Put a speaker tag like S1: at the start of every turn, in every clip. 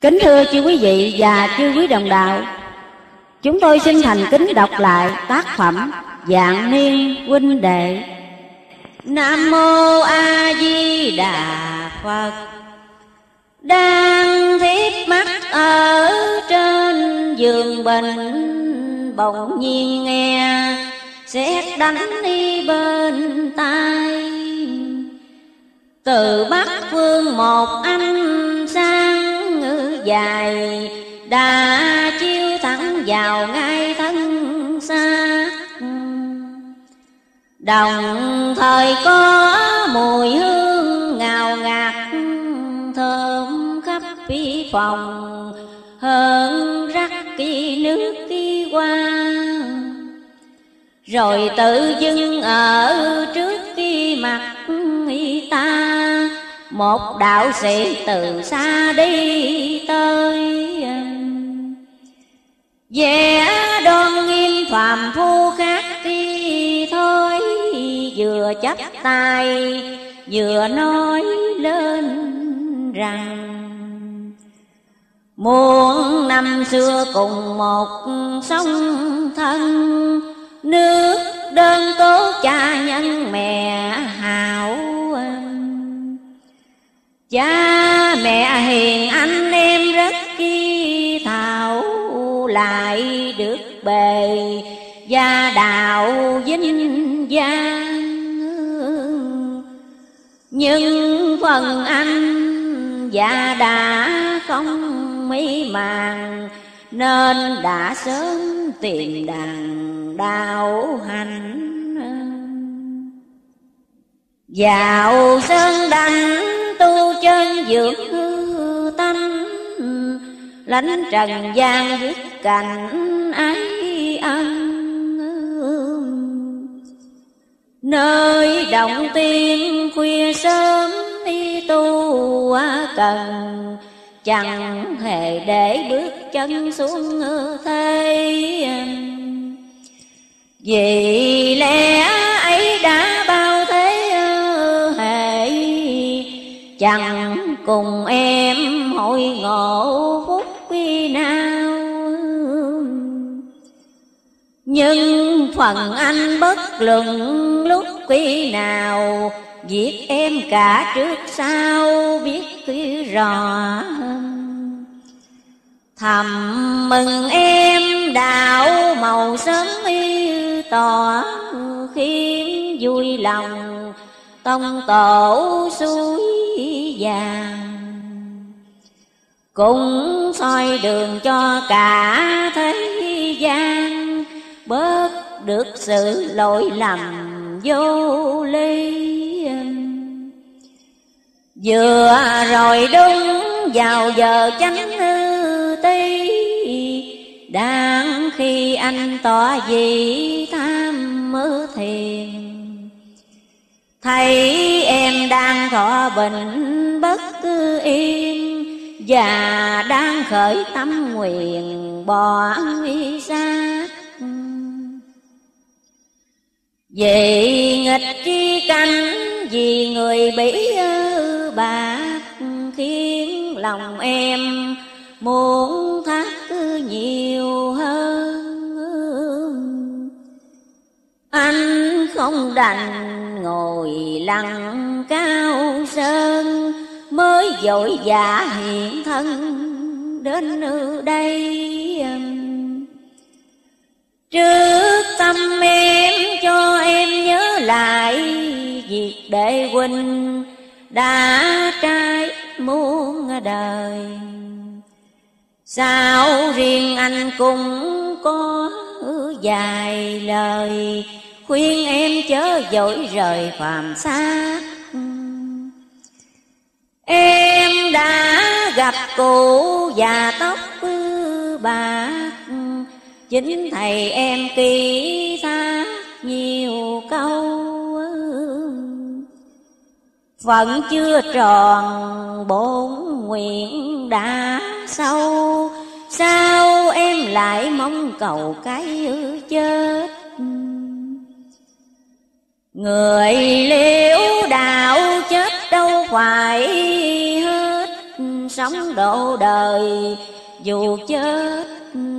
S1: Kính thưa chư quý vị và chư quý đồng đạo, Chúng tôi xin thành kính đọc lại tác phẩm Dạng niên huynh đệ. Nam mô A Di Đà Phật. Đang thiết mắt ở trên giường bệnh, Bỗng nhiên nghe xét đánh đi bên tai. Từ Bắc phương một anh sang dài. Đã chiếu thẳng vào ngay thân xa. Đồng thời có mùi hương ngào ngạt, Thơm khắp phi phòng. Hơn rắc kỳ nước kỳ qua Rồi tự dưng ở trước khi mặt y ta. Một đạo sĩ từ xa đi tới. Vẻ đoan nghiêm phàm phu khác đi thôi, vừa chắp tay, vừa nói lên rằng, muôn năm xưa cùng một sông thân, nước đơn tố cha nhân mẹ hảo cha mẹ hiền anh em rất kỳ thảo, lại được bề gia đạo vinh giang nhưng phần anh già đã không mỹ màng, nên đã sớm tìm đàn đạo hành vào sơn đánh tu chân dưỡng hư tánh lánh trần gian dứt cảnh ái ân nơi động tiên khuya sớm đi tu cần, chẳng hề để bước chân xuống thế. Vì lẽ chẳng cùng em hội ngộ phúc quy nào nhưng phần anh bất luận lúc quy nào giết em cả trước sau biết tuy rõ. Thầm mừng em đạo màu sớm y tỏ Khiến vui lòng tông tổ suối vàng. Cũng soi đường cho cả thế gian, Bớt được sự lỗi lầm vô lý Vừa rồi đúng vào giờ chánh tí Đang khi anh tỏ gì tham mơ thiền. Thấy em đang thọ bệnh bất cứ yên Và đang khởi tâm nguyện bỏ nguy xa Vì nghịch chi canh Vì người bị bạc, Khiến lòng em muốn thác nhiều hơn. Anh không đành ngồi lặng cao sơn, Mới dội dạ hiện thân đến nơi đây. Trước tâm em cho em nhớ lại Việc đệ huynh đã trai muôn đời. Sao riêng anh cũng có dài lời, Khuyên em chớ dỗi rời phàm xác. Em đã gặp cụ già tóc bạc, Chính thầy em kỹ thác nhiều câu. Phận chưa tròn bổn nguyện đã sâu Sao em lại mong cầu cái chết? Người liễu đạo chết đâu phải hết. Sống độ đời, dù chết,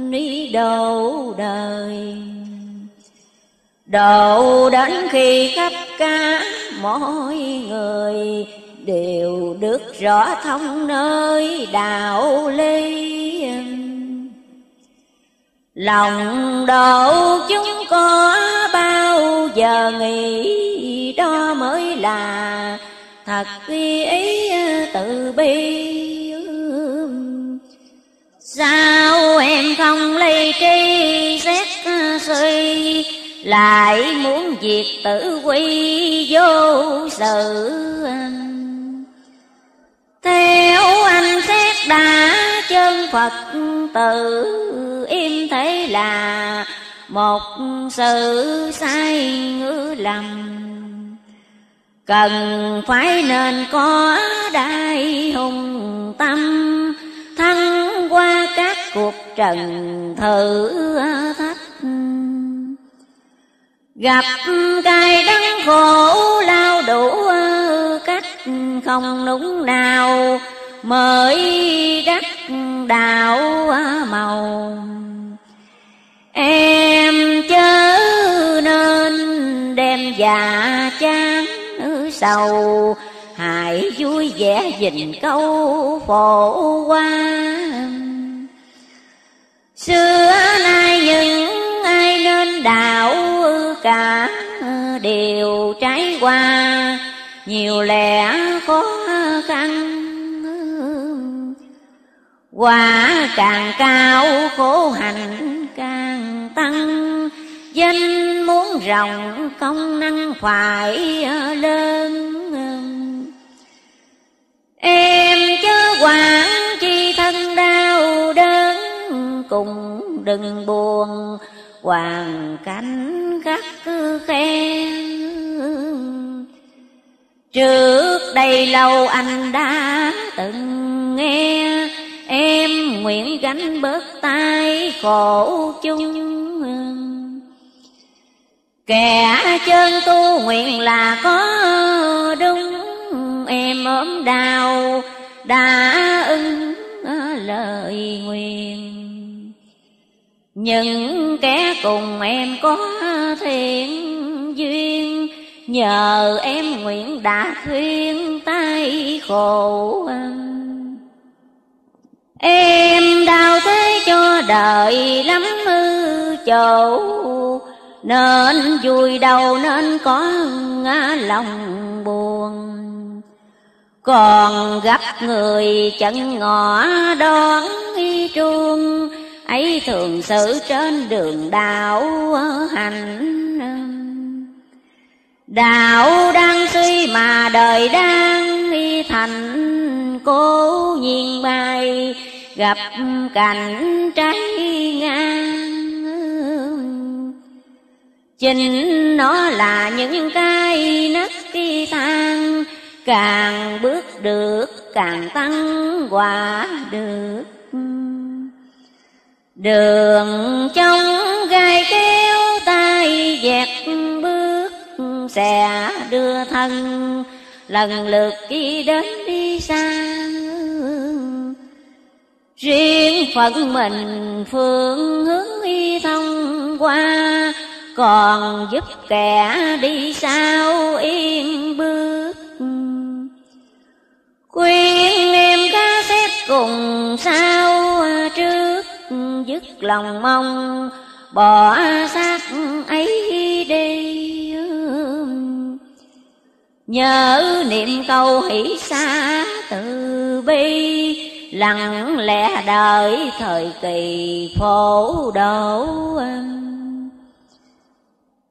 S1: đi độ đời. Độ đến khi khắp cả mọi người đều được rõ thông nơi đạo lý lòng độ chúng có bao giờ nghĩ đó mới là thật ý tự bi. Sao em không ly tri xét suy, lại muốn diệt tử quy vô sự? Theo anh xét đã chân Phật tự im thế là một sự sai ngữ lầm. Cần phải nên có đại hùng tâm, thăng qua các cuộc trần thử thách. Gặp cay đắng khổ, lao đủ cách không đúng nào mới đắc đạo màu. Em chớ nên đem già chán sầu, hãy vui vẻ dình câu phổ qua xưa nay những ai nên đạo cả đều trải qua, nhiều lẽ khó khăn quả càng cao, khổ hạnh càng tăng. Danh muốn rộng công năng phải ờ, lên em chớ quản chi thân đau đớn, cùng đừng buồn, hoàn cảnh khắc khen. Trước đây lâu anh đã từng nghe em nguyện gánh bớt tay khổ chung. Kẻ chân tu nguyện là có đúng. Em ốm đau, đã ưng lời nguyện. Những kẻ cùng em có thiện duyên, Nhờ em nguyện đã khuyên tay khổ. Em đau thế cho đời lắm ư chỗ. Nên vui đầu nên có lòng buồn. Còn gặp người chân ngõ đón y trung, ấy thường xử trên đường đạo hành. Đạo đang suy mà đời đang đi thành cố nhiên bay gặp cảnh trái ngang. Chính nó là những cái nấc đi thang càng bước được càng tăng quả được. Đường trong gai kéo tay dẹt bước Sẽ đưa thân, lần lượt đi đến đi xa. Riêng phận mình phương hướng y thông qua, Còn giúp kẻ đi sau yên bước. Khuyên em ca xét cùng sao trước, dứt lòng mong, bỏ xác ấy đi. Nhớ niệm câu hỷ xa từ bi lặng lẽ đợi thời kỳ phổ độ.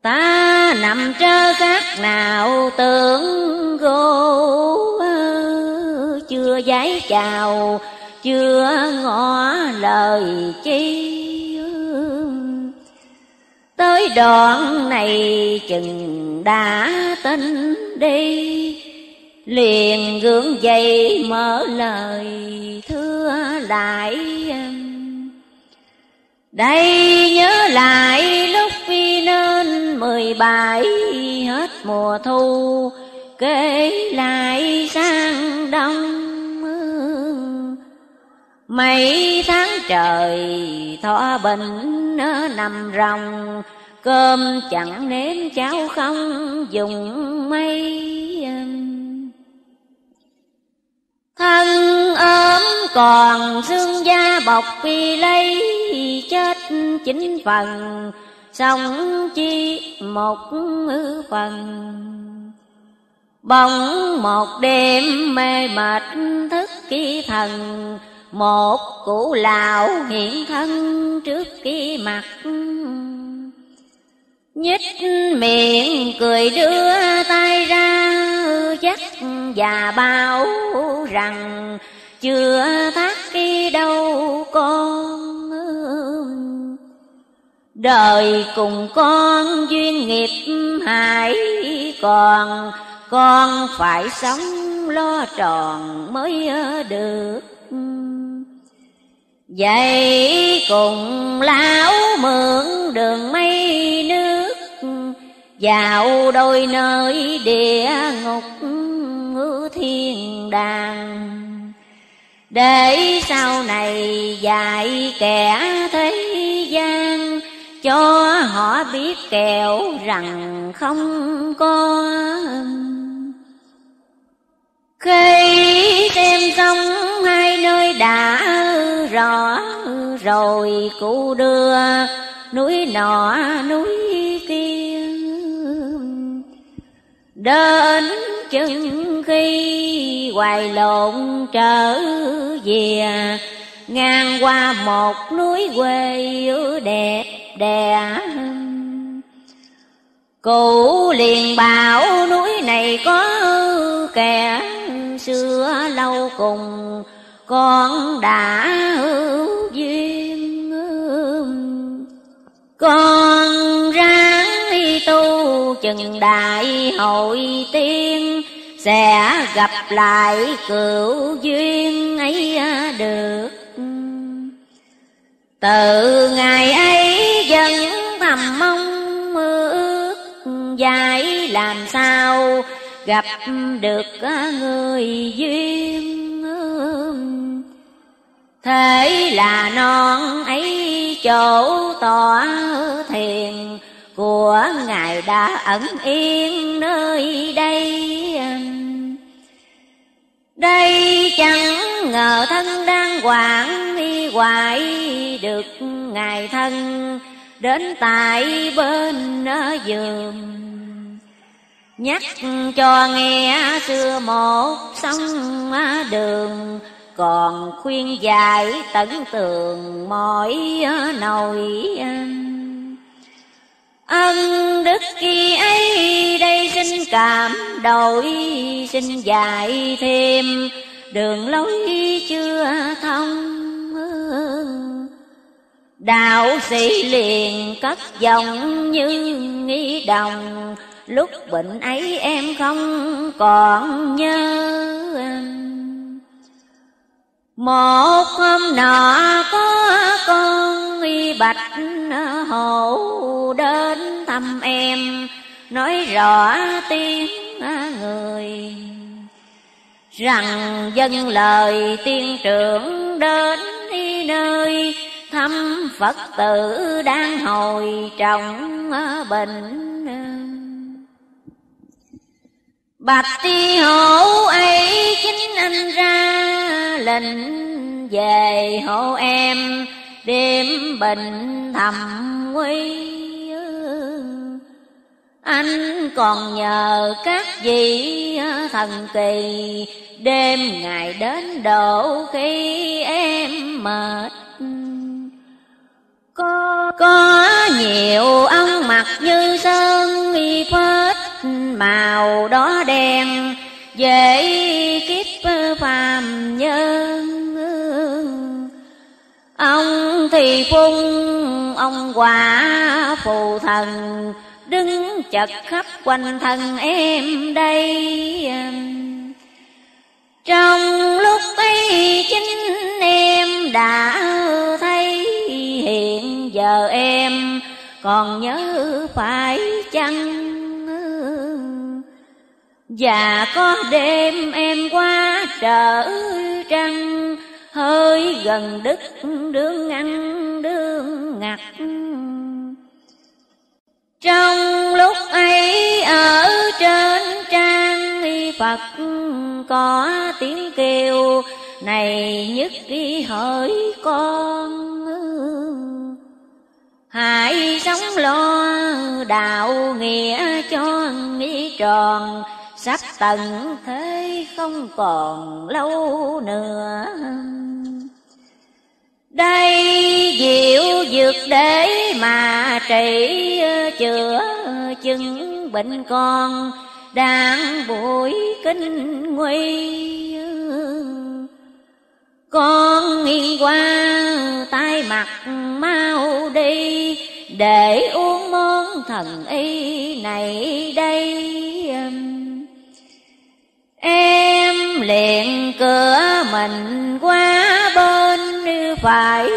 S1: Ta nằm trơ các nào tưởng gỗ chưa giấy chào, chưa ngỏ lời chi. Tới đoạn này chừng đã tin đi liền gượng dậy mở lời, thưa lại đây nhớ lại lúc phi nên mười bảy hết mùa thu, kể lại sang đông Mấy tháng trời thọ bệnh nằm ròng, Cơm chẳng nếm cháo không dùng mây Thân ốm còn xương da bọc vì lấy chết chính phần, Sống chi một phần. Bỗng một đêm mê mệt thức kỳ thần, Một cụ lão hiện thân trước kỳ mặt. Nhích miệng cười đưa tay ra, chắc và bao rằng chưa thắt đi đâu con Đời cùng con duyên nghiệp hải, còn Con phải sống lo tròn mới được. Vậy cùng lão mượn đường mây nước, Vào đôi nơi địa ngục thiên đàng. Để sau này dạy kẻ thế gian, Cho họ biết kẹo rằng không có khi xem xong hai nơi đã rõ Rồi, cụ đưa núi nọ núi kia. Đến chừng khi hoài lộn trở về, Ngang qua một núi quê đẹp đè. Cụ liền bảo núi này có kẻ xưa lâu cùng, Con đã hữu duyên Con ráng tu chừng đại hội tiên, Sẽ gặp lại cựu duyên ấy được. Từ ngày ấy dân thầm mong ước dài làm sao gặp được người duyên thế là non ấy chỗ tỏ thiền của ngài đã ẩn yên nơi đây. Đây chẳng ngờ thân đang hoạn y hoài được ngài thân đến tại bên ờ, giường nhắc cho nghe xưa một sông đường, còn khuyên dạy tận tường mọi nỗi Ân. Đức khi ấy, đây xin cảm, đổi Xin dạy thêm. Đường lối chưa thông Đạo sĩ liền cất giọng như nghi đồng Lúc bệnh ấy em không còn nhớ Một hôm nọ có con y bạch hổ đến thăm em, Nói rõ tiếng người. Rằng dân lời tiên trưởng đến nơi, Thăm Phật tử đang hồi trọng ờ, bệnh Bạch ti hổ ấy chính anh ra lệnh về hộ em đêm bình thầm quy anh còn nhờ các vị thần kỳ Đêm ngày đến độ khi em mệt. Có, có nhiều ông mặt như sơn y phết Màu đó đen dễ kiếp phàm nhân. Ông thì phun, ông quả phù thần Đứng chật khắp quanh thân em đây. Trong lúc ấy chính em đã thấy Hiện giờ em còn nhớ phải chăng? Và có đêm em qua trở trăng, hơi gần đức đương ngăn đương ngặt. Trong lúc ấy ở trên trang Phật có tiếng kêu, này nhất đi hỡi con hãy sống lo đạo nghĩa cho nghĩ tròn sắp tận thế không còn lâu nữa. Đây diệu dược để mà trị, chữa chứng bệnh con đang buổi kinh nguy. Con nghiêng qua tay mặt mau đi, để uống món thần y này đây em liền cửa mình qua bên, phải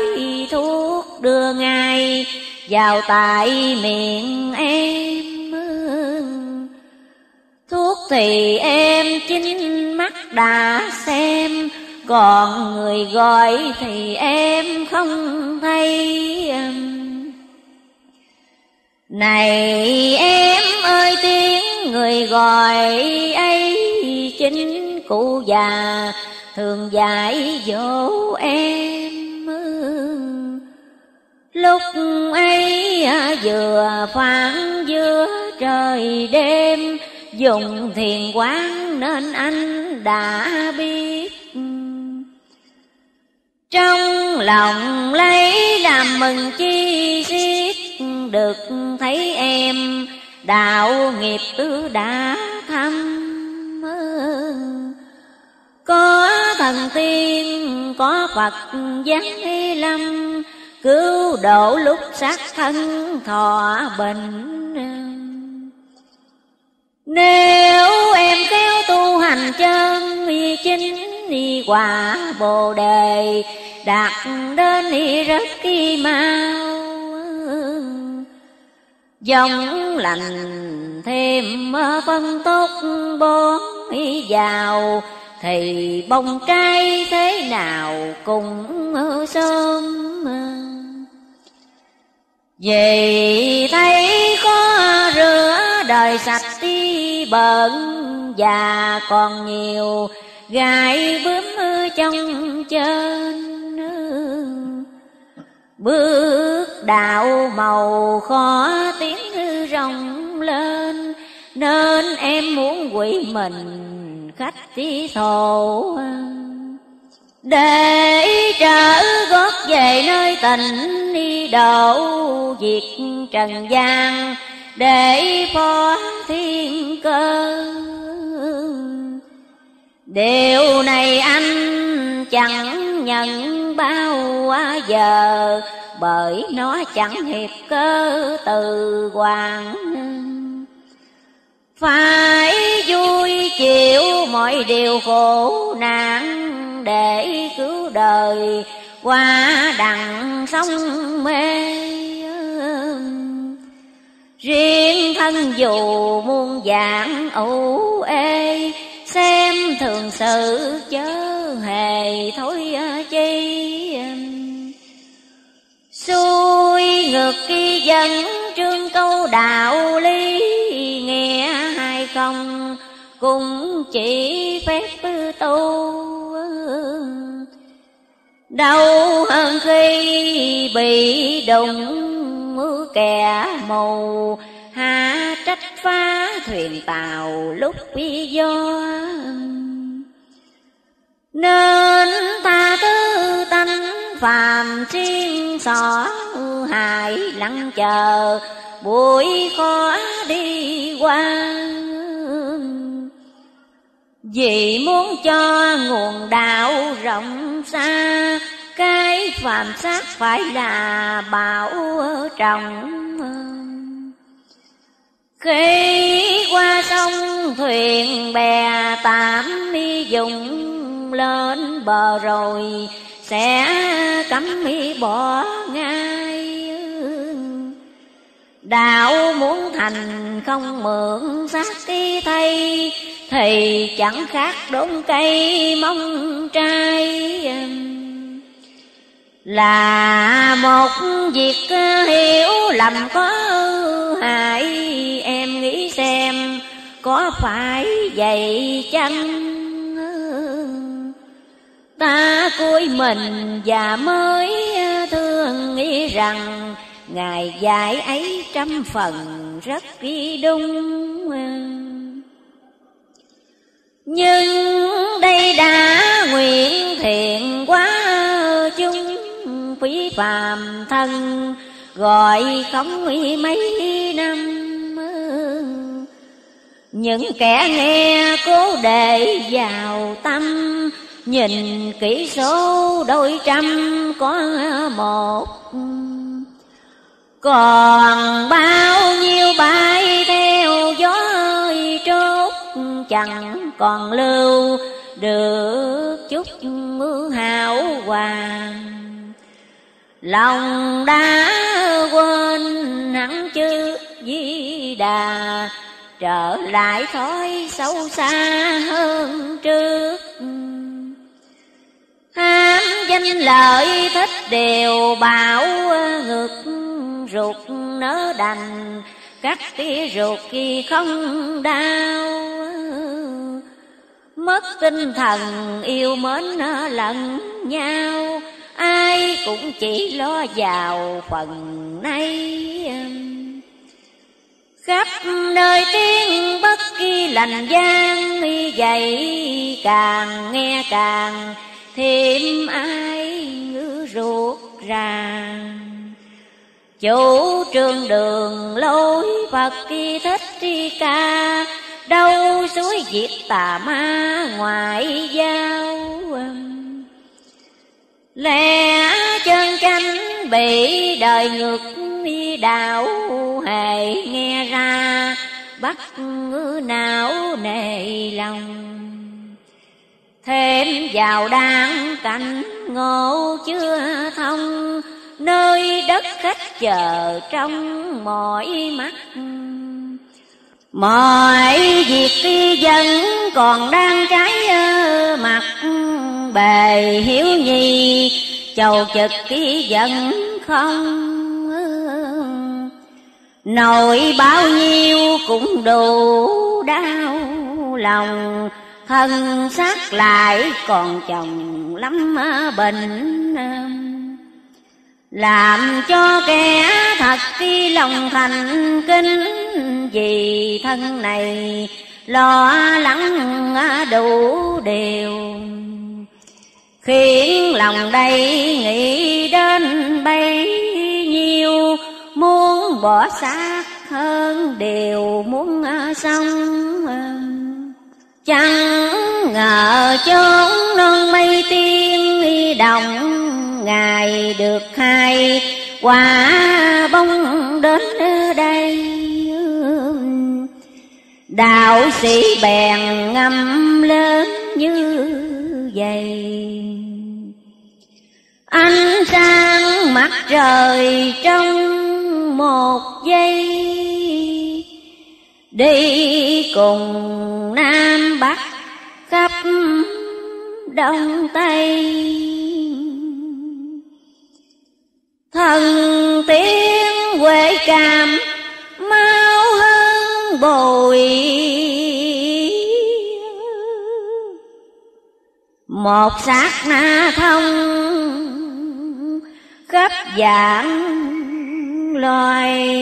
S1: thuốc đưa ngay vào tại miệng em thuốc thì em chính mắt đã xem, còn người gọi thì em không thấy. Này em ơi, tiếng người gọi ấy, chính cụ già, thường dạy dỗ em. Lúc ấy à, vừa phản giữa trời đêm, dùng thiền quán nên anh đã biết. Trong lòng lấy làm mừng chi xiết được thấy em đạo nghiệp tứ đã thăm có thần tiên, có phật giác lâm. Cứu độ lúc sát thân thọ bệnh. Nếu em kéo tu hành chân chính quả bồ đề, đạt đến rất kỳ mau dòng lành thêm phân tốt bón vào thì bông cây thế nào cũng sớm. Vì thấy có rửa đời sạch đi bận và còn nhiều gai bướm trong chân bước đạo màu khó tiếng rồng lên, nên em muốn quỷ mình khách tí thổ. Để trở gót về nơi tình đi độ việc trần gian, để phó thiên cơ. Điều này anh chẳng nhận bao giờ, bởi nó chẳng hiệp cơ từ hoàng. Phải vui chịu mọi điều khổ nạn để cứu đời qua đặng sông mê. Riêng thân dù muôn dạng ủ ê xem thường sự chớ hề thối chi. Xuôi ngược khi dân trương câu đạo lý nghe hay không cũng chỉ phép tu. Đau hơn khi bị đụng kẻ mù hạ trách phá thuyền tàu lúc bi do. Nên ta cứ tánh phàm riêng xỏ, hại lặng chờ buổi khó đi qua. Vì muốn cho nguồn đạo rộng xa, cái phàm sát phải là bảo trọng khi qua sông thuyền bè, tạm mi dùng lên bờ rồi sẽ cấm mi bỏ ngay đạo muốn thành không mượn xác tí thay, thì chẳng khác đốn cây mong trai là một việc hiểu lầm có hại, em nghĩ xem có phải vậy chăng? Ta cúi mình và mới thương nghĩ rằng ngài dạy ấy trăm phần rất ghi đúng. Nhưng đây đã nguyện thiện quá phí phàm thân, gọi không mấy năm những kẻ nghe cố đề vào tâm, nhìn kỹ số đôi trăm có một. Còn bao nhiêu bay theo gió trốt, chẳng còn lưu được chút mưa hảo hoàng lòng đã quên hẳn chữ di đà, trở lại thói sâu xa hơn trước. Ham danh lợi thích đều bảo ngược ruột nỡ đành cắt tía ruột khi không đau. Mất tinh thần, yêu mến lẫn nhau ai cũng chỉ lo vào phần nay khắp nơi tiếng bất kỳ lành gian vậy càng nghe càng, thêm ai ngữ ruột ràng. Chủ trường đường lối phật kỳ thích tri ca, đâu suối diệt tà ma ngoại giao lẽ chân canh bị đời ngược đạo, hề nghe ra bắt ngữ não nề lòng. Thêm vào đang cảnh ngộ chưa thông, nơi đất khách chờ trong mọi mắt. Mọi việc khi dân còn đang trái mặt bề hiếu nhi chầu trực ký giận không Nổi bao nhiêu cũng đủ đau lòng, Thân xác lại còn chồng lắm bệnh Làm cho kẻ thật khi lòng thành kinh Vì thân này lo lắng đủ điều. Khiến lòng đây nghĩ đến bấy nhiêu, Muốn bỏ xác hơn đều muốn ờ, xong ờ. Chẳng ngờ chốn non mây tiên đồng, Ngài được hai quả bông đến đây. Đạo sĩ bèn ngâm lớn như dày Ánh sáng mặt trời trong một giây, đi cùng nam bắc khắp đông tây. Thần tiếng quê cảm mau hơn bồi một sát na thông khắp dạng loài.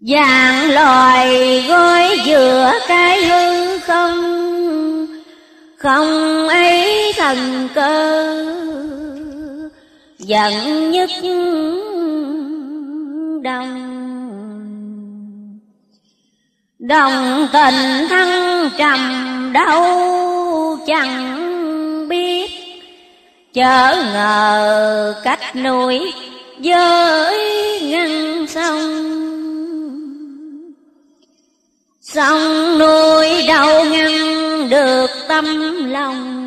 S1: Dạng loài gói giữa cái hư không không ấy thần cơ. Giận nhất đồng đồng tình thăng trầm đâu chẳng biết. Chớ ngờ cách nuôi với ngăn sông. Sông nuôi đâu ngăn được tâm lòng.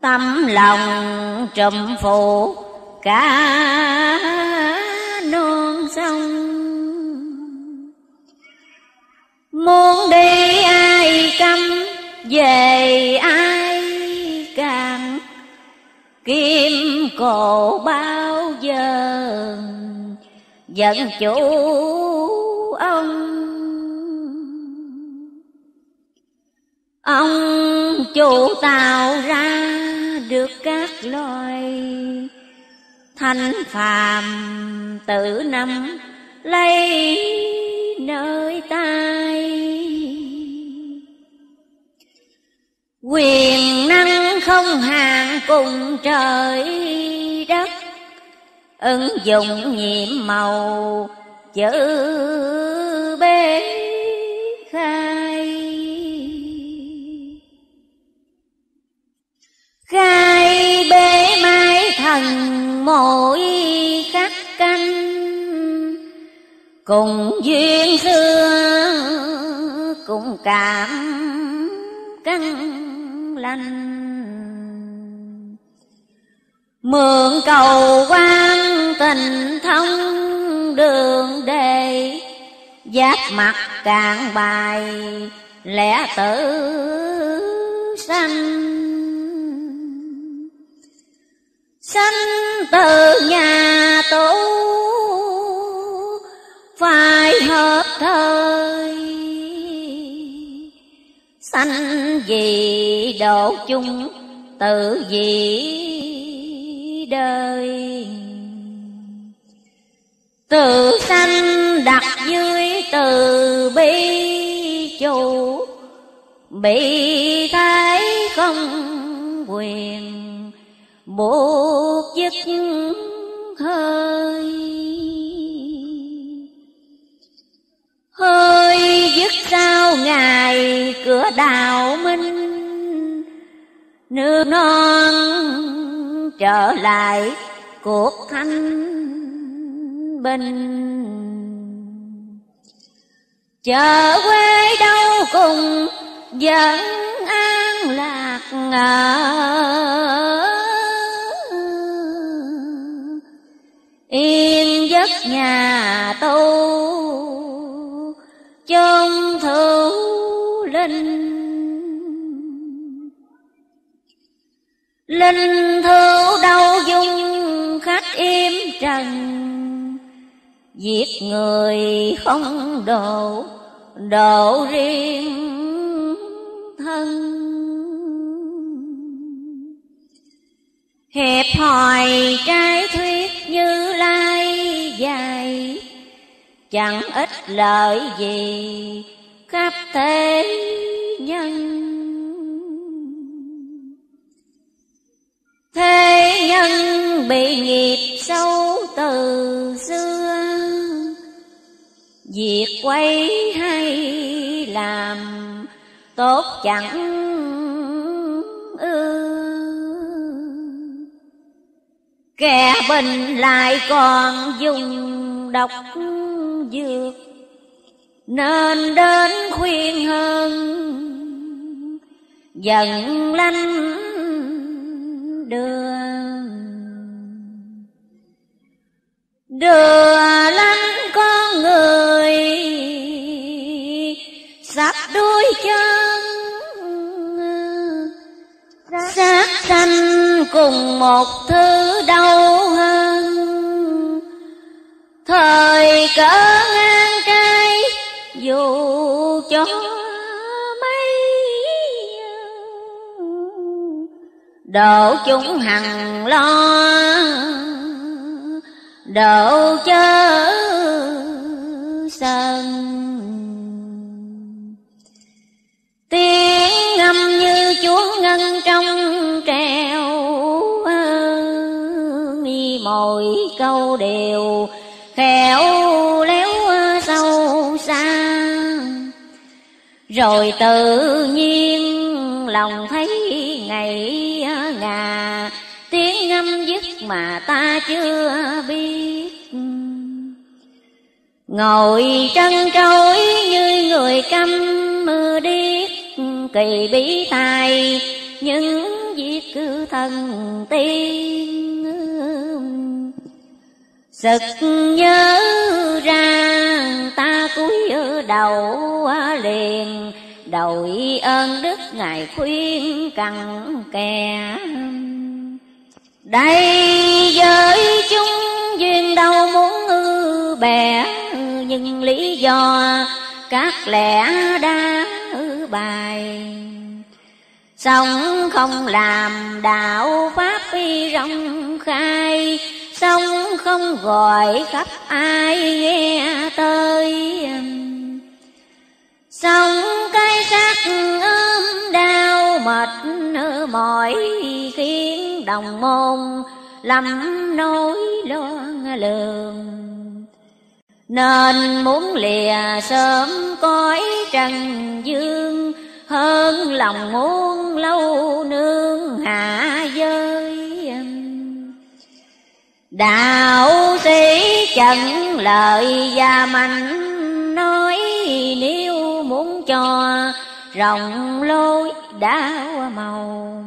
S1: Tâm lòng trùm phụ cả non sông. muốn đi ai cấm về ai cản kim cổ bao giờ giận chủ ông? Ông chủ tạo ra được các loài thanh phàm tử năm lấy nơi tay. Quyền năng không hạn cùng trời đất, Ứng dụng nhiệm màu chữ bế Cùng duyên xưa cùng cảm căng lành. Mượn cầu quan tình thông đường đề, Giáp mặt cạn bài lẽ tử sanh. Sanh từ nhà tu phải hợp thời. Sanh vì độ chung, tự vì đời. Từ sanh đặt dưới từ bi chủ, Bị thái không quyền, buộc dứt hơi. Hơi dứt sao ngài cửa đạo minh, nước non trở lại cuộc thanh bình. Chợ quê đâu cùng vẫn an lạc ngờ. Yên giấc nhà tu chân thủ linh linh thư đau dung khách im trần giết người không độ độ riêng thân. Hẹp hòi trái thuyết như lai dài chẳng ít lợi gì khắp thế nhân. Thế nhân bị nghiệp sâu từ xưa, việc quay hay làm tốt chẳng ưa. Kẻ bình lại còn dùng độc dược, nên đến khuyên hơn, Dần lanh đưa đưa lanh con người, sắp đuôi chân, sát sanh cùng một thứ đau hơn thời cỡ ngang trai dù cho mấy độ chúng hằng lo độ chớ sân tiếng ngâm như chúa ngân trong treo nghi mồi câu đều khéo léo sâu xa. Rồi tự nhiên lòng thấy ngày ngà, tiếng ngâm dứt mà ta chưa biết. Ngồi trân trối như người câm mưa điếc, kỳ bí tài những việc cứ thần tiên. Sực nhớ ra, ta cúi ở đầu liền. Đội ơn đức Ngài khuyên cần kè. Đây giới chúng duyên đâu muốn ư bè, nhưng lý do các lẽ đa bài. Sống không làm đạo Pháp phi rộng khai Sông không gọi khắp ai nghe tới. Sông cái xác ôm đau mệt, mỏi Khiến đồng môn lầm nỗi lo lường. Nên muốn lìa sớm cõi trần dương, hơn lòng muốn lâu nương hạ giới đạo sĩ chẳng lời và mạnh nói, nếu muốn cho rộng lối đã màu,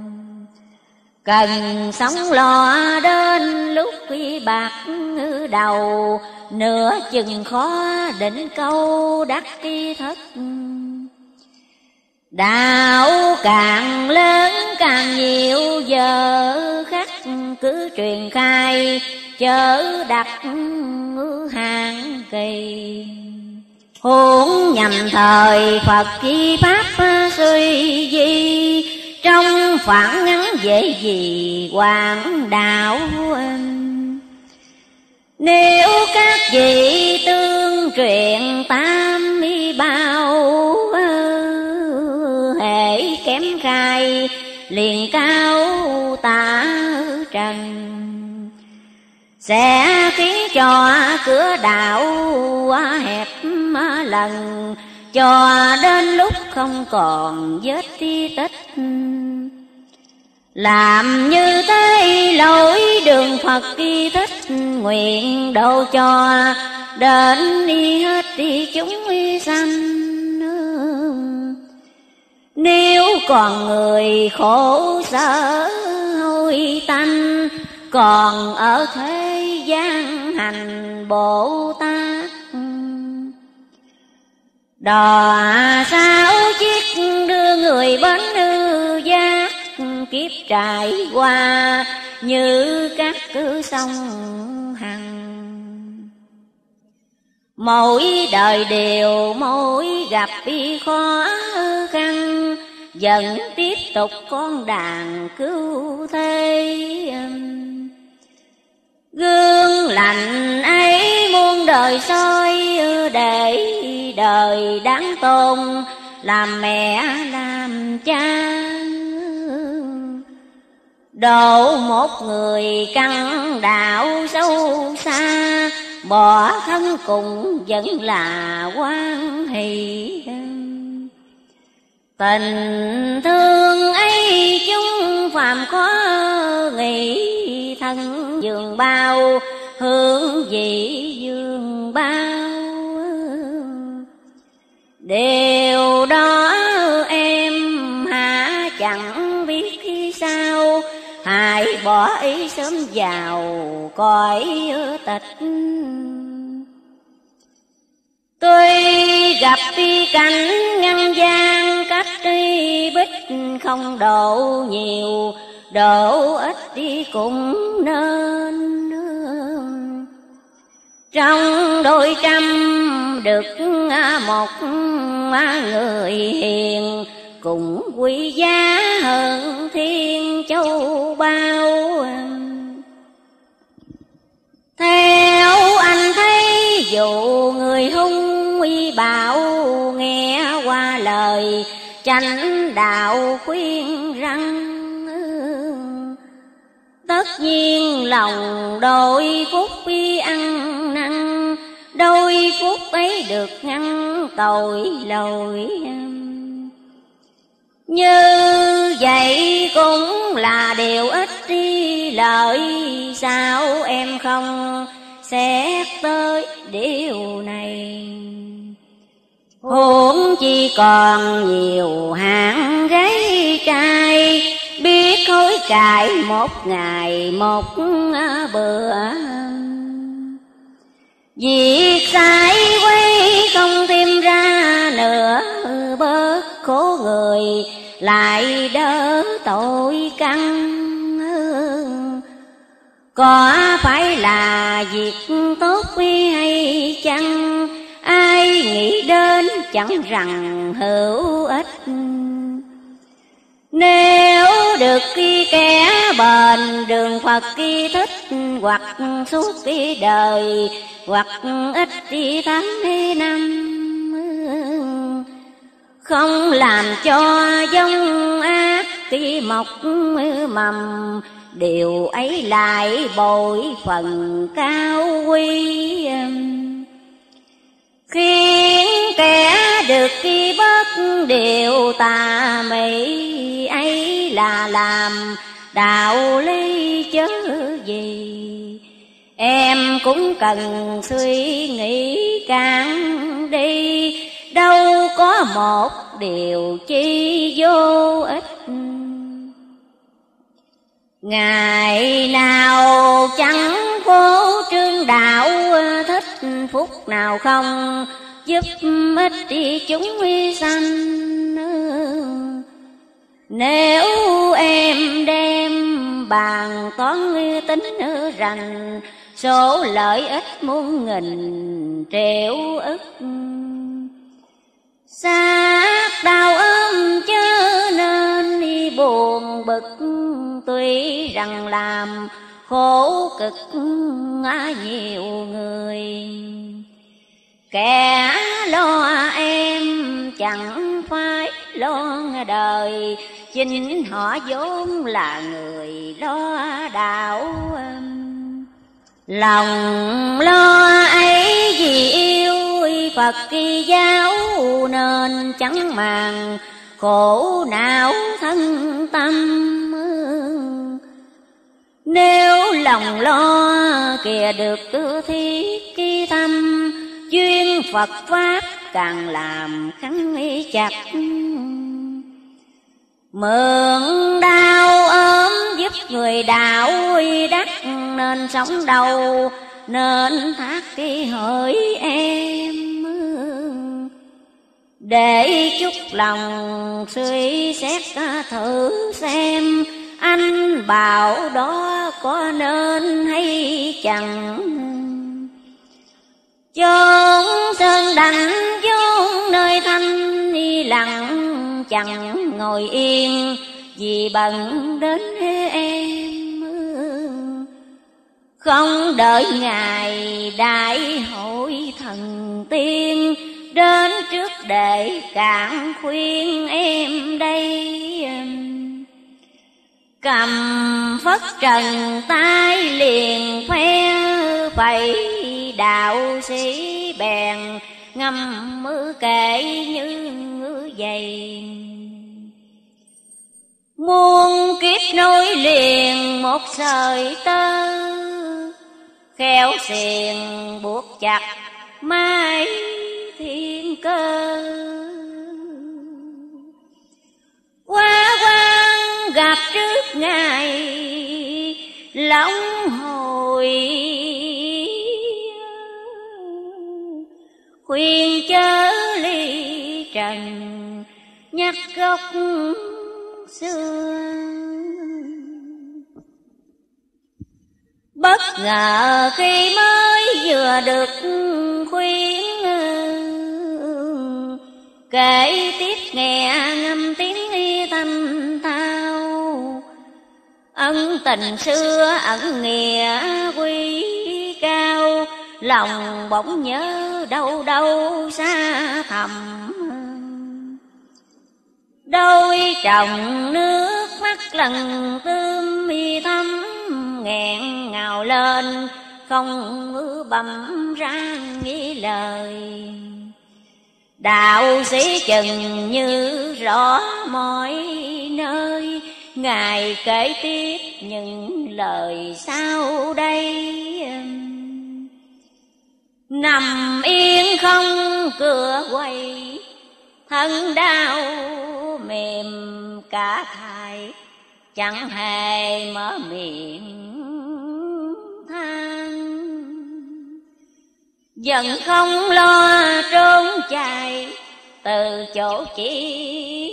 S1: cần sống lo đến lúc khi bạc đầu, nửa chừng khó định câu đắc thất Đạo càng lớn càng nhiều giờ, khắc cứ truyền khai, chớ đặt hàng kỳ. Huống nhằm thời Phật chi Pháp suy di, Trong phản ngắn dễ gì hoàng đạo Nếu các vị tương truyền tam mi bao khai, liền cao tả trần sẽ khiến cho cửa đạo hẹp lần, cho đến lúc không còn vết ti tích. Làm như thế lối đường Phật kỳ thích, nguyện độ cho đến đi hết đi chúng sanh nếu còn người khổ sở hôi tanh, Còn ở thế gian hành Bồ Tát. Đò sao chiếc đưa người bến hư giác, Kiếp trải qua, như các cứ sông hằng. Mỗi đời đều, mỗi gặp bi khó khăn. Vẫn tiếp tục con đàn cứu thế. Gương lành ấy muôn đời soi, Để đời đáng tôn Làm mẹ làm cha. Độ một người căn đạo sâu xa Bỏ thân cùng vẫn là quan hỷ. Tình thương ấy chúng phàm có nghĩ Thân, dường bao hương vị dương bao. Điều đó bỏ ý sớm vào, cõi tịch tôi gặp đi cảnh ngăn gian cách đi bích không độ nhiều, Độ ít đi cũng nên Trong đôi trăm được à, một à, người hiền cùng quý giá hơn thiên châu bao Theo anh thấy, dù người hung uy bảo nghe qua lời tranh đạo khuyên răng tất nhiên lòng đôi phút bi ăn năn, đôi phút ấy được ngăn tội lỗi như vậy cũng là điều ít đi. Lợi sao em không xét tới điều này? Huống chi còn nhiều hạng gái trai, Biết hối cải một ngày một bữa. Việc sai quay không thêm ra nữa Bớt khổ người lại đỡ tội căn Có phải là việc tốt hay chăng? Ai nghĩ đến chẳng rằng hữu ích? Nếu được khi kẻ bền, đường Phật khi thích, Hoặc suốt khi đời, Hoặc ít khi tháng năm. Không làm cho giống ác. Khi mọc mầm, Điều ấy lại bội phần cao quý Khiến kẻ được khi bất điều tà mị ấy là làm đạo lý chớ gì. Em cũng cần suy nghĩ càng đi. Đâu có một điều chi vô ích. Ngày nào chẳng cố trương đạo, thích phúc nào không, Giúp ích đi chúng sanh. Nếu em đem bàn toán tính rành, Số lợi ích muôn nghìn triệu ức. Xác đau ôm chớ nên đi buồn bực, Tuy rằng làm khổ cực nhiều người. Kẻ lo em chẳng phải lo đời, Chính họ vốn là người lo đạo Lòng lo ấy vì yêu Phật kỳ giáo Nên chẳng màng, khổ não thân tâm. Nếu lòng lo kìa được tư thiết kỳ tâm Duyên Phật Pháp càng làm khắn chặt Mượn đau ốm giúp người đạo uy đắc, Nên sống đầu, nên thác cái hỡi em. Để chút lòng suy xét, thử xem Anh bảo đó có nên hay chẳng Chốn sơn đành vốn nơi thanh lặng chẳng ngồi yên, Vì bận đến em Không đợi ngày đại hội thần tiên Đến trước để cản khuyên em đây. Cầm phất trần tay liền khoe vậy đạo sĩ bèn ngâm mưa kể như dày. Muôn kiếp nối liền một sợi tơ, Khéo xiềng buộc chặt mãi thiên cơ. Qua quan gặp trước ngày, lòng hồi khuyên chơi trần, nhắc gốc xưa. Bất ngờ khi mới vừa được khuyên, kể tiếp nghe ngâm tiếng thanh thao ân tình xưa ẩn nghĩa quý cao, lòng bỗng nhớ đâu đâu xa thầm đôi chồng nước mắt lần tươm mi thắm, nghẹn ngào lên, không ngữ bầm ra nghĩ lời. Đạo sĩ chừng như rõ mọi nơi, ngài kể tiếp những lời sau đây. Nằm yên không cửa quay Thân đau mềm cả thai, Chẳng hề mở miệng than. Dần không lo trốn chạy, Từ chỗ chỉ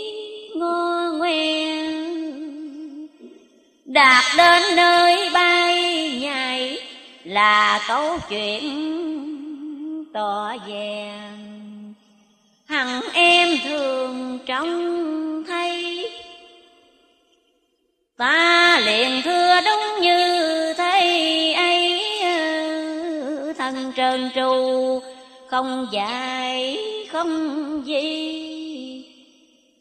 S1: ngô nguyên Đạt đến nơi bay nhảy là câu chuyện tỏ vàng hằng em thường trông thấy. Ta liền thưa đúng như thấy ấy thân trơn tru không dài không gì.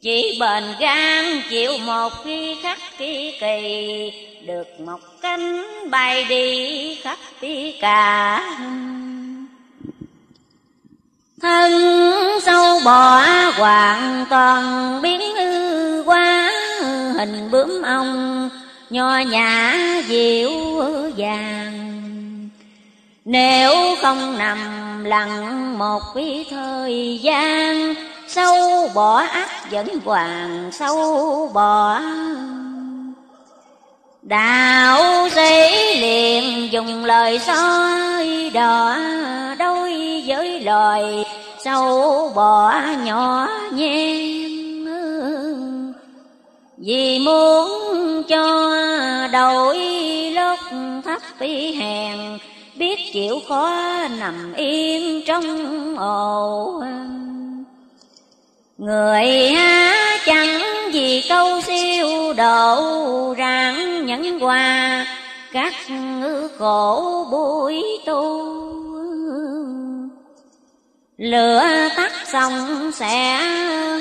S1: Chỉ bền gan chịu một khi khắc kỳ kỳ, được một cánh bay đi khắp đi cả thân sâu bò hoàn toàn biến hư quá, hình bướm ong, nho nhã dịu vàng nếu không nằm lặng một cái thời gian, Sâu bỏ ác vẫn hoàng sâu bỏ Đạo sĩ liền dùng lời soi đỏ đôi với loài Sâu bỏ nhỏ nhem Vì muốn cho đổi lót thấp bị hèn, biết chịu khó nằm yên trong ổ người há chẳng vì câu siêu độ rạng nhẫn hòa, các ngư khổ bụi tu. Lửa tắt xong sẽ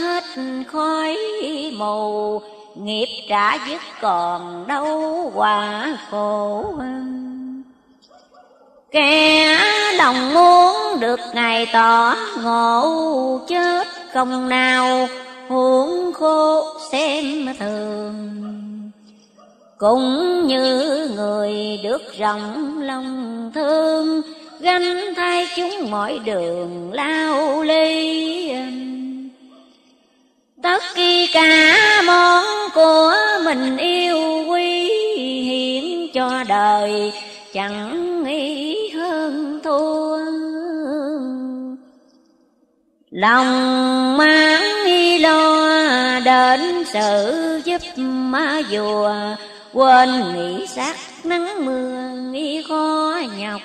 S1: hết khói mù, nghiệp trả dứt còn đâu quả khổ. Kẻ lòng muốn được ngày tỏ ngộ chết không nào huống khô xem thường. Cũng như người được rộng lòng thương, Gánh thay chúng mọi đường lao ly. Tất kỳ cả món của mình yêu quý Hiến cho đời, chẳng nghĩ hơn thua lòng mang nghi lo đến sự giúp ma dùa. Quên nghĩ sát nắng mưa nghĩ khó nhọc.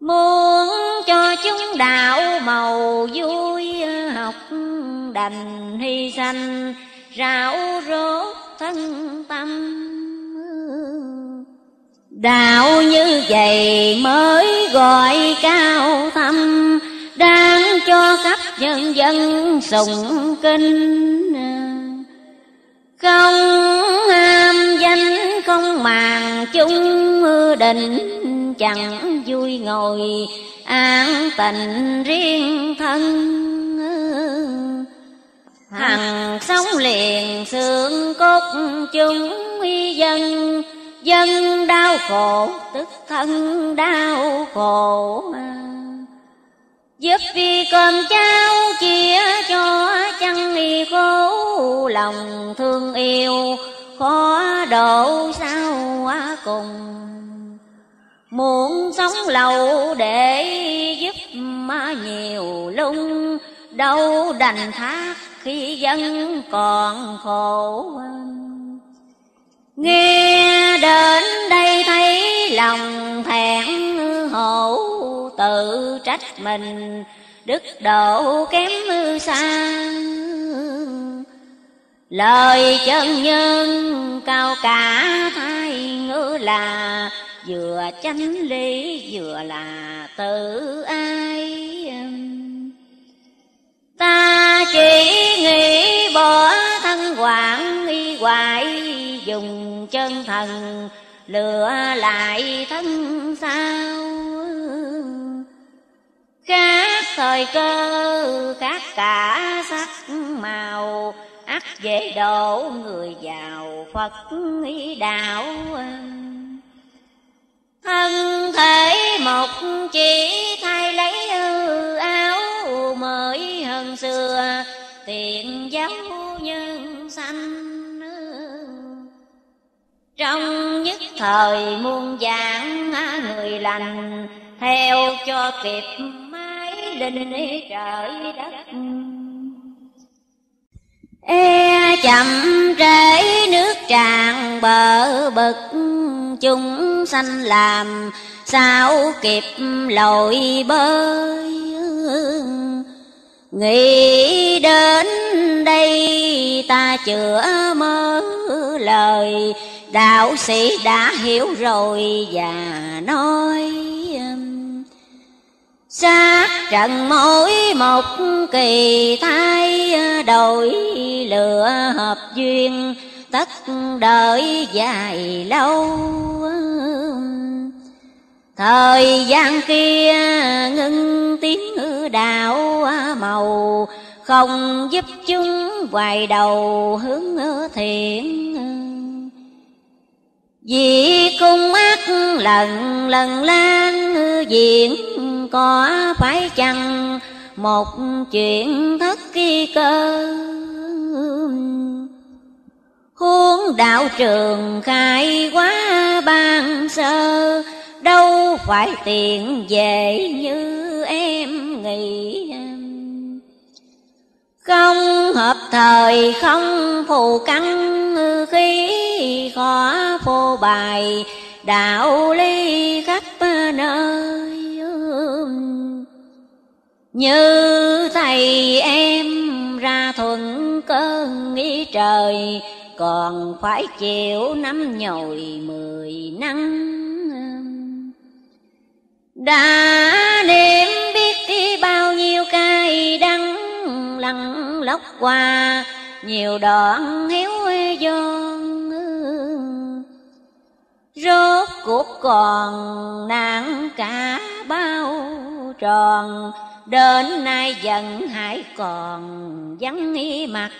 S1: Muốn cho chúng đạo màu vui học đành hy sanh rạo rốt thân tâm. Đạo như vậy mới gọi cao thâm Đang cho khắp nhân dân sùng kinh. Không ham danh, không màng chung định Chẳng vui ngồi, an tình riêng thân. Hằng sống liền xương cốt chúng dân Dân đau khổ, tức thân đau khổ Giúp vì cơm cháo chia cho chăng y khổ, Lòng thương yêu khó độ sao quá cùng. Muốn sống lâu để giúp mà nhiều lung, Đâu đành thác khi dân còn khổ Nghe đến đây thấy lòng thẹn hổ tự trách mình đức độ kém xa lời chân nhân cao cả thay ngữ là vừa chánh lý, vừa là tự ai? Ta chỉ nghĩ bỏ thân hoạn y hoại dùng chân thần lựa lại thân sao? Khác thời cơ, khác cả sắc màu, ắt dễ đổ người vào phật ý đạo. Thân thể một chỉ thay lấy áo mới xưa tiện giáo nhân sanh trong nhất thời muôn dạng người lành, theo cho kịp mái linh trời đất. E chậm trễ nước tràn bờ bực, chúng sanh làm sao kịp lội bơi nghĩ đến đây ta chữa mơ lời. Đạo sĩ đã hiểu rồi và nói um, Sát trận mỗi một kỳ thay đổi lửa hợp duyên, tất đợi dài lâu. Thời gian kia ngưng tiếng đạo màu, Không giúp chúng hoài đầu hướng thiện. Vì cung ác lần lần lan diện có phải chăng một chuyện thất kỳ cơ? Huống đạo trường khai quá ban sơ Đâu phải tiền về như em nghĩ. Không hợp thời, không phù căn khí khó phô bài Đạo ly khắp nơi. Như thầy em ra thuận cơn nghĩ trời, còn phải chịu năm nhồi mười nắng đã niệm biết bao nhiêu cay đắng lăn lóc qua, nhiều đoạn héo giòn rốt cuộc còn nạn cả bao tròn, đến nay vẫn hãy còn vắng mặt.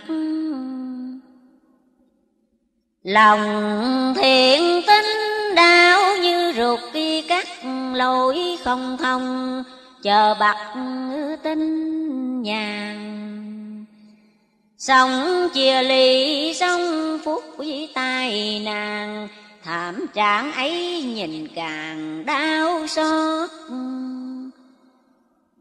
S1: Lòng thiện tính đau như ruột khi cắt lối không thông, Chờ bạc tinh nhàn. Sống chia ly, sống phút với tai nàng, Thảm trạng ấy nhìn càng đau xót.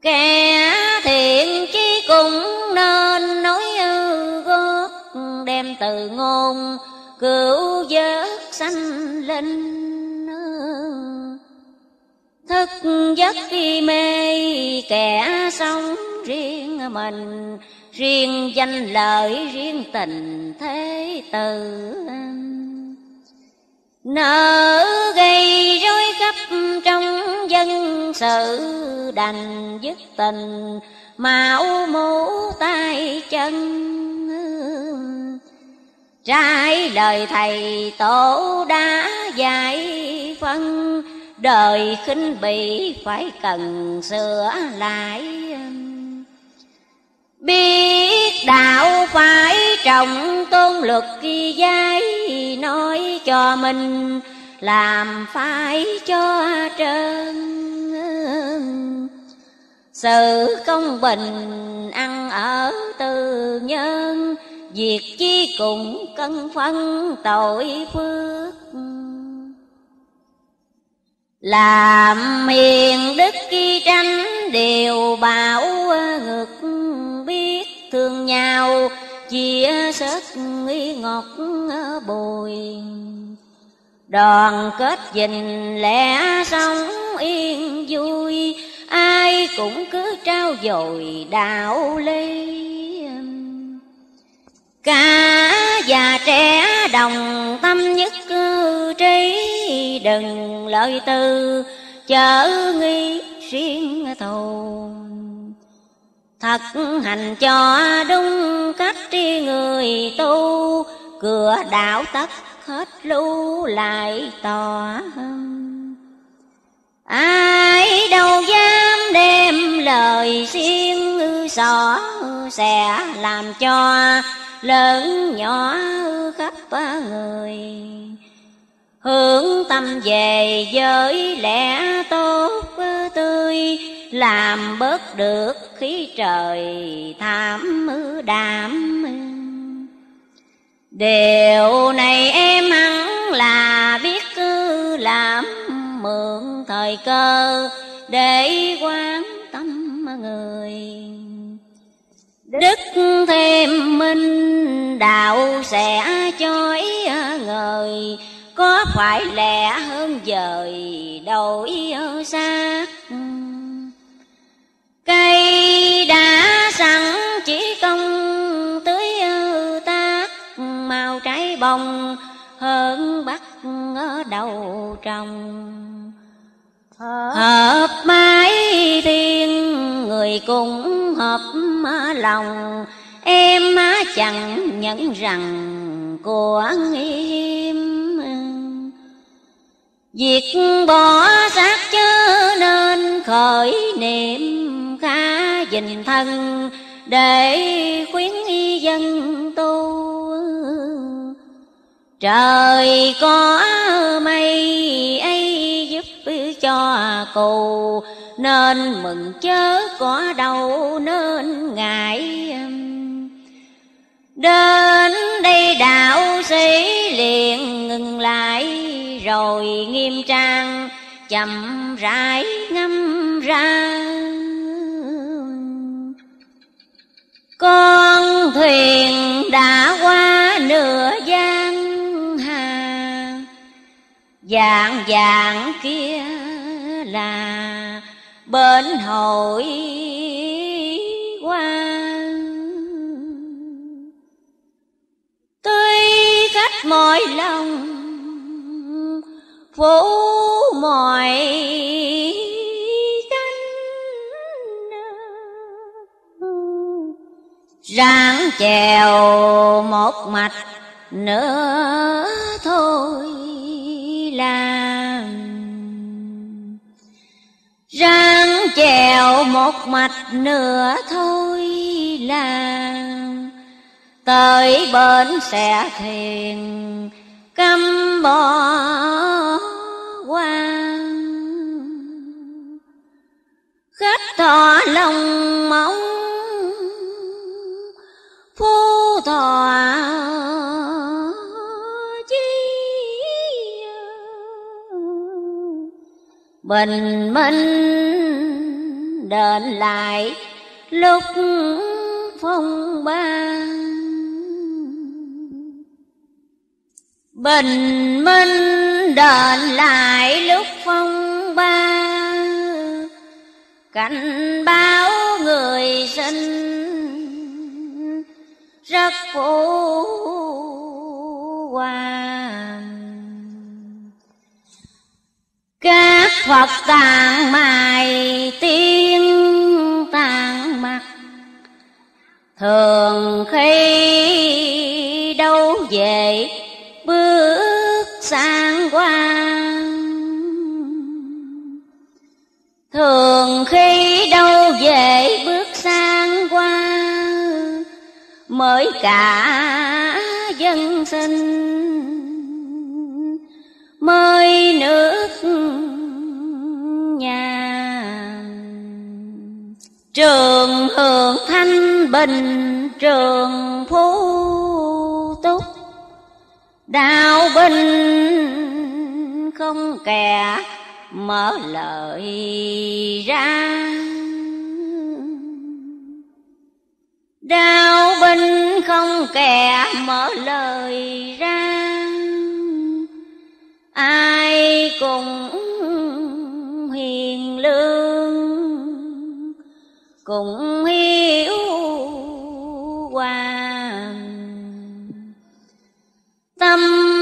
S1: Kẻ thiện chí cũng nên nói ư gót, Đem từ ngôn cứu giấc sanh linh thức giấc khi mê, kẻ sống riêng mình. Riêng danh lợi, riêng tình thế tử. Nợ gây rối khắp trong dân sự, đành dứt tình. Mạo mũ tay chân Trái lời thầy tổ đã dạy phân, Đời khinh bị phải cần sửa lại. Biết đạo phải trọng tôn luật kỳ giấy Nói cho mình làm phải cho trơn. Sự công bình ăn ở từ nhân Việc chi cũng cân phân tội phước. Làm miền đức khi tranh đều bảo ngược biết thương nhau Chia sớt nghi ngọt bồi. Đoàn kết dình lẽ sống yên vui, Ai cũng cứ trao dồi đạo lý. Cả già trẻ đồng tâm nhất cư trí, Đừng lợi từ, chớ nghi riêng thù. Thật hành cho đúng cách tri người tu, Cửa đạo tất hết lưu lại tòa Ai đâu dám đem lời xiên xỏ Sẽ làm cho lớn nhỏ khắp người. Hướng tâm về với lẽ tốt tươi, làm bớt được khí trời thảm đảm điều này em hẳn là biết cứ làm mượn thời cơ để quan tâm người. Đức thêm minh đạo sẽ chói người Có phải lẽ hơn dời đổi xa cây đã sẵn chỉ công tưới tác màu trái bồng hơn bắt ở đầu trồng hợp mái thiên người cũng hợp lòng. Em chẳng nhận rằng của em Việc bỏ xác chớ nên khởi niệm khá dình thân Để khuyến dân tu. Trời có mây ấy cho cù Nên mừng chớ có đâu nên ngại um, Đến đây đạo sĩ liền ngừng lại, Rồi nghiêm trang chậm rãi ngâm ra. Con thuyền đã qua nửa giang hà Dạng dạng kia là bên hội tươi khách mọi lòng, phủ mọi cánh ráng chèo một mạch nữa thôi làm ráng chèo một mạch nữa thôi là tới bến sẽ thuyền căm bỏ qua khách thọ lòng mong, Phú thọ bình minh đền lại lúc phong ba Bình minh đền lại lúc phong ba Cảnh báo người sinh Rất phú hoàng các Phật tàn mài tiên tàn mặt. Thường khi đâu về, bước sang quan. Thường khi đâu về, bước sang qua mới cả dân sinh mới nước nhà. Trường hưởng thanh bình, trường phú túc. Đạo binh không kẻ mở lời ra. Đạo binh không kẻ mở lời ra ai cùng hiền lương cùng hiếu hòa Tâm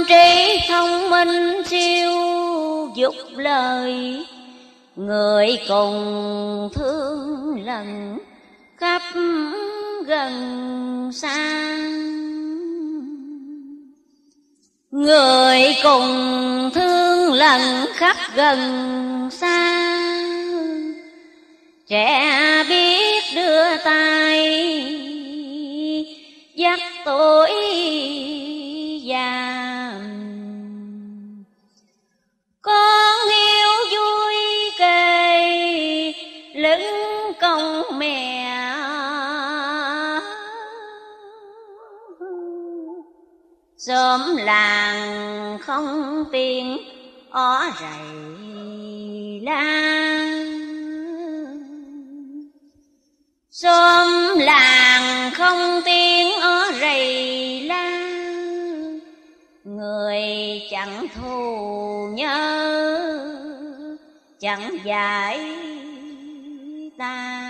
S1: trí thông minh siêu dục lời, Người cùng thương lần khắp gần xa. Người cùng thương lần khắp gần xa. Trẻ biết đưa tay, dắt tuổi già. Con hiếu sớm làng không tiên ó rầy lan sớm làng không tiếng, ó rầy la người chẳng chẳng thù nhớ, chẳng giải ta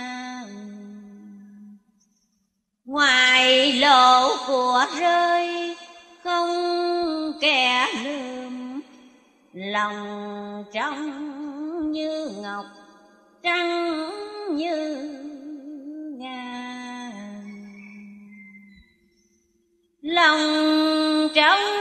S1: ngoài lộ của rơi không kẻ lườm. Lòng trong như ngọc trắng như ngà. Lòng trong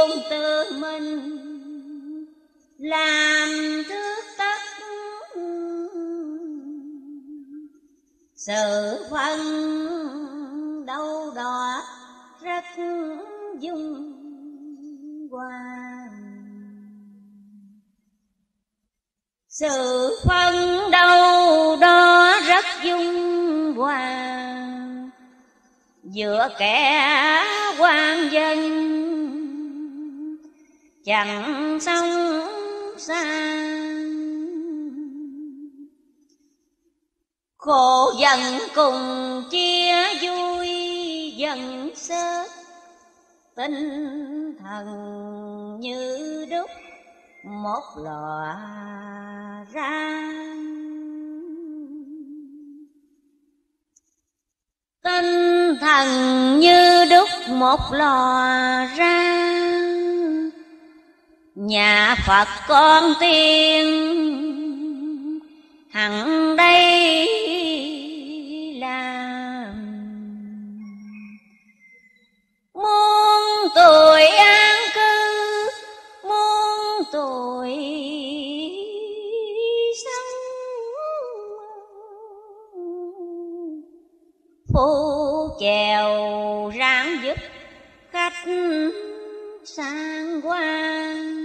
S1: ai tự mình, làm thức tất sự phân đâu đó rất dung hoàng sự phân đâu đó rất dung hoàng giữa kẻ quan dân chẳng sống xa. Khổ dần cùng chia vui dần sớt tinh thần như đúc một lò ra. Tinh thần như đúc một lò ra nhà phật con tiên hẳn đây làm. Muôn tuổi an cư, muôn tuổi sống phu chèo ráng giúp khách sang quang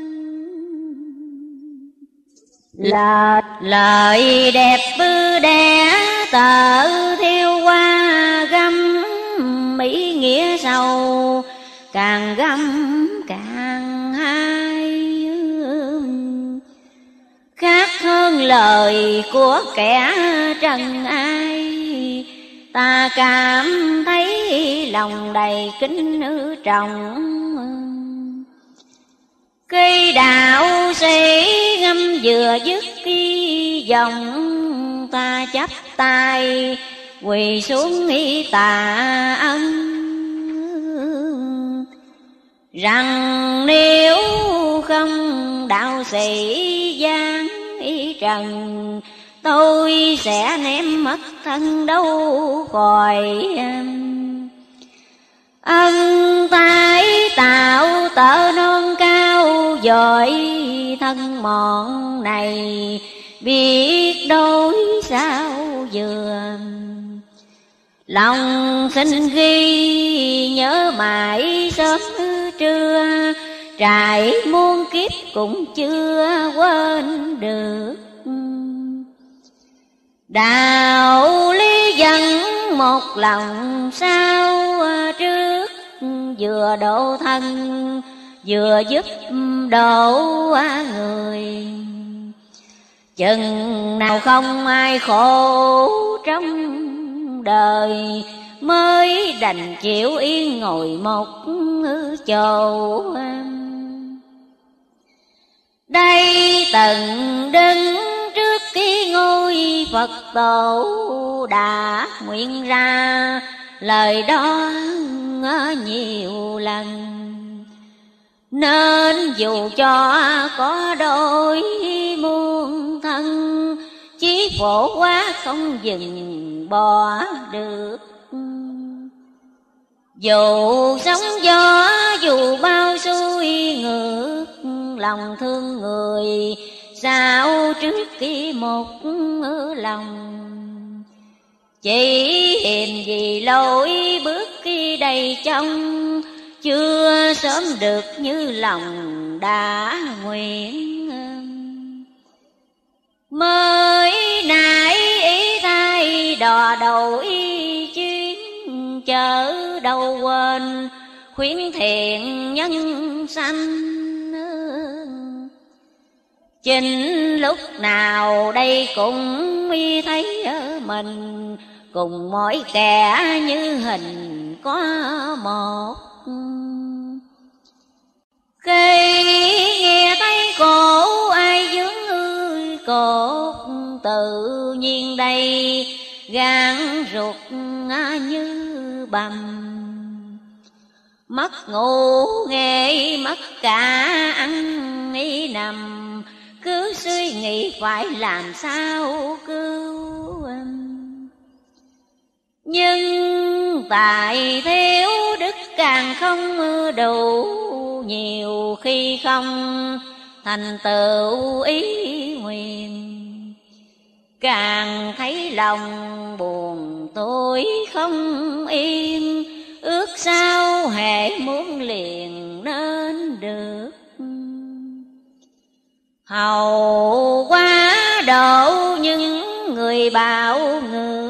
S1: là lời đẹp bư đẻ tờ theo qua găm mỹ nghĩa sâu càng găm càng hay. Khác hơn lời của kẻ trần ai, ta cảm thấy lòng đầy kính nữ trọng. Cây đạo sĩ ngâm vừa dứt khi dòng, ta chắp tay, quỳ xuống y tạ ân rằng nếu không đạo sĩ gian y trần, tôi sẽ ném mất thân đâu khỏi ân tái tạo tợ non ca dội thân mọn này, biết đối sao vừa lòng xin ghi nhớ mãi sớm trưa, trải muôn kiếp cũng chưa quên được. Đạo lý dân một lòng sao trước, vừa độ thân vừa giúp đổ người. Chừng nào không ai khổ trong đời, mới đành chịu yên ngồi một chỗ. Đây từng đứng trước cái ngôi Phật tổ đã nguyện ra, lời đó nhiều lần nên dù cho có đôi muôn thân chí phổ quá không dừng bỏ được. Dù sóng gió, dù bao xuôi ngược, lòng thương người sao trước khi một lòng? Chỉ hiềm gì lỗi bước khi đầy trong chưa sớm được như lòng đã nguyện. Mới nãy ý thay đò đầu y chuyến chở đâu quên khuyến thiện nhân sanh. Chính lúc nào đây cũng mi thấy ở mình, Cùng mỗi kẻ như hình có một. Khi nghe thấy cổ ai dướng ơi cột, Tự nhiên đây gan ruột như bầm. Mất ngủ nghe mất cả ăn nghĩ nằm. Cứ suy nghĩ phải làm sao cứu nhưng tại thiếu đức càng không đủ nhiều khi không thành tựu ý nguyện. Càng thấy lòng buồn tôi không yên ước sao hệ muốn liền nên được. Hầu quá độ những người bảo người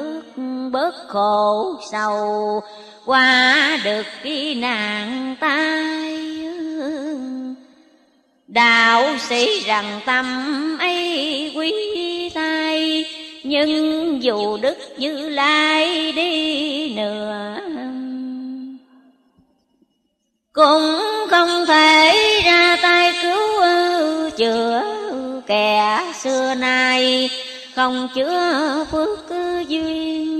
S1: bớt khổ sầu, qua được cái nạn tai đạo sĩ rằng tâm ấy quý thay, nhưng dù đức như lai đi nữa, cũng không thể ra tay cứu chữa kẻ xưa nay. Không chứa phước duyên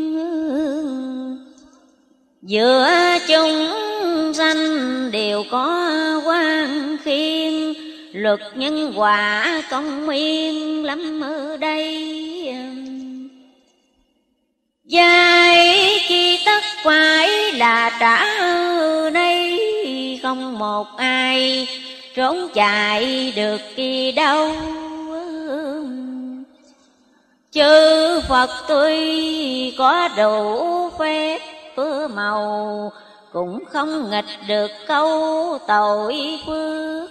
S1: giữa chúng sanh đều có quan khiên luật nhân quả công nguyên lắm ở đây. Giai chi tất phải là trả nay Không một ai trốn chạy được đi đâu. Chư Phật tuy có đủ phép màu, Cũng không nghịch được câu tội phước.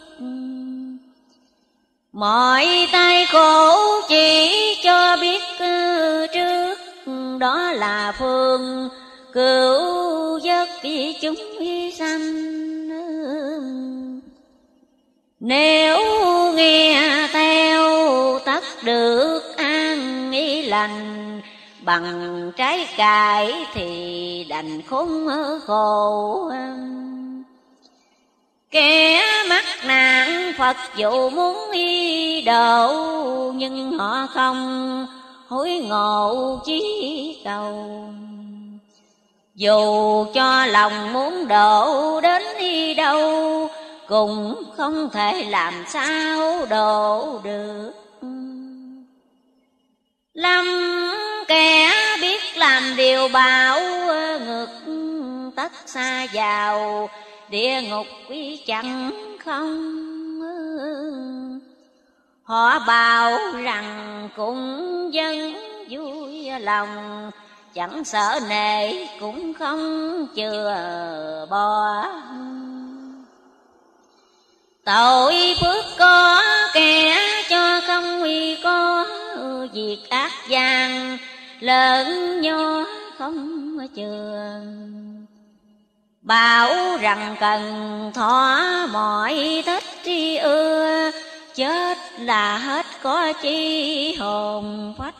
S1: Mọi tay khổ chỉ cho biết trước, Đó là phương cứu giấc chúng sanh. Nếu nghe theo tất được an ý lành Bằng trái cải thì đành khốn khổ. Kẻ mắc nạn, Phật dù muốn y độ, Nhưng họ không hối ngộ chí cầu. Dù cho lòng muốn độ đến đi đâu, cũng không thể làm sao độ được. Lâm kẻ biết làm điều bảo ngược tất xa vào. Địa ngục quý chẳng không Họ bảo rằng cũng dân vui lòng, Chẳng sợ nể cũng không chừa bỏ. Tội phước có kẻ cho không uy có Việc ác gian, lớn nhỏ không trường. Bảo rằng cần thỏa mọi thích tri ưa, Chết là hết có chi hồn phách.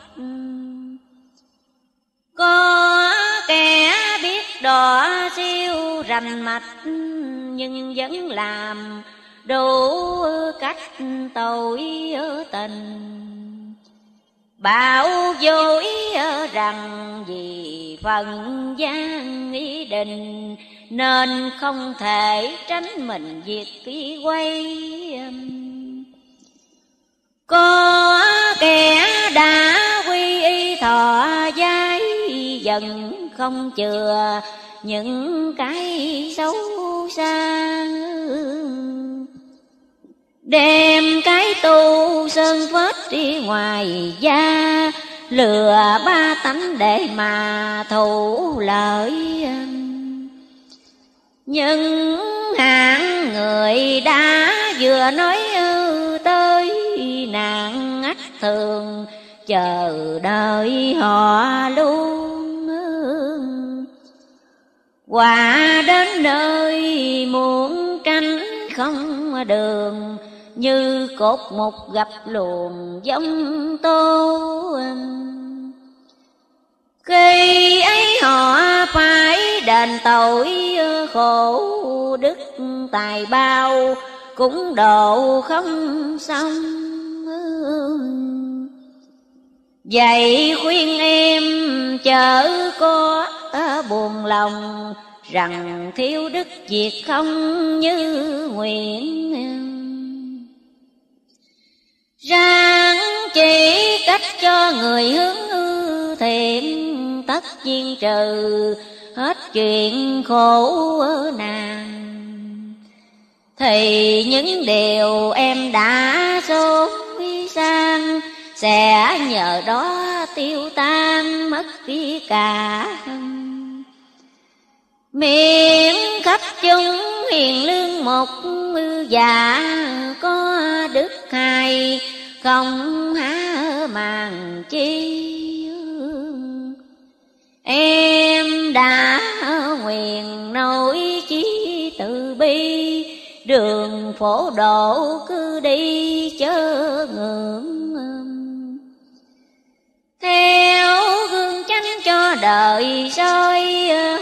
S1: Có kẻ biết đỏ siêu rành mạch, Nhưng vẫn làm đủ cách tội tình bảo dối rằng vì phần gian ý định, nên không thể tránh mình việc ký quay um. có kẻ đã quy y thọ giai dần không chừa những cái xấu xa. Đem cái tu sơn phết đi ngoài da, Lừa ba tánh để mà thủ lợi. Nhưng hạng người đã vừa nói tới nạn ách thường, Chờ đợi họ luôn. Quả đến nơi muốn tranh không đường như cột một gặp luồng giống tô. Khi ấy họ phải đền tội khổ đức tài bao, cũng độ không xong. Vậy khuyên em chớ có buồn lòng, rằng thiếu đức việc không như nguyện. Ráng chỉ cách cho người hướng thiện Tất nhiên trừ, hết chuyện khổ nàng. Thì những điều em đã xôn sang, Sẽ nhờ đó tiêu tan mất đi cả Miệng khắp chúng hiền lương một già có đức hai không há màng chi em đã nguyện nỗi chí từ bi, đường phổ độ cứ đi chớ ngưỡng theo gương chánh cho đời soi,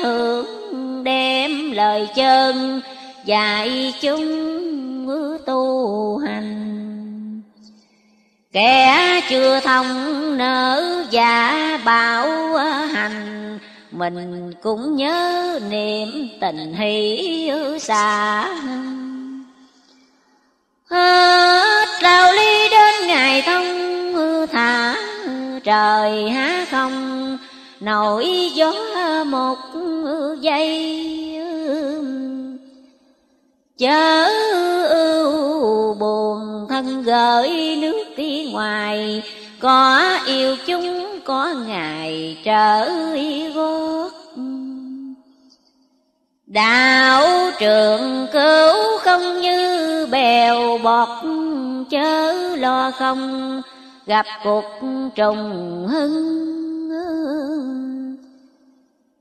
S1: hưởng đem lời chân, dạy chúng tu hành. Kẻ chưa thông nở giả bảo hành, Mình cũng nhớ niệm tình hỷ xa. Hết ly đến ngày thông thả Trời há không, nổi gió một giây chớ ưu buồn thân gửi nước đi ngoài, có yêu chúng, có ngày trở gót. Đạo trường cứu không như bèo bọt, chớ lo không gặp cuộc trùng hưng.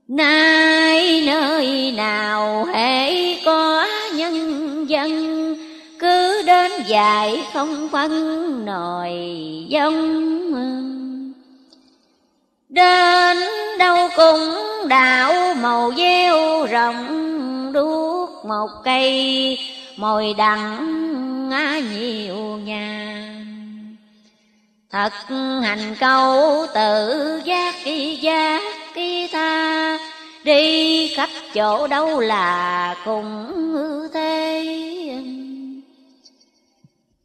S1: Nay nơi nào hễ có nhân dân. Cứ đến dài không phân nồi giống Đến đâu cũng đạo màu gieo rộng Đuốc một cây, mồi đặng nhiều nhà. Thật hành câu tự giác kỳ giác kỳ tha Đi khắp chỗ đâu là cùng thế.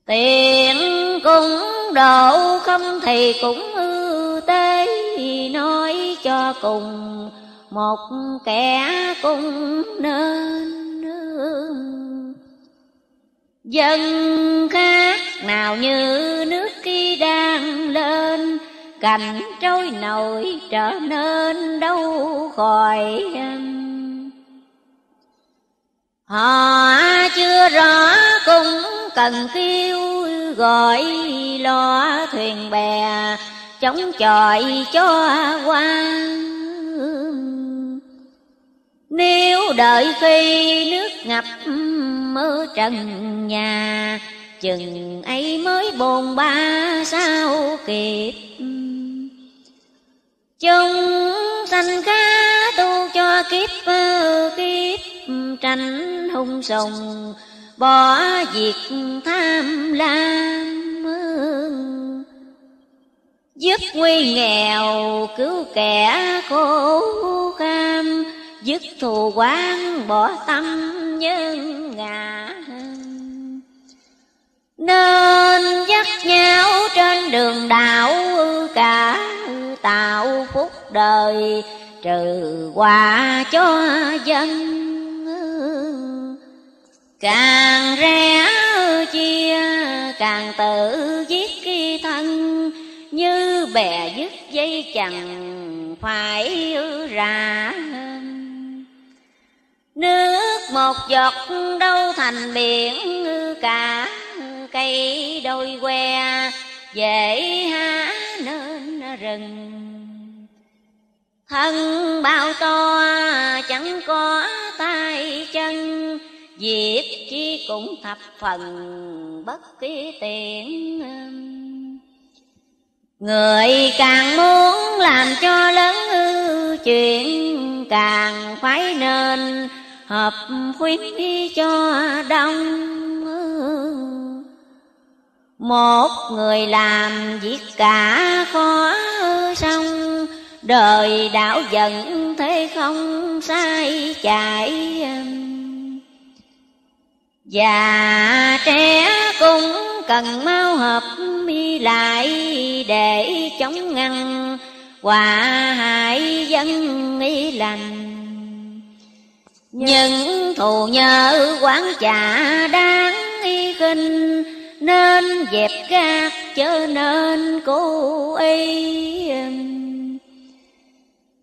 S1: Tiền cũng độ không thì cũng ư tế. Nói cho cùng, một kẻ cũng nên Dân khác nào như nước khi đang lên. Cảnh trôi nổi trở nên đâu khỏi Họ chưa rõ cũng cần kêu gọi lo thuyền bè, chống chọi cho qua nếu đợi khi nước ngập mơ trần nhà, Chừng ấy mới bồn ba sao kịp. Chúng sanh khá tu cho kiếp kiếp tranh hung sùng Bỏ việc tham lam Dứt nguy nghèo, cứu kẻ khổ kham, Dứt thù quán bỏ tâm nhân ngã nên dắt nhau trên đường đạo, cả Tạo phúc đời, trừ quả cho dân. Càng rẽ chia, càng tự giết khi thân, Như bè dứt dây chẳng phải ra. Nước một giọt đâu thành biển cả. Cây đôi que, dễ há nên rừng. Thân bao to, chẳng có tay chân Việc chi cũng thập phần bất kỳ tiện. Người càng muốn làm cho lớn chuyện Càng phải nên hợp khuyến cho đông một người làm việc cả khó xong, Đời đảo dần thế không sai chạy. Già trẻ cũng cần mau hợp mi lại Để chống ngăn hòa hại dân y lành. Những thù nhớ quán trả đáng y khinh nên dẹp gác chớ nên cố ý.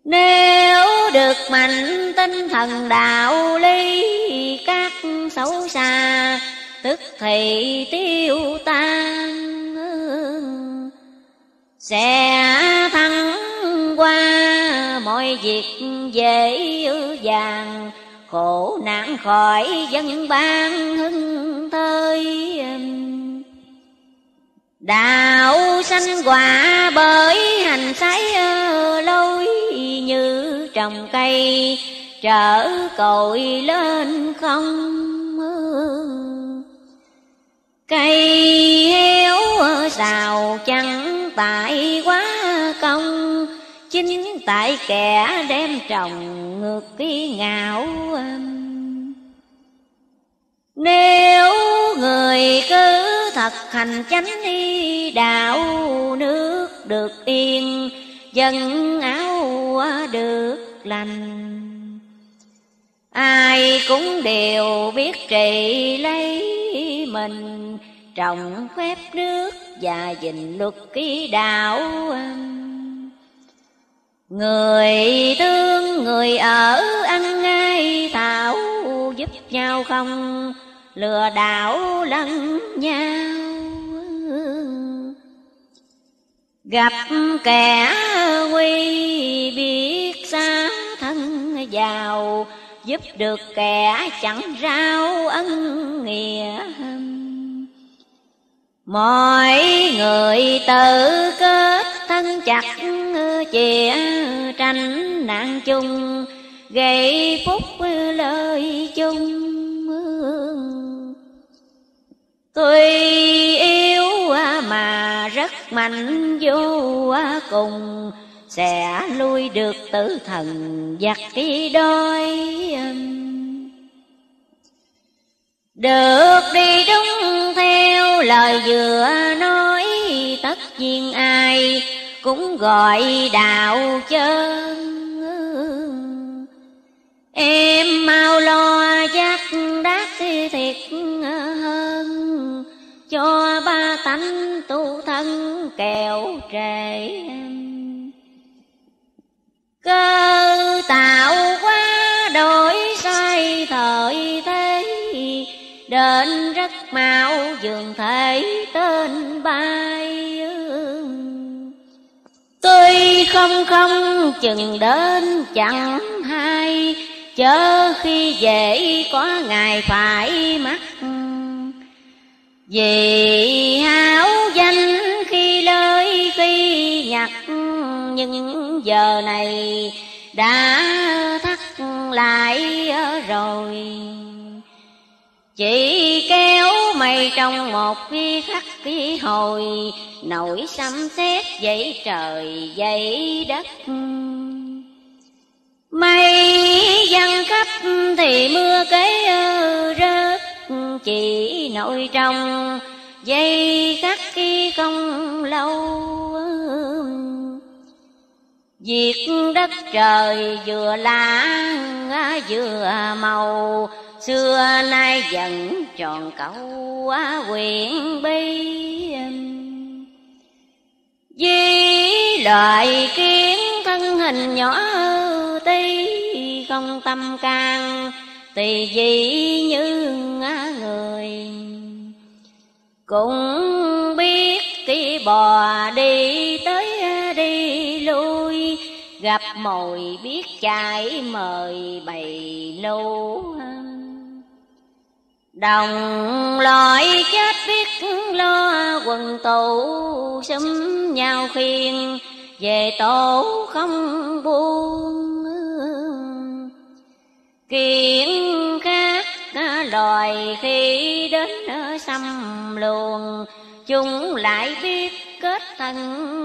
S1: Nếu được mạnh tinh thần đạo lý Các xấu xa, tức thì tiêu tan, Sẽ thắng qua mọi việc dễ dàng, khổ nạn khỏi dân ban hưng thơi đạo sanh quả bởi hành sái lối như trồng cây, trở cội lên không cây héo xào chẳng tại quá công, chính tại kẻ đem trồng ngược cái ngạo nếu người cứ thật hành chánh đi đạo nước được yên, dân áo được lành. Ai cũng đều biết trị lấy mình, trồng phép nước và gìn luật ký đạo. Người thương người ở ăn ngay thảo giúp nhau không? Lừa đảo lẫn nhau. Gặp kẻ quy biết xa thân giàu, Giúp được kẻ chẳng rao ân nghĩa Mọi người tự kết thân chặt chìa tranh nạn chung, gây phúc lời chung. Tuy yếu à, mà rất mạnh vô à, cùng Sẽ lui được tử thần giặc đi đôi um. Được đi đúng theo lời vừa nói, Tất nhiên ai cũng gọi đạo chân. Em mau lo chắc đắc thiệt cho ba tánh tu thân kẹo trễ. Cơ tạo quá đổi sai thời thế đến rất mau dường thể tên bay Tuy không không chừng đến chẳng hay, Chớ khi dễ có ngày phải mắc vì hảo danh khi lời khi nhặt, Nhưng giờ này đã thắt lại rồi. Chỉ kéo mây trong một khi khắc khi hồi, Nổi sấm sét dậy trời, dậy đất. Mây văng khắp thì mưa kế rớt chỉ nội trong dây khắc khi không lâu. Việc đất trời vừa lá vừa màu, xưa nay dần tròn câu quyền bi. Vì loại kiến thân hình nhỏ, tí Không tâm can tỳ dị như người Cũng biết khi bò đi tới đi lui, Gặp mồi biết chạy mời bầy lâu Đồng loại chết biết lo quần tụ xúm nhau khiên, Về tổ không buông kiến khác loài khi đến xâm luồng. Chúng lại biết kết thân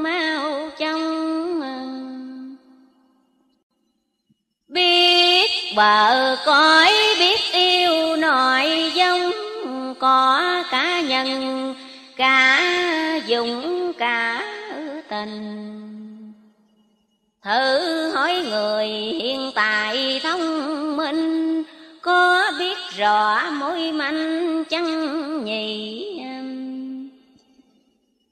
S1: mau trong Biết bờ cõi biết yêu nội giống Có cả nhân cả dụng cả tình. Thử hỏi người hiện tại thông minh, Có biết rõ mối manh chăng nhỉ?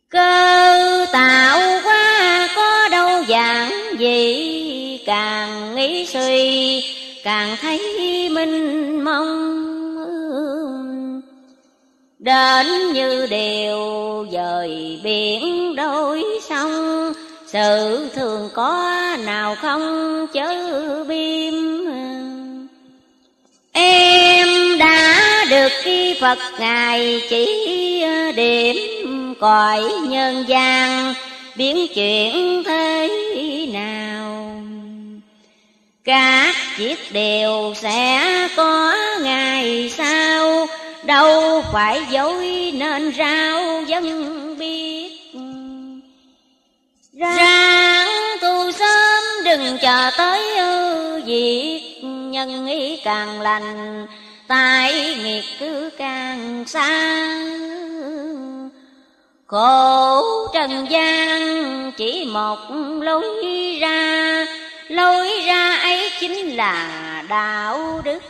S1: Cơ tạo quá có đâu dạng gì, càng nghĩ suy, càng thấy minh mong đến như điều dời biển đôi sông sự thường có nào không chớ biêm em đã được khi phật ngài chỉ điểm cõi nhân gian, biến chuyển thế nào? Các chiếc đều sẽ có ngày sau, đâu phải dối nên rao dân biên ráng tu sớm, đừng chờ tới việc nhân ý càng lành, tai nghiệt cứ càng xa khổ trần gian, chỉ một lối ra. Lối ra ấy chính là đạo đức.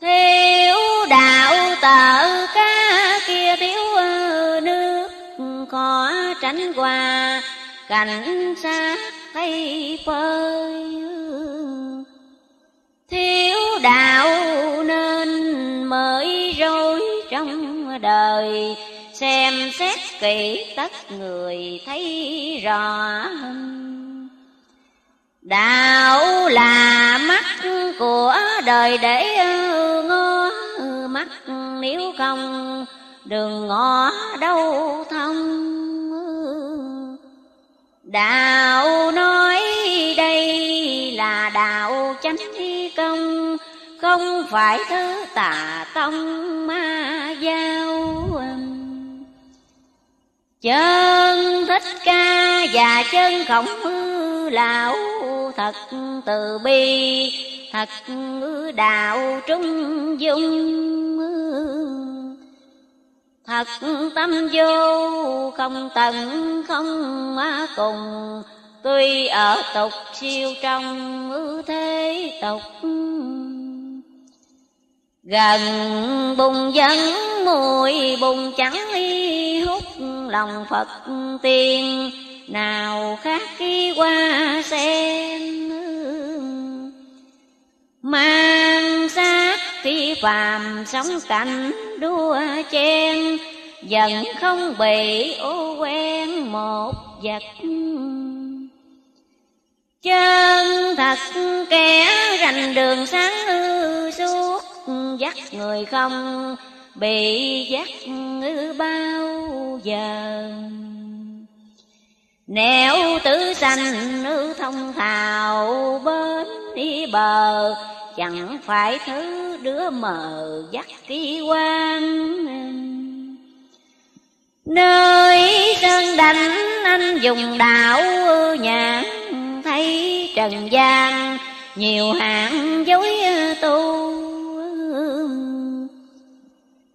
S1: Thiếu đạo tợ cá kia thiếu nước có tránh qua cảnh sát thấy phơi. Thiếu đạo nên mới rối trong đời, xem xét kỹ tất người thấy rõ Đạo là mắt của đời để ngó, mắt nếu không đường ngõ đâu thông Đạo nói đây là đạo chánh công, Không phải thứ tà tông ma giao Chân thích ca và chân khổng lão thật từ bi, thật đạo trung dung thật tâm vô không tận, không cùng. Tuy ở tục siêu trong thế tục. Gần bùng dẫn mùi bùng trắng y hút lòng phật tiên. Nào khác khi qua xem mang xác phi phàm sống cảnh đua chen dần không bị ô quen một vật. Chân thật kẻ rành đường sáng ư suốt, dắt người không bị dắt ư bao giờ. Nẻo tứ sanh nữ thông thào bên đi bờ Chẳng phải thứ đứa mờ dắt kỳ quan. Nơi sơn đánh anh dùng đạo nhãn, Thấy trần gian nhiều hạng dối tu.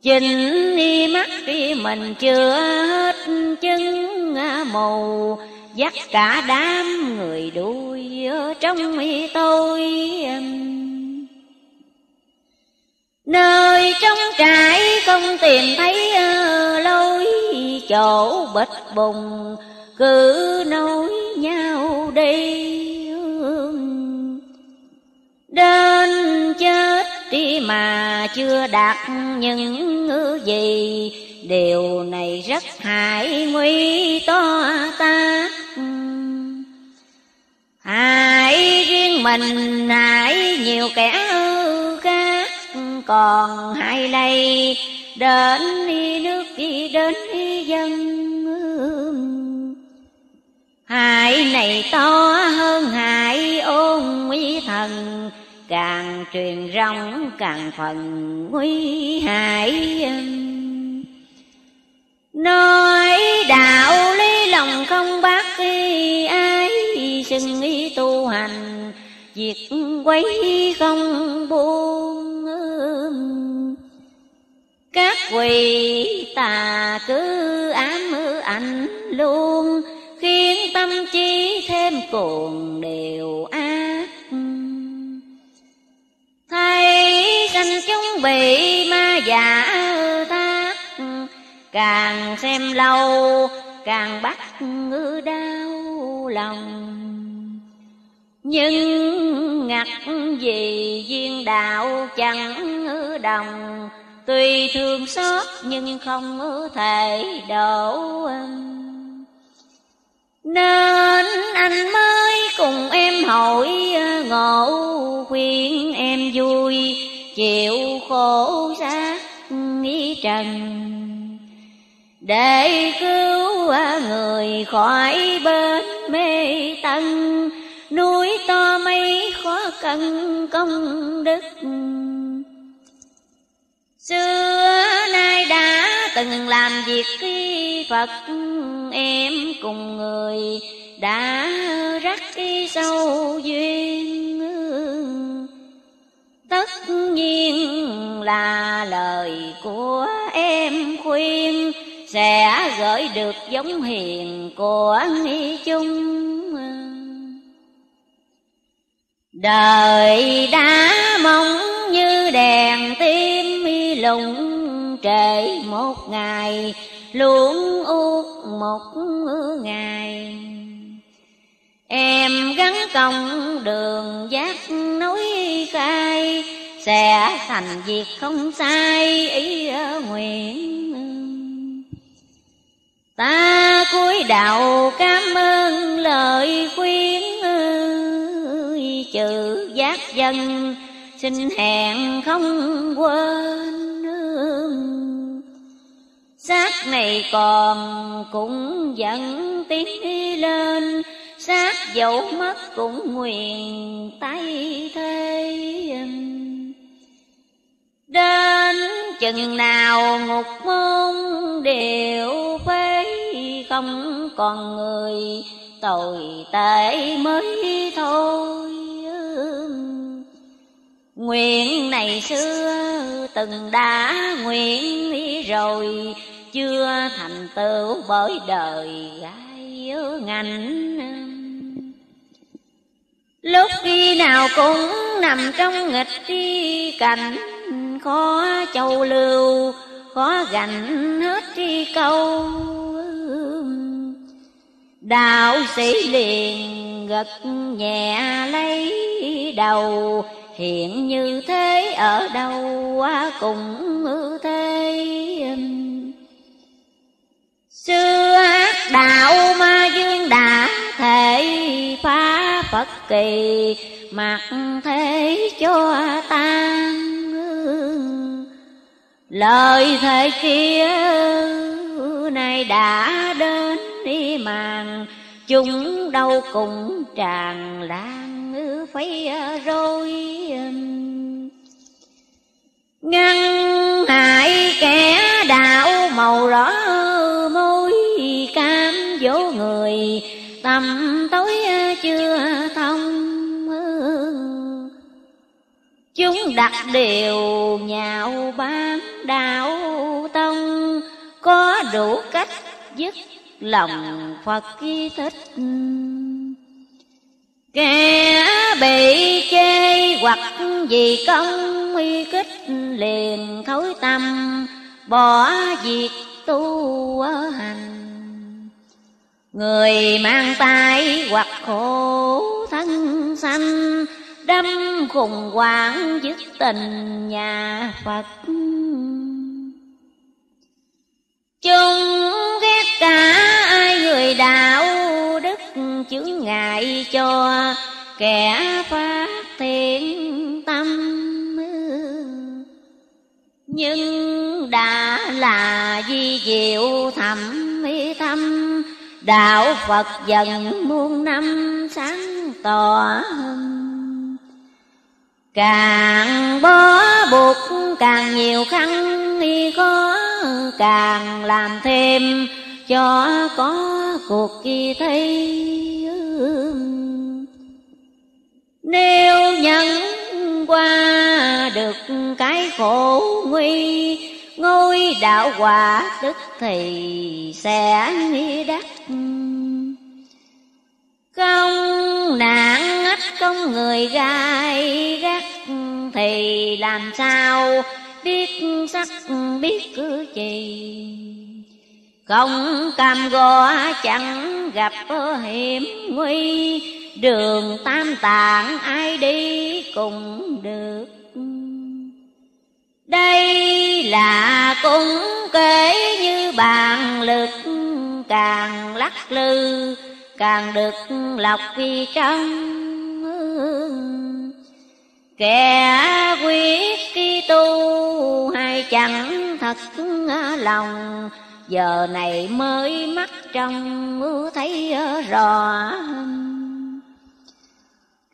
S1: Chỉnh đi mắt đi mình chưa hết chân mù, Dắt cả đám người đuôi trong tôi. Nơi trong trại không tìm thấy ờ, lối chỗ bịch bùng. Cứ nối nhau đi Đến chết đi mà chưa đạt những gì. Điều này rất hại nguy to ta Hại riêng mình, hại nhiều kẻ còn hai lây. Đến nước đi, đến dân hải này to hơn hải ôn quý thần. Càng truyền rong càng phần nguy hại nói đạo lý lòng không bác ai xưng ý tu hành. Việc quấy không buông các quỷ tà cứ ám ư ảnh luôn, khiến tâm trí thêm cuồng đều ác. Thấy sanh chúng bị ma giả tác, càng xem lâu, càng bắt ngư đau lòng. Nhưng ngặt vì duyên đạo chẳng đồng tuy thương xót, nhưng không thể đổ nên anh mới cùng em hỏi ờ, ngộ khuyên em vui, chịu khổ xác nghĩ trần. Để cứu ờ, người khỏi bên mê tân núi to mấy khó cần công đức xưa nay đã từng làm việc khi phật, em cùng người đã rắc sâu duyên. Tất nhiên là lời của em khuyên sẽ gửi được giống hiền của nghi chung. Đời đã mong như đèn tiên lũng trễ một ngày luôn uất một ngày. Em gắn công đường giác núi khai, sẽ thành việc không sai ý nguyện. Ta cúi đầu cảm ơn lời khuyên, chữ giác dân xin hẹn không quên xác này còn cũng vẫn tiến lên. Xác dẫu mất cũng nguyện tay thế đến chừng nào ngục môn đều phế, không còn người tồi tệ mới thôi. Nguyện này xưa từng đã nguyện rồi Chưa thành tựu bởi đời gai ngành. Lúc khi nào cũng nằm trong nghịch đi cảnh Khó châu lưu, khó gành hết tri câu. Đạo sĩ liền gật nhẹ lấy đầu Hiện như thế, ở đâu cùng thế. Xưa ác đạo ma dương đã thể phá Phật kỳ, Mặc thế cho tan. Lời thế kia này đã đến đi màn Chúng đâu cùng tràn lan phải à, rồi à. ngăn hại kẻ đạo màu rõ môi cam dỗ người tầm tối à, chưa thông chúng đặt điều nhạo ban đạo tông, có đủ cách dứt lòng phật thích. Kẻ bị chê hoặc vì công uy kích liền thối tâm, Bỏ việc tu hành. Người mang tay hoặc khổ thân sanh, Đâm khủng hoảng dứt tình nhà Phật. Chung ghét cả ai người đạo đức chướng ngại cho kẻ phát thiện tâm nhưng đã là di diệu thầm mỹ thâm đạo phật dần muôn năm sáng tỏ càng bó buộc càng nhiều khăn khó càng làm thêm cho có cuộc kỳ thi. Nếu nhận qua được cái khổ nguy, ngôi đạo quả tức thì sẽ nghĩ đắc công nạn ách công người gai gắt thì làm sao biết sắc biết cử chỉ không cam go chẳng gặp hiểm nguy. Đường tam tạng ai đi cũng được. Đây là cũng kể như bàn lực. Càng lắc lư, càng được lọc vì trong kẻ quyết khi tu, hay chẳng thật lòng giờ này mới mắt trong thấy ờ, rõ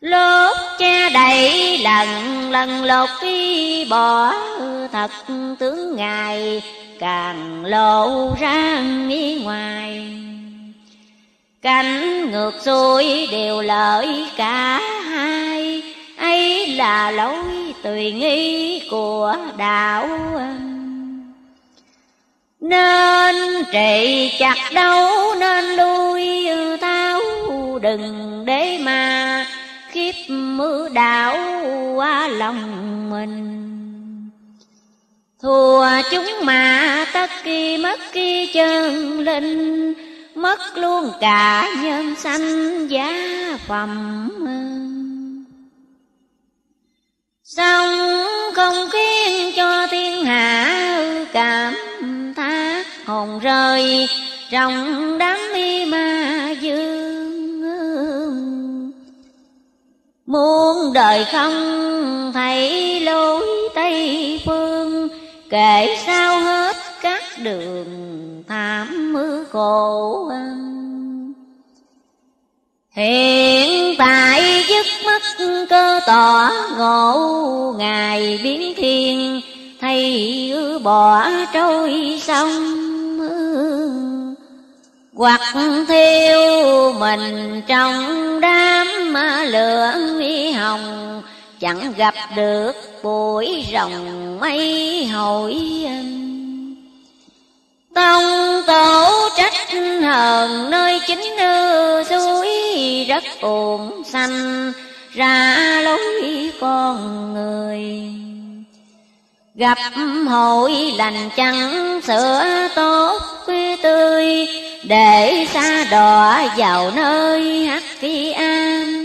S1: Lốt cha đầy lần lần lột đi bỏ Thật tướng Ngài càng lộ ra nghi ngoài. Cánh ngược xuôi đều lợi cả hai, ấy là lối tùy nghi của đạo nên trị chặt đấu nên lui tháo đừng để mà khiếp mưa đạo qua lòng mình. Thua chúng mà tất kỳ mất kỳ chân linh, mất luôn cả nhân sanh giá phẩm. Xong không khiến cho thiên hạ cảm thác hồn rơi trong đám mi ma dương. Muốn đời không thấy lối Tây Phương, Kể sao hết các đường thảm mưa khổ Hiện tại dứt mất cơ tỏ ngộ Ngài biến thiên thầy bỏ trôi sông Hoặc theo mình trong đám lửa hồng, Chẳng gặp được bụi rồng mây hội Tông tổ trách hờn nơi chính suối rất ổn xanh, ra lối con người. Gặp hội lành chẳng sữa tốt tươi, Để xa đọa vào nơi hắc kỳ an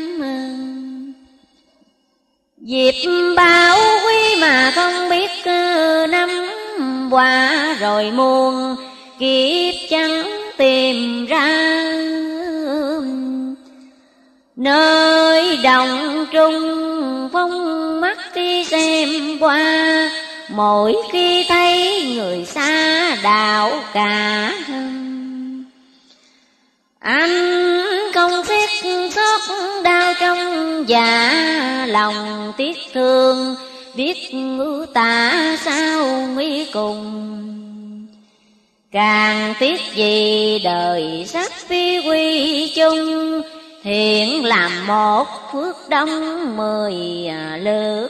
S1: Dịp báo quý mà không biết năm qua rồi muôn kiếp chẳng tìm ra Nơi đồng trung phong mắt đi xem qua Mỗi khi thấy người xa đạo cả Anh không biết xót đau trong dạ lòng tiếc thương, Biết ngữ tả sao nguy cùng. Càng tiếc gì đời sắp phi quy chung, Thiện làm một phước đông mười à, lượt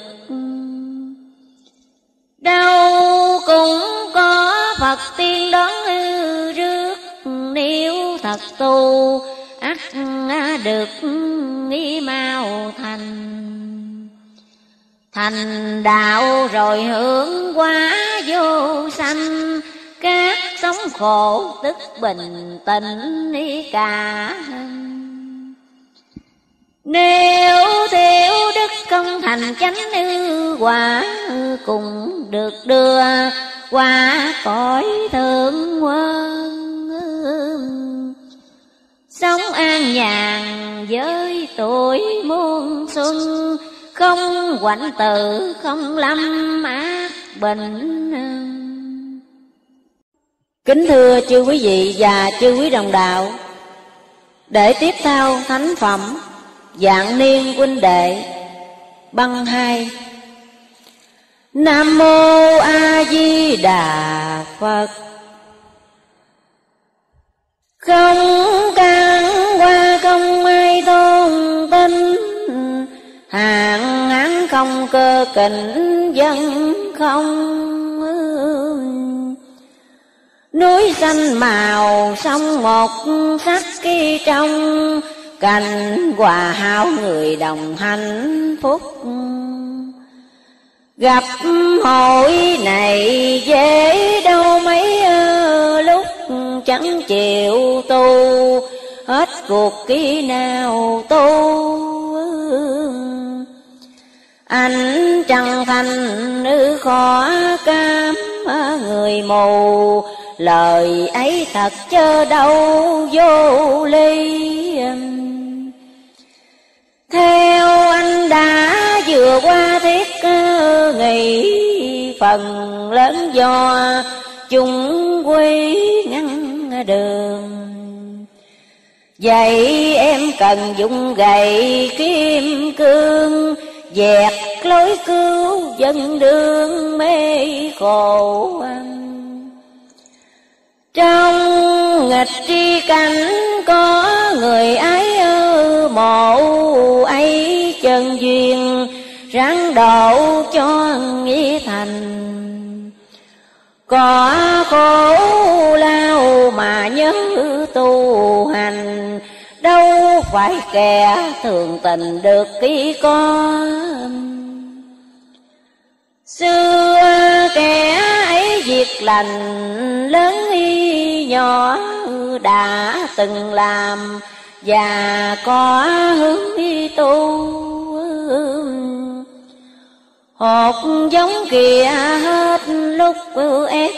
S1: Đâu cũng có Phật tiên đón ư rước. Nếu thật tu ắt được nghi mau thành. Thành đạo rồi hưởng quá vô sanh. Các sống khổ tức bình tĩnh cả nếu thiếu đức công thành chánh ư quả Cùng được đưa qua cõi thượng quân. Sống an nhàn với tuổi muôn xuân, không quạnh tự không lâm ác bệnh. Kính thưa chư quý vị và chư quý đồng đạo, để tiếp theo thánh phẩm dạng niên huynh đệ. Băng hai. Nam mô a di đà phật. Không can qua không ai tôn tin hàng án không cơ kình dân không núi xanh màu sông một sắc kỳ trong canh hòa hảo người đồng hạnh phúc. Gặp hội này dễ đâu mấy ờ, lúc chẳng chịu tu. Hết cuộc kỳ nào tu. Anh trăng thanh nữ khó cam ờ, người mù. Lời ấy thật chớ đâu vô ly theo anh đã vừa qua thiết ngày phần lớn do chúng quy ngăn đường. Vậy em cần dùng gậy kim cương dẹt lối cứu dân đường mê khổ trong nghịch tri cảnh có người ấy mộ ấy chân duyên, ráng độ cho nghĩ thành. Có khổ lao mà nhớ tu hành, đâu phải kẻ thường tình được ký con. Xưa kẻ việc lành lớn y nhỏ đã từng làm, và có hướng đi tu. Hột giống kia hết lúc ép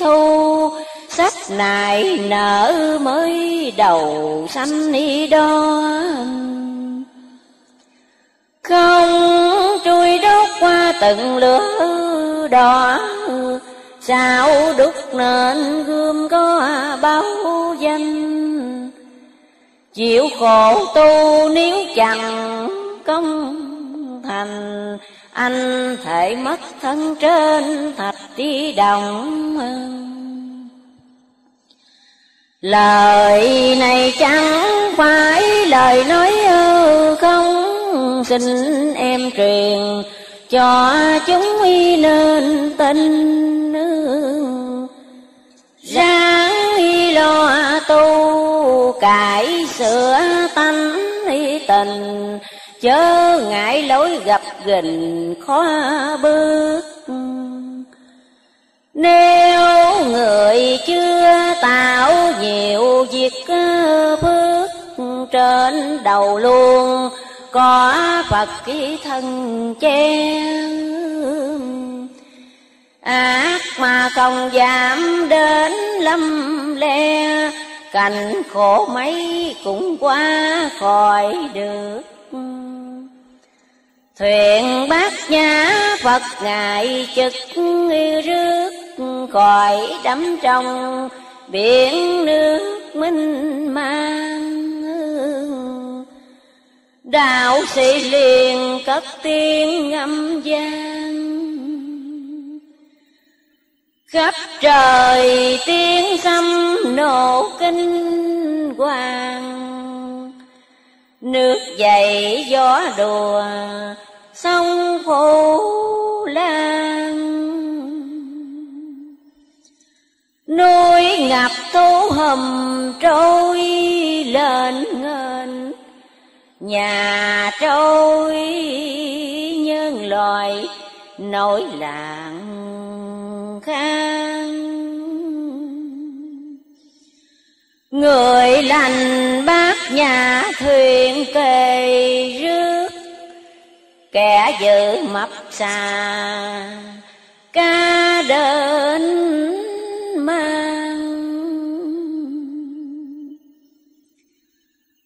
S1: thu, sách này nở mới đầu xanh đi đó không trôi đốt qua từng lửa đỏ sao đúc nên gươm có bao danh. Chịu khổ tu nếu chẳng công thành, anh thể mất thân trên thạch đi đồng. Lời này chẳng phải lời nói không, xin em truyền cho chúng uy nên tình ráng uy lo tu, cải sửa tánh y tình, chớ ngại lối gặp gình khó bước. Nếu người chưa tạo nhiều việc bước trên đầu luôn có Phật ký thân che ác mà không dám đến lâm le cảnh khổ mấy cũng qua khỏi được. Thuyền bát nhã Phật ngài trực rước khỏi đắm trong, biển nước minh mang đạo sĩ liền cất tiếng ngâm gian khắp trời tiếng xăm nổ kinh hoàng. Nước dậy gió đùa, sông phủ lan. Núi ngập thú hầm trôi lên ngên nhà trôi nhân loài nổi lạng khang. Người lành bác nhà thuyền kề rước, kẻ giữ mập xà ca đến mang.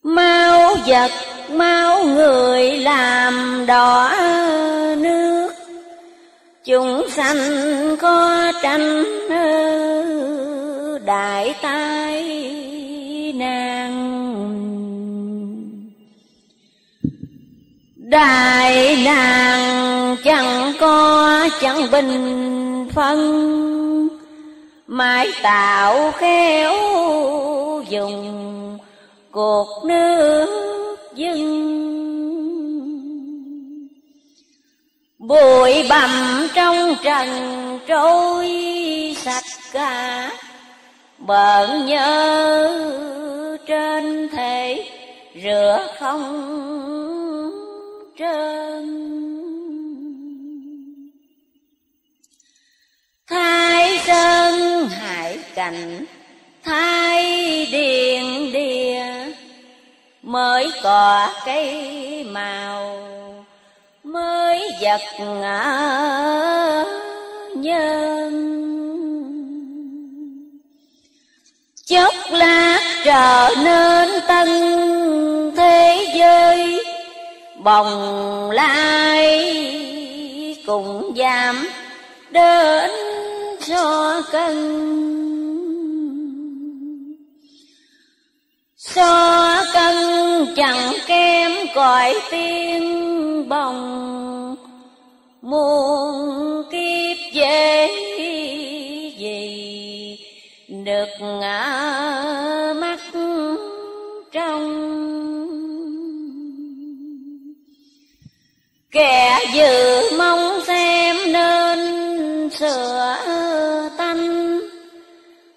S1: Mau vật máu người làm đỏ chúng sanh có tranh đại tai nạn. Đại nạn chẳng có, chẳng bình phân. Mãi tạo khéo dùng cuộc nước dưng. Bụi bặm trong trần trôi sạch cả bận nhớ trên thể, rửa không trơn. Thái sơn hải cảnh, thái điện đìa mới có cây màu, mới vật nhân. Chốc lát trở nên tân thế giới, bồng lai cùng giảm đến so cân so cân chẳng kém cõi tiên bồng muôn kiếp dễ gì được ngã mắt trong. Kẻ dự mong xem nên sửa tanh,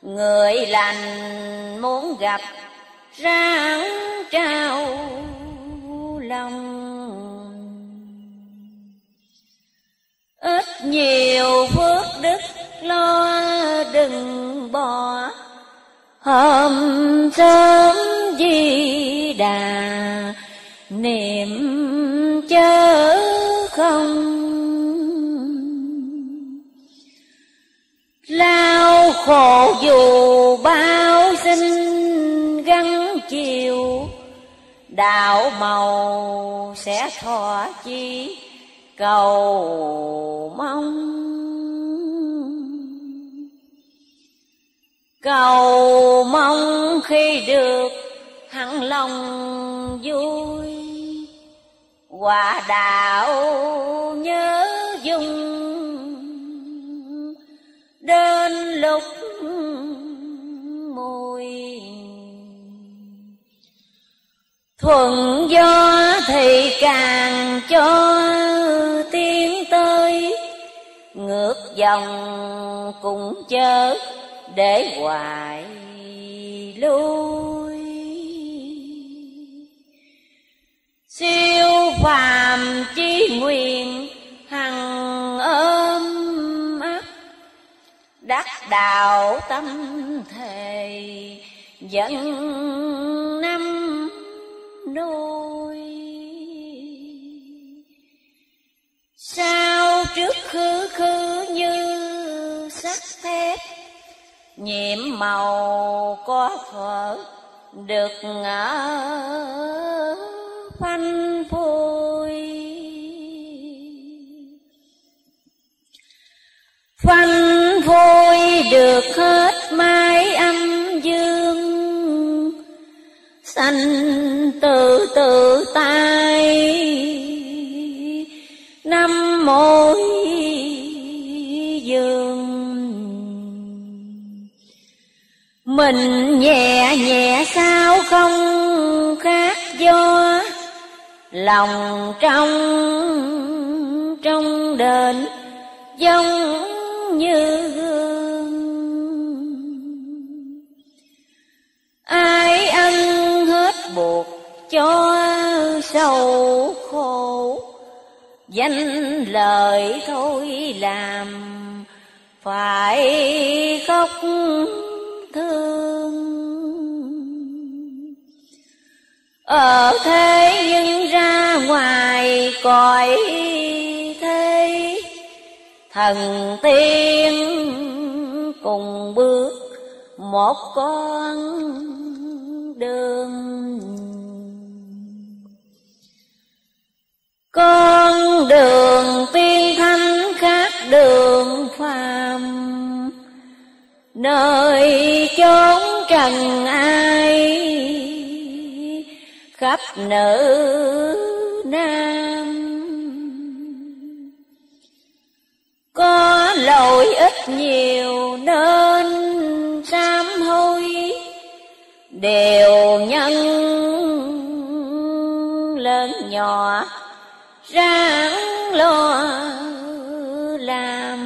S1: người lành muốn gặp ráng trao lòng. Ít nhiều phước đức lo đừng bỏ. Hôm sớm di đà, niệm chớ không. Lao khổ dù bao sinh chiều, đạo màu sẽ thọ chi, cầu mong. Cầu mong khi được hẳn lòng vui quả đạo nhớ dung. Đến lúc mùi thuận gió thì càng cho tiến tới. Ngược dòng cũng chớ để hoài lui. Siêu phàm chi nguyện hằng ôm ấp, đắc đạo tâm thề dẫn năm nuôi sao trước khứ khứ như sắt thép nhiệm màu có thở được ngỡ phanh vui, phanh vui được hết mái âm dương sanh từ từ tay. Năm mỗi giường mình nhẹ nhẹ sao không khác do lòng trong trong đền giống như gương. Ai buộc cho sầu khổ. Danh lời thôi làm, phải khóc thương. Ở thế nhưng ra ngoài cõi thế, thần tiên cùng bước một con đường con đường tiên thánh khác đường phàm. Nơi chốn trần ai, khắp nữ nam. Có lỗi ít nhiều nên sám hối đều nhân lớn nhỏ, ráng lo làm.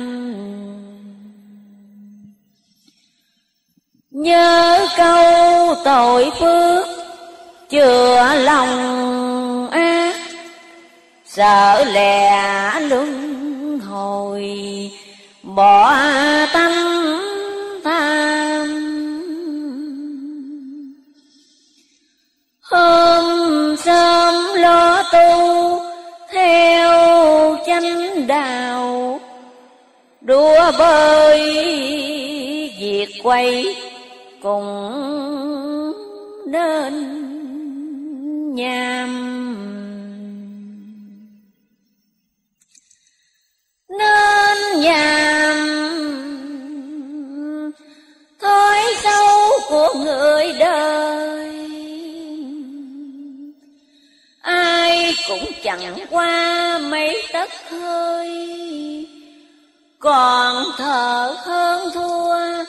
S1: Nhớ câu tội phước chừa lòng ác, sợ lẻ luân hồi, bỏ tâm hôm sớm lo tu, theo chánh đạo. Đua bơi việc quay cùng nên nhàm. Nên nhàm. Thói xấu của người đời chẳng qua mấy tấc hơi. Còn thở hơn thua,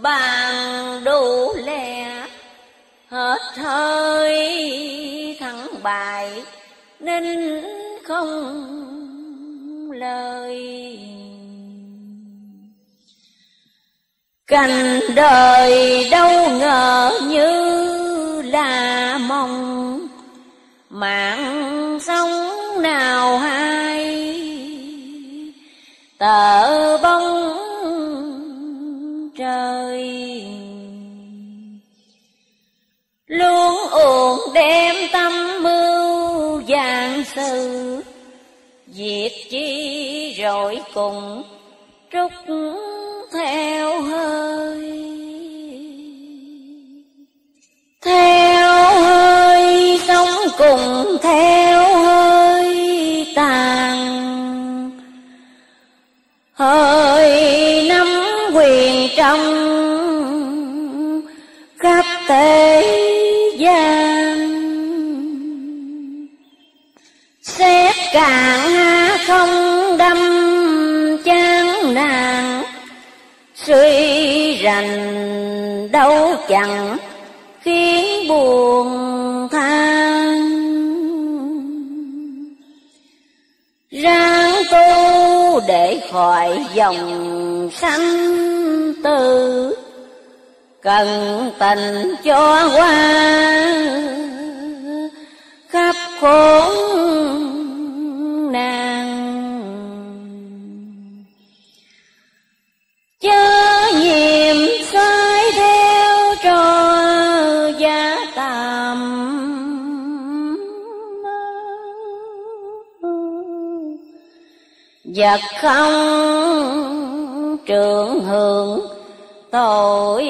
S1: bằng đủ lẹ hết hơi thắng bại, nên không lời. Cành đời đâu ngờ như là mong mạng sống tờ bóng trời. Luôn uổng đem tâm mưu vàng sự. Việc chi rồi cùng trúc theo hơi. Theo hơi, sống cùng theo hơi tàn hơi nắm quyền trong khắp thế gian. Xét cạn ha không đâm chán nàng, suy rành đâu chẳng khiến buồn than để khỏi dòng sanh tử. Cần tình cho qua khắp khốn vật không trường hưởng tội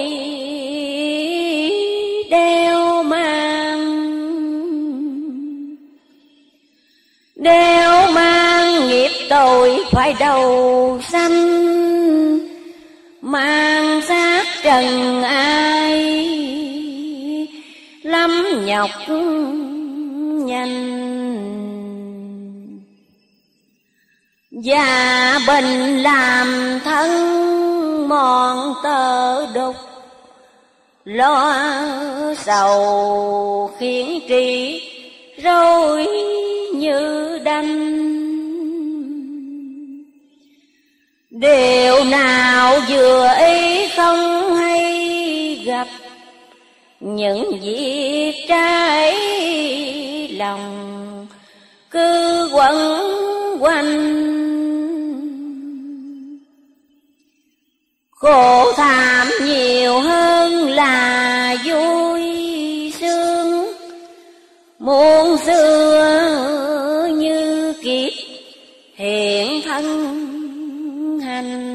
S1: đeo mang. Đeo mang nghiệp tội phải đầu xanh mang xác trần ai, lắm nhọc nhanh và bình làm thân mòn tơ đục, lo sầu khiến trí rối như đanh. Điều nào vừa ý không hay gặp, những việc trái lòng cứ quẩn quanh. Khổ thảm nhiều hơn là vui sướng. Muôn xưa như kiếp, hiện thân hành.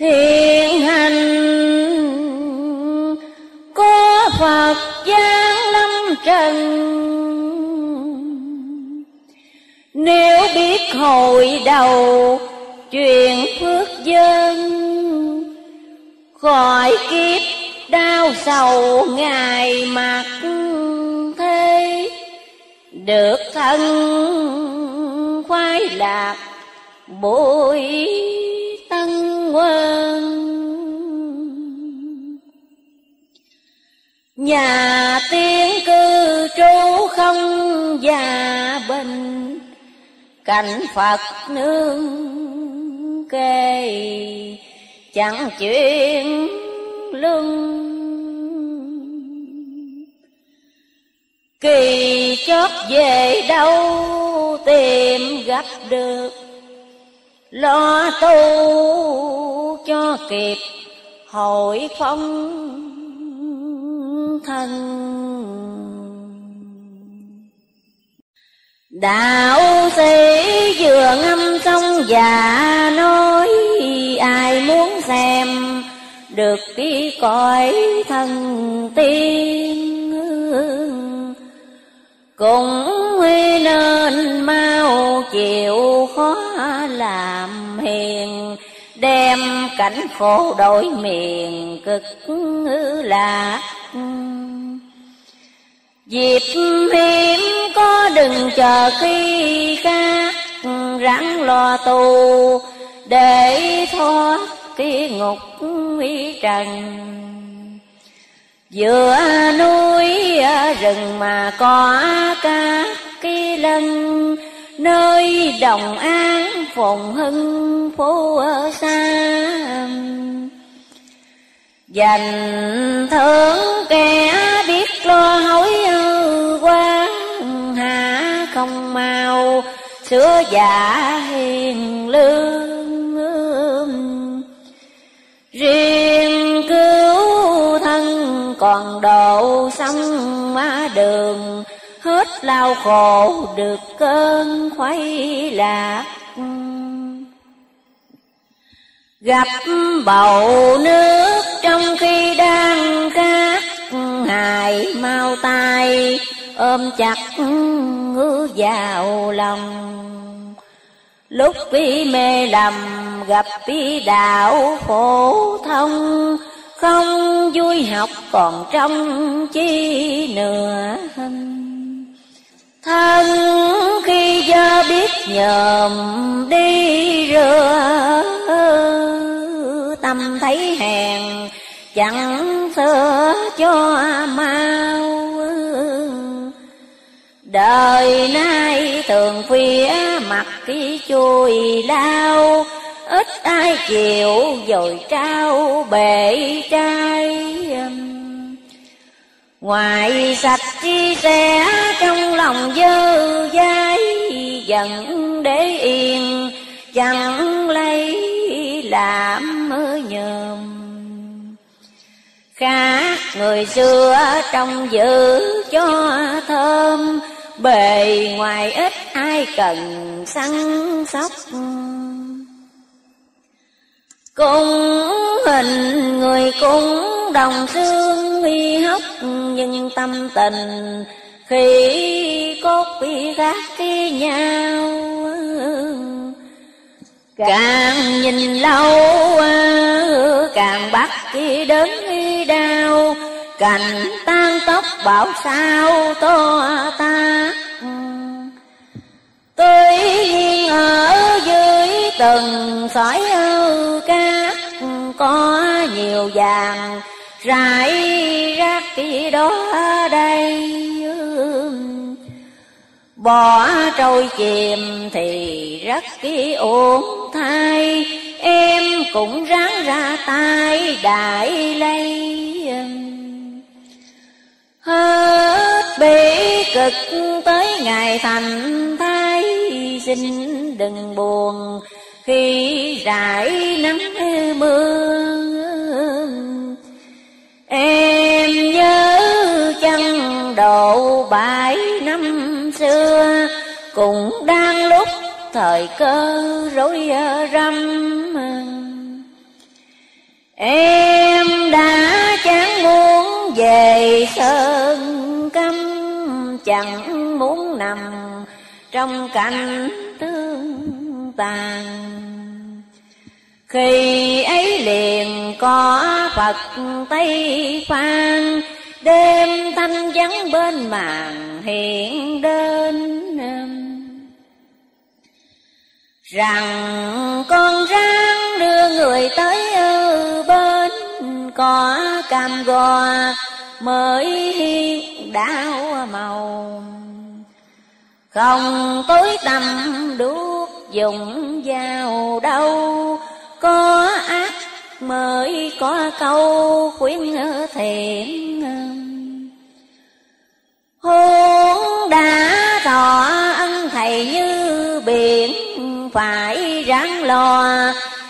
S1: Hiện hành có phật giáng lâm trần nếu biết hồi đầu, chuyện phước dân, khỏi kiếp đau sầu ngày mặt thế. Được thân khoái lạc bội tân quân nhà tiên cư trú không già bình cảnh phật nương kê chẳng chuyện lưng. Kỳ chót về đâu tìm gặp được. Lo tu cho kịp hội phong thân. Đạo sĩ vừa ngâm xong và nói, ai muốn xem, được cái cõi thần tiên. Cũng nên mau chịu khó làm hiền, đem cảnh khổ đổi miền cực lạc Dịp hiếm có đừng chờ khi khác rắn lo tù để thoát cái ngục trần. Giữa núi rừng mà có các cái lân, nơi đồng an phồn hưng phố xa. Dành thưởng kẻ biết lo hối mau sửa giả hiền lương riêng cứu thân còn độ xong má đường, hết lao khổ được cơn khuấy lạc. Gặp bầu nước trong khi đang khát hài mau tay ôm chặt ngứa vào lòng. Lúc bi mê lầm, gặp bi đạo phổ thông, không vui học còn trong chi nữa thân khi do biết nhòm đi rửa, tâm thấy hèn, chẳng sửa cho mau đời nay thường phía mặt cái chui lao ít ai chịu dồi trao bể trai. Ngoài sạch chi sẻ trong lòng dơ dai Dần để yên, chẳng lấy làm nhờm. Khác người xưa trong giữ cho thơm Bề ngoài ít ai cần săn sóc. Cung hình người cũng đồng xương huy hốc Nhưng tâm tình khi cốt bị khác cái nhau. Càng nhìn lâu, càng bắt khi đến đau Cành tan tóc bảo sao to ta? Tuy nhiên ở dưới từng sỏi cát, Có nhiều vàng rải rác khi đó đây. Bỏ trôi chìm thì rất kỹ ổn thai Em cũng ráng ra tay đại lây. Hết bị cực tới ngày thành thai Xin đừng buồn khi rải nắng mưa. Em nhớ chân độ bãi năm xưa, Cũng đang lúc thời cơ rối rắm. Em đã chán muốn về sớm. Chẳng muốn nằm trong cảnh tương tàn. Khi ấy liền có Phật Tây Phan, Đêm thanh vắng bên màn hiện đến Rằng con ráng đưa người tới ở bên Có cam go mới hiên đau màu. Không tối tâm đuốc dùng vào đâu, Có ác mới có câu khuyên thiện. Hôn đã thọ ân thầy như biển, Phải ráng lo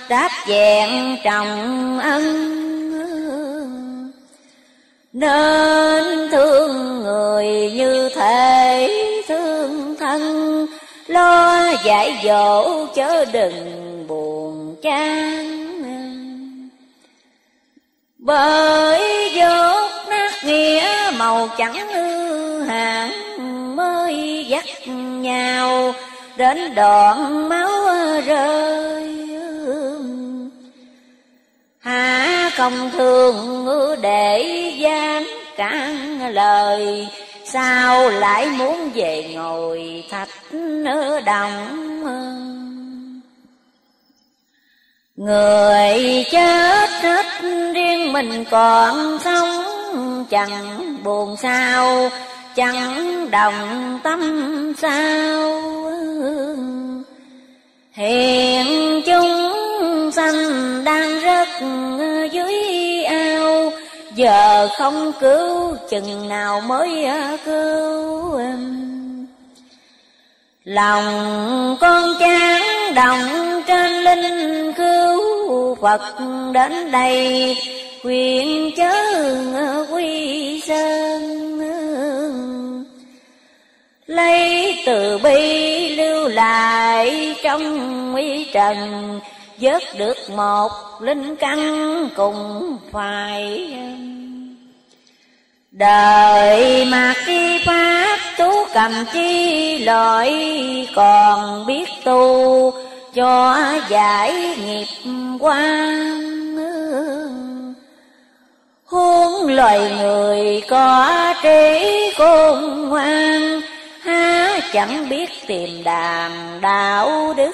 S1: đáp vẹn trọng ân. Nên thương người như thể thương thân, Lo dạy dỗ chớ đừng buồn chán. Bởi dốt nát nghĩa màu chẳng hư hạn mới dắt nhau, đến đoạn máu rơi. À, há không thương để gian cản lời. Sao lại muốn về ngồi thạch ở đồng? Người chết hết riêng mình còn sống, Chẳng buồn sao, chẳng đồng tâm sao? Hiện chúng sanh đang rất dưới ao. Giờ không cứu, chừng nào mới à, cứu em? Lòng con chán đồng trên linh cứu Phật đến đây quyền chớ quy sơn. Lấy từ bi lưu lại trong ý trần Vớt được một linh căn cùng phải, Đời mà khi pháp tú cầm chi lợi Còn biết tu cho giải nghiệp quan. Huống loài người có trí khôn ngoan, Há chẳng biết tìm đàn đạo đức.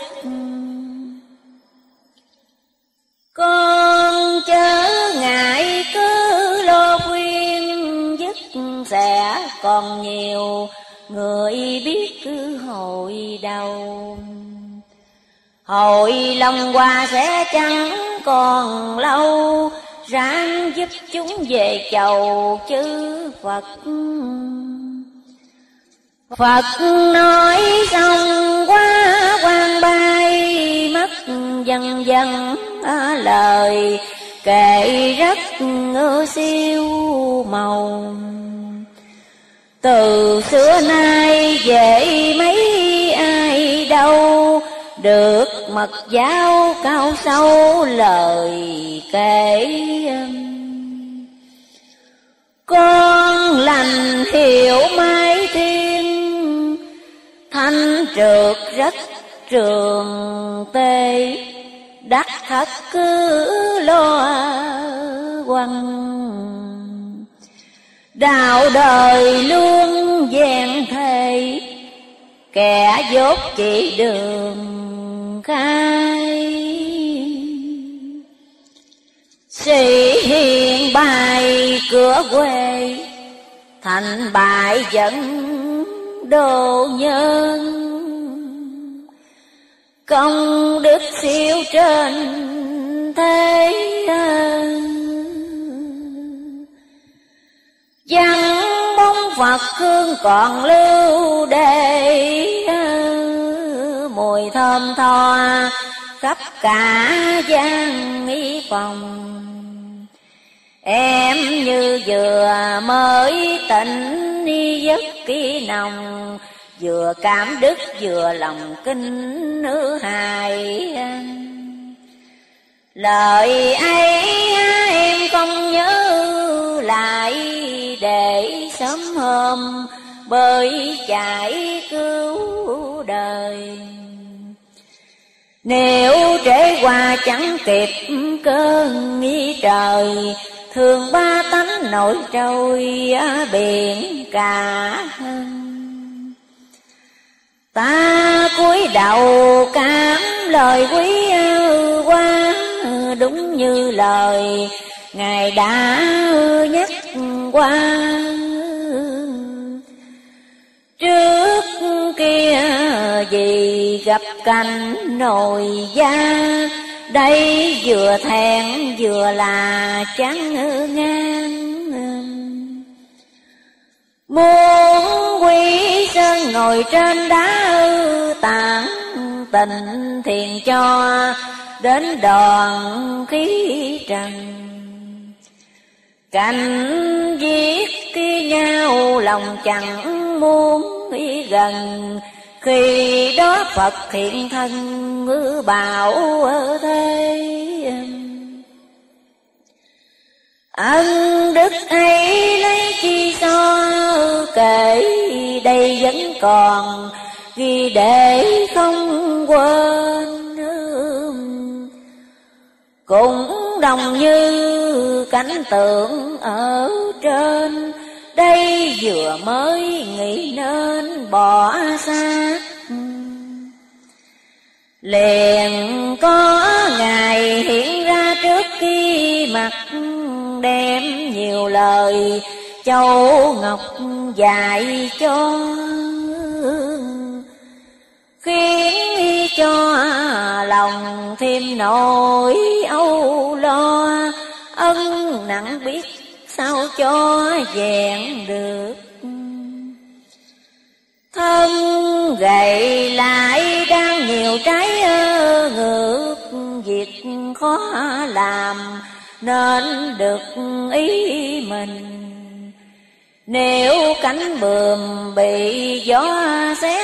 S1: Con chớ ngại cứ lo khuyên, dứt sẽ còn nhiều. Người biết cứ hồi đầu. Hồi lòng qua sẽ chẳng còn lâu. Ráng giúp chúng về chầu chư Phật. Phật nói xong qua quan bay, mất dần dần lời kể rất siêu màu. Từ xưa nay dễ mấy ai đâu, được mật giáo cao sâu lời kể. Con lành hiểu mái thiên, thanh trượt rất trường tê đắc thật cứ lo quăng. Đạo đời luôn vẹn thề, kẻ dốt chỉ đường khai. Sĩ hiền bài cửa quê, thành bại dẫn đồ nhân công đức siêu trên thế Văn bóng Phật hương còn lưu đề. Mùi thơm tho khắp cả gian y phòng. Em như vừa mới tỉnh giấc kỹ nồng vừa cảm đức vừa lòng kinh nữ hài. Lời ấy em không nhớ, lại để sớm hôm bơi chạy cứu đời. Nếu trễ qua chẳng kịp cơn nghi trời Thường ba tánh nổi trôi biển cả. Ta cúi đầu cảm lời quý quá Đúng như lời Ngài đã nhắc qua. Trước kia vì gặp cảnh nồi da Đây vừa thẹn vừa là chán ngang. Muốn quý sơn ngồi trên đá ư tảng, tình thiền cho Đến đoàn khí trần. Cảnh giết khi nhau, lòng chẳng muốn ý gần. Khi đó Phật thiện thân ngữ bảo ở thế Ân đức ấy đây vẫn còn Ghi để không quên Cũng đồng như cảnh tượng ở trên, Đây vừa mới nghĩ nên bỏ xa Liền có ngày hiện ra trước khi mặt, Đem nhiều lời châu ngọc dạy cho khiến cho lòng thêm nỗi âu lo, ân nặng biết sao cho vẹn được. Thân gầy lại đang nhiều trái ngược, việc khó làm nên được ý mình nếu cánh bườm bị gió xé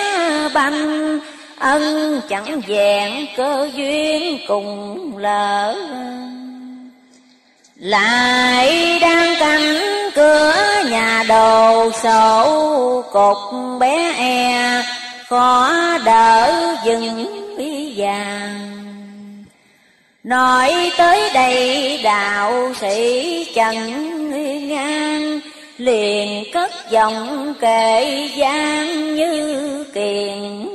S1: banh, Ân chẳng vẹn cơ duyên cùng lỡ. Lại đang cánh cửa nhà đồ sổ, Cột bé e khó đỡ dừng vàng. Nói tới đây đạo sĩ chẳng ngang liền cất giọng kệ gian như kiền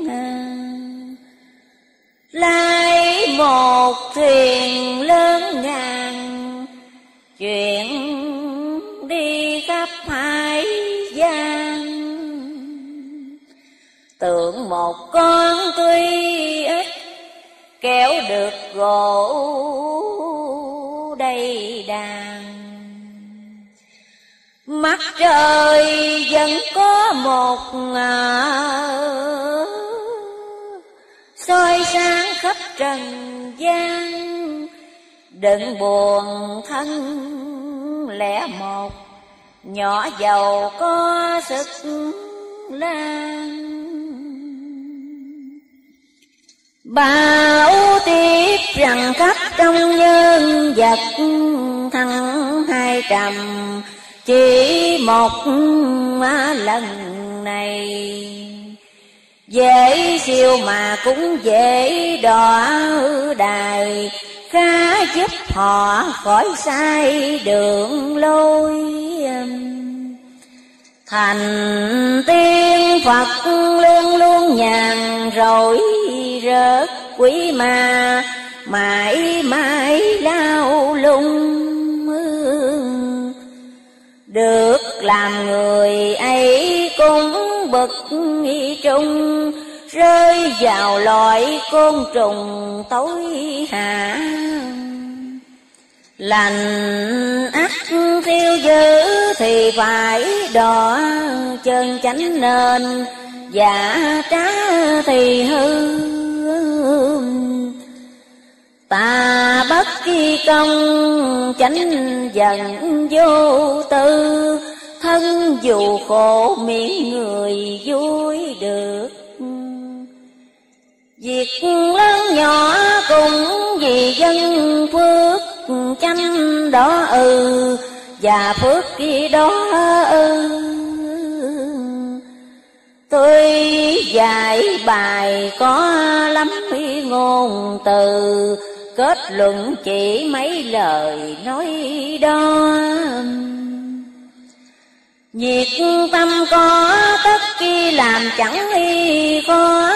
S1: lai một thuyền lớn ngàn, chuyện đi khắp hải gian tưởng một con tuy ít, kéo được gỗ đầy đàn. Mắt trời vẫn có một ngà. Soi sáng khắp trần gian, Đừng buồn thân. Lẻ một, Nhỏ giàu có sức lan. Bảo tiếp rằng khắp trong nhân vật thăng hai trầm chỉ một lần này, dễ siêu mà cũng dễ đọa đài. Khá giúp họ khỏi sai đường lối um, thành tiên phật luôn luôn nhàn rồi rớt quý ma, mãi mãi lao lung được làm người ấy cũng bực trung, Rơi vào loại côn trùng tối hạ. Lành ắt thiêu dữ thì phải đỏ chân chánh nên Giả trá thì hư Ta bất kỳ công, chánh dần vô tư. Thân dù khổ, miễn người vui được. Việc lớn nhỏ cũng vì dân phước chánh đó ừ Và phước kia đó ừ Tuy giải bài có lắm ngôn từ kết luận chỉ mấy lời nói đó Nhiệt tâm có tất khi làm chẳng y có,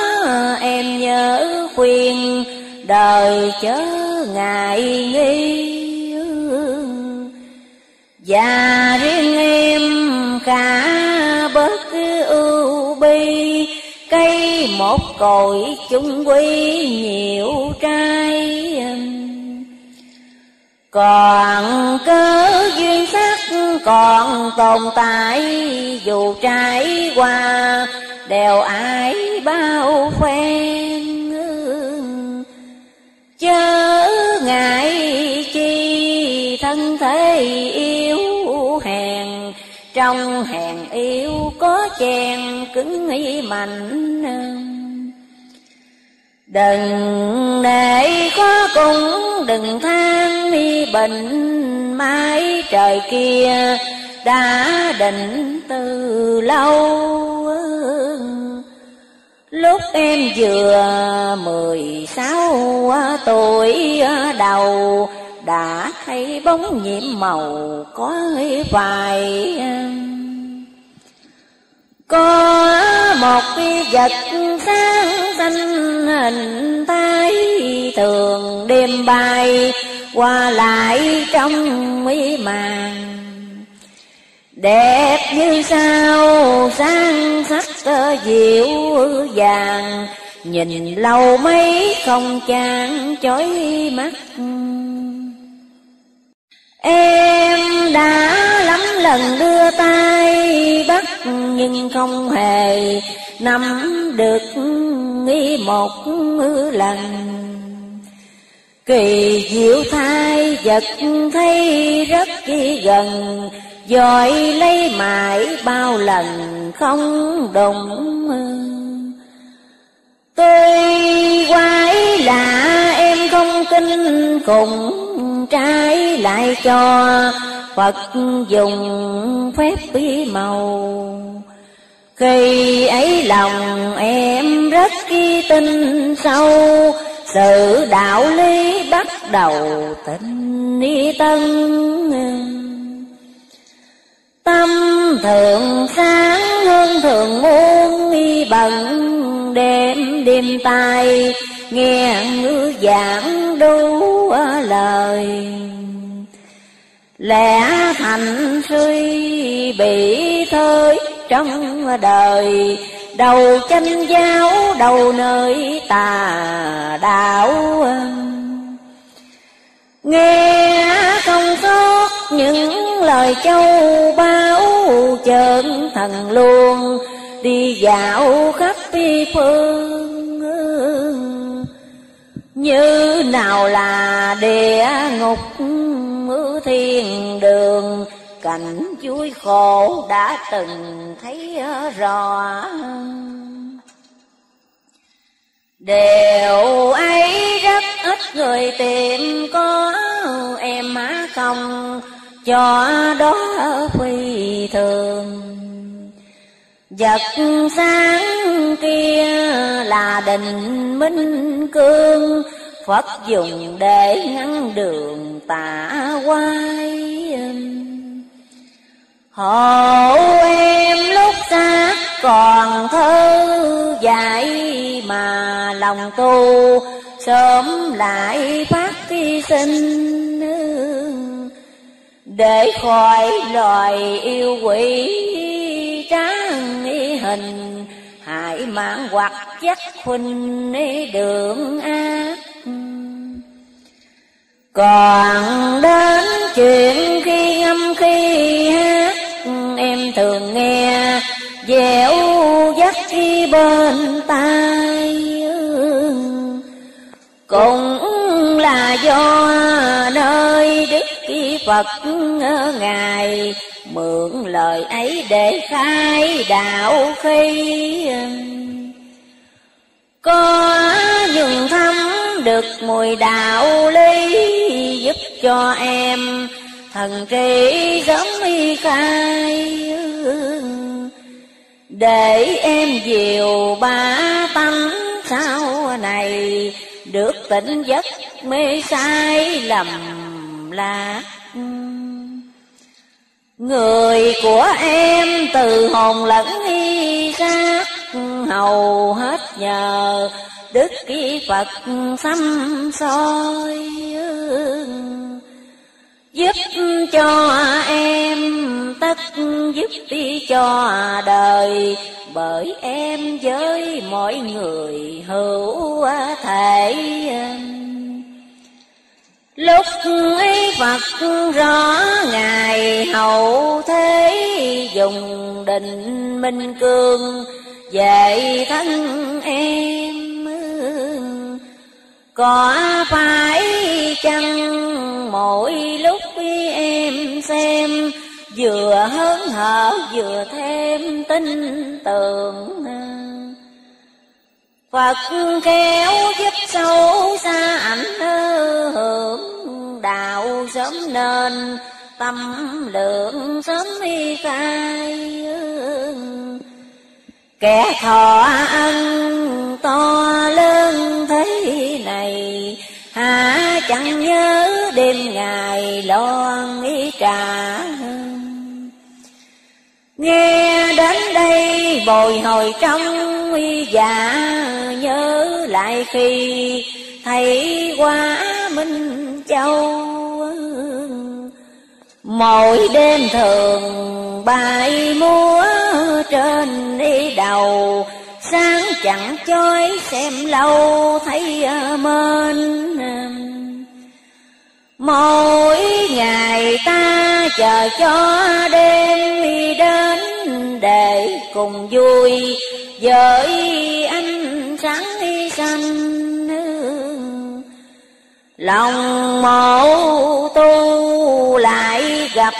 S1: Em nhớ khuyên, đời chớ ngại nghi. Và riêng em khả Cây, một cội chung quy nhiều trai. Còn cớ duyên sắc, còn tồn tại, Dù trải qua, đều ai bao phen. Chớ ngại chi thân thể yêu. Trong hèn yêu có chèn, cứng mạnh Đừng để có cũng đừng than mi bệnh mãi trời kia đã định từ lâu. Lúc em vừa mười sáu tuổi đầu đã thấy bóng nhiễm màu có vài. Có một cái vật sáng xanh hình thái thường đêm bay qua lại trong mỹ màn đẹp như sao, sáng sắc dịu vàng, nhìn lâu mấy không chán chói mắt. Em đã lắm lần đưa tay bắt Nhưng không hề nắm được nghĩ một lần. Kỳ diệu thai vật thấy rất kỳ gần Dội lấy mãi bao lần không đồng Tôi quái lạ, em không kinh cùng trái lại cho Phật dùng phép bí màu. Khi ấy lòng em rất khi tin sâu, Sự đạo lý bắt đầu tình ni tân. Tâm thường sáng hơn thường muôn, y bận Đêm đêm tai nghe ngư giảng đủ lời. Lẽ thành suy bị thơi trong đời. Đầu chân giáo, đầu nơi tà đạo. Nghe không sót những lời châu báo chơn thần luôn đi dạo khắp phương như nào là địa ngục thiên đường, cảnh chuối khổ đã từng thấy rõ. Điều ấy rất ít người tìm, có em má không, cho đó phi thường. Vật sáng kia là định minh cương. Phật dùng để ngăn đường tà quay Hộ em lúc xa còn thơ dại Mà lòng tu. Sớm lại phát thi sinh. Để khỏi loài yêu quỷ tráng hình, Hại mạng hoặc chắc khuynh đường ác. Còn đến chuyện khi âm khi hát, Em thường nghe dẻo dắt khi bên tai Cũng là do Phật Ngài, Mượn lời ấy để khai đạo khi. Có những thấm được mùi đạo lý giúp cho em thần trí giống y khai. Để em diều ba tánh sau này, Được tỉnh giấc mê sai lầm lạc. Người của em từ hồn lẫn y khác Hầu hết nhờ Đức ký Phật xăm soi Giúp cho em, tất giúp đi cho đời, Bởi em với mọi người hữu thể. Lúc ấy Phật rõ Ngài hậu thế Dùng định minh cương Về thân em Có phải chăng mỗi lúc em xem, Vừa hớn hở vừa thêm tin tưởng Phật kéo giúp sâu xa ảnh hưởng, đạo sớm nên tâm lượng sớm y khai. Kẻ thọ ăn, to lớn thế này hả chẳng nhớ đêm ngày lo nghĩ trả Nghe đến đây bồi hồi trong dạ nhớ lại khi thấy quá Minh Châu. Mỗi đêm thường bài múa trên đi đầu, Sáng chẳng chói xem lâu thấy mênh Mỗi ngày ta chờ cho đêm đến Để cùng vui với anh sáng xanh Lòng mẫu tu lại gặp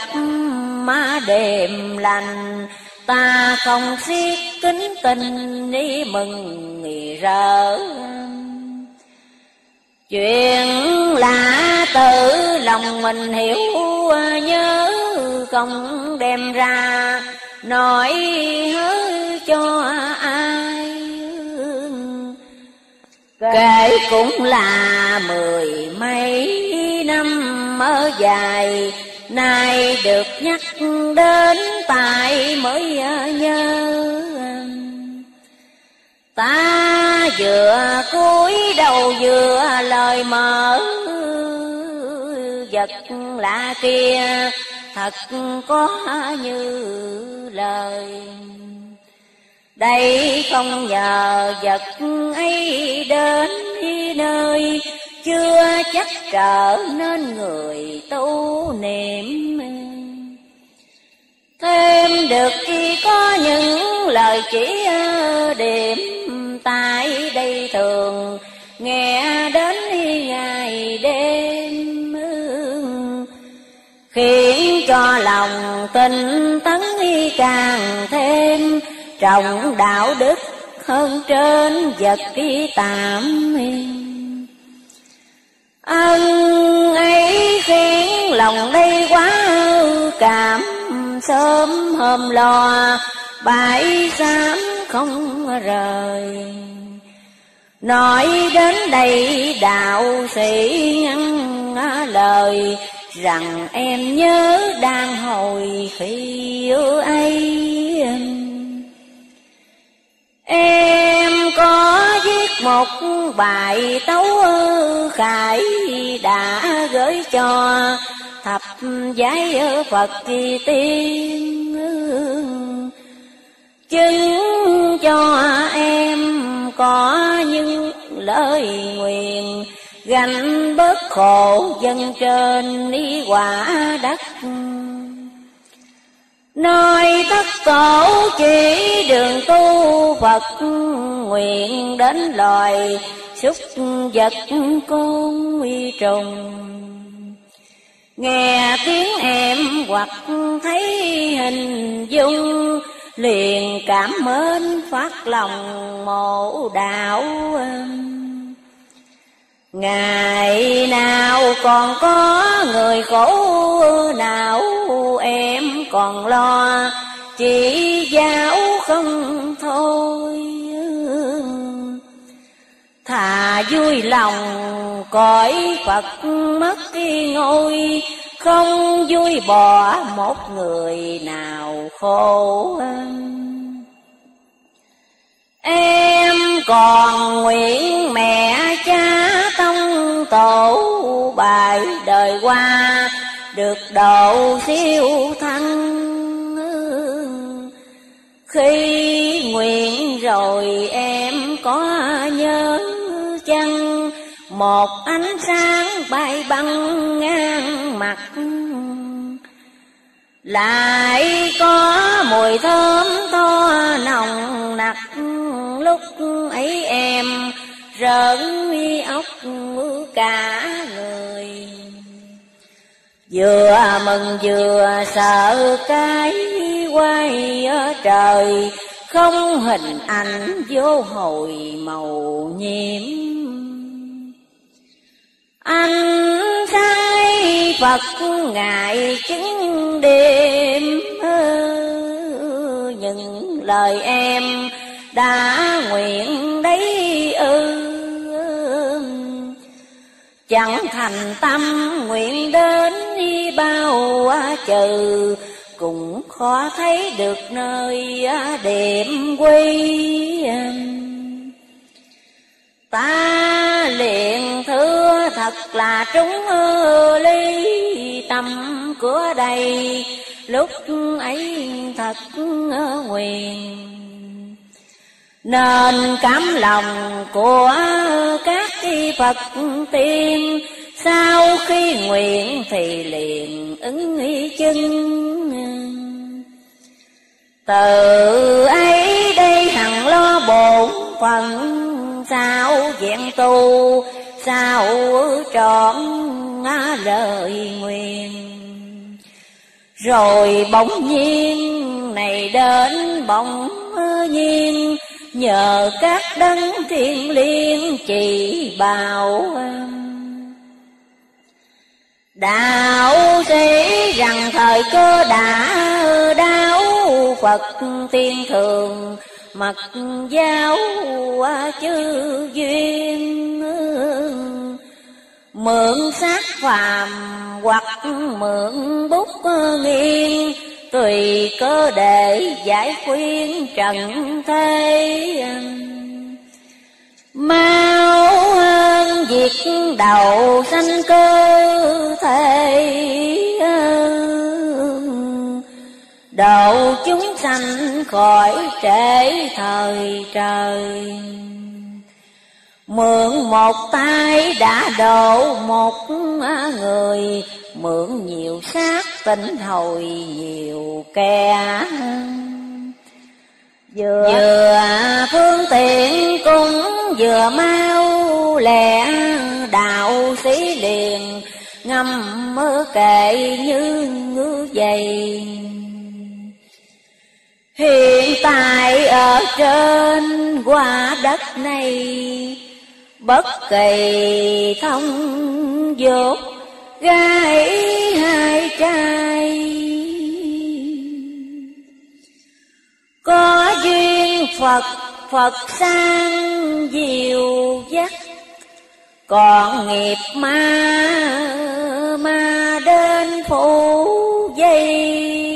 S1: má đêm lành. Ta không xiết kính tình, đi mừng nghỉ rỡ. Chuyện lạ tự lòng mình hiểu, nhớ Không đem ra. Nói hứa cho ai Kể cũng là mười mấy năm mơ dài, Nay được nhắc đến tại mới nhớ. Ta vừa cúi đầu vừa lời mở. Vật lạ kia thật có như lời. Đây không nhờ vật ấy đến nơi Chưa chắc trở nên người tu niệm. Thêm được khi có những lời chỉ điểm. Tại đây thường, nghe đến ngày đêm Khiến cho lòng tinh tấn càng thêm Trọng đạo đức hơn trên vật đi tạm Ân ấy khiến lòng đây quá cảm, Sớm hôm lo bãi dám không rời. Nói đến đây đạo sĩ ngăn lời Rằng em nhớ đang hồi khi ấy. Em có viết một bài tấu khải Đã gửi cho thập giấy Phật tiên. Chứng cho em có những lời nguyện Gánh bớt khổ dân trên đi quả đất. Nơi tất cổ chỉ đường tu Phật Nguyện đến loài súc vật con quy trùng. Nghe tiếng em hoặc thấy hình dung Liền cảm mến phát lòng mộ đạo. Ngày nào còn có người khổ, nào em còn lo, Chỉ giáo không thôi. Thà vui lòng cõi Phật mất ngôi không vui bỏ một người nào khổ Em còn nguyện mẹ cha tông tổ bài đời qua, Được độ siêu thăng. Khi nguyện rồi em có nhớ chăng? Một ánh sáng bay băng ngang mặt. Lại có mùi thơm to nồng nặc. Lúc ấy em rợn ốc cả người. Vừa mừng vừa sợ cái quay ở trời, Không hình ảnh vô hồi màu nhiệm. Anh sai Phật ngài chứng đêm Những lời em đã nguyện đấy ư. Chẳng thành tâm nguyện đến đi bao à trừ Cũng khó thấy được nơi à đệm quy Ta liền thưa thật là trúng ly tâm của đây Lúc ấy thật nguyền. Nên cảm lòng của các Phật tiên, Sau khi nguyện thì liền ứng chân. Từ ấy đây hằng lo bổn phận Sao vẹn tu? Sao trọn lời nguyện? Rồi bỗng nhiên này đến bỗng nhiên, nhờ các đấng thiên liên chỉ bảo. Đạo sĩ rằng thời cơ đã đáo phật tiên thường mật giáo chư duyên, mượn sát phàm hoặc mượn bút nghiêng, tùy cơ để giải khuyên trần thế. Mau hơn việc đầu sanh cơ thể độ chúng sanh khỏi trễ thời trời. Mượn một tay đã độ một người Mượn nhiều sát tinh hồi nhiều kẻ. Vừa, vừa phương tiện cũng vừa mau lẹ đạo sĩ liền ngâm mơ kệ như ngư dày Hiện tại ở trên quả đất này, Bất kỳ thông dốt gái hai trai Có duyên Phật Phật sang diệu dắt, Còn nghiệp ma ma đến phụ dây.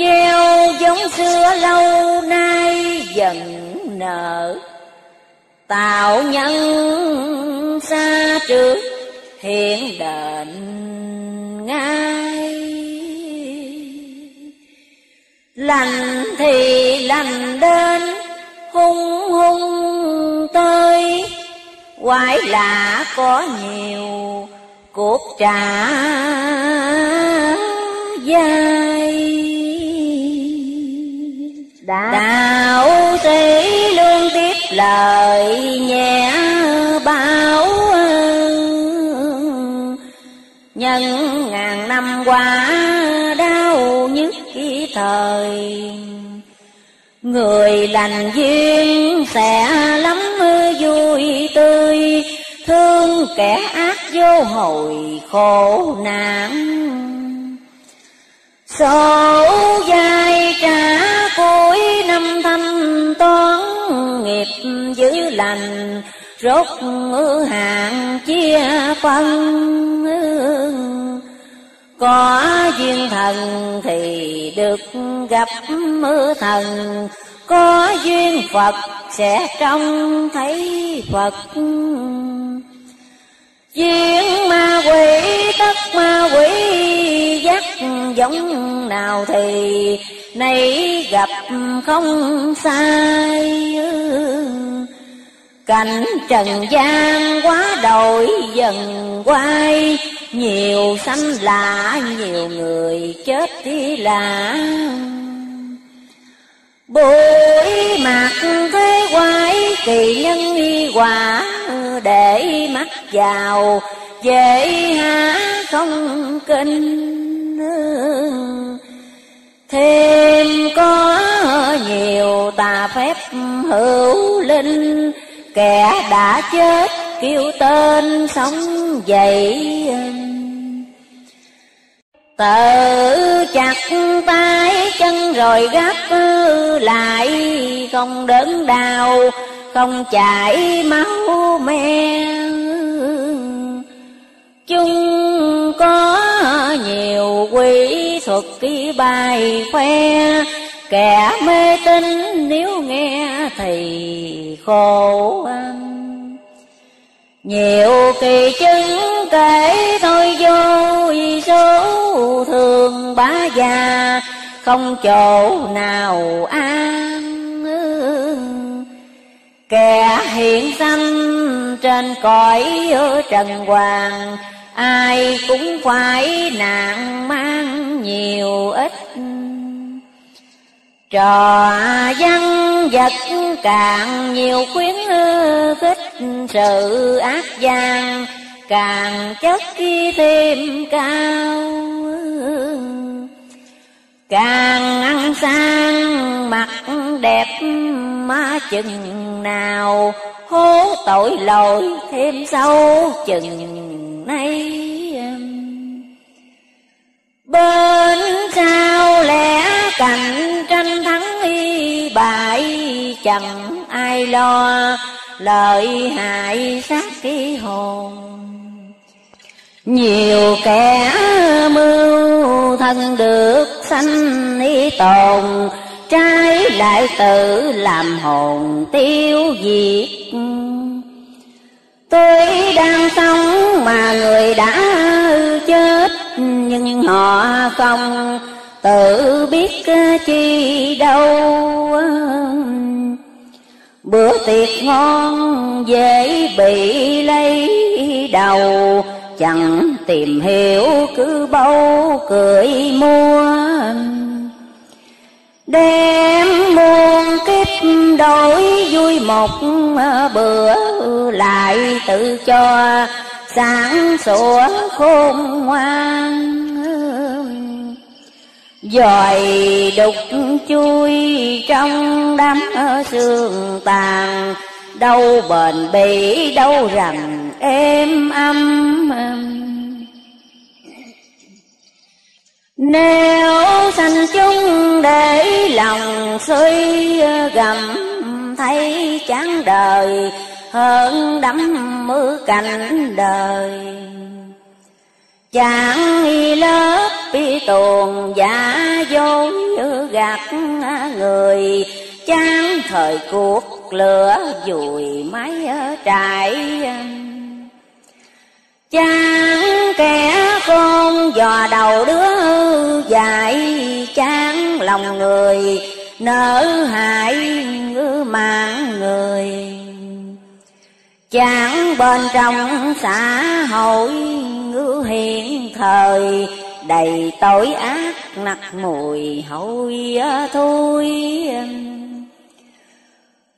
S1: Gieo giống xưa lâu nay dần nở. Tạo nhân xa trước hiện đền ngay. Lành thì lành đến, hung hung tới. Quái lạ có nhiều cuộc trả dài. Đạo sĩ luôn tiếp lời nhẹ bảo Nhân ngàn năm qua đau nhức khi thời. Người lành duyên sẽ lắm vui tươi, Thương kẻ ác vô hồi khổ nạn. Số dài trả cuối năm thanh toán nghiệp giữ lành, Rốt hạn chia phân. Có duyên thần thì được gặp mưa thần, Có duyên Phật sẽ trông thấy Phật. Duyên ma quỷ, tất ma quỷ dắt giống nào thì nay gặp không sai. Cảnh trần gian quá đổi dần quay. Nhiều sanh lạ, nhiều người chết đi lạ Bụi mặt thế quái, kỳ nhân y quả Để mắt vào, dễ há không kinh. Thêm có nhiều tà phép hữu linh, Kẻ đã chết kêu tên sống dậy. Tự chặt tay chân rồi gấp lại, Không đớn đau, không chảy máu me. Chúng có nhiều quỷ thuật ký bài khoe. Kẻ mê tín nếu nghe thì khổ anh Nhiều kỳ chứng kể thôi vô số thường bá già, Không chỗ nào an Kẻ hiện sanh trên cõi trần hoàng Ai cũng phải nạn mang nhiều ít. Trò văn vật càng nhiều khuyến khích, sự ác gian Càng chất khi thêm cao. Càng ăn sang mặt đẹp má chừng nào, Hố tội lỗi thêm sâu chừng nay Bên sao lẽ cạnh tranh thắng y bại, Chẳng ai lo lợi hại sát cái hồn. Nhiều kẻ mưu thân được sanh y tồn, Trái lại tự làm hồn tiêu diệt. Tôi đang sống mà người đã chết. Nhưng họ không tự biết chi đâu. Bữa tiệc ngon dễ bị lấy đầu. Chẳng tìm hiểu, cứ bâu cười mua. Đem muôn kiếp đổi vui một à, bữa Lại tự cho sáng sủa khôn ngoan. Dòi đục chui trong đám xương tàn Đâu bền bỉ đâu rằng êm âm Nếu sanh chúng để lòng suy, gầm Thấy chán đời, hơn đắm mưa cảnh đời. Chẳng lớp bi tuồng giả dối gạt người, Chán thời cuộc lửa dùi máy trại Chán kẻ con dò đầu đứa dài Chán lòng người, nỡ hại mạng người. Chán bên trong xã hội ngữ hiện thời, Đầy tội ác nặc mùi hôi thui.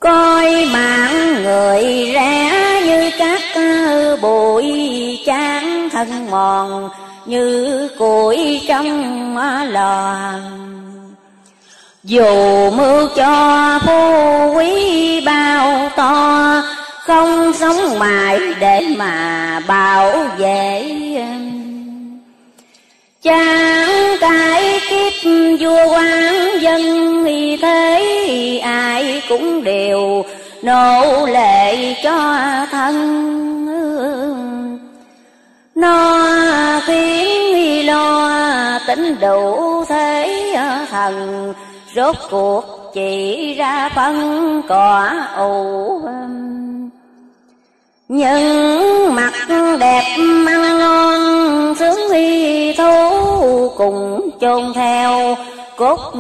S1: Coi mạng người rẽ như các bụi chán thân mòn Như củi trong lò Dù mưu cho phú quý bao to, Không sống mãi để mà bảo vệ. Chẳng cái kiếp vua quan dân thế ai cũng đều nô lệ cho thân nó khiến lo, tính đủ thế thần, rốt cuộc chỉ ra phân cỏ ủ những mặt đẹp ăn ngon sướng huy thú cùng chôn theo cốt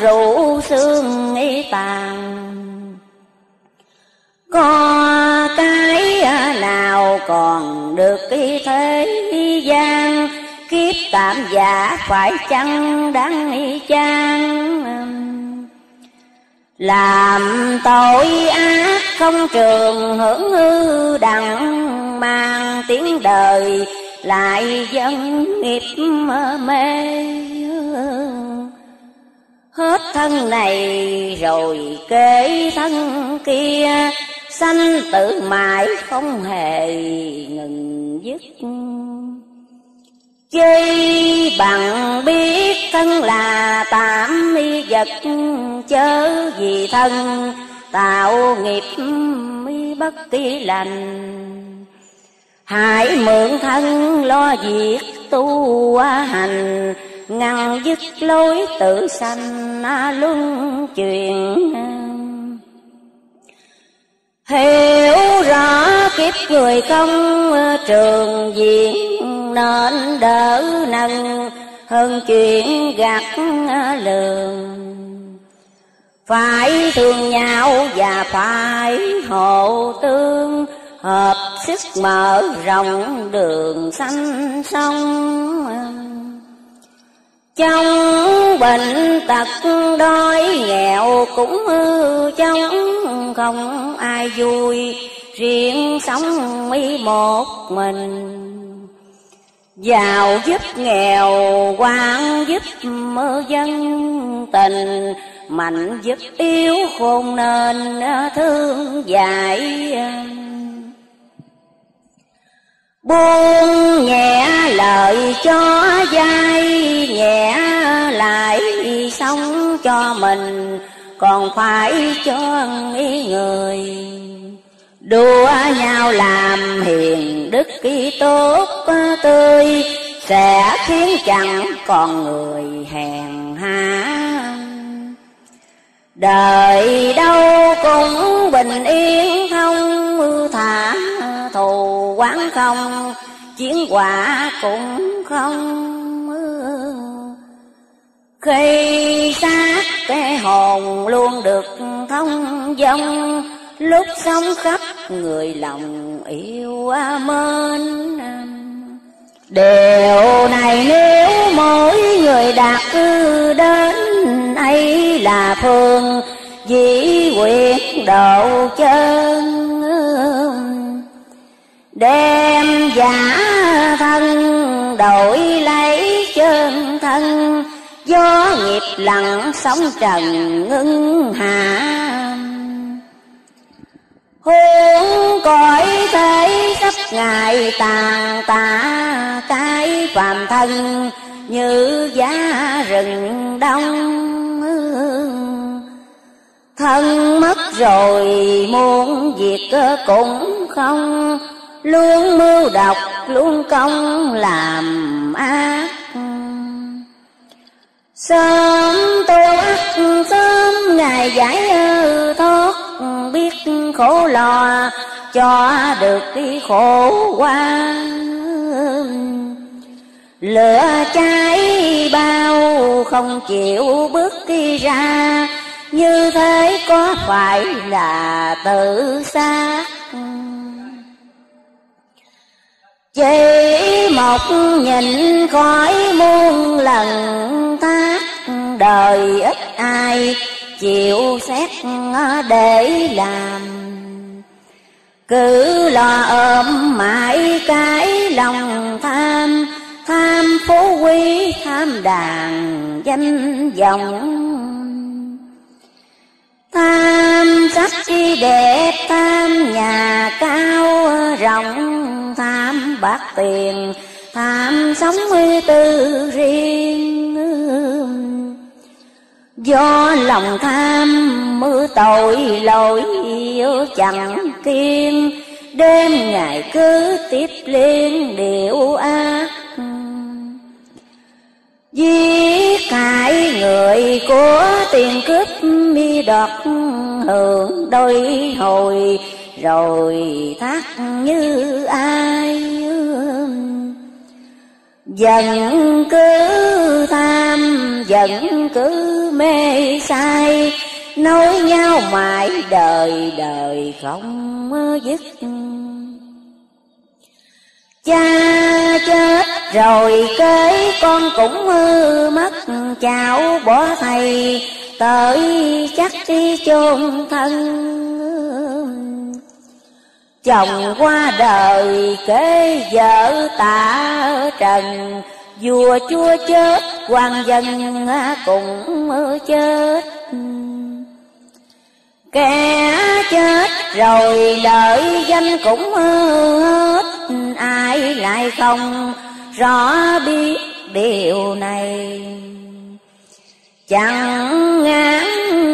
S1: rượu xương y tàn. Có cái nào còn được y thế gian, kiếp tạm giả phải chăng đáng y chang? Làm tội ác không trường hưởng hư đặng, mang tiếng đời lại dân nghiệp mê. Hết thân này rồi kế thân kia, sanh tử mãi không hề ngừng dứt. Chi bằng biết thân là tạm mi vật, chớ vì thân tạo nghiệp mi bất kỳ lành. Hãy mượn thân lo việc tu hành, Ngăn dứt lối tự sanh luân chuyển. Hiểu rõ kiếp người không ờ, trường diện nên đỡ nâng hơn chuyện gặt à, lường. Phải thương nhau và phải hộ tương, Hợp sức mở rộng đường xanh sông. Trong bệnh tật đói nghèo cũng trong không ai vui, riêng sống mi một mình giàu giúp nghèo quan giúp mơ dân tình, mạnh giúp yếu khôn nên thương dạy buông nhẹ lời cho dai, nhẹ lại sống cho mình, còn phải cho người đua nhau làm hiền đức kỳ tốt tươi, sẽ khiến chẳng còn người hèn hạ. Đời đâu cũng bình yên thông thả thù quán không, chiến quả cũng không khi xác cái hồn luôn được thông dong lúc sống khắp người lòng yêu mến điều này nếu mỗi người đạt cư đến, ấy là phương dĩ quyệt độ chân. Đem giả thân đổi lấy chân thân gió nghiệp lặng sóng trần ngưng hạ hương cõi thế sắp ngày tàn tạ cái phàm thân như giá rừng đông thân mất rồi muốn việc cũng không luôn mưu độc luôn công làm ác sớm tu ác sớm ngày giải thoát biết khổ lo, cho được cái khổ qua lửa cháy bao không chịu bước đi ra, như thế có phải là tự sát? Chỉ một nhìn khỏi muôn lần thác, đời ít ai chịu xét để làm. Cứ lo ôm mãi cái lòng tham tham phú quý, tham đàn danh vọng. Tham sắc chi đẹp, tham nhà cao rộng, tham bạc tiền, tham sống tư riêng. Do lòng tham mưa tội lỗi chẳng kiên, Đêm ngày cứ tiếp liên điệu ác. Giết hại người của tiền cướp mi đoạt hưởng đôi hồi, Rồi thác như ai Dần cứ tham, dần cứ mê say Nói nhau mãi đời đời không dứt. Cha chết rồi kế con cũng mất Cháu bỏ thầy tới chắc đi chôn thân. Chồng qua đời kế vợ tạ trần, Vua chúa chết, quan dân cũng chết. Kẻ chết rồi lợi danh cũng hết, Ai lại không rõ biết điều này? Chẳng ngán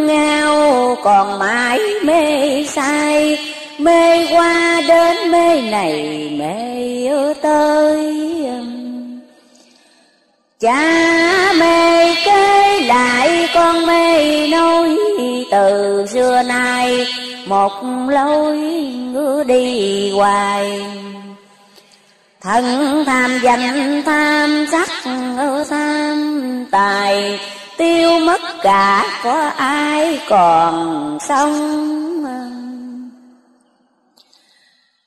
S1: ngao còn mãi mê say Mê qua đến mê này, mê tới Cha mê kế lại, con mê nói Từ xưa nay, một lối ngứa đi hoài. Thân tham danh tham sắc tham tài, Tiêu mất cả có ai còn sống.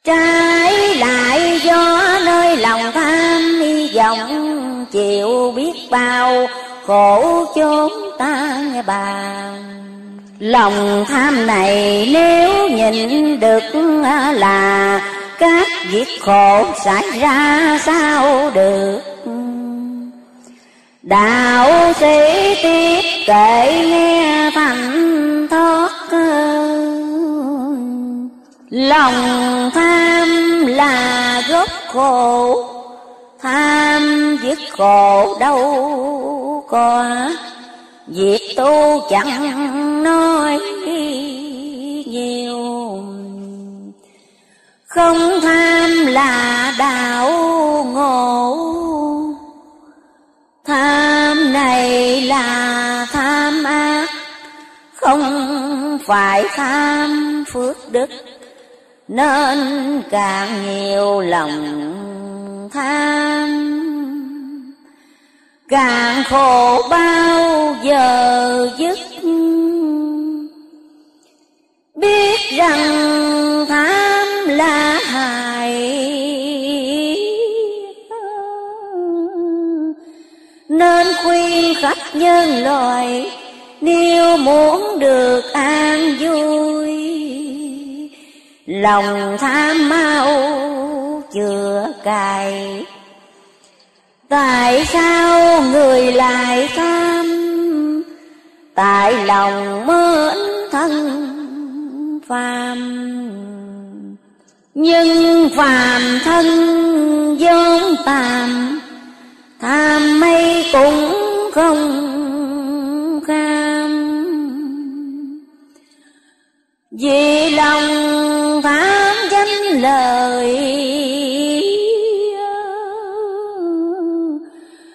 S1: Trái lại do nơi lòng tham hy vọng, Chịu biết bao khổ chốn tan bàn. Lòng tham này nếu nhìn được là Các việc khổ xảy ra sao được? Đạo sĩ tiếp kể nghe thành thoát Lòng tham là gốc khổ, Tham giết khổ đâu có. Việc tu chẳng nói nhiều. Không tham là đạo ngộ. Tham này là tham ác, Không phải tham phước đức nên càng nhiều lòng tham. Càng khổ bao giờ dứt. Biết rằng tham là hại. Nên khuyên khắp nhân loại, nếu muốn được an vui lòng tham mau chưa cài tại sao người lại tham? Tại lòng mến thân phàm. Nhưng phàm thân vốn tàm tham mây cũng không vì lòng tham danh lời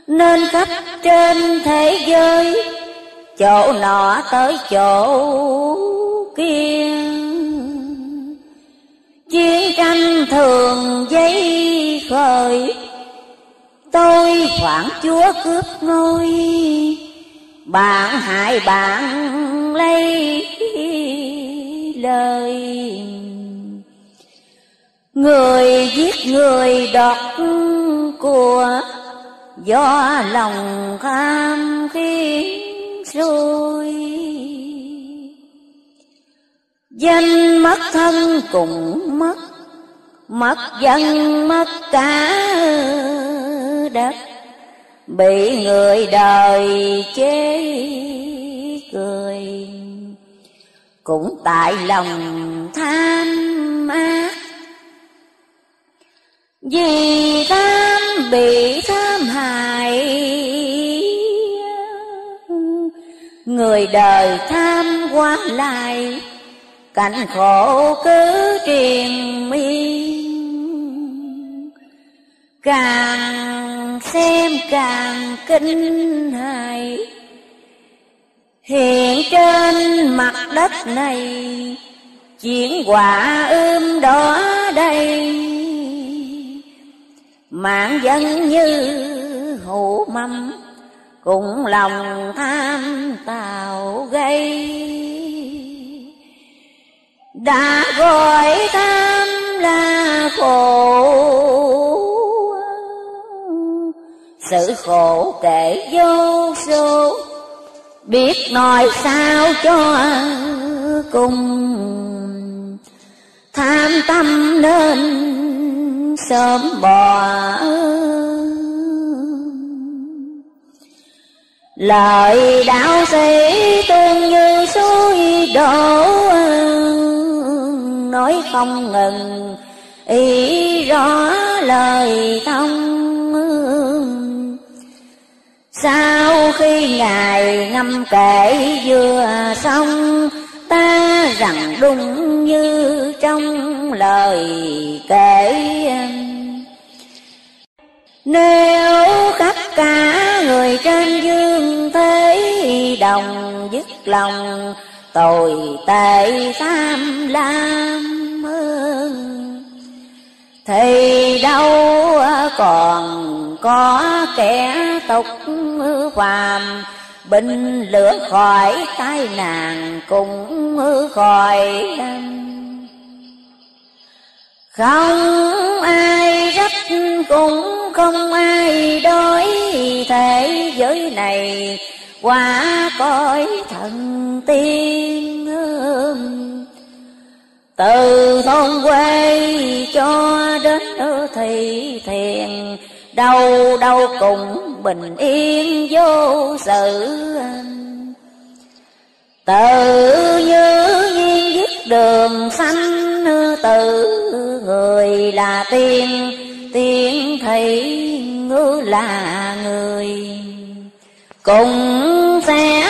S1: Nên khắp trên thế giới, Chỗ nọ tới chỗ kia. Chiến tranh thường giấy khởi, Tôi phản chúa cướp ngôi, Bạn hại bạn lấy lời. Người giết người đọc của Do lòng tham khiến rồi. Danh mất thân cũng mất Mất dân mất cả đất. Bị người đời chế cười cũng tại lòng tham ác vì tham bị tham hại, người đời tham qua lại, cảnh khổ cứ triền miên. Càng xem càng kinh hãi hiện trên mặt đất này chuyển quả ươm đó đây. Mạng dân như hủ mâm, cũng lòng tham tạo gây. Đã gọi tham là khổ, sự khổ kể vô số biết nói sao cho cùng. Tham tâm nên sớm bỏ. Lời đạo sĩ tương như suối đổ. Nói không ngừng, ý rõ lời thông sau khi ngài ngâm kể vừa xong, ta rằng đúng như trong lời kể. Nếu khắp cả người trên dương thế đồng dứt lòng tội tệ tham lam thì đâu còn có kẻ tục phàm, bình lửa khỏi tai nạn cũng khỏi không ai rách cũng không ai đói thế giới này qua cõi thần tiên từ thôn quê cho đến thị thiền đâu đâu cũng bình yên vô sự. Tự như nhiên dứt đường sanh tự người là tiên tiên thị ngư là người. Cùng sẽ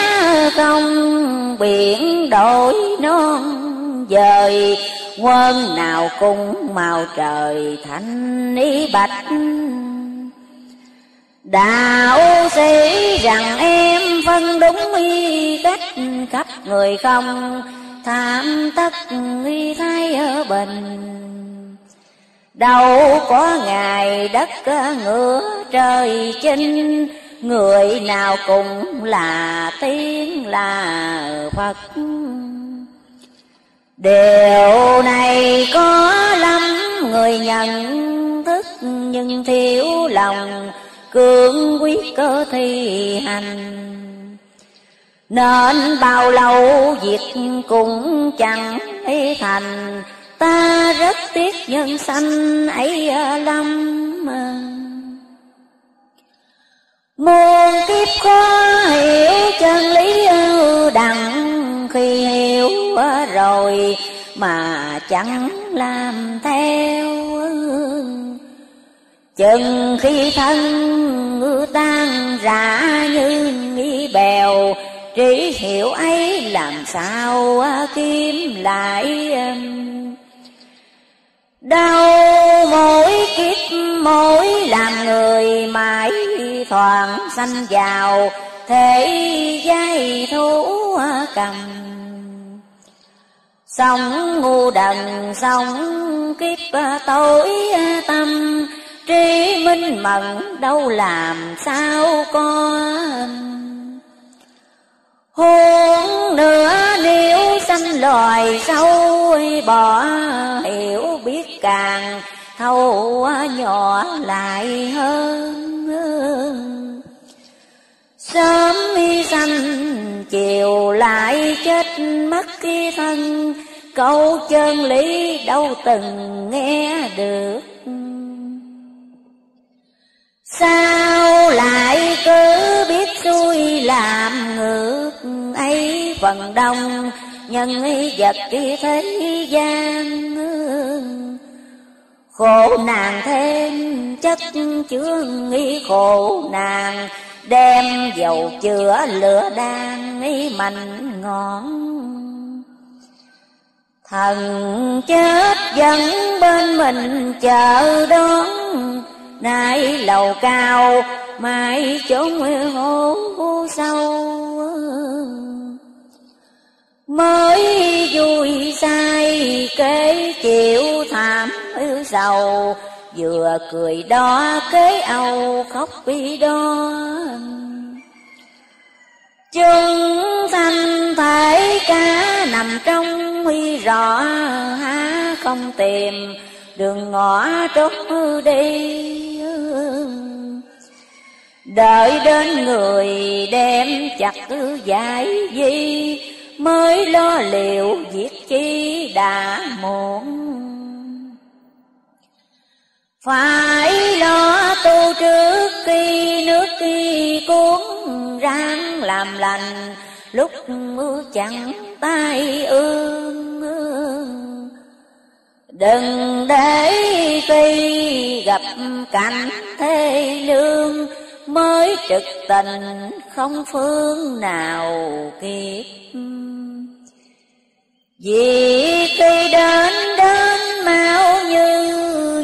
S1: không biển đổi non, dời quân nào cũng màu trời thanh ý bạch đạo sĩ rằng em phân đúng y cách khắp người không tham tất y thay ở bình đâu có ngày đất ngựa trời chinh người nào cũng là tiếng là phật. Điều này có lắm người nhận thức nhưng thiếu lòng cương quyết cơ thi hành. Nên bao lâu việc cũng chẳng thấy thành, ta rất tiếc nhân sanh ấy lắm. Muôn kiếp khó hiểu chân lý đặng khi hiểu rồi mà chẳng làm theo chừng khi thân tan rã như nghi bèo, trí hiểu ấy làm sao à, kiếm lại Đau mỗi kiếp, mỗi làm người mãi thoảng sanh vào, thế giai thú à, cầm. Sống ngu đần, sống kiếp à, tối tâm Trí minh mẫn, đâu làm sao con? Hôn nữa nếu sanh loài sâu bỏ hiểu biết càng thâu nhỏ lại hơn. Sớm hy sanh, chiều lại chết mất cái thân. Câu chân lý đâu từng nghe được. Sao lại cứ biết xui làm ngược? Ấy phần đông, Nhân vật thế gian Khổ nàng thêm, chất chứa nghi khổ nàng. Đem dầu chữa lửa đang nghi mạnh ngọn. Thần chết vẫn bên mình chờ đón. Nay lầu cao mai chốn hố sâu. Mới vui say, kế chịu thảm ưu sầu. Vừa cười đó, kế âu khóc bi đó. Chúng thanh thể cá nằm trong huy rõ há không tìm đường ngõ trốn đi. Đợi đến người đem chặt giải di, Mới lo liệu việc chi đã muộn. Phải lo tu trước khi nước khi cuốn ráng làm lành, Lúc mưa chẳng tay ương. Đừng để khi gặp cảnh thế lương Mới trực tình không phương nào kịp. Vì khi đến đến mau như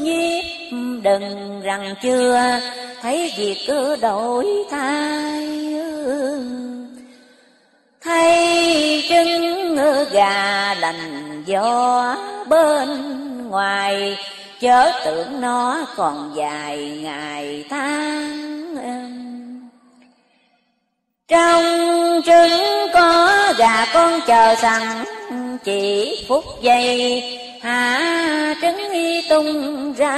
S1: nhiếp, Đừng rằng chưa thấy việc cứ đổi thay. Thay trứng gà lành gió bên ngoài Chớ tưởng nó còn dài ngày tháng Trong trứng có gà con chờ sẵn Chỉ phút giây hạ trứng y tung ra.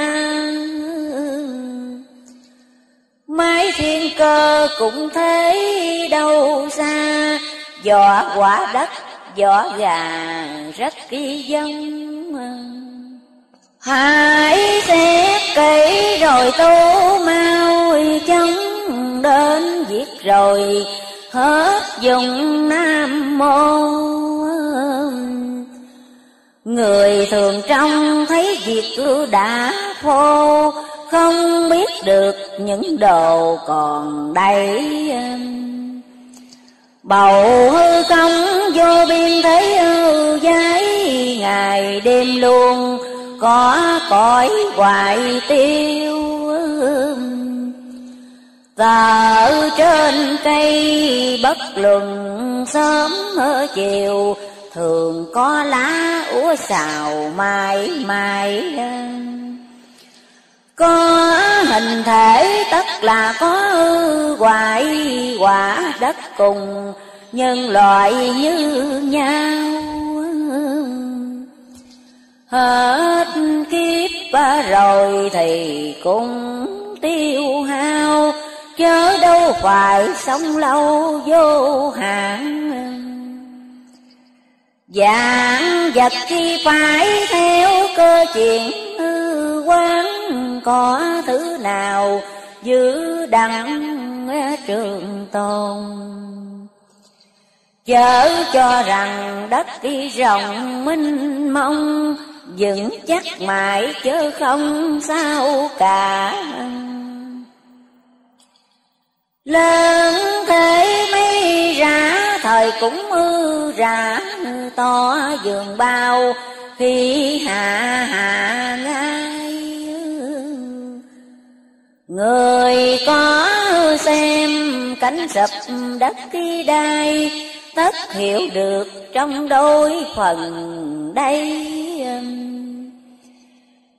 S1: Mái thiên cơ cũng thấy đâu xa Vỏ quả đất, vỏ gà rất kỳ giống Hãy xét kỹ rồi tu mau chóng đến giết rồi, hết dùng nam mô. Người thường trong thấy việc đã khô, Không biết được những đồ còn đầy. Bầu hư công vô biên thế hư giấy, Ngày đêm luôn có cõi hoài tiêu. Tờ trên cây bất luận sớm ở chiều, Thường có lá úa xào mãi mãi. Có hình thể tất là có hoài quả đất cùng, Nhân loại như nhau. Hết kiếp rồi thì cũng tiêu hao. Chớ đâu phải sống lâu vô hạn. Dạng vật khi phải theo cơ chuyện hư quán. Có thứ nào giữ đặng trường tồn? Chớ cho rằng đất đi rộng minh mông. Vững chắc mãi chớ không sao cả. Lớn thế mây ra, thời cũng mưa ra to giường bao khi hạ hạ ngay Người có xem cánh sập đất khi đai Tất hiểu được trong đôi phần đây.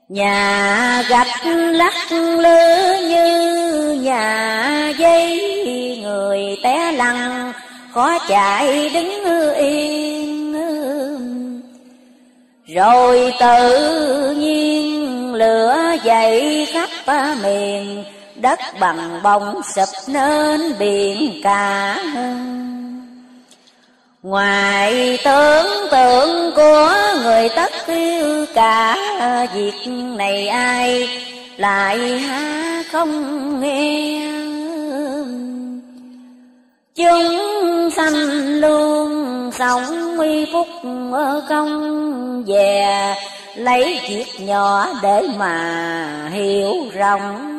S1: Nhà gạch lắc lư như nhà dây, Người té lăn, khó chạy đứng yên. Rồi tự nhiên lửa dậy khắp miền, Đất bằng bông sụp nên biển cả hơn Ngoài tưởng tượng của người tất yêu cả Việc này ai lại há không nghe. Chúng sanh luôn sống uy phúc công về, Lấy việc nhỏ để mà hiểu rộng.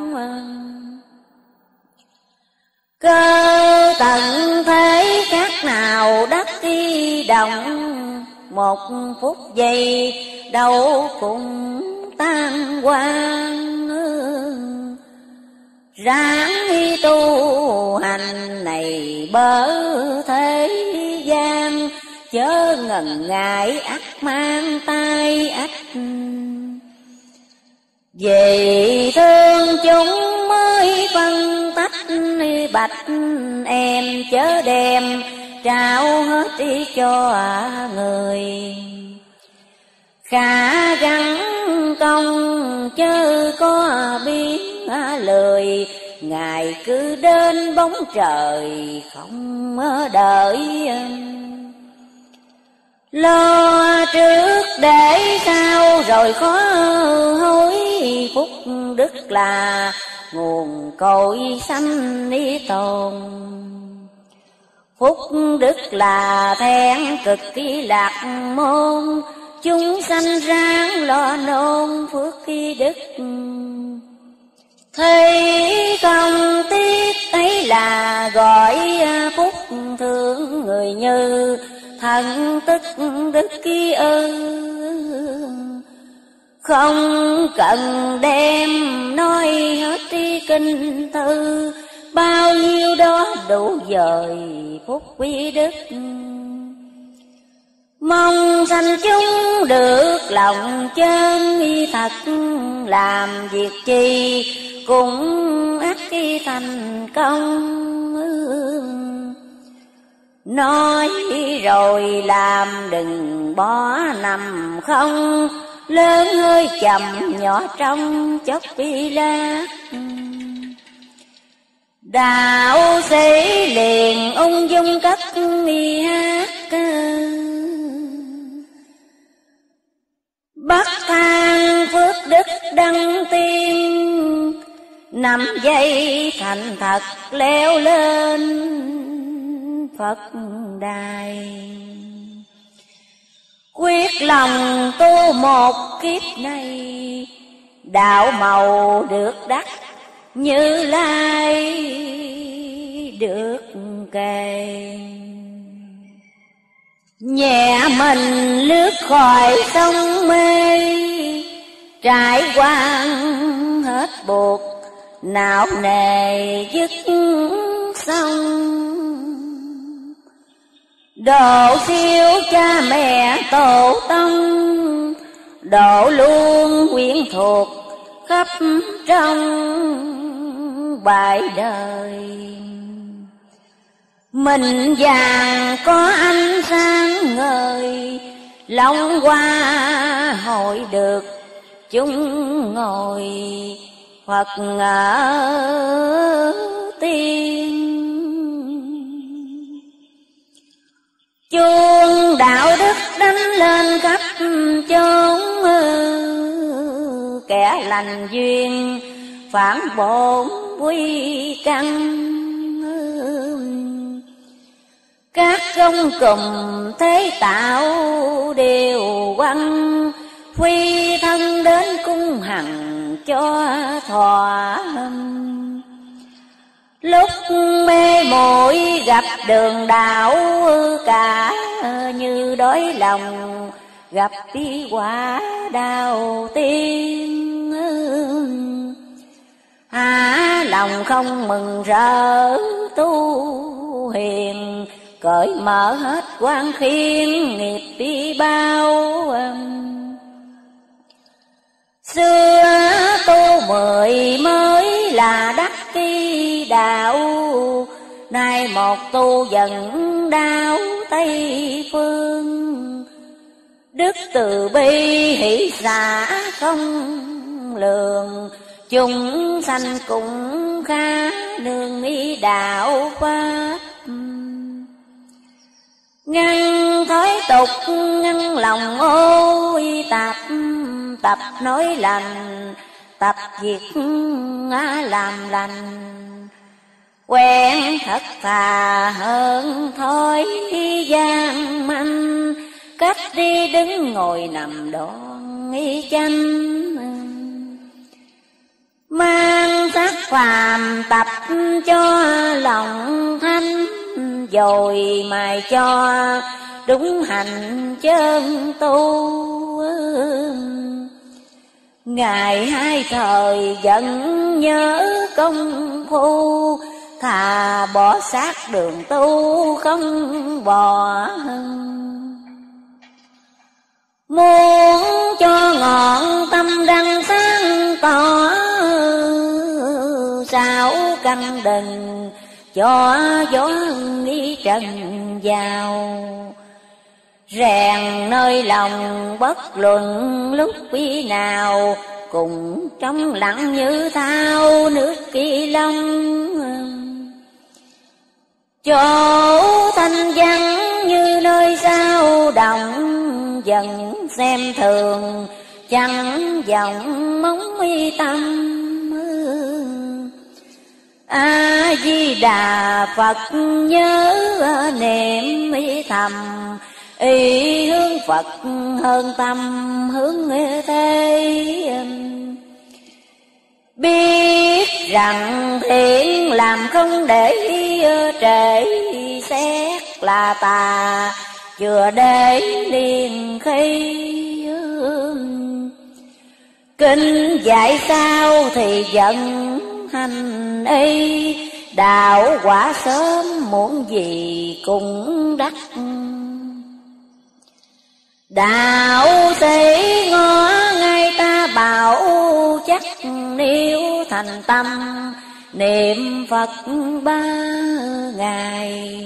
S1: Cơ tận thế khác nào đất đi động Một phút giây đâu cũng tan quang Ráng tu hành này bớ thế gian, Chớ ngần ngại ắt mang tay ắt Vì thương chúng mới phân bạch em chớ đem trao hết đi cho người. Khả gắn công chớ có biết lời, ngài cứ đến bóng trời không đợi. Lo trước để sau rồi khó hối, phúc đức là nguồn cội sanh ni tồn. Phúc đức là then cực kỳ lạc môn. Chúng sanh ráng lo nôn phước kỳ đức. Thấy công tiết ấy là gọi phúc thương người như thần tức đức kỳ ơn không cần đem nói hết tri kinh thư bao nhiêu đó đủ dời phúc quý đức. Mong sanh chúng được lòng chân thật, Làm việc chi cũng ác khi thành công Nói rồi làm đừng bỏ nằm không Lớn hơi chậm nhỏ trong chốc phi la. Đạo sĩ liền ung dung cất mi hát Bắt thang phước đức đăng tiên Năm giây thành thật leo lên Phật đài. Quyết lòng tu một kiếp này, Đạo màu được đắc như lai được kề. Nhẹ mình lướt khỏi sông mê, Trải qua hết buộc, Não nề dứt xong Độ siêu cha mẹ tổ tông Độ luôn quyến thuộc khắp trong bãi đời. Mình vàng có ánh sáng ngời Long qua hội được chúng ngồi Phật ở tiên Chuông đạo đức đánh lên khắp chốn Kẻ lành duyên phản bổn quy căn. Các công cùng thế tạo đều quăng. Phi thân đến cung hằng cho thỏa Lúc mê muội gặp đường đạo cả như đói lòng, Gặp đi quả đau tiên. Há lòng không mừng rỡ tu hiền, cởi mở hết quan khiên nghiệp đi bao xưa tu mười mới là đắc kỳ đạo. Nay một tu dần đau tây phương. Đức từ bi hỷ xả không lường. Chúng sanh cũng khá nương ý đạo pháp. Ngăn thói tục, ngăn lòng ôi tạp, tập nói lành, tập việc làm lành. Quen thật thà hơn thôi gian manh, cách đi đứng ngồi nằm đón y chanh. Mang sắc phàm tập cho lòng thanh. Rồi mài cho đúng hành chân tu. Ngày hai thời vẫn nhớ công phu thà bỏ xác đường tu không bỏ muốn cho ngọn tâm đăng sáng tỏ, sao căn đình cho gió đi trần vào. Rèn nơi lòng bất luận lúc khi nào, cùng trong lặng như thao nước kỳ long chỗ thanh văn như nơi sao động dần xem thường, chẳng vọng móng mi tâm a di đà phật nhớ niệm ý thầm y hướng phật hơn tâm hướng thế biết rằng thiện làm không để trễ, xét là tà. Chưa để liền khi kinh dạy sao thì giận hành y. Đạo quả sớm muốn gì cũng đắc. Đạo sĩ ngó ngay ta bảo chắc nếu thành tâm niệm phật ba ngày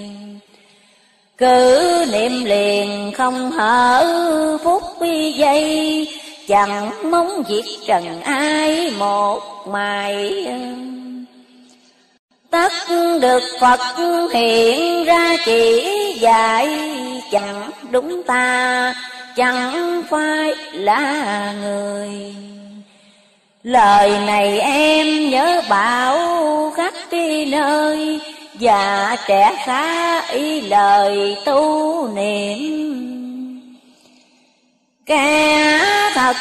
S1: cứ niệm liền không hở phút giây chẳng mong diệt trần ai một mày, tất được Phật hiện ra chỉ dạy chẳng đúng ta chẳng phải là người lời này em nhớ bảo khắc đi nơi già trẻ khá ý lời tu niệm. Kẻ thật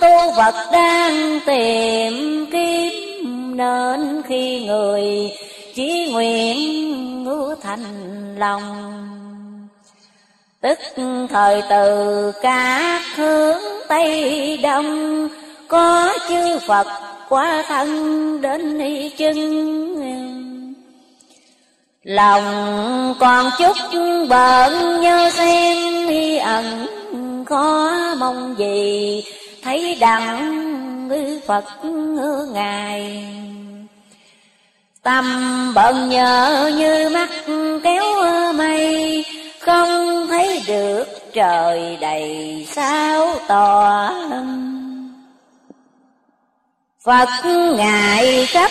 S1: tu vật đang tìm kiếm, Nên khi người chỉ nguyện ngữ thành lòng. Tức thời từ các hướng Tây Đông có chư Phật qua thân đến chân. Lòng còn chút bận nhớ xem ẩn khó mong gì. Thấy đặng Phật ngài. Tâm bận nhớ như mắt kéo mây, Không thấy được trời đầy sao tỏ Phật ngài khắp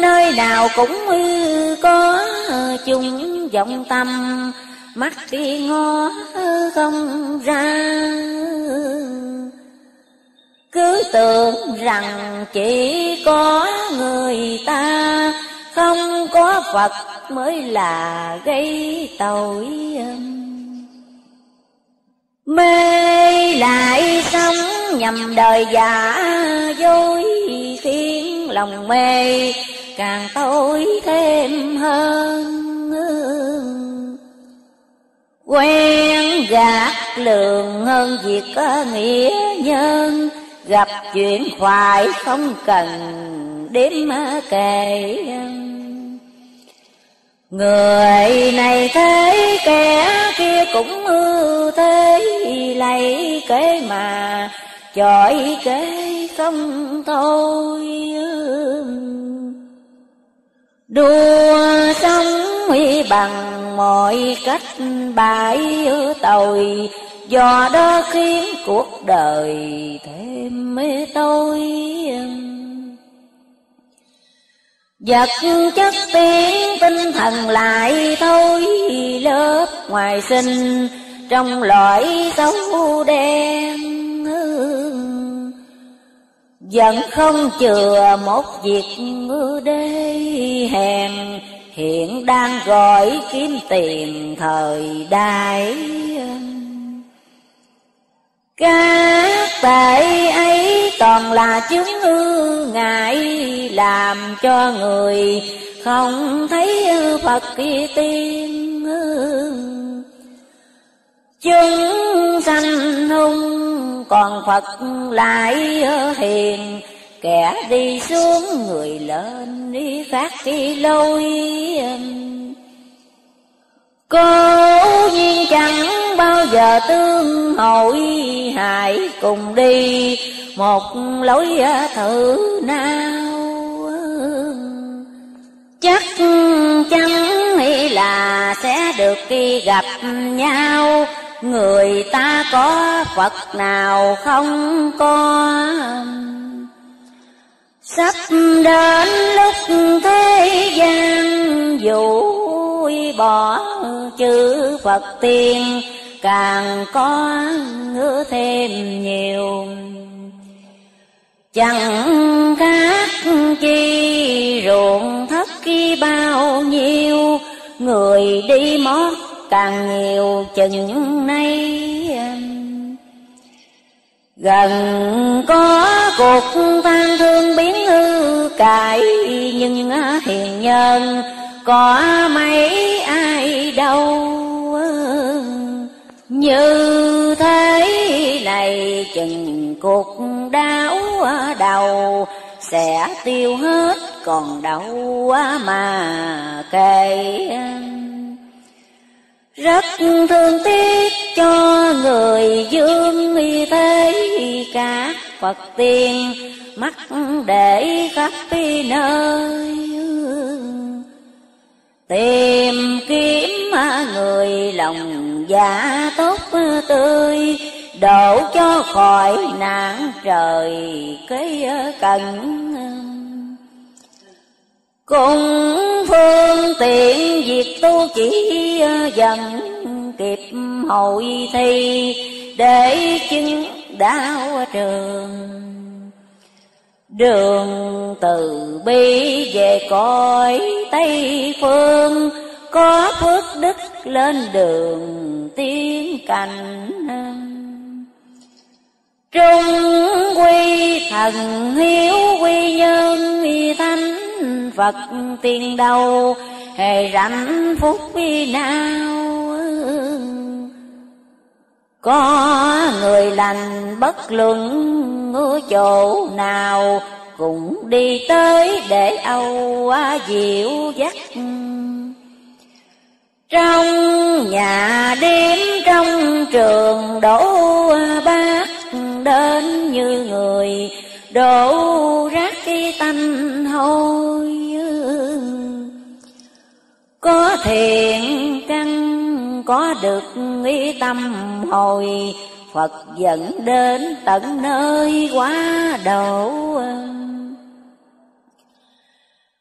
S1: nơi nào cũng có chung vọng tâm. Mắt đi ngó không ra. Cứ tưởng rằng chỉ có người ta, không có Phật mới là gây tội mê lại sống nhầm đời giả dối, khiến lòng mê càng tối thêm hơn. Quen gạt lường hơn việc có nghĩa nhân, gặp chuyện hoài không cần đếm kể người này thế kẻ kia cũng ư thế lấy kế mà chọi kế không thôi. Đua sống bằng mọi cách bãi tội, do đó khiến cuộc đời thêm mê tôi vật chất tiến tinh thần lại thôi, lớp ngoài sinh trong loại xấu đen vẫn không chừa một việc đê hèn, hiện đang gọi kiếm tiền thời đại các tệ ấy toàn là chứng ư ngại làm cho người không thấy Phật kia tiên chúng sanh hung còn Phật lại hiền, kẻ đi xuống người lên đi phát đi lôi Cố nhiên chẳng bao giờ tương hội hại cùng đi một lối thử nào. Chắc chắn là sẽ được khi gặp nhau. Người ta có phật nào không có sắp đến lúc thế gian dù bỏ chữ phật tiên càng có ngứa thêm nhiều. Chẳng khác chi ruộng thất khi bao nhiêu, người đi mót càng nhiều chừng nay gần có cuộc than thương biến hư cải, nhưng à, hiền nhân có mấy ai đâu. Như thế này chừng cuộc đau à, đầu sẽ tiêu hết, còn đâu à, mà kể rất thương tiếc cho người dương y thế cả. Phật tiên mắt để khắp nơi. Tìm kiếm người lòng dạ tốt tươi, đổ cho khỏi nạn trời cái cần cũng phương tiện việc tu chỉ ờ, dần kịp hội thi, để chứng đạo trường. Đường từ bi về cõi Tây Phương, Có phước đức lên đường tiến cảnh Trung quy thần hiếu quy nhân thánh Phật tiên đầu, hề rảnh phúc vi nào có người lành bất luận ở chỗ nào, Cũng đi tới để âu diệu dắt Trong nhà đêm trong trường đổ bát Đến như người, đổ rác cái tanh hôi Có thiện căn, có được ý tâm hồi, Phật dẫn đến tận nơi quá độ.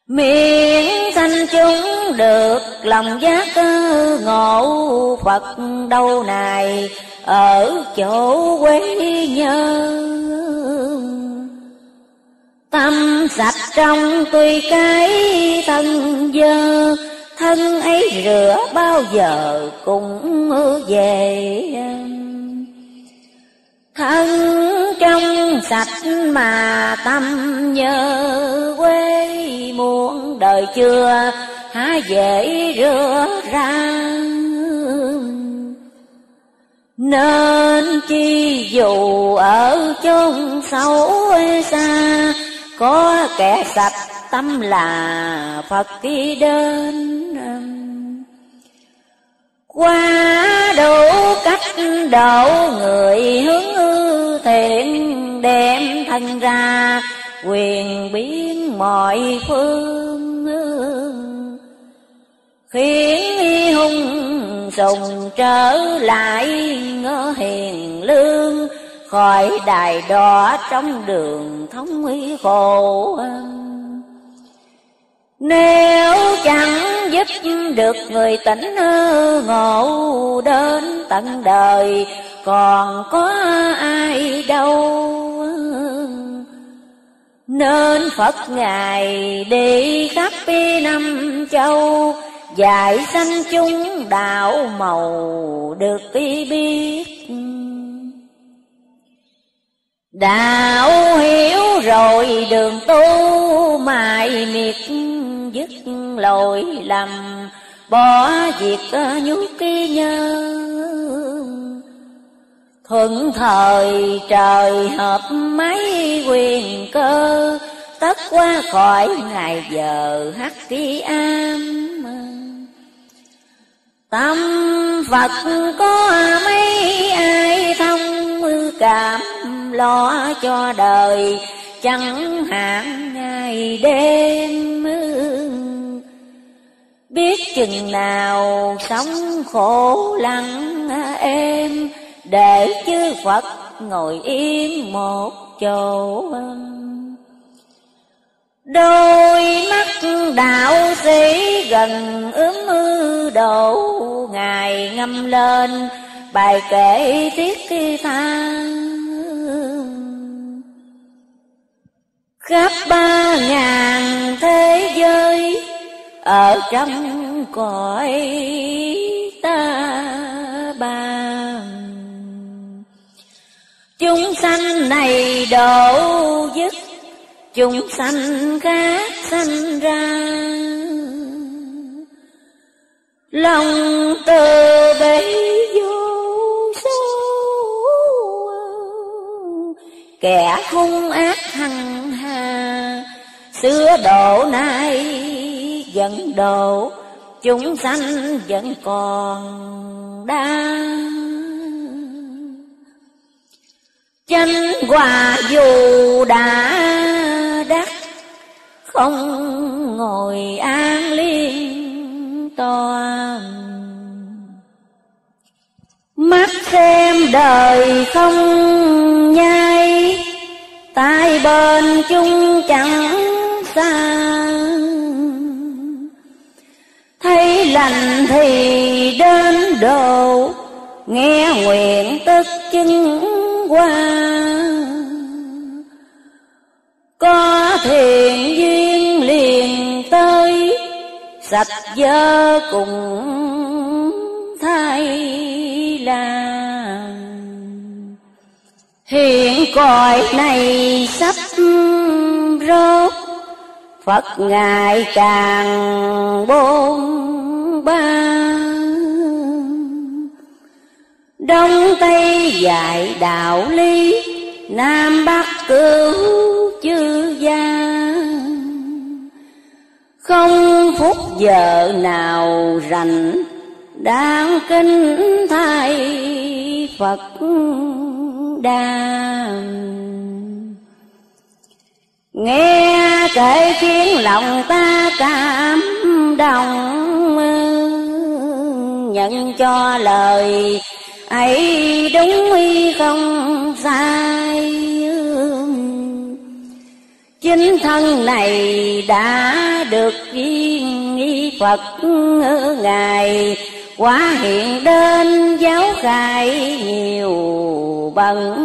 S1: Miễn sanh chúng được lòng giác ngộ Phật đâu này, ở chỗ quê nhớ. Tâm sạch trong tuy cái thân dơ, thân ấy rửa bao giờ cũng về thân trong sạch mà tâm nhớ quê muôn đời chưa há dễ rửa ra nên chi dù ở chốn sâu xa, có kẻ sạch tâm là Phật khi đến qua đủ cách độ người hướng thiện đem thân ra, quyền biến mọi phương khiến hung sùng trở lại ngỡ hiền lương, khỏi đài đỏ trong đường thống uy khổ nếu chẳng giúp được người tỉnh ngộ đến tận đời, Còn có ai đâu. Nên Phật Ngài đi khắp năm châu, Dạy sanh chúng đạo màu được biết. Đạo hiểu rồi đường tu mài miệt dứt lỗi lầm. Bỏ việc nhút ký nhớ. Thuận thời trời hợp mấy quyền cơ, tất qua khỏi ngày giờ hắc ký am tâm phật có mấy ai thông, cảm lo cho đời chẳng hạn ngày đêm biết chừng nào sống khổ lặng em để chư Phật ngồi im một chỗ. Đôi mắt đạo sĩ gần ướm mư đổ Ngài ngâm lên bài kể tiết than Khắp ba ngàn thế giới, Ở trong cõi ta bà Chúng sanh này độ dứt, Chúng sanh khác sanh ra. Lòng từ bi Kẻ hung ác hằng hà. Xưa độ nay vẫn độ, Chúng sanh vẫn còn đang. Chánh hòa dù đã đắc, Không ngồi an liên toàn. Mắt xem đời không nhai, Tai bên chung chẳng xa Thấy lành thì đến độ, Nghe nguyện tức chứng qua. Có thiện duyên liền tới, Sạch dơ cùng thay là Hiện cõi này sắp rốt, Phật Ngài càng bôn ba. Đông Tây dạy đạo lý, Nam Bắc cứu chư gia. Không phút giờ nào rảnh đang kinh thay Phật đàm. Nghe kể khiến lòng ta cảm động, Nhận cho lời ấy đúng hay không sai. Chính thân này đã được duyên Phật ngài quá hiện đến giáo khai nhiều bận.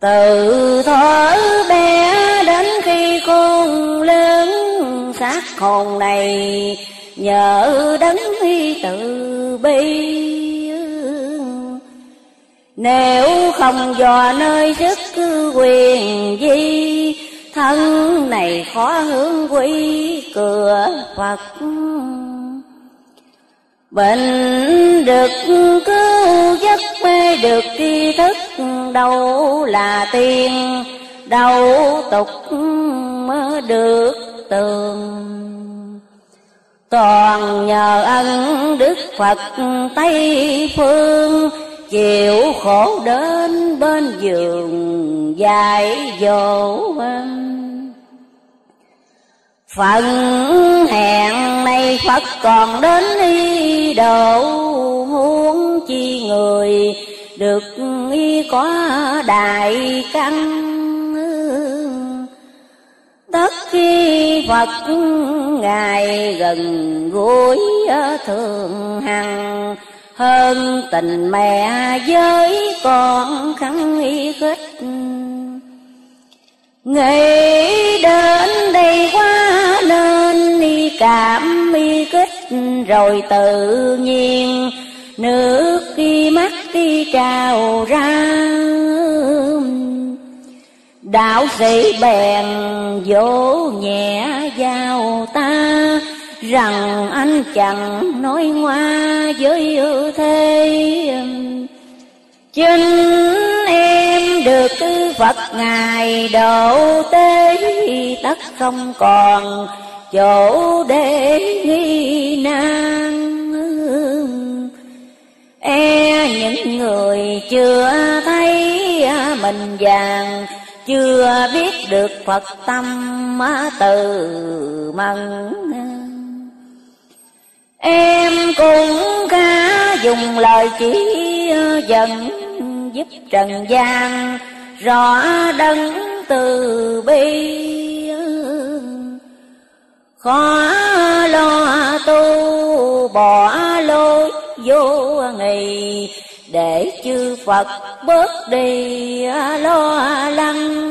S1: Từ thuở bé đến khi con lớn, xác hồn này nhờ đấng từ bi. Nếu không dò nơi sức quyền di, thân này khó hướng quy cửa phật bệnh được cứu giấc mê được tri thức, đâu là tiền, đâu tục mới được tường. Toàn nhờ ân đức phật tây phương, chịu khổ đến bên giường dài dỗ Phận hẹn nay Phật còn đến y độ huống chi người được y có đại căn. Tất khi Phật Ngài gần gũi thường hằng, Hơn tình mẹ với con khăn y khích. Nghĩ đến đây quá nên đi cảm y kích, Rồi tự nhiên nước khi mắt đi trào ra. Đạo sĩ bèn vỗ nhẹ vào ta, Rằng anh chẳng nói hoa với thế. Chính Tư được Phật Ngài độ tế Tất không còn, chỗ để nghi nan. E những người chưa thấy mình vàng, chưa biết được Phật tâm từ mần Em cũng khá dùng lời chỉ dần giúp trần gian rõ đấng từ bi. Khó lo tu bỏ lối vô nghị để chư Phật bớt đi lo lắng.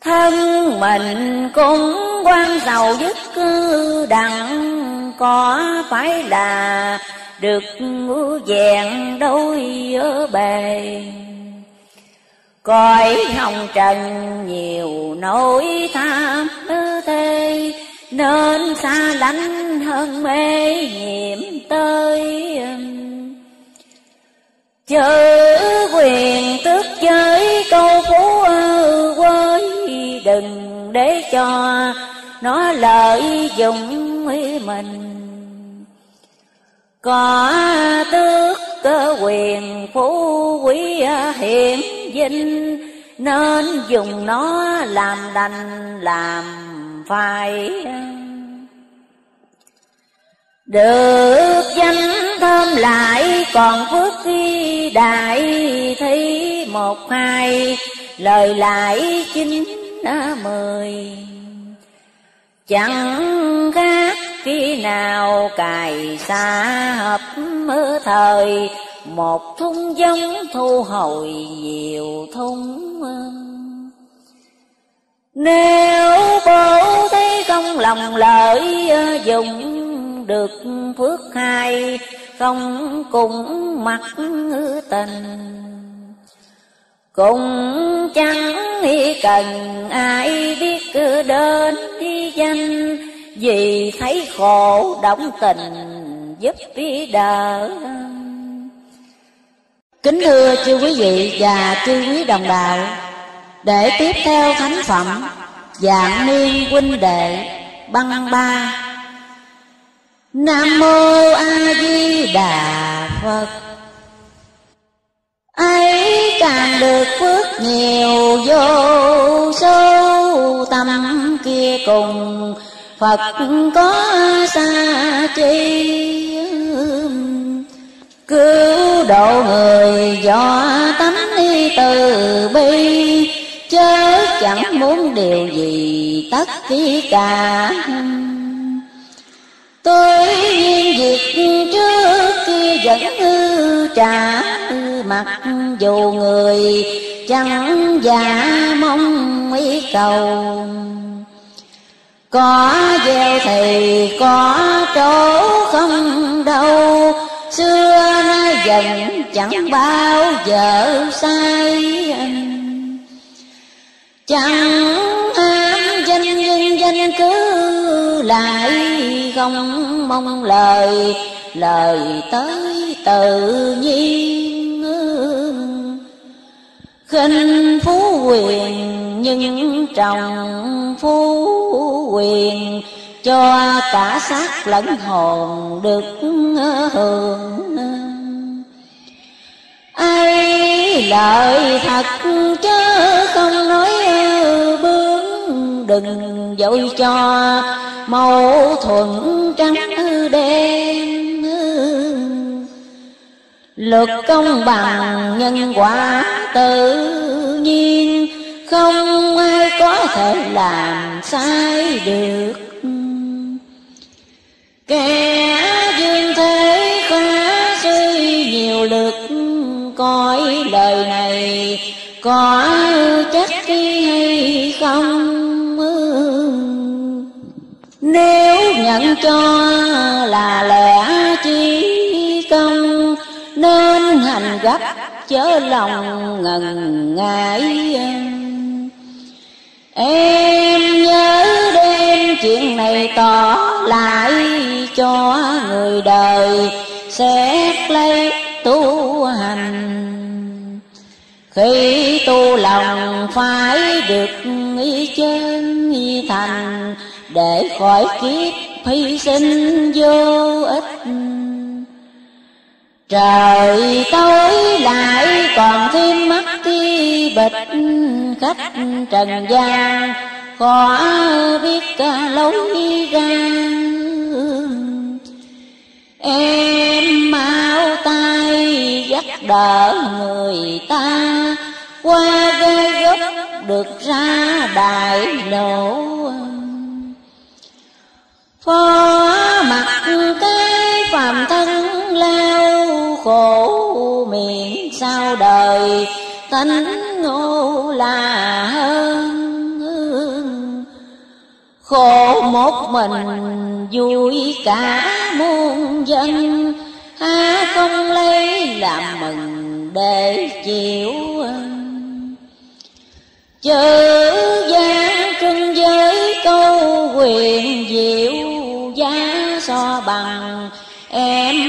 S1: Thân mình cũng quan giàu dứt cư đặng, có phải là được vẹn đôi ở bề. Coi hồng trần nhiều nỗi tham thế nên xa lánh hơn mê nhiệm tới. Chớ quyền tước giới câu phú quơi đừng để cho nó lợi dụng mình có tước cơ quyền phú quý hiển vinh nên dùng nó làm đành, làm phải được danh thơm lại, còn phước khi đại thi một hai, lời lại chín mười chẳng khác khi nào cài xa hợp mơ thời, một thung giống thu hồi nhiều thung nếu bố thấy không lòng lợi, dùng được phước hai, không cùng mặt tình cũng chẳng cần ai biết đến danh. Vì thấy khổ động tình giúp đi đỡ. Kính thưa chư quý vị và chư quý đồng đạo để tiếp theo thánh phẩm, dạng niên huynh đệ, băng ba. Nam mô a di đà phật ấy càng được phước nhiều, vô số tâm kia cùng Phật có xa chi Cứu độ người do tánh từ bi, Chớ chẳng muốn điều gì tất cả. Tôi nhiên việc trước vẫn hư trả mặt Dù người chẳng giả mong ý cầu. Có gieo thì có chỗ không đâu, Xưa nay dần chẳng bao giờ sai Chẳng ham danh nhân danh cứ lại Không mong lời lời tới tự nhiên. Khinh phú quyền, nhưng trọng phú quyền, cho cả xác lẫn hồn được hưởng. Ai lợi thật chứ không nói bướng, đừng dội cho mâu thuẫn trắng đen luật công bằng nhân quả tự nhiên, không ai có thể làm sai được. Kẻ dương thế khá suy nhiều lực coi lời này có chắc hay không nếu nhận cho là lẽ gấp chớ lòng ngần ngại. Em nhớ đêm chuyện này tỏ lại cho người đời, Xét lấy tu hành. Khi tu lòng phải được ý chân thành, Để khỏi kiếp hy sinh vô ích. Trời tối lại còn thêm mắt thi bịch khách trần gian. Khó biết cả lối ra. Em mau tay dắt đỡ người ta. Qua gai gốc được ra đại lộ. Phó mặt cái phàm thân khổ miệng sao đời, tánh ngô là hơn khổ một mình vui cả muôn dân há không lấy làm mừng để chịu chữ gian trưng giới câu quyền diệu giá so bằng, em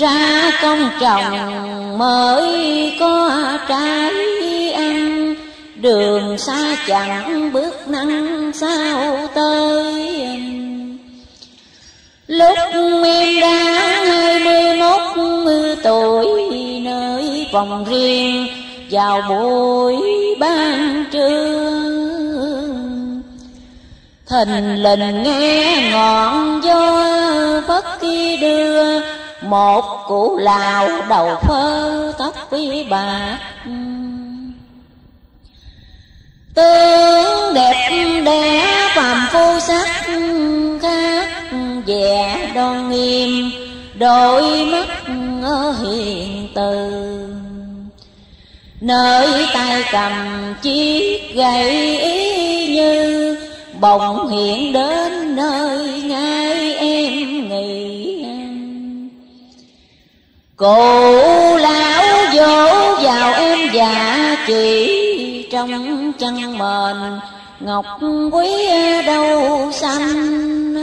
S1: ra công trồng mới có trái ăn, đường xa chẳng bước nắng sao tới lúc em đã hai mươi mốt tuổi, nơi phòng riêng vào buổi ban trưa. Thình lình nghe ngọn gió bất kỳ đưa một cụ lào đầu phơ tóc quý bạc Tướng đẹp đẽ phàm phu sắc khác vẻ đoan nghiêm Đôi mắt hiền từ. Nơi tay cầm chiếc gậy ý như bỗng hiện đến nơi ngay. Cụ lão vỗ vào em già chỉ trong chân mền, ngọc quý đâu xanh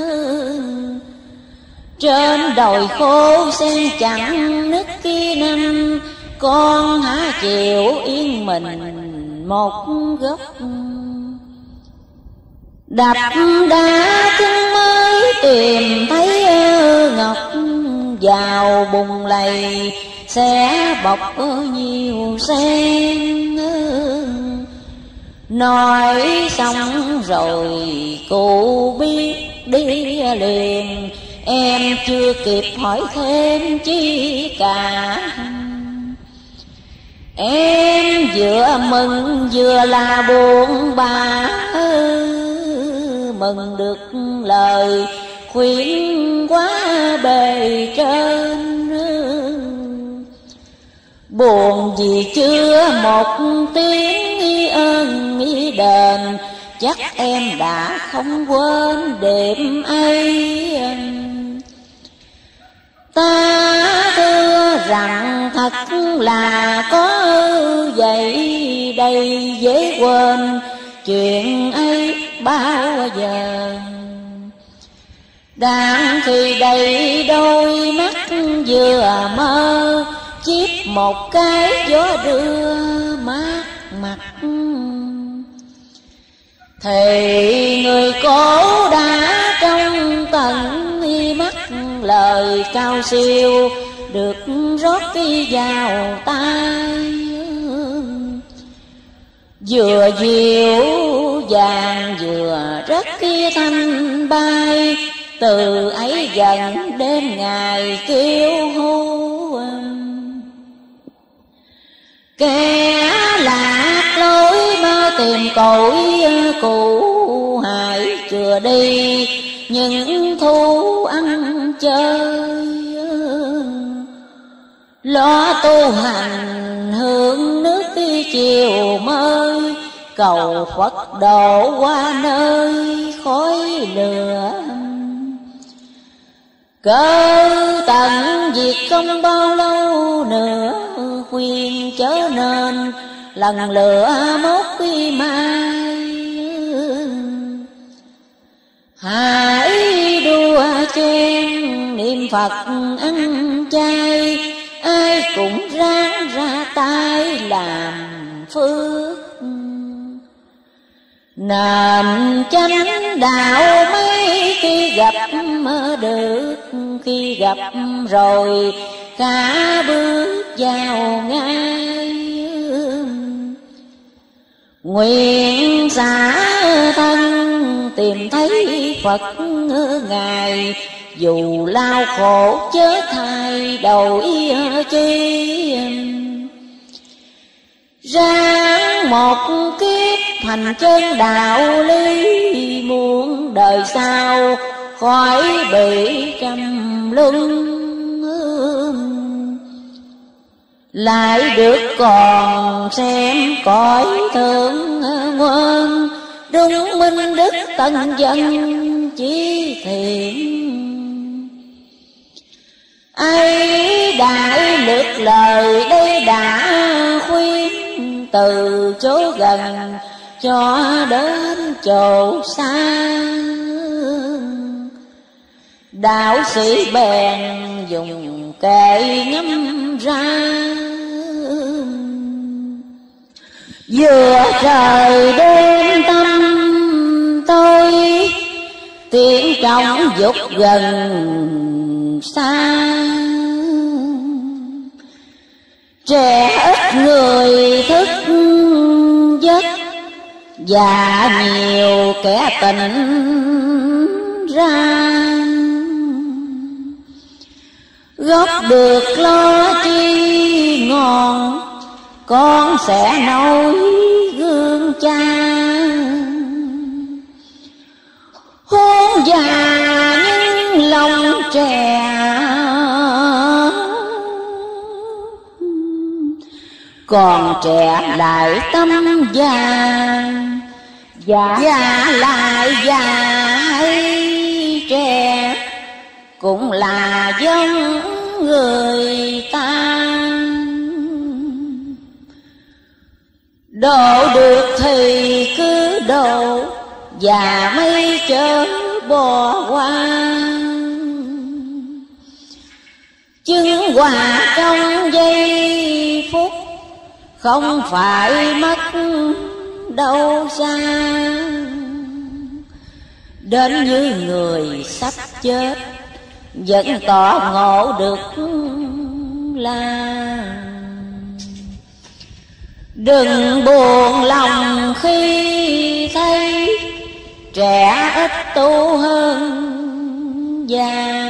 S1: trên đồi khô sen chẳng nứt kia năm, con há chịu yên mình một góc. Đập đá chân mới tìm thấy ngọc vào bùng lầy, sẽ bọc nhiều sen nói xong rồi cụ biết đi liền, em chưa kịp hỏi thêm chi cả. Em vừa mừng vừa là buồn bã, mừng được lời quyển quá bề trên. Buồn vì chưa một tiếng ơn nghi đền, chắc em đã không quên đêm ấy. Ta thưa rằng thật là có vậy đây dễ quên, chuyện ấy bao giờ đang khi đầy đôi mắt vừa mơ, chiếc một cái gió đưa mát mặt. Thì người cố đã trong tận mắt, lời cao siêu được rót đi vào tay Vừa diệu vàng vừa rất kia thanh bay từ ấy dần đêm ngày kêu hô Kẻ lạc lối mơ tìm cội cũ hại chưa đi, những thu ăn chơi. Lo tu hành hương nước chiều mới, cầu Phật độ qua nơi khói lửa.
S2: Cơ tận diệt không bao lâu nữa, Khuyên chớ nên lần lửa mốt quy mai. Hãy đua chen niệm Phật ăn chay, Ai cũng ráng ra tay làm phước. Nền chánh đạo mấy khi gặp được, Khi gặp rồi cả bước vào ngay Nguyện xả thân tìm thấy Phật Ngài, Dù lao khổ chết thay đầu chi. Ráng một kiếp thành chân đạo lý Muốn đời sau, khỏi bị trầm luân lại được còn xem cõi thượng quân đúng minh đức tận dân chí thiện. Ấy đại lược lời đây đã khuyên từ chỗ gần cho đến chỗ xa. Đạo sĩ bèn dùng kệ ngâm ra. Vừa trời đêm tâm tôi, tiếng trọng dục gần xa. Trẻ ít người thức và nhiều kẻ tình ra. Gốc được lo chi ngon, con sẽ nối gương cha. Hôn già nhưng lòng trẻ. Còn trẻ lại tâm già. Dạ, dạ lại già trẻ cũng là giống người ta. Độ được thì cứ độ Và mấy chớ bỏ qua. Chứng hòa trong giây phút Không phải mất đâu xa Đến như người sắp chết, Vẫn tỏ ngộ được là Đừng buồn lòng khi thấy Trẻ ít tu hơn già.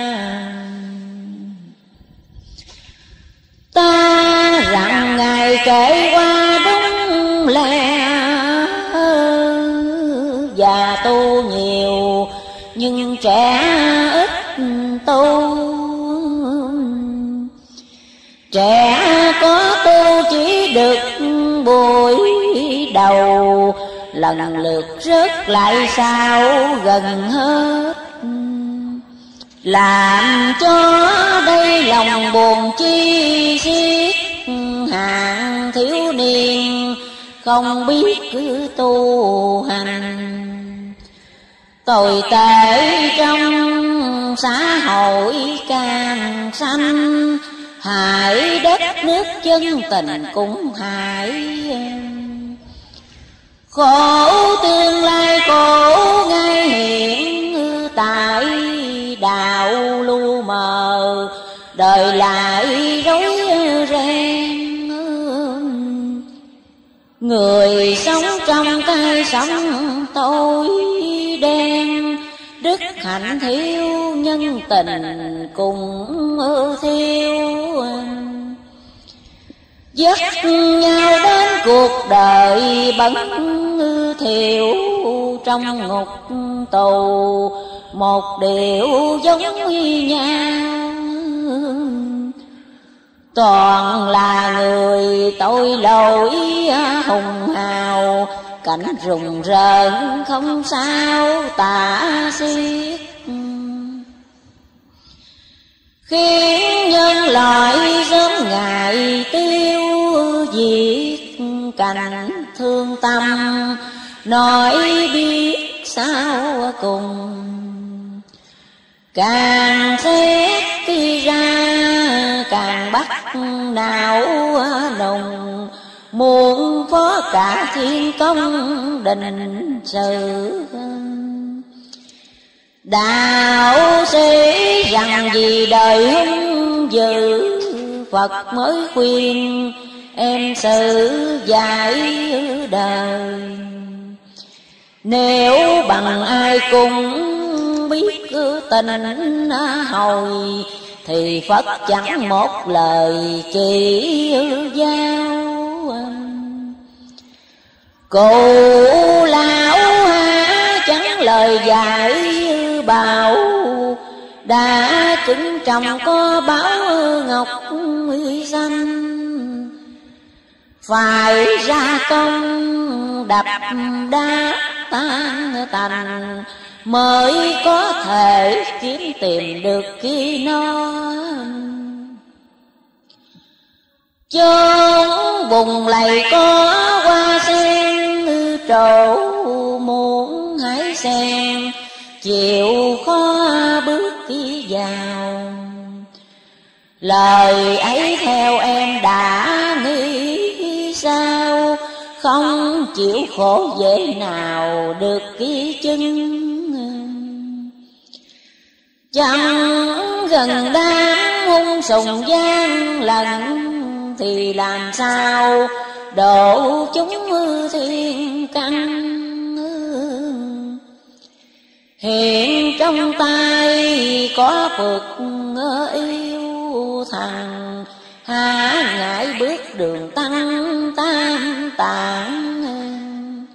S2: Ta rằng ngày kể qua Trẻ có tu chỉ được buổi đầu, lần lượt rớt lại sao gần hết. Làm cho đây lòng buồn chi xiết hạng thiếu niên không biết cứ tu hành. Tồi tệ trong xã hội càng xanh hại đất nước chân tình cũng hại khổ tương lai khổ ngay hiện tại đạo lu mờ, đời lại rối ren người sống trong cái sống tối đen đức hạnh thiếu, nhân tình cùng thiêu dắt nhau đến cuộc đời bấn thiểu trong ngục tù, một điều giống như nhau. Toàn là người tội lỗi hùng hào cảnh rùng rợn không sao tả xiết. Khiến nhân loại sớm ngày tiêu diệt, cảnh thương tâm, nói biết sao cùng. Càng xét khi ra, càng bắt não nùng muốn có cả thiên công định sự. Đạo sĩ rằng vì đời hung dữ, phật mới khuyên em sự dạy đời. Nếu bằng ai cũng biết tình hồi, thì phật chẳng một lời chỉ giao cụ lão há chẳng lời dạy bảo. Đã chứng trọng có báo ngọc danh. Phải ra công đập đá tan tành, mới có thể kiếm tìm được khi nó chốn vùng lầy có hoa sen trổ muốn hái sen chịu khó bước đi vào. Lời ấy theo em đã nghĩ sao? Không chịu khổ dễ nào được ký chứng chẳng gần đám hung sùng gian lần thì làm sao? Độ chúng thiên căn hiện trong tay có phật yêu thằng. Há ngại bước đường tăng tam tạng.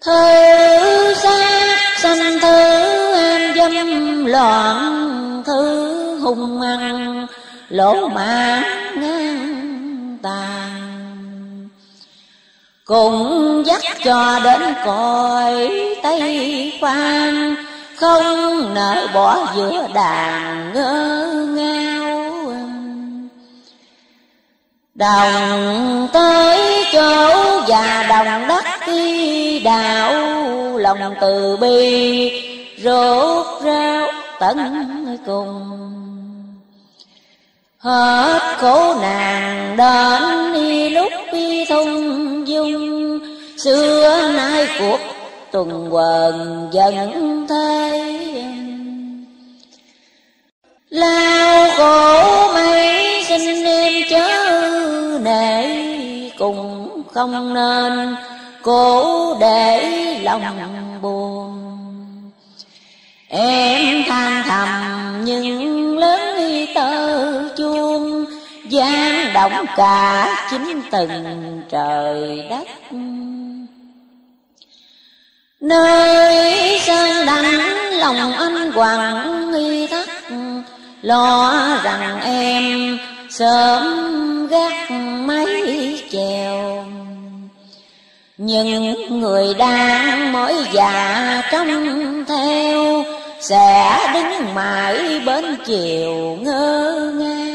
S2: Thơ xác sanh thơ an dâm loạn, thứ hung ăn lỗ mạng ngang tàn cùng dắt cho đến cõi tây phan không nỡ bỏ giữa đàn ngơ ngao. Đồng tới chỗ và đồng đất đi đạo, lòng từ bi rốt ráo tận cùng hết khổ nàng đến đi lúc bi thung dung. Xưa nay cuộc tuần quần dần thay lao khổ mấy xin em chớ nể cùng không nên cố để lòng buồn. Em than thầm nhưng lớn động cả chính từng trời đất. Nơi sơn đảnh lòng anh hoàng nghi thắt lo rằng em sớm gác mấy chèo. Nhưng người đang mỗi già trong theo sẽ đứng mãi bên chiều ngơ ngác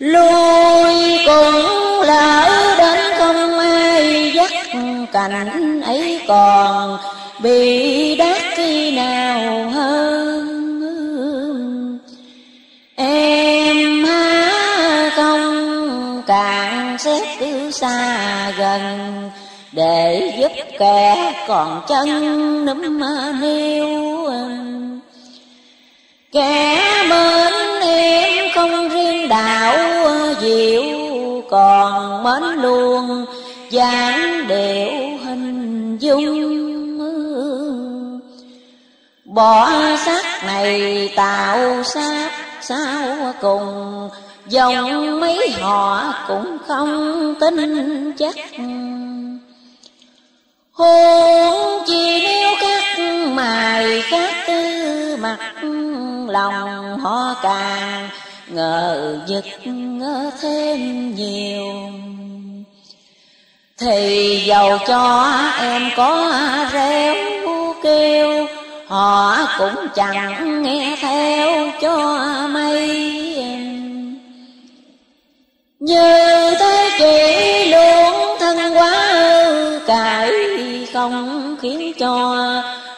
S2: lui cũng lỡ đến không ai dắt cảnh ấy còn bị đắc khi nào hơn em há không càng xét cứ xa gần để giúp kẻ còn chân nấm nêu, kẻ mến em không riêng đạo diệu còn mến luôn dáng điệu hình dung. Bỏ xác này tạo xác, sao cùng dòng mấy họ cũng không tin chắc. Hôn chi nếu các mài các tư mặt lòng họ càng ngờ vực thêm nhiều. Thì giàu cho em có reo kêu, họ cũng chẳng nghe theo cho mây. Như thế chỉ luôn thân quá, cải không khiến cho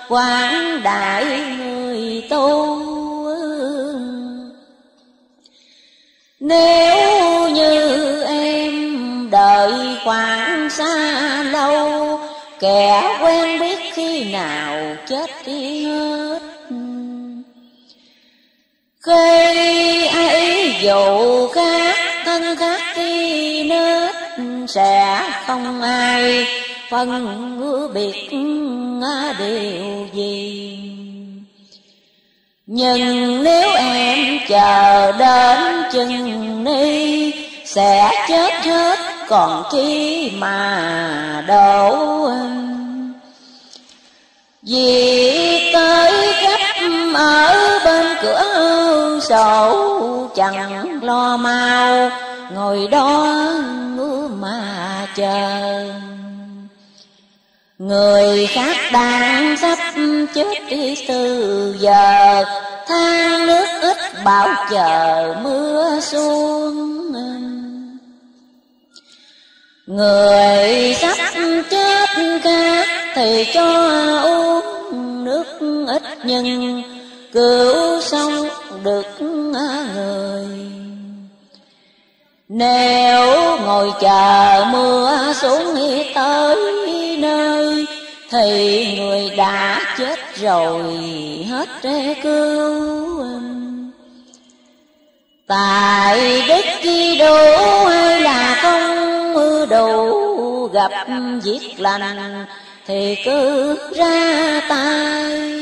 S2: quảng đại người tu. Nếu như em đợi khoảng xa lâu, kẻ quen biết khi nào chết đi hết. Khi ấy dù khác, thân khác khi nết, sẽ không ai phân biệt điều gì nhưng nếu em chờ đến chừng ni, sẽ chết hết còn chi mà đổ vì tới gấp ở bên cửa sổ, chẳng lo mau, ngồi đó mà chờ. Người khác đang sắp chết đi từ giờ Than nước ít bảo chờ mưa xuống Người sắp chết khác thì cho uống nước ít nhưng cứu sống được người. Nếu ngồi chờ mưa xuống tới thì người đã chết rồi, hết trẻ cứu Tại đức chi đủ hay là không đủ gặp việc lành, Thì cứ ra tay.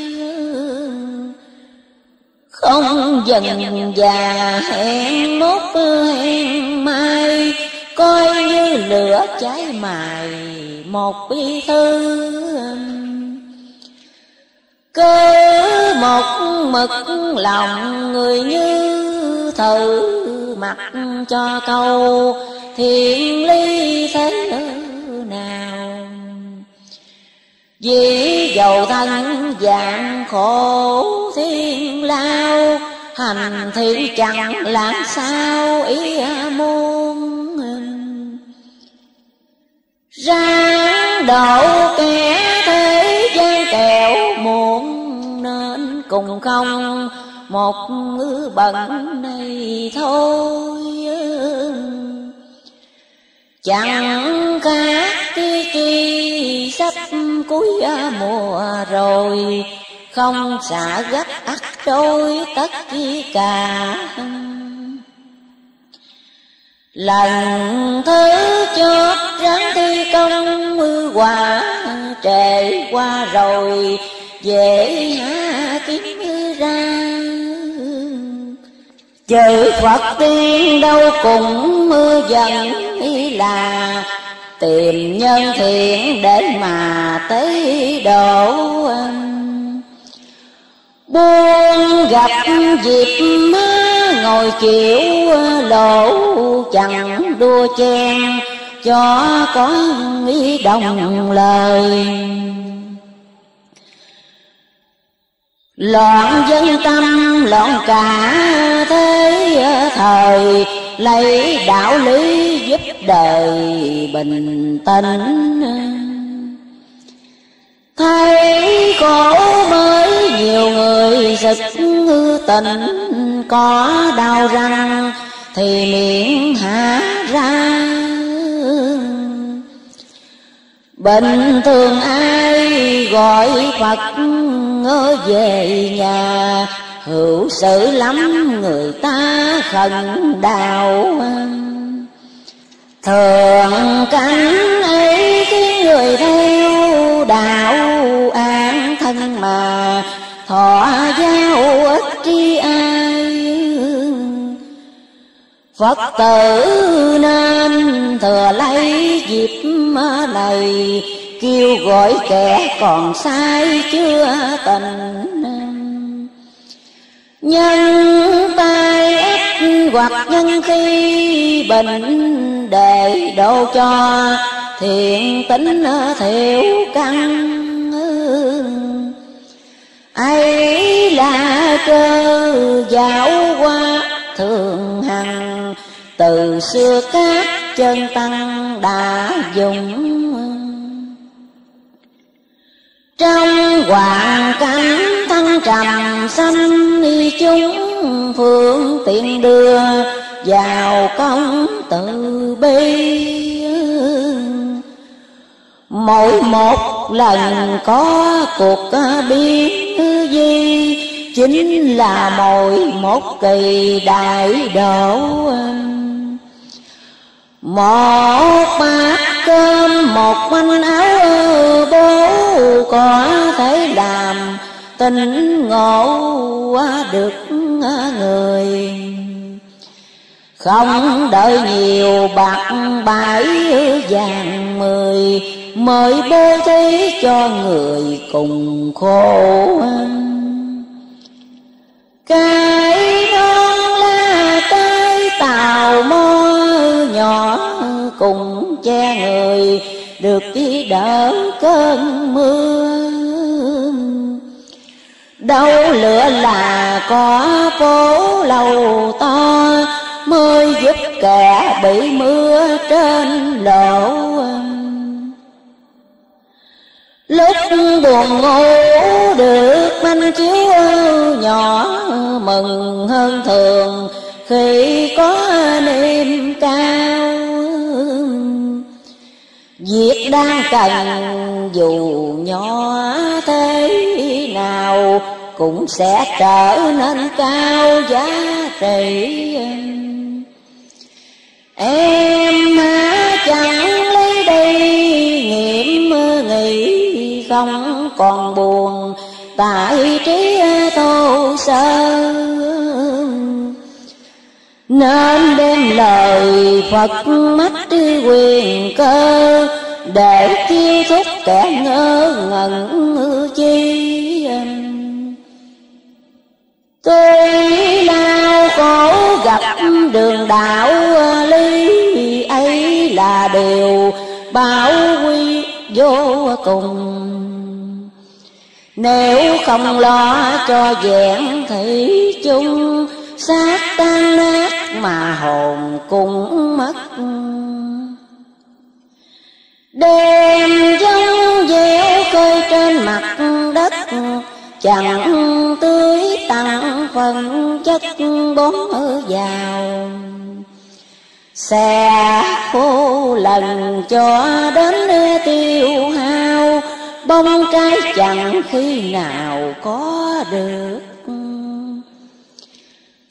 S2: Không dần già hẹn mốt hẹn mai, Coi như lửa cháy mài một bi thư. Cơ một mực lòng người như thử mặt cho câu thiện ly thế nào. Vì dầu thân dạng khổ thiên lao, Hành thiện chẳng làm sao ý muôn Ráng độ kẻ thế gian kẹo muộn Nên cùng không một ngư bận này thôi. Chẳng khác chi chi sắp cuối mùa rồi, Không xả gấp ắt trôi tất cả. Lần thứ chót ráng thi công, mưa quả Trễ qua rồi, dễ hạ kiếm ra. Chữ Phật tiên đâu cũng mưa dần là Tìm nhân thiện để mà tới độ Buông gặp dịp ngồi chịu ờ, lỗ chẳng đua chen, cho có ý đồng lời. Loạn dân tâm, loạn cả thế ờ, thời, lấy đạo lý giúp đời bình tĩnh. Thấy khổ mới nhiều người giật tình có đau răng, thì miệng hạ ra. Bình thường ai gọi Phật ngỡ về nhà. Hữu sự lắm, người ta khẩn đạo Thường cánh ấy cái người theo đạo an thân mà, Thọ giao ích tri ai Phật tử nên thừa lấy dịp lời Kêu gọi kẻ còn sai chưa tình Nhân tai ách hoặc nhân khi bệnh Để độ cho, thiện tính thiểu căn ấy là cơ giáo hoa thường từ xưa các chân tăng đã dùng. Trong hoàn cảnh thăng trầm sanh đi chúng, phương tiện đưa vào công từ bi. Mỗi một lần có cuộc biến di, chính là mỗi một kỳ đại độ một bát cơm, một manh áo bố, có thể làm tình ngộ được người. Không đợi nhiều bạc bãi vàng mười, mời bố thí cho người cùng khổ cái non la cái tàu môi nhỏ cùng che người được chỉ đỡ cơn mưa đâu lửa là có phố lầu to, mới giúp kẻ bị mưa trên lộ lúc buồn ngủ được manh chiếu nhỏ mừng hơn thường khi có niềm cao. Việc đang cần dù nhỏ thế nào Cũng sẽ trở nên cao giá trị. Em há chẳng lấy đi nghiệm nghĩ Không còn buồn, tại trí thô sơ nên đem lời Phật mắt quyền cơ, Để chiêu thúc kẻ ngơ ngẩn chi Tuy lao khổ gặp đường đạo lý ấy là điều bảo quy vô cùng. Nếu không lo cho vẹn thị chung xác tan nát mà hồn cũng mất. Đêm giống dẻo cơi trên mặt đất, chẳng tưới tặng phần chất bón vào. Xe khô lần cho đến tiêu hao, bông trái chẳng khi nào có được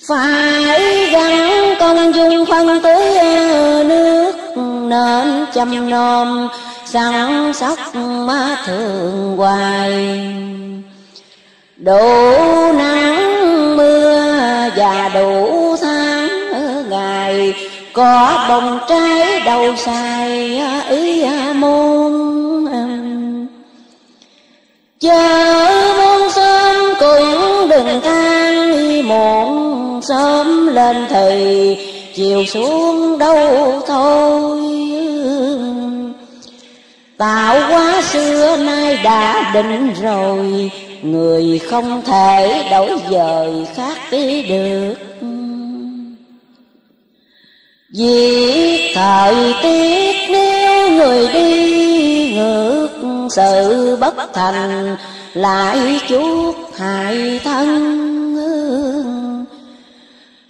S2: phải gắn công dung phân tưới ờ, nước nên chăm nom săn sóc má thường hoài. Đủ nắng mưa và đủ tháng ngày, có bông trái đầu xài ờ, ý ờ, môn chờ muôn sớm cũng đừng than sớm lên thì chiều xuống đâu thôi. Tạo quá xưa nay đã định rồi, người không thể đổi dời khác đi được. Vì thời tiết nếu người đi ngược, sự bất thành lại chuốc hại thân.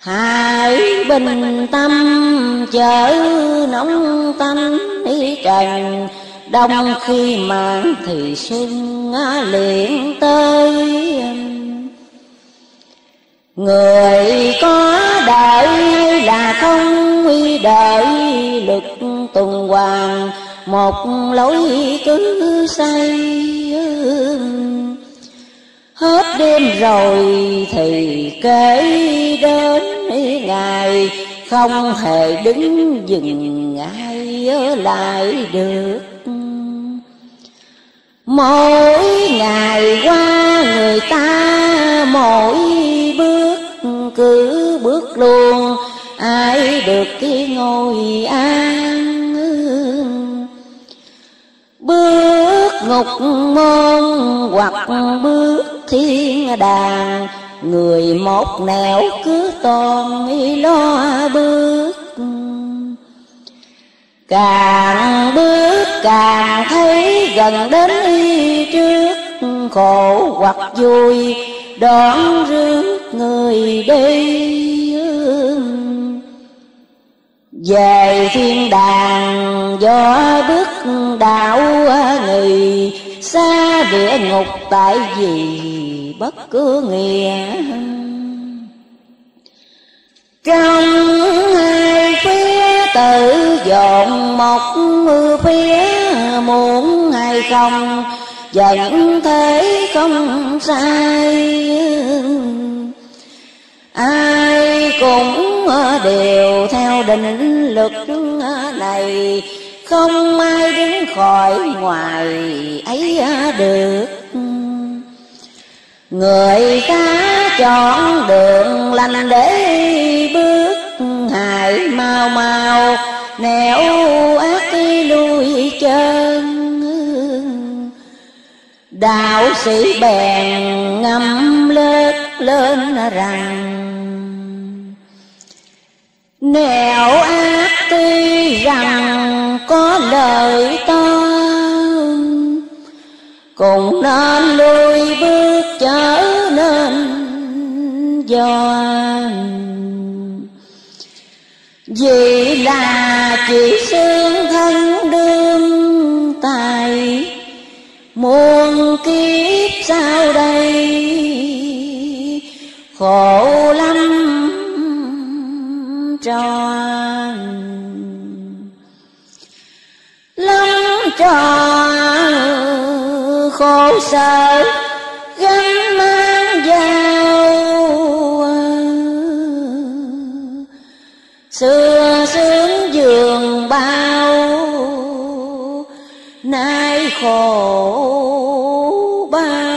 S2: Hãy bình tâm chở nóng tanh ý trần, Đông khi mãn thì xuân liền tới Người có đợi là không đợi lực tuần hoàn Một lối cứ xây. Hết đêm rồi thì kể đến ngày Không hề đứng dừng ai ở lại được. Mỗi ngày qua người ta mỗi bước, cứ bước luôn, Ai được cái ngồi an Bước ngục môn hoặc bước thiên đàng. Người một nẻo cứ toàn lo bước. Càng bước càng thấy gần đến y trước khổ hoặc vui, đón rước người đi về thiên đàng do bước đạo người xa địa ngục tại vì bất cứ nghĩa. Trong hai phía tự dọn, một phía muốn hay không vẫn thế không sai. Ai cũng đều theo định lực này. Không ai đứng khỏi ngoài ấy được. Người ta chọn đường lành để bước, hại mau mau, nẻo ác lui chân. Đạo sĩ bèn ngâm lết lên rằng nẻo ác tuy rằng có lời to cũng nên lui bước trở nên do vì là chỉ xương thân đương tài, muôn kiếp sau đây, khổ tròn lắm tròn khổ sở gắn mang vào xưa sướng giường bao, nay khổ bao.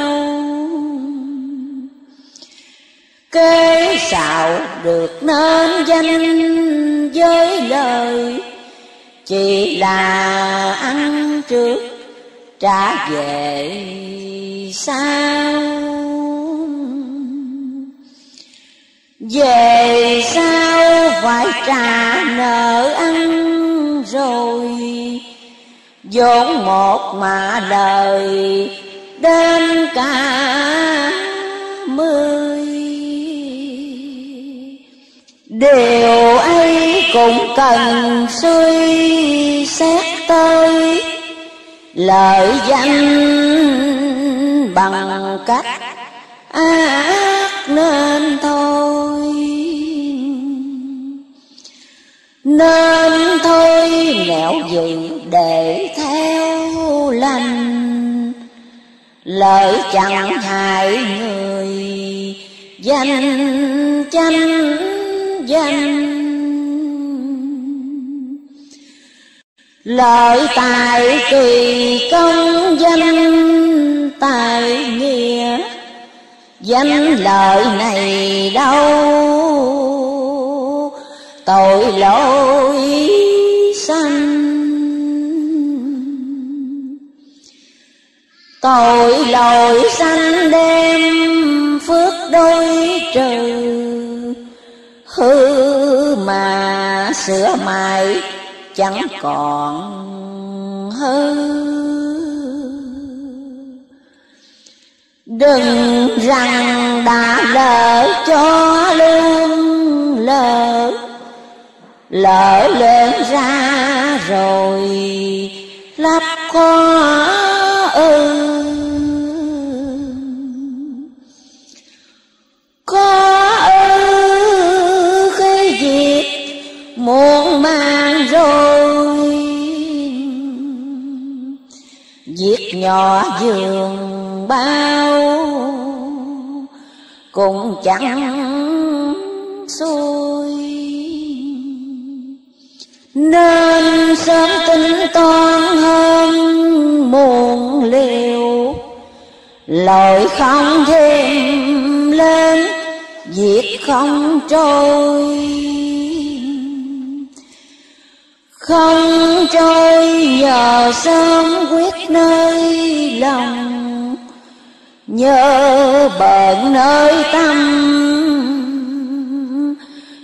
S2: Kế xạo được nên danh với lời. Chỉ là ăn trước, trả về sao về sao phải trả nợ ăn rồi. Vốn một mà lời đến cả mưa. Điều ấy cũng cần suy xét tới. Lợi danh bằng cách ác nên thôi. Nên thôi nẻo dự để theo lành. Lợi chẳng hại người danh chánh danh. Lợi tài kỳ công danh, tài nghĩa. Danh lợi này đâu? Tội lỗi sanh. Tội lỗi sanh đem phước đôi trừ hư mà sửa mãi chẳng còn hư. Đừng rằng đã lỡ cho luôn lỡ lỡ lên ra rồi lắp khó ư. Khó việc nhỏ giường bao cũng chẳng xuôi. Nên sớm tính toán hơn muộn liều lội không thêm lên, việc không trôi không trôi nhờ sớm quyết nơi lòng. Nhớ bận nơi tâm.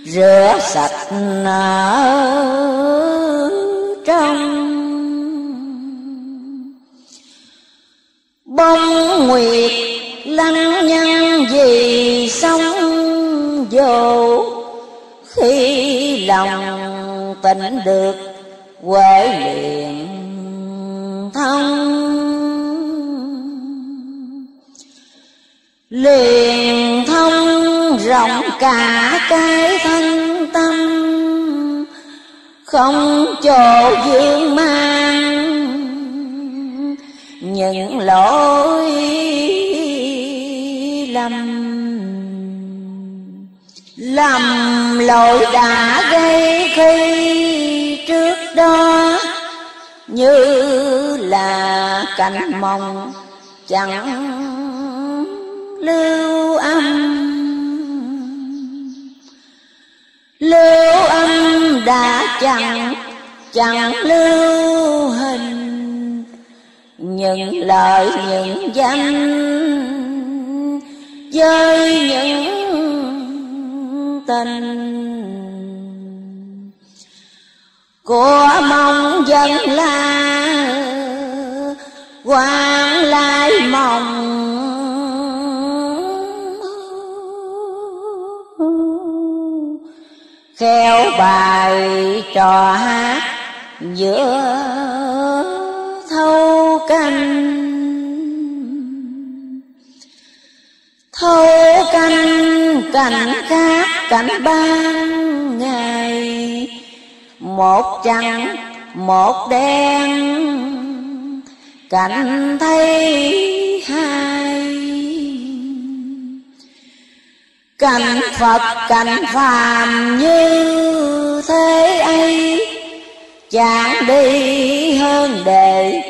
S2: Rửa sạch ở trong. Bông nguyệt lăng nhăng vì sống vô khi lòng tình được quê liền thông liền thông rộng cả cái thân tâm, không chỗ dương mang những lỗi lầm. Lầm lỗi đã gây khi đó như là cánh mong chẳng lưu âm. Lưu âm đã chẳng chẳng lưu hình. Những lời, những danh, với những tình của mong dân la quan lai mong. Khéo bài trò hát giữa thâu canh thâu canh cảnh khác cảnh ban ngày một trắng một đen. Cảnh thấy hai cảnh phật, cảnh phàm như thế ấy, chẳng đi hơn đệ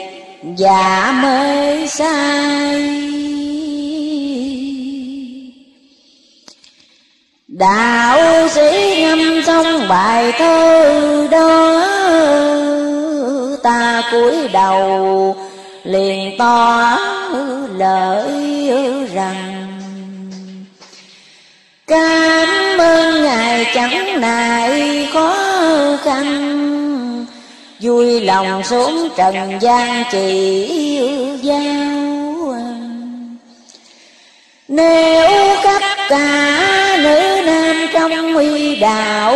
S2: giả mê sai. Đạo sĩ ngâm xong bài thơ đó, ta cúi đầu liền to lời rằng, cảm ơn ngài chẳng nại khó khăn, vui lòng xuống trần gian chỉ giao nếu tất cả nữ nam trong huy đạo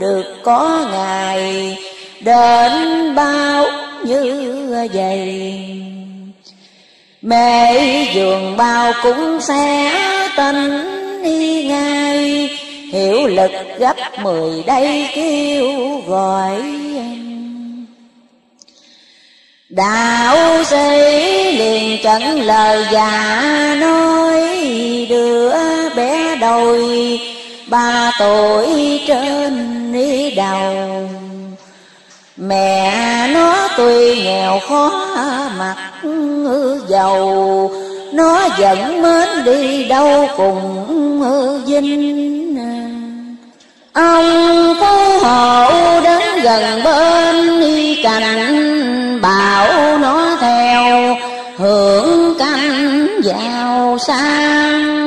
S2: được có ngài, đến bao như vậy? Mẹ giường bao cũng sẽ tình đi ngay hiểu lực gấp mười đây kêu gọi đạo sĩ liền trận lời già nói đưa bé đôi, ba tuổi trên đi đầu. Mẹ nó tuy nghèo khó, mặt giàu, nó vẫn mến đi đâu cùng vinh. Ông phú hộ đến gần bên đi cạnh, bảo nó theo hưởng canh vào sang.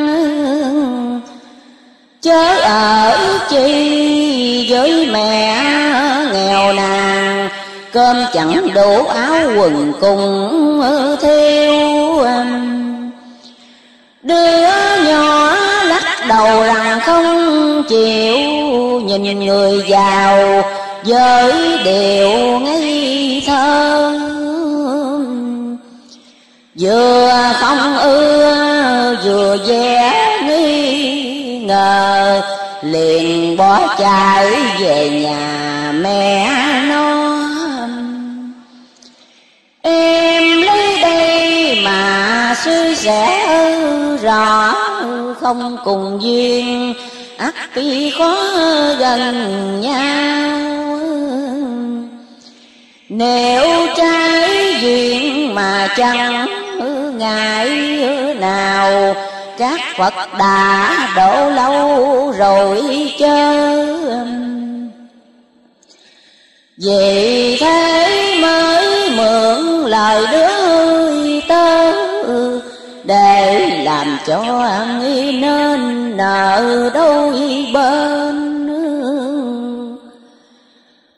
S2: Chớ ở chi với mẹ nghèo nàn, cơm chẳng đủ áo quần cùng theo đứa nhỏ lắc đầu rằng không chịu, nhìn người giàu với điều ngây thơ. Vừa không ưa, vừa vẻ nghi ngờ, liền bỏ chạy về nhà mẹ nó em lấy đây mà suy sẽ rõ, không cùng duyên ắt tuy khó gần nhau nếu trái duyên mà chẳng ngại nào các Phật đã độ lâu rồi chớ Vì thế mới mượn lời đứa tớ, Để làm cho anh nên nợ đôi bên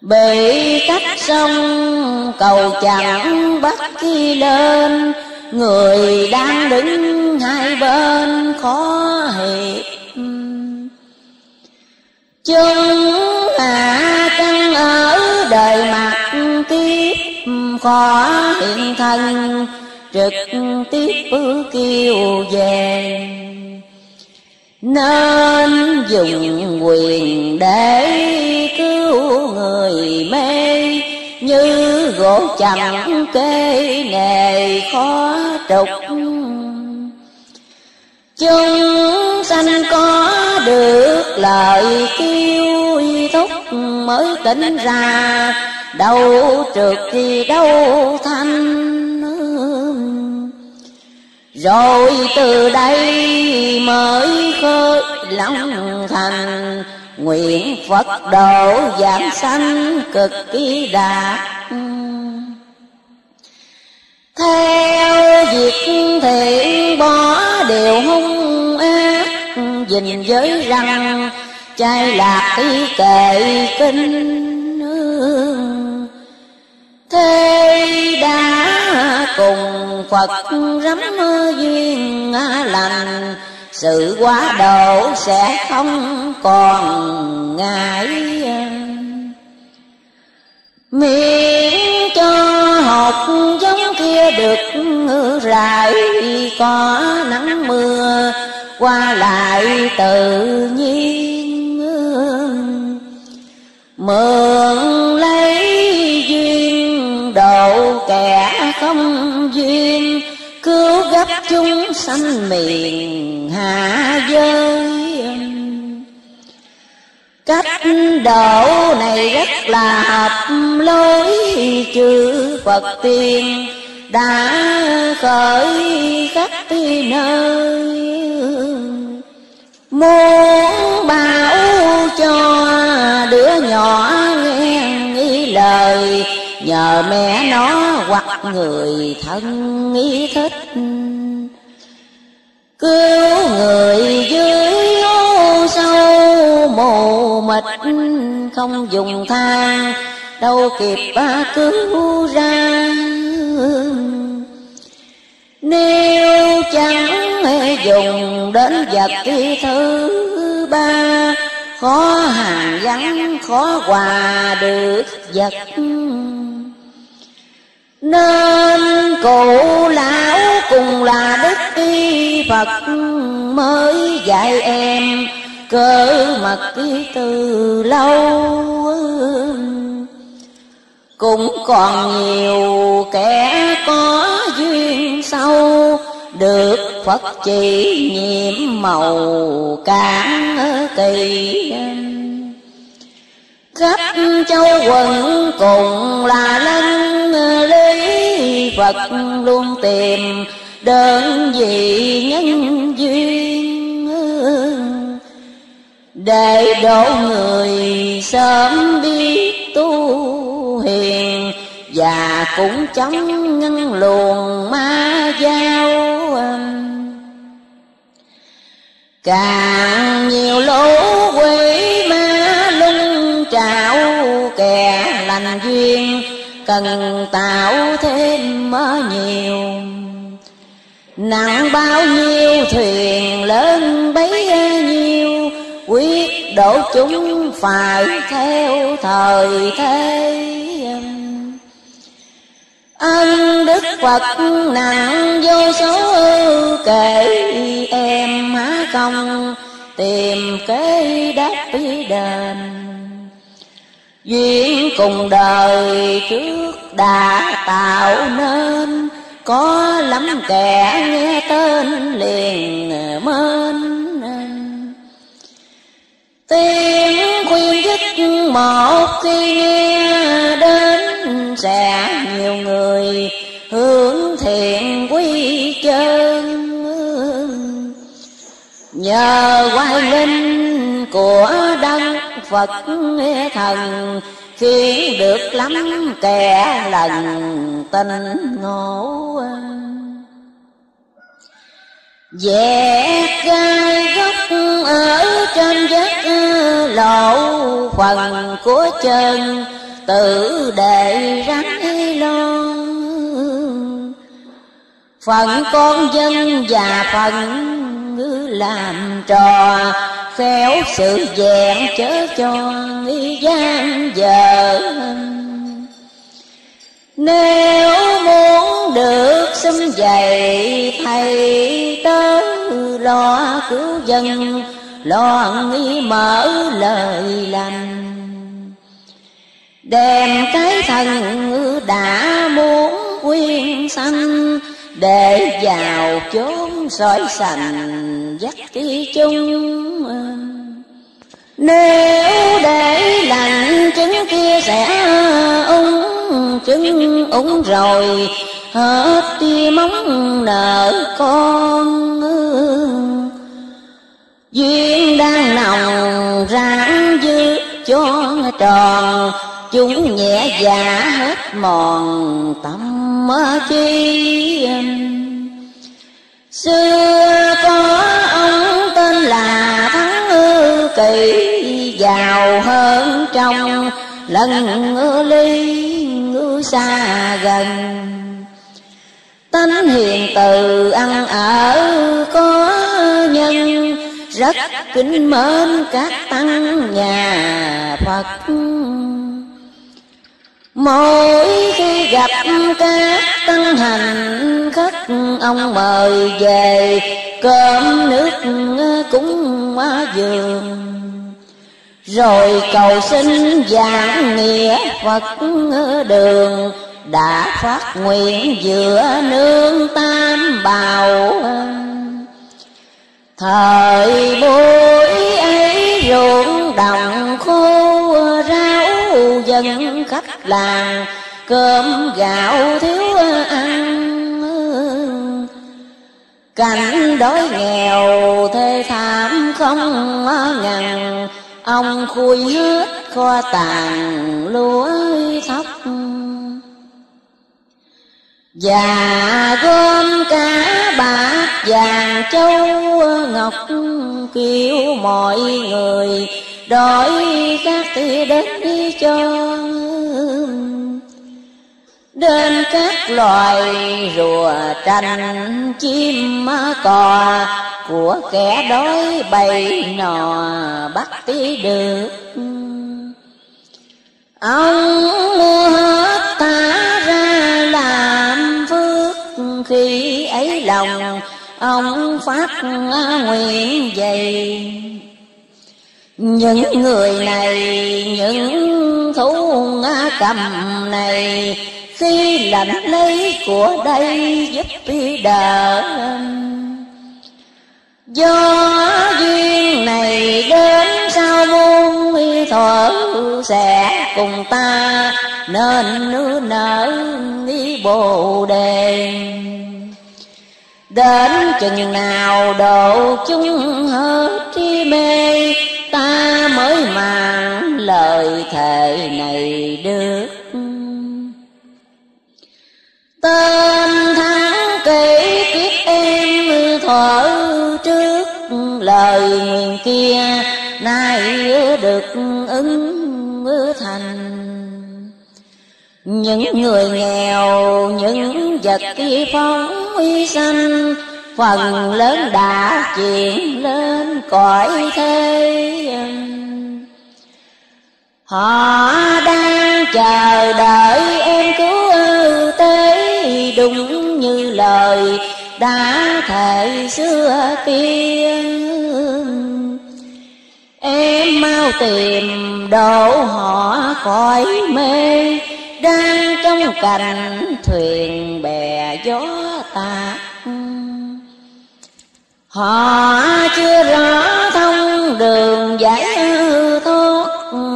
S2: bị cách sông cầu chẳng bắt khi lên, người đang đứng hai bên khó hiệp chúng hạ căn ở đời mặt kiếp, khó hiện thân trực tiếp kêu về nên dùng quyền để cứu người mê, như gỗ chẳng kê nề khó trục. Chúng sanh có được lời kêu thúc mới tỉnh ra, đâu trượt thì đâu thanh rồi từ đây mới khơi lòng thành. Nguyện phật độ giảng sanh cực kỳ đạt. Theo việc thiện bỏ điều hung ác dình giới răng chay lạc ý kệ kinh thế đã cùng phật rắm duyên à, lành. Sự quá độ sẽ không còn ngại. Miễn cho học giống kia được rải, có nắng mưa qua lại tự nhiên. Mượn lấy duyên, cứu gấp chúng sanh miền hạ giới. Cách độ này rất là hợp lối, chư phật tiên đã khởi khắp nơi. Muốn bảo cho đứa nhỏ nghe nghĩ lời nhờ mẹ nó hoặc người thân ý thích cứu người dưới hố sâu mù mịt không dùng thang đâu kịp cứu ra. Nếu chẳng dùng đến vật thứ ba khó hàng vắng khó hòa được vật. Nên cụ lão cùng là đức y phật mới dạy em cơ mật từ lâu. Cũng còn nhiều kẻ có duyên sâu được Phật chỉ nhiệm màu cản kỳ. Khắp châu quần cùng là lân lý, Phật luôn tìm đơn vị nhân duyên. Để độ người sớm biết tu hiền và cũng chống ngăn luồng ma giao càng nhiều lỗ quỷ ma lung trạo kẻ lành duyên cần tạo thêm mơ nhiều. Nặng bao nhiêu thuyền lớn bấy nhiêu, quyết độ chúng phải theo thời thế ân đức phật nặng vô số kể em há không tìm kế đáp đền. Duyên cùng đời trước đã tạo nên, có lắm kẻ nghe tên liền mến. Tiếng khuyên dứt một khi nghe đến sẽ nhờ quay linh của đấng phật thần khiến được lắm kẻ lần tình ngộ. Dẹt gai gốc ở trên giấc lộ phần của chân tự đệ rắn lo. Phận con dân và phần làm trò. Khéo sự vẹn chớ cho nghi gian giờ Nếu muốn được xâm dạy thầy tớ lo cứu dân, Lo nghi mở lời lành. Đem cái thần đã muốn quyên sanh Để vào chốn sỏi sành, dắt tí chung. Nếu để lành trứng kia sẽ ung, Trứng ung rồi, hết đi móng nợ con Duyên đang nồng, ráng dư cho tròn, chúng nhẹ dạ hết mòn tâm chi xưa có ông tên là thắng ư kỳ giàu hơn trong lần ngư ly, ngư xa gần. Tánh hiền từ ăn ở có nhân, rất kính mến các tăng nhà phật. Mỗi khi gặp các tăng hành khách Ông mời về, cơm nước cúng giường. Rồi cầu xin giảng nghĩa Phật đường, Đã phát nguyện giữa nương tam bào. Thời buổi ấy ruộng đồng khô dân khắp làng cơm gạo thiếu ăn. Cảnh đói nghèo, thê thảm không ngần ông khui hết kho tàng, lúa thóc. Và gom cả bạc vàng, châu ngọc kêu mọi người đổi các tỷ đất đi cho đến các loài rùa tranh chim cò của kẻ đói bầy nò bắt tí được. Ông mua hết ta ra làm phước, khi ấy lòng ông phát nguyện dày những người này, những thú cầm này, khi lãnh lấy của đây giúp đỡ. Do duyên này đến sao muôn thuở sẽ cùng ta, nên nửa nở đi bồ đề. Đến chừng nào độ chung hết tri mê ta mới mang lời thề này được. Tên tháng kỷ kiếp em thở trước, lời nguyện kia nay được ứng thành. Những người nghèo, những vật phong uy xanh phần lớn đã chuyển lên cõi thế họ đang chờ đợi em cứu tế đúng như lời đã thề xưa kia em mau tìm độ họ khỏi mê, đang trong cành thuyền bè gió tạc Họ chưa rõ thông đường giải thoát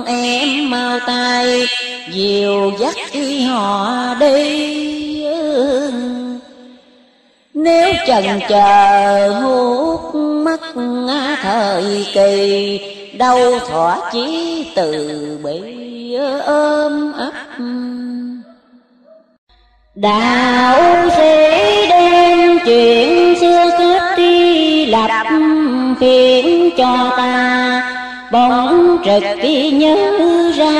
S2: Em mau tay, dìu dắt họ đi. Nếu chần chờ hút mắt thời kỳ Đâu thỏa chí từ bị ôm ấp. Đạo sẽ đem chuyện xưa kết lập gặp khiến cho ta. Bỗng trực đi nhớ ra,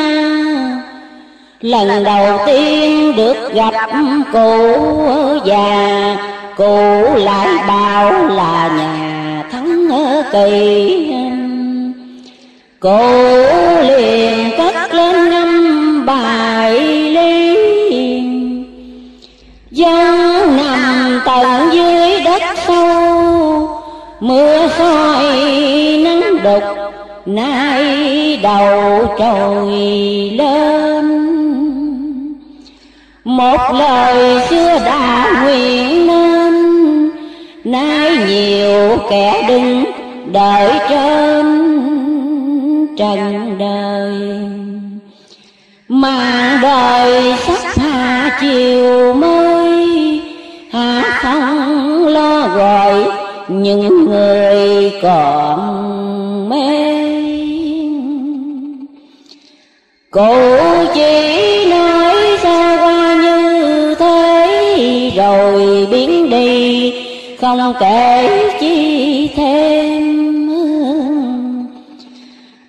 S2: lần đầu tiên được gặp cụ già. Cụ lại bảo là nhà thắng kỳ cụ liền cất lên năm bài nay đầu trồi lên. Một lời xưa đã nguyện nên, nay nhiều kẻ đứng đợi trên trần đời. Mà đời sắp hạ chiều mới, hạ không lo gọi những người còn cô chỉ nói xa qua như thế, rồi biến đi, không kể chi thêm.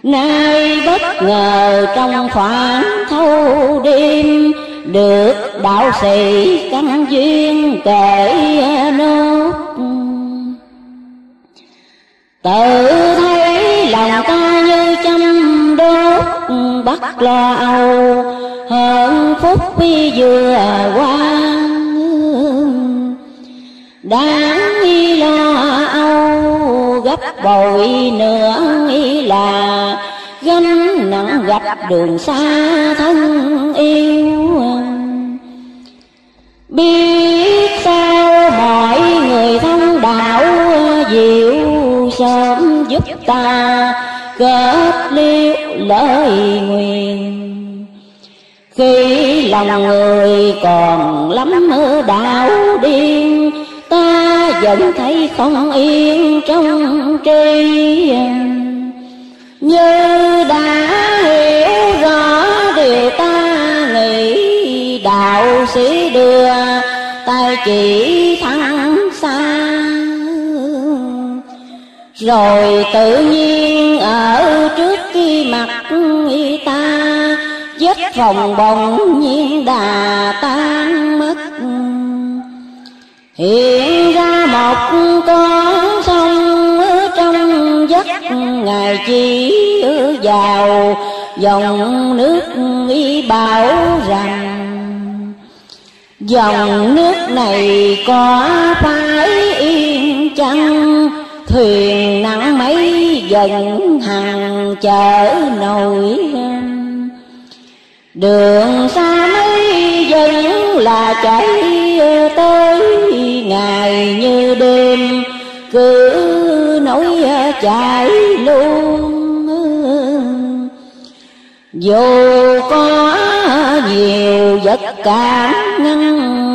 S2: Nay bất ngờ trong khoảng thâu đêm, được đạo sĩ căn duyên kể nốt. Tự thấy lòng ta bắt lo âu. Hơn phúc bi vừa qua đáng y lo âu, gấp bội nữa y là gánh nặng gặp đường xa thân yêu. Biết sao mọi người thông đạo diệu sớm giúp ta kết liễu lời nguyện. Khi lòng người còn lắm mơ đảo điên, ta vẫn thấy không yên trong tri như đã hiểu rõ điều ta nghĩ, đạo sĩ đưa tay chỉ thẳng xa. Rồi tự nhiên ở trước khi mặt chết phòng bồng nhiên đà tan mất. Hiện ra một con sông ở trong giấc ngài chỉ vào, dòng nước y bảo rằng, dòng nước này có phải yên chăng? Thuyền nặng mấy dần hàng chở nổi đường xa mấy dần là chạy tới, ngày như đêm, cứ nổi chạy luôn. Dù có nhiều vật cảm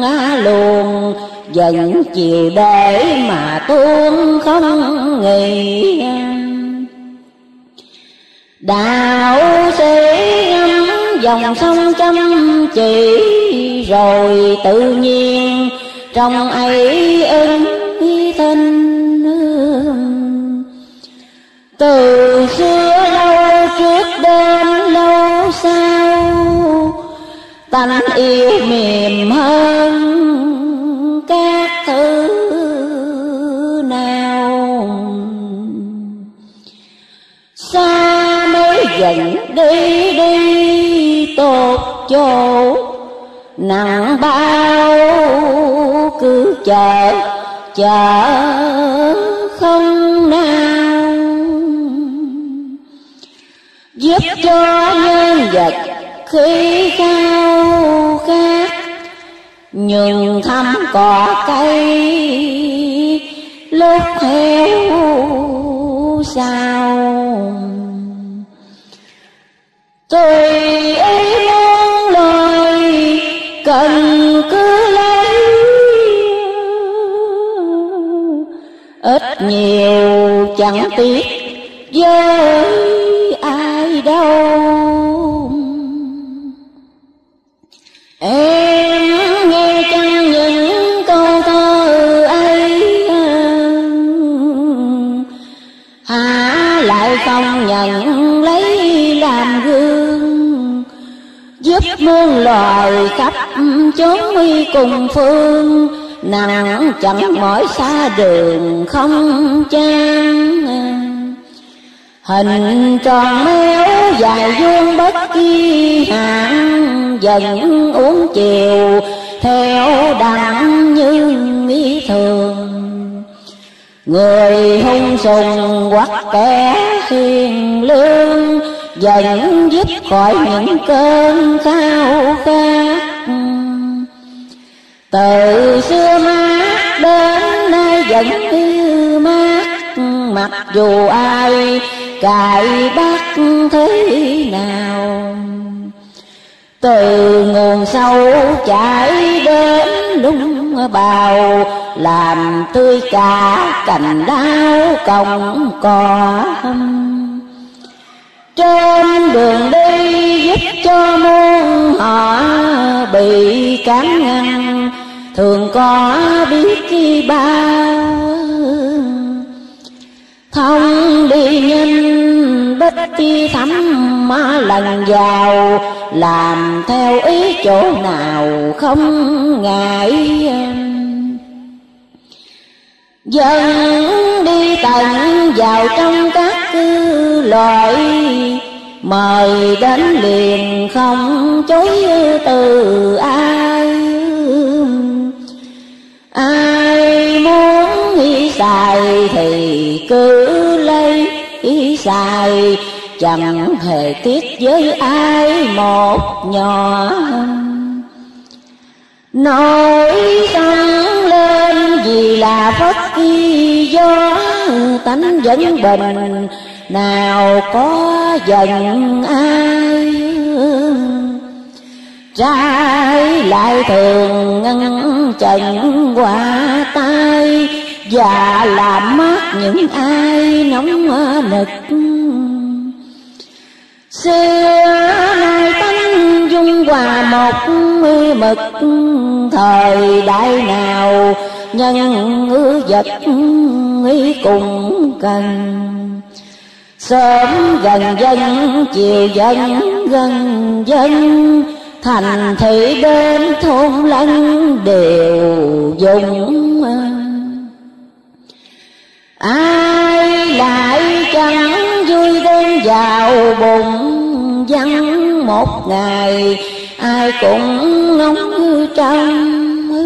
S2: ngăn luồn dần chiều để mà tuôn không nghỉ. Đạo sĩ dòng sông chăm chỉ rồi tự nhiên trong ấy ân thân từ xưa lâu trước đến lâu sau tánh yêu mềm hơn các thứ nào. Xa mới dần đi chỗ nặng bao cứ chờ chờ không nào. Giúp cho nhân vật khi khao khát. Nhường thăm cỏ cây lúc héo sao. Tùy ý nhiều chẳng tiếc với ai đâu. Em nghe trong những câu thơ ấy hả lại không nhận lấy làm gương giúp muôn loài khắp chốn nguy cùng phương nặng chẳng mỏi xa đường không chán hình tròn méo dài vuông bất kỳ hạn dần uống chiều theo đặng như mỹ thường. Người hung sùng hoặc kẻ hiền lương, dần dứt khỏi những cơn khao khát từ xưa mát đến nay vẫn như mát, mặc dù ai cài bắt thế nào. Từ nguồn sâu chảy đến lung bào, làm tươi cả cành đau còng cỏ trên đường đi giúp cho muôn họ bị cản ngăn thường có biết chi bao thông đi nhanh bích chi thắm mà lần vào làm theo ý chỗ nào không ngại. Dân đi tận vào trong các loại, mời đến liền không chối từ ai ai muốn ý xài thì cứ lấy ý xài. Chẳng hề tiếc với ai một nhỏ nổi tăng lên vì là phật kỳ gió tánh vẫn bình. Nào có giận ai trái lại thường ngăn trần qua tay, và làm mát những ai nóng nực. Xưa nay tánh dung hòa một mực, thời đại nào nhân ngữ vật cùng cần. Sớm gần dân, chiều dân gần dân thành thị đến thôn lân đều dùng à, ai lại chẳng vui đến vào bụng. Vắng một ngày, ai cũng nóng trong à,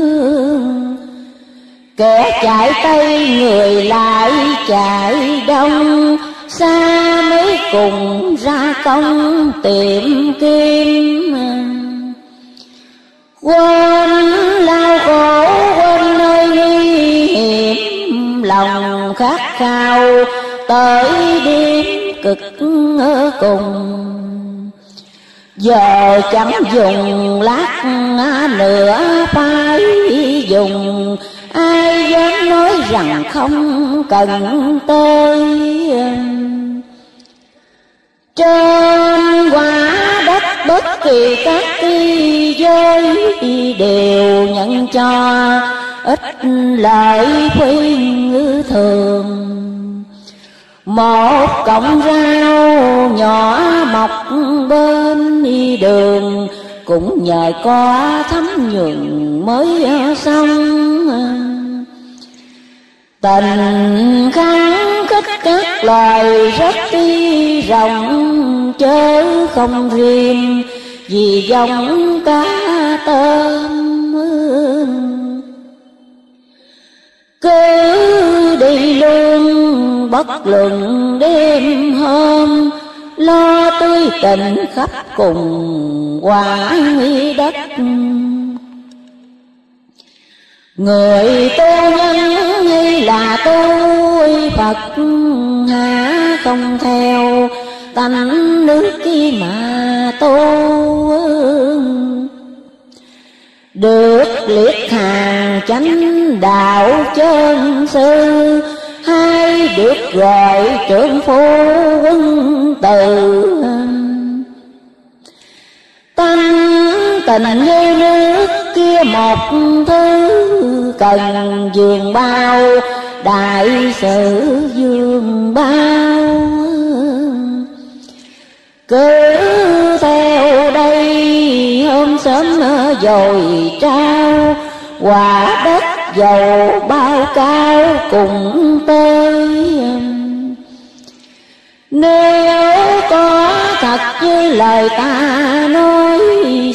S2: kẻ chạy tây người lại chạy đông. Xa mới cùng ra công tìm kim à, quên lao khổ quên nơi nguy hiểm lòng khát khao, tới đêm cực cùng. Giờ chẳng dùng lát nữa phải dùng, ai dám nói rằng không cần tới trên quả bất kỳ các kỳ giới đều nhận cho, ít lợi khuyên ngữ thường. Một cọng rau nhỏ mọc bên đi đường, cũng nhờ có thấm nhuận mới xong. Tình kháng khích các loài rất đi rộng, chớ không riêng, vì dòng cá tôm cứ đi luôn, bất luận đêm hôm, lo tươi tình khắp cùng quả đất người tu nhân hay là tu phật hả không theo. Tánh nước kia mà tu được liệt hàng chánh đạo chân sư, hai được gọi trưởng phu quân từ. Tăng tình như nước kia một thứ cần giường bao, đại sự dường bao. Cứ theo đây, hôm sớm rồi trao, quả đất dầu bao cao cùng tới nếu có thật với lời ta nói,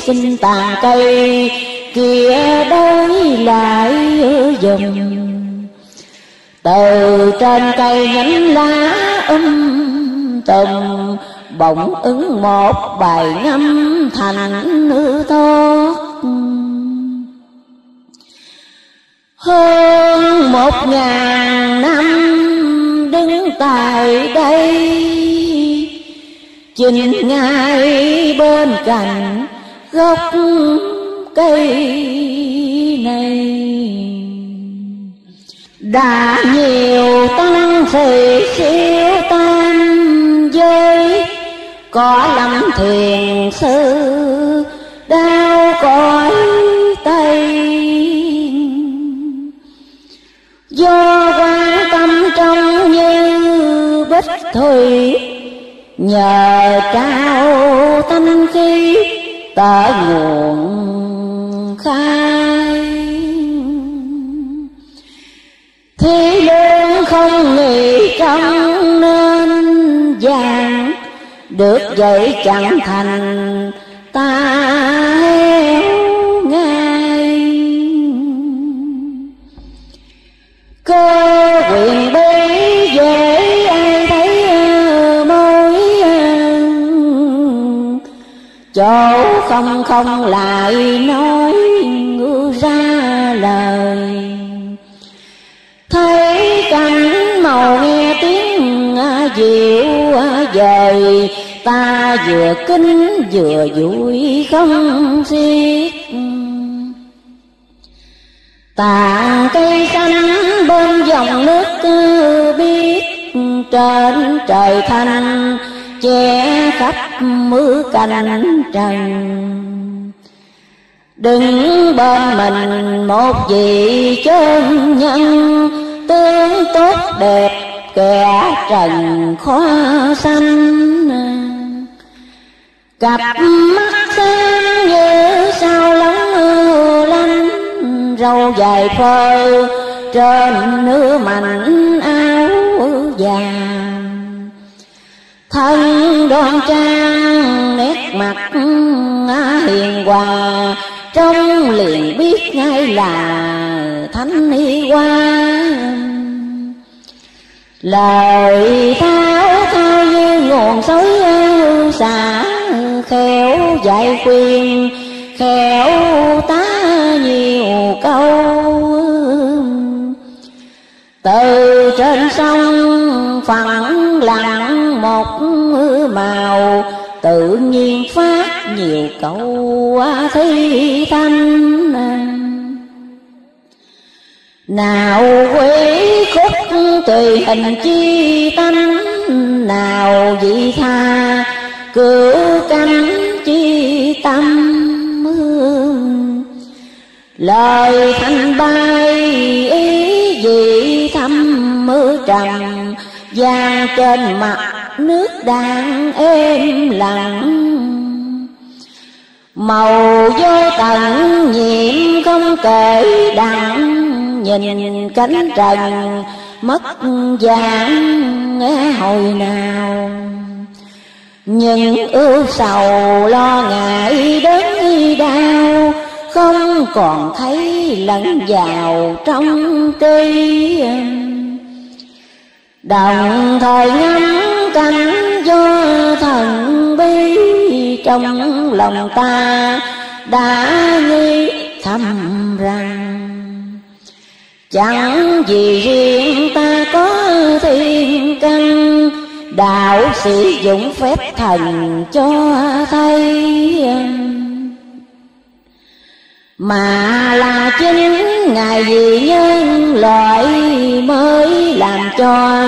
S2: xin tàn cây kia đối lại dùm từ trên cây nhánh lá um tùm bỗng ứng một bài ngâm thành nữ thốt hơn một ngàn năm đứng tại đây, chinh ngay bên cạnh gốc cây này. Đã nhiều tăng phì siêu tam giới, có lâm thiền sư đau cõi tây. Do quan tâm trong như bích thủy nhờ trao tâm khí tở nguồn khai. Thế luôn không nghĩ trong nên vàng, được vậy chẳng thành ta ngay. Cơ quyền bi dễ ai thấy mối chỗ không không lại nói ra lời. Thấy cảnh màu nghe tiếng à, diệu à, dời. Ta vừa kinh vừa vui không xiết. Tàn cây xanh bên dòng nước biết trên trời thanh, che khắp mưa cành trần đừng bên mình một vị chân nhân tướng tốt đẹp kẻ trần khó xanh cặp mắt sáng như sao lắng lanh râu dài phơ trên nửa mảnh áo vàng. Thân đoan trang nét mặt hiền hòa trong liền biết ngay là thánh y qua lời tháo thao như nguồn suối xả khéo dạy quyền, khéo tá nhiều câu. Từ trên sông phẳng lặng một màu, tự nhiên phát nhiều câu thi thanh nào quỷ khúc tùy hình chi tánh nào vị tha cứu cánh chi tâm lời thanh bay ý vị thăm mưa trầm gian trên mặt nước đang êm lặng màu vô tận nhiệm không kể đặng, nhìn cánh trần mất dạng nghe hồi nào. Nhưng ưu sầu lo ngại đến đau, không còn thấy lẫn vào trong tri đồng thời ngắm cánh do thần bi trong lòng ta đã nghĩ thầm rằng, Chẳng vì riêng ta có thiên căn, Đạo sử dụng phép thần cho thấy. Mà là chính Ngài vì nhân loại mới làm cho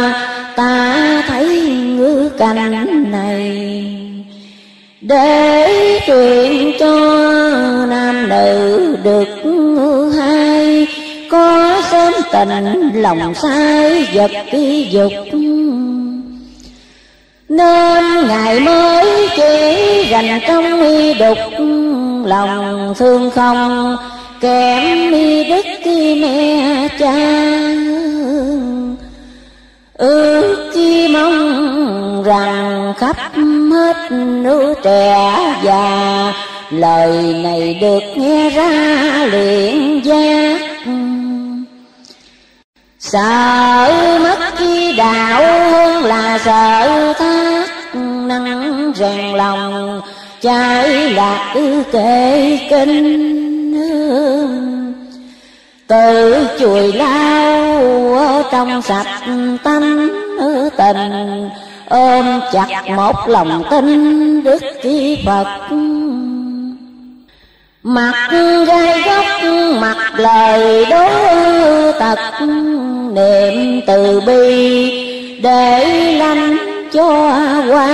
S2: ta thấy ngữ cảnh này. Để truyền cho nam nữ được hai có sớm tình lòng sai vật ký dục. Nên ngày mới chỉ dành trong y đục, lòng thương không kém mi đức mẹ cha ước chi mong rằng khắp hết nữ trẻ già lời này được nghe ra liền giác sợ mất chi đạo hơn là sợ thác năng rèn lòng trái lạc cứ kể kinh từ chùi lao trong sạch tâm tình, ôm chặt một lòng tin đức chi phật. Mặt gai góc, mặt lời đối tật, niệm từ bi để lanh cho qua.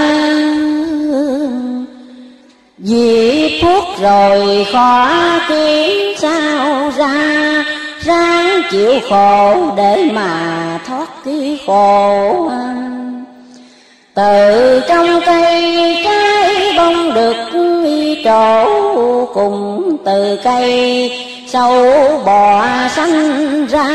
S2: Vì phút rồi khó kiếm sao ra ráng chịu khổ để mà thoát cái khổ từ trong cây trái bông được trổ cùng từ cây sâu bò sanh ra.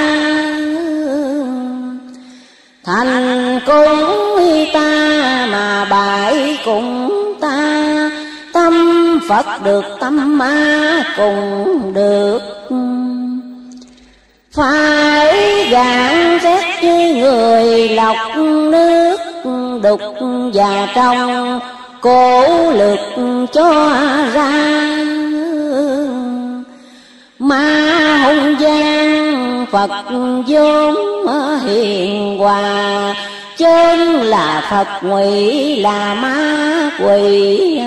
S2: Thành cũng ta mà bại cùng ta, tâm phật được tâm ma cùng được phải gạn xét như người lọc nước đục và trong cố lực cho ra. Ma hung gian phật vốn hiền hòa, chân là phật, ngụy là ma quỷ.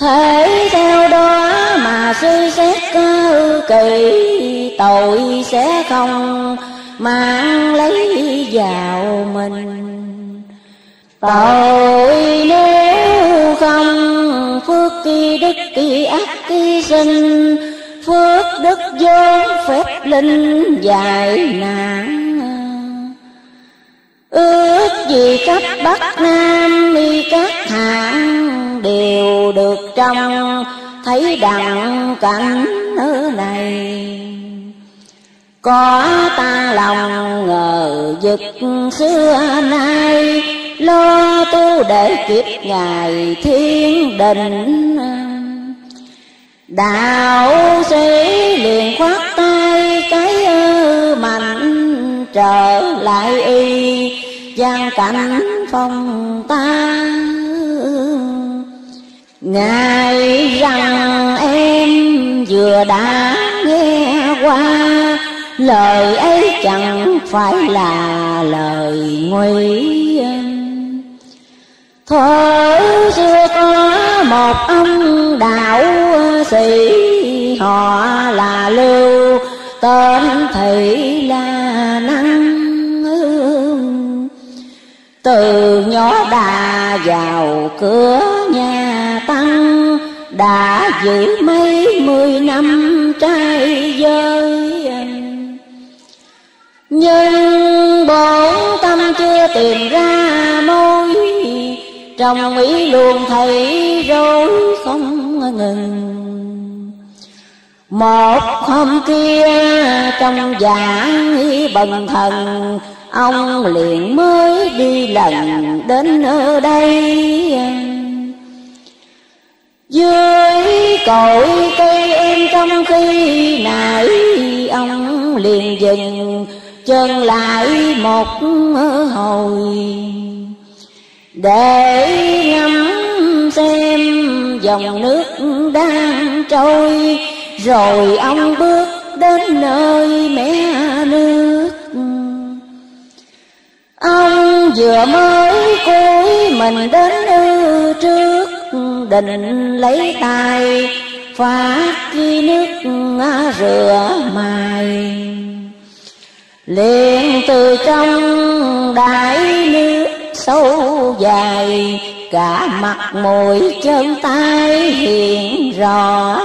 S2: Thế theo đó mà suy xét cơ kỳ, Tội sẽ không mang lấy vào mình. Tội nếu không phước kỳ đức kỳ ác kỳ sinh, Phước đức vô phép linh dài nạn. Ước gì khắp Bắc Nam đi các hạng đều được trong thấy đặng cảnh ở này, có ta lòng ngờ giật xưa nay, lo tu để kịp ngày thiên đình. Đạo sĩ liền khoát tay cái mạnh trở lại y, gian cảnh phong ta. Ngài rằng em vừa đã nghe qua, Lời ấy chẳng phải là lời nguy Thuở xưa có một ông đạo sĩ, Họ là Lưu, tên Thị La Năng Từ nhỏ đà vào cửa đã giữ mấy mười năm trai giới Nhưng bổn tâm chưa tìm ra mối. Trong ý luôn thấy rối không ngừng. Một hôm kia trong giảng bần thần, Ông liền mới đi lần đến ở đây dưới cội cây em trong khi nãy, ông liền dừng, chân lại một hồi. Để ngắm xem dòng nước đang trôi, rồi ông bước đến nơi mé nước. Ông vừa mới cúi mình đến ư trước định lấy tay, phát chi nước rửa mài. Liền từ trong đại nước sâu dài, cả mặt mũi chân tay hiện rõ.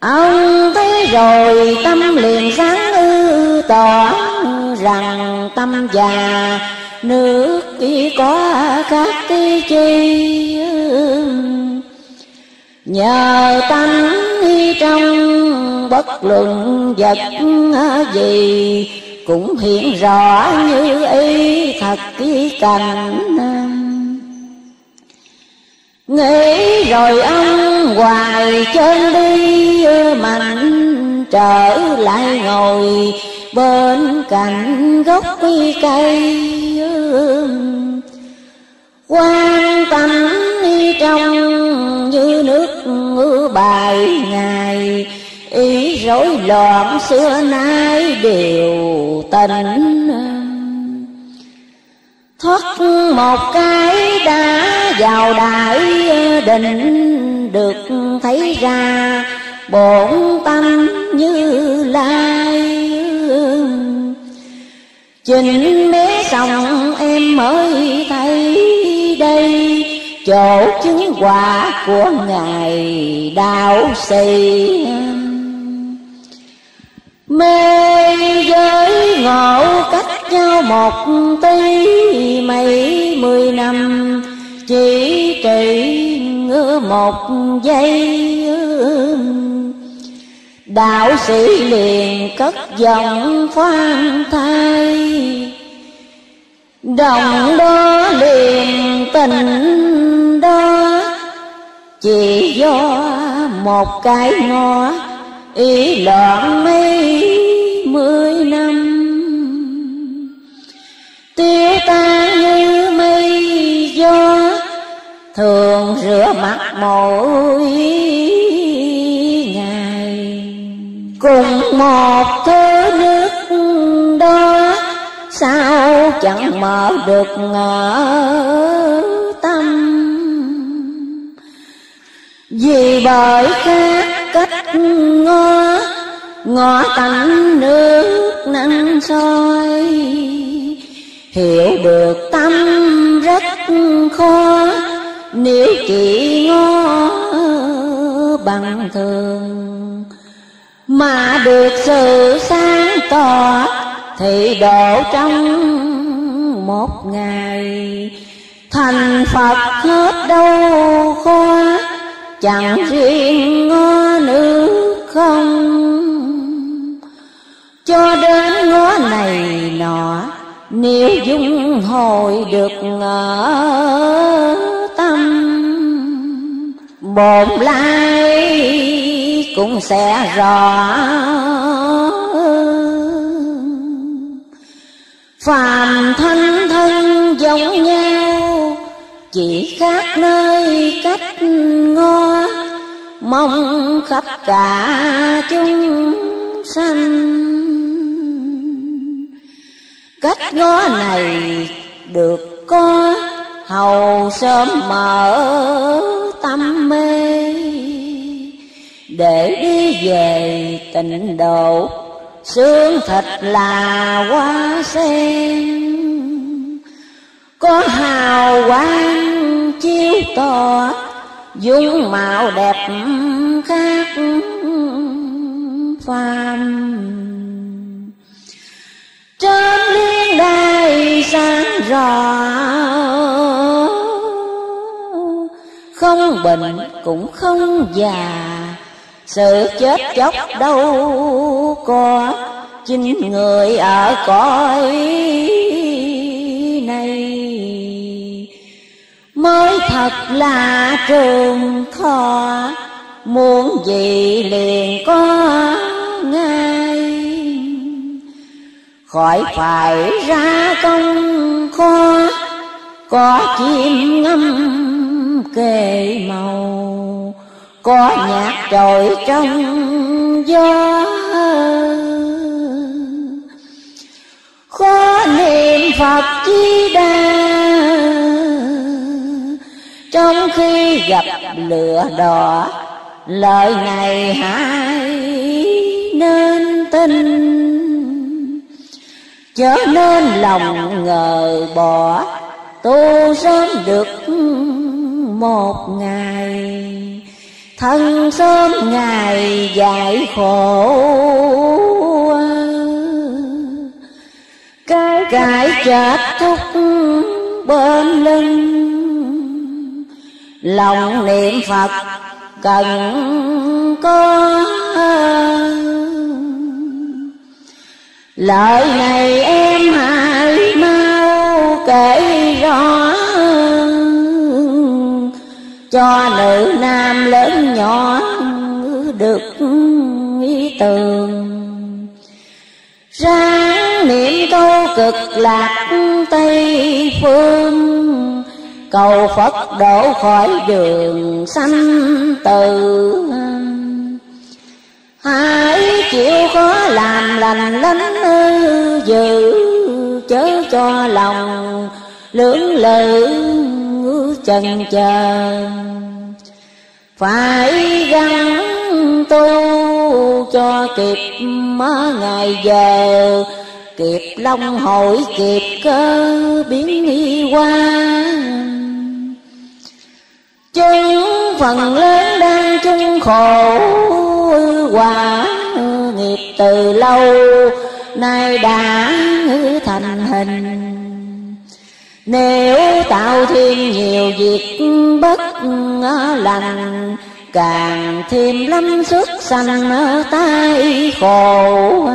S2: Ông thấy rồi, tâm liền sáng ư tỏ rằng tâm già nước đi có các tí chi nhờ tánh trong bất luận vật gì, cũng hiện rõ như ý thật ký cảnh. Nghĩ rồi ông hoài trên đi, mạnh trở lại ngồi bên cạnh gốc cây quan tâm trong như nước mưa bài ngày, ý rối loạn xưa nay đều tình thoát một cái đã vào đại định, được thấy ra bổn tâm như lai. Chỉnh mé sòng em mới thấy đây. Chỗ chứng quả của Ngài đạo sĩ. Mê giới ngộ cách nhau một tí mấy mười năm, Chỉ trị một giây. Đạo sĩ liền cất giọng khoan thai. Đồng đó liền tình đó Chỉ do một cái ngó Ý loạn mấy mươi năm. Tiêu tan như mây gió, Thường rửa mặt mỗi ngày. Cùng một thứ sao? Chẳng mở được ngờ tâm. Vì bởi khác cách ngó ngõ tánh nước năng soi. Hiểu được tâm rất khó nếu chỉ ngó bằng thường. mà được sự sáng tỏ thì độ trong một ngày. Thành phật hết đâu khó chẳng riêng ngó nước không. Cho đến ngõ này nọ, nếu dung hồi được ở tâm bồn lai cũng sẽ rõ phàm thanh thân giống nhau, chỉ khác nơi cách ngó. Mong khắp cả chúng sanh. Cách ngó này được có, hầu sớm mở tâm mê. Để đi về tịnh độ xương thịt là hoa sen có hào quang chiếu tỏ, dung mạo đẹp khác phàm. Trên liên đài sáng rõ, không bệnh cũng không già sự chết chóc đâu có, chính người ở cõi này. Mới thật là trường thọ, muốn gì liền có ngay. Khỏi phải ra công khó có chim ngâm kề màu có nhạc trội trong gió. Khó niệm phật chi đa trong khi gặp lửa đỏ lời này hãy nên tin. Chớ nên lòng ngờ bỏ tu sớm được một ngày thân sớm ngày dạy khổ. Cái cải chết thúc bên lưng. Lòng niệm phật cần có lời này em hãy mau kể rõ. Cho nữ nam lớn nhỏ được ý tường ra niệm câu cực lạc tây phương, cầu phật đổ khỏi đường sanh tử. Hãy chịu khó làm lành lánh dữ chớ cho lòng lưỡng lự chần chờ phải gắng tu cho kịp ngày giờ. Kịp long hội, kịp cơ biến y qua chúng phần lớn đang chung khổ, quả nghiệp từ lâu. Nay đã thành hình nếu tạo thêm nhiều việc bất lành, Càng thêm lắm xuất sanh tai khổ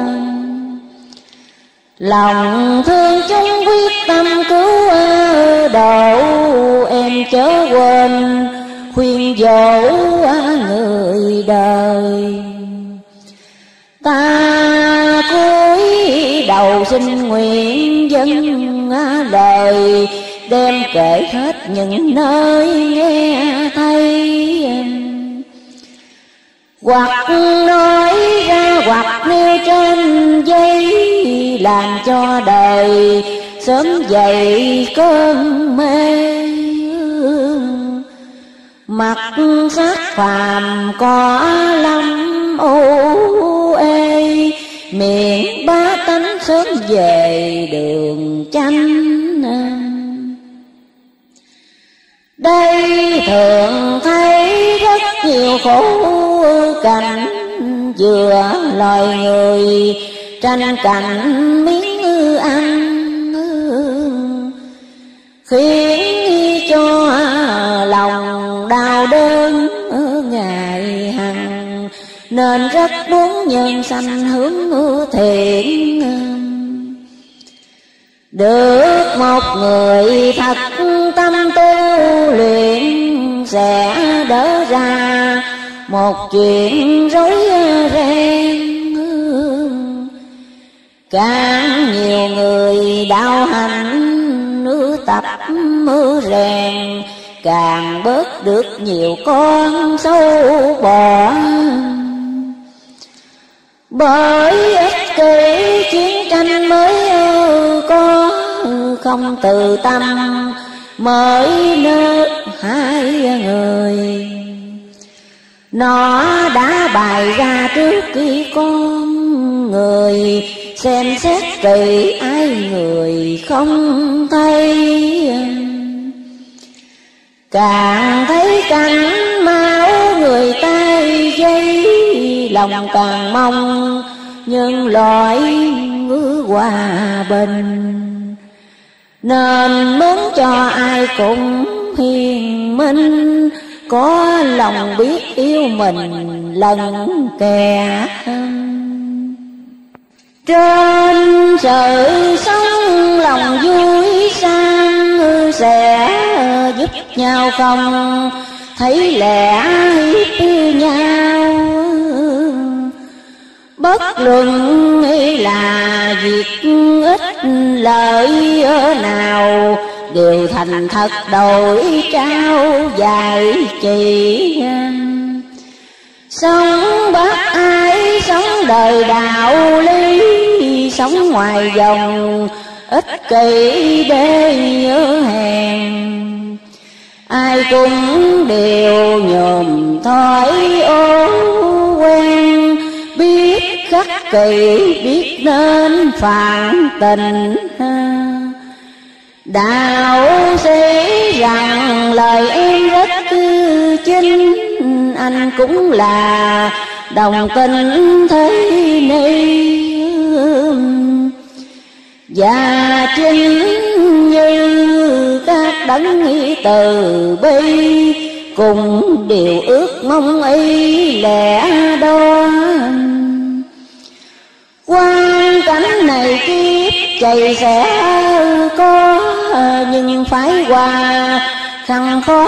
S2: Lòng thương chúng quyết tâm cứu độ, Em chớ quên khuyên dỗ người đời. Ta cúi đầu xin nguyện dân à, lời Đem kể hết những nơi nghe thấy. Hoặc nói ra, hoặc nêu trên giấy, Làm cho đời sớm dậy cơn mê Mặt sắc phàm có lắm ô ê, Miệng ba tánh sớm về đường chanh Đây thường thấy rất nhiều khổ cảnh, Vừa loài người tranh cảnh miếng ăn Khiến cho lòng đau đớn ngày hằng, Nên rất muốn nhân sanh hướng thiện được một người thật tâm tu luyện Sẽ đỡ ra một chuyện rối ren Càng nhiều người đạo hành nữ tập mưa rèn, Càng bớt được nhiều con sâu bò. Bởi ích kỷ chiến tranh mới ờ, có không từ tâm, mới nợ hai người. Nó đã bày ra trước khi con người, xem xét kỳ ai người không thấy. Càng thấy cảnh máu người tay dây, lòng càng mong nhân loại hòa bình nên muốn cho ai cũng hiền minh, có lòng biết yêu mình lần kẻ trên sự sống lòng vui sang sẽ giúp nhau không? Thấy lẽ hiếp nhau? Bất luận là việc ít lợi nào đều thành thật đổi trao dài chỉ sống bất ai sống đời đạo lý sống ngoài dòng ích kỷ để nhớ hèn. ai cũng đều nhòm thói ô quen biết khắc kỳ biết nên phản tình. Đạo sĩ rằng lời em rất chính, anh cũng là đồng tình thế ni và chính như các đấng từ bi, cùng điều ước mong y lẽ đâu quan cảnh này kiếp chạy sẽ có, nhưng phải qua khăn khó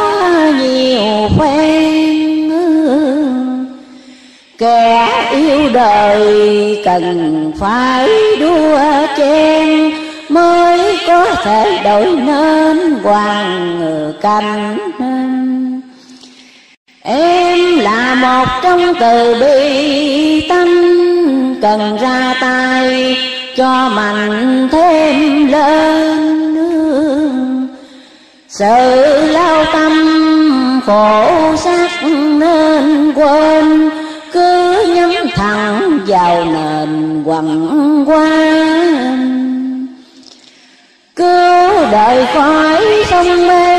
S2: nhiều phen. Kẻ yêu đời cần phải đua chen, mới có thể đổi nên hoàng cảnh em là một trong từ bi tâm cần ra tay cho mạnh thêm lên sự lao tâm khổ sắc nên quên, cứ nhắm thẳng vào nền quằn quan. Cứu đời khỏi sông mê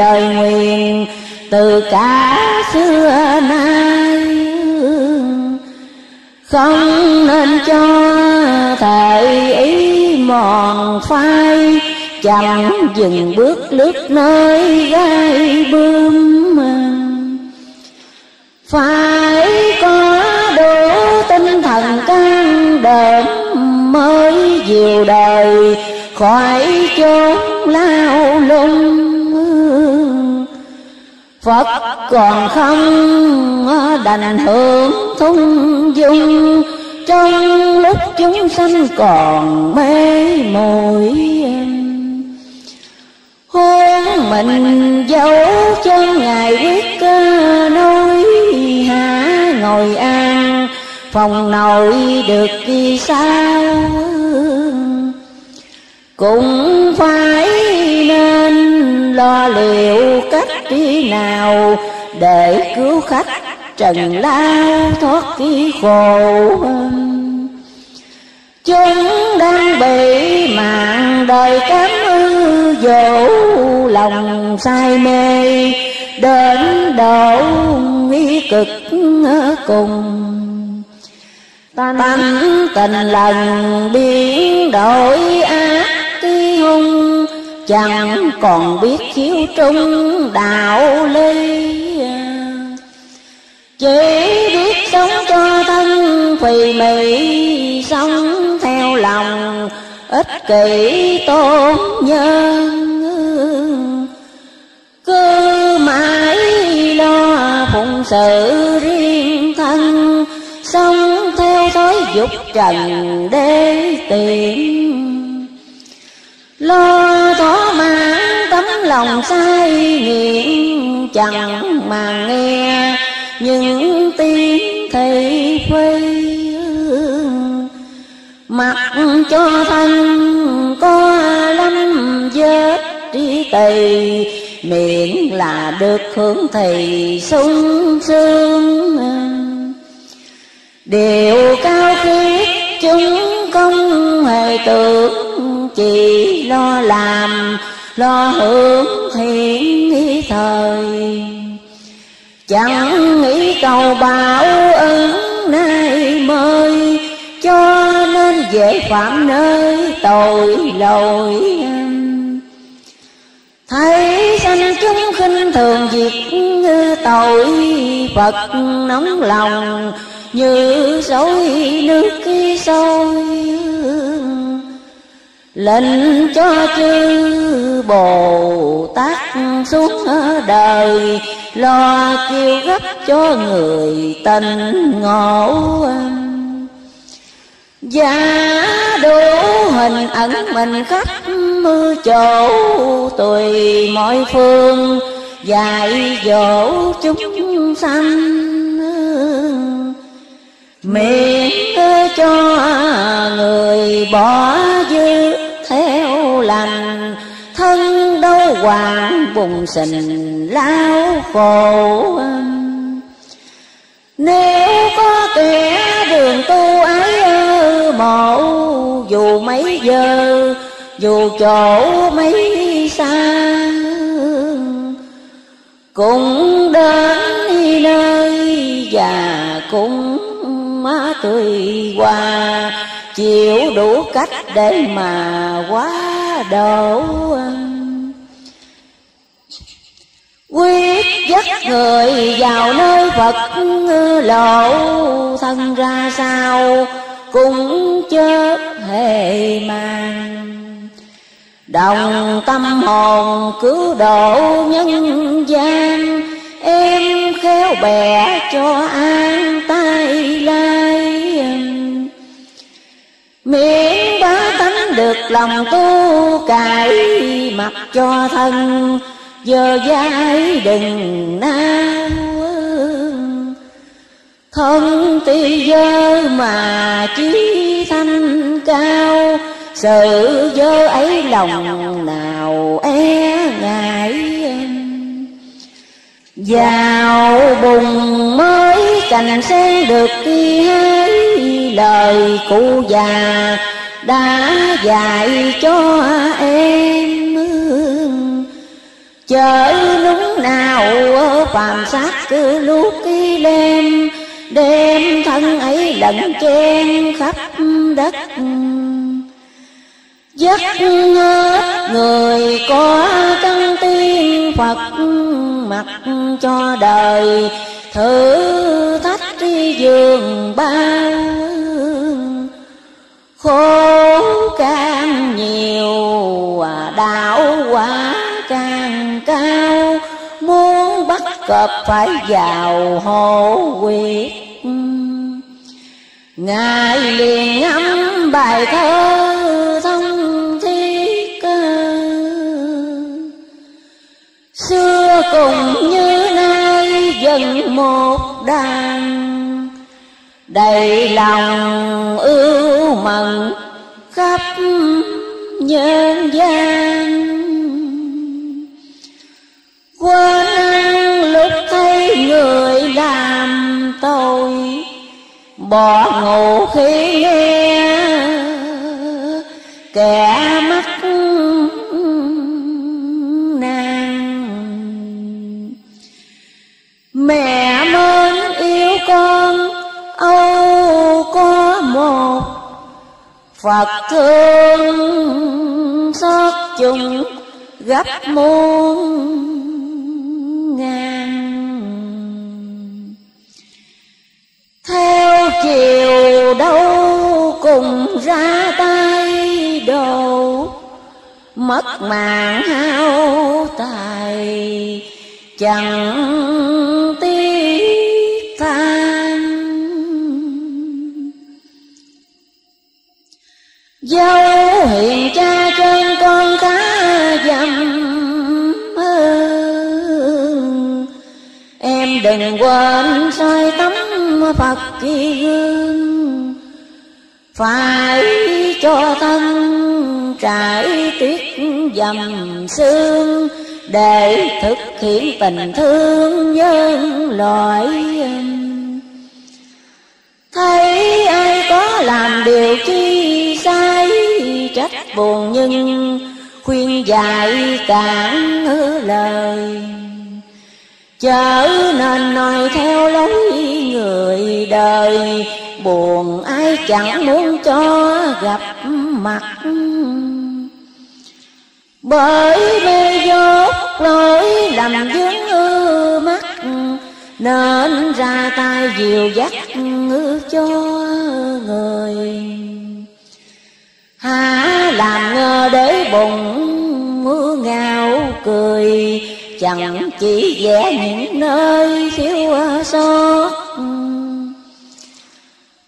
S2: lời nguyện từ cả xưa nay. Không nên cho thời ý mòn phai, chẳng dừng bước lướt nơi gai bướm phải có đủ tinh thần can đảm mới diều đời khỏi chốn lao lung. Phật còn không đành hưởng thung dung. Trong lúc chúng sanh còn mê muội Hôn mình dấu chân Ngài quyết nối hạ ngồi an, Phòng nội được vì sao? Cũng phải lo liệu cách đi nào Để cứu khách trần lao thoát khi khổ Chúng đang bị mạng đời cám ư dỗ Lòng say mê, đến độ nguy cực cùng. Tâm tình lần biến đổi ác Chẳng còn biết khiếu trung đạo ly Chỉ biết sống cho thân phì mị, Sống theo lòng ích kỷ tôn nhân. Cứ mãi lo phụng sự riêng thân, Sống theo thói dục trần để tìm Lo lòng say nghiện Chẳng mà nghe những tiếng thị phi Mặc cho thân có lắm vết trí tỳ Miệng là được hưởng thì sung sướng. Điều cao khiết chúng không hề tưởng Chỉ lo làm, lo hưởng hiện thời. Chẳng nghĩ cầu bảo ứng nay mời Cho nên dễ phạm nơi tội lỗi Thấy sanh chúng khinh thường việc tội Phật nóng lòng, như dối nước khi sôi lệnh cho chư bồ tát xuống đời, lo kêu gấp cho người tình ngộ. Giả đủ hình ẩn mình khắp mưa chỗ, tùy mọi phương dạy dỗ chúng sanh. Miệng cho người bỏ dư theo lành. Thân đâu hoàng bùng sình lao khổ nếu có kẻ đường tu ấy mộ dù mấy giờ, dù chỗ mấy xa, cũng đến nơi và cũng tùy qua chịu đủ cách để mà quá độ quyết dắt người vào nơi phật lộ thân ra sao cũng chớp hề màng đồng tâm hồn cứu độ nhân gian em khéo bè cho an tay lai miễn bá tánh được lòng tu cải mặt cho thân giờ dai đừng nao thân tuy dơ mà chí thanh cao, sự dơ ấy lòng nào e ngại vào bùng mới cành sen được khi hai lời cụ già đã dạy cho em Chờ núng nào phàm sát cứ lúc khi đêm đêm thân ấy lẫn chen khắp đất. Dắt hết người có căn tiên Phật mặc cho đời thử thách giường bao khổ càng nhiều đạo quả càng cao. muốn bắt cọp phải vào hộ quyệt ngài liền ngắm bài thơ xưa cùng như nay dần một đàn. Đầy lòng ưu mận khắp nhân gian. Quên năng lúc thấy người làm tôi bỏ ngủ khi nghe kẻ mẹ mến yêu con, âu có một phật thương xót chung, gấp muôn ngàn. Theo chiều đâu cùng ra tay đồ mất mạng hao tài chẳng tiếc than. Dấu hiền cha trên con cá dầm em đừng quên soi tấm phật kỳ gương. Phải cho thân trải tuyết dầm sương để thực hiện tình thương nhân loại. Thấy ai có làm điều chi sai, trách buồn nhưng khuyên dạy cản lời. Chớ nên nói theo lối người đời, buồn ai chẳng muốn cho gặp mặt bởi mê dốt lỗi làm dướng ư mắt, nên ra tay dìu dắt cho người. Há làm ngơ để bụng mưa ngào cười, chẳng chỉ vẽ những nơi thiếu sót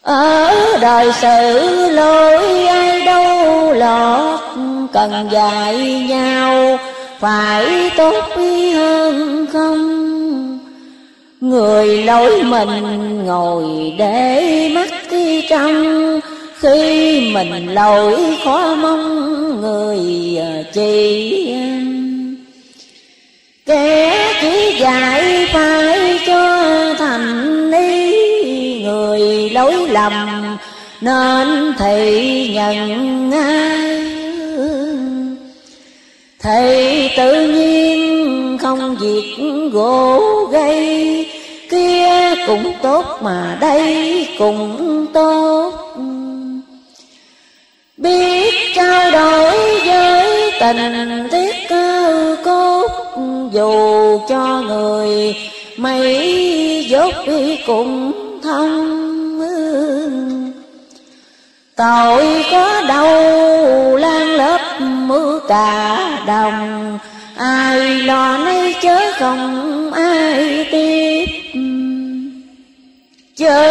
S2: ở đời sự lỗi ai đâu lọt cần dạy nhau, phải tốt hơn không? Người lối mình ngồi để mắt đi trong, khi mình lỗi khó mong người chỉ kẻ chỉ dạy phải cho thành ý, người lỗi lầm nên thầy nhận ngay thầy tự nhiên không việc gỗ gây, kia cũng tốt mà đây cũng tốt. Biết trao đổi với tình tiết cơ cốt, dù cho người mấy dốt đi cũng thông tội có đâu lan lớp mưa cả đồng. Ai lo nay chớ không ai tiếp chớ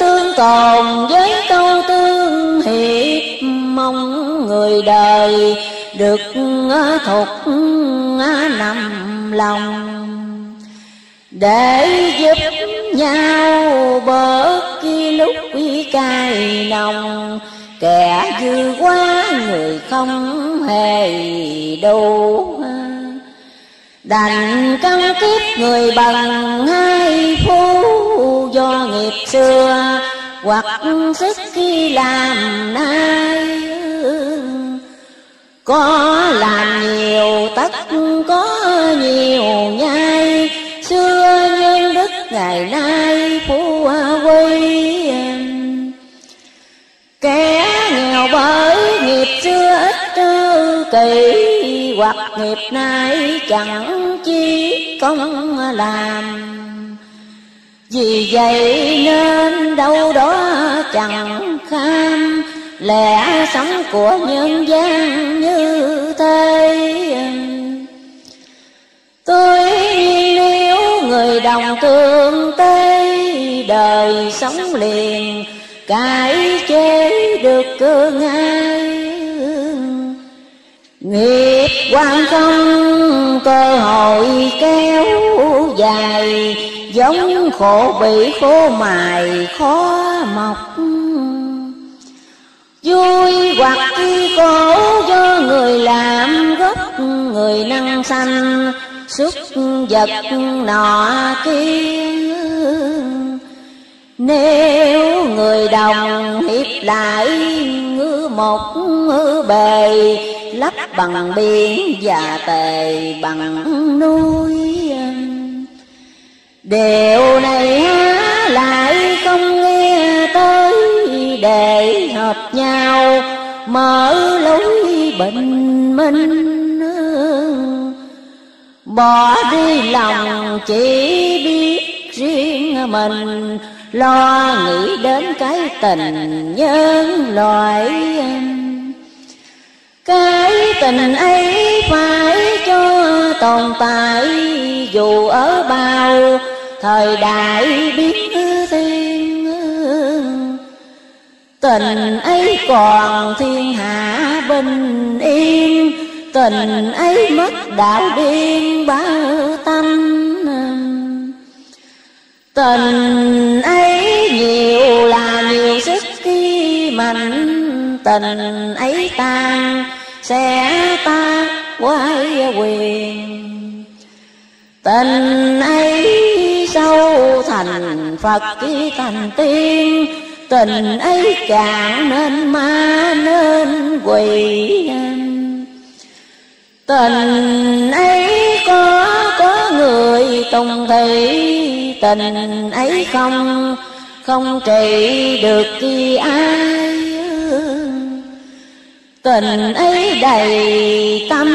S2: tương tồn với câu tương hiệp mong người đời được thuộc nằm lòng. Để giúp nhau bớt khi lúc cay nồng kẻ dư quá, người không hề đủ. Đành căng kiếp người bằng hai phú do nghiệp xưa, hoặc sức khi làm nay. Có làm nhiều, tất có nhiều nhai, xưa nhân đức ngày nay phú kẻ nghèo bởi nghiệp xưa ít trư kỳ hoặc nghiệp nay chẳng chi công làm. Vì vậy nên đâu đó chẳng kham, lẽ sống của nhân gian như thế. Tôi nếu người đồng tương tế đời sống liền cải chế được cơ ngay nghiệp quan không, cơ hội kéo dài, giống khổ bị khô mài, khó mọc. Vui hoặc khi khổ do người làm gốc người năng sanh xuất vật nọ kia nếu người đồng hiệp lại ngư một ngư bề, lấp bằng biển và tề bằng núi. Điều này há lại không nghe tới để hợp nhau, mở lối bình minh. Bỏ đi lòng chỉ biết riêng mình lo nghĩ đến cái tình nhân loại um, cái tình ấy phải cho tồn tại, dù ở bao thời đại biết thiên um, tình ấy còn thiên hạ bình yên, tình ấy mất đạo điên bao ta. Tình ấy nhiều là nhiều sức khi mạnh. Tình ấy tan, sẽ ta quay quyền Tình ấy sâu thành Phật khi thành tiên. Tình ấy càng nên ma nên quỷ Tình ấy có có người tùng thị Tình ấy không không trị được khi ai Tình ấy đầy tâm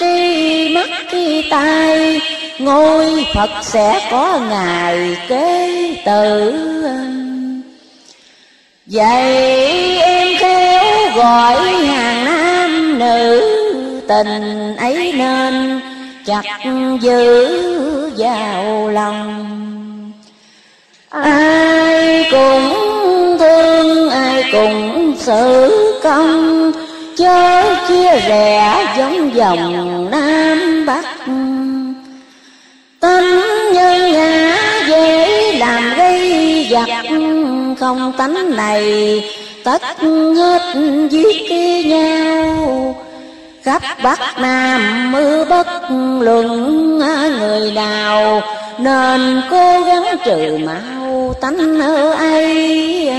S2: trí mắt khi tai, Ngôi Phật sẽ có ngày kế tử. Vậy em kêu gọi hàng nam nữ, tình ấy nên chặt giữ vào lòng ai cũng thương, ai cũng xử công. Chớ chia rẽ giống dòng nam bắc. Tánh nhân ngã dễ làm gây giặc. Không tánh này, tất hết giết nhau khắp bắc nam mưa bất luận, người nào nên cố gắng trừ mau tánh ấy.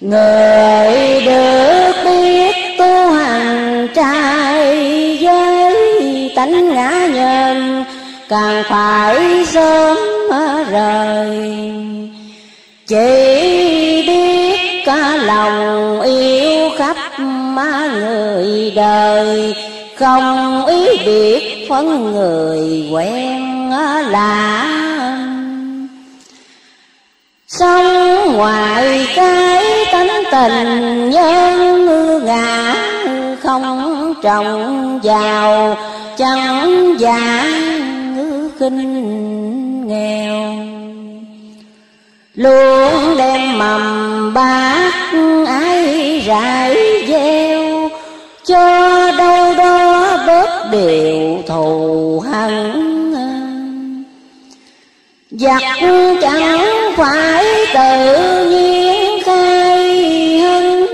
S2: Người được biết tu hành trai với tánh ngã nhân, càng phải sớm rời. Chỉ biết cả lòng yêu khắp người đời. Không ý biết phân người quen lạ Sống ngoài cái tánh tình nhân ngã, Không trồng giàu, chẳng giả khinh nghèo. Luôn đem mầm bát ái rải cho đâu đó bớt điều thù hận Giặc chẳng phải tự nhiên khai hân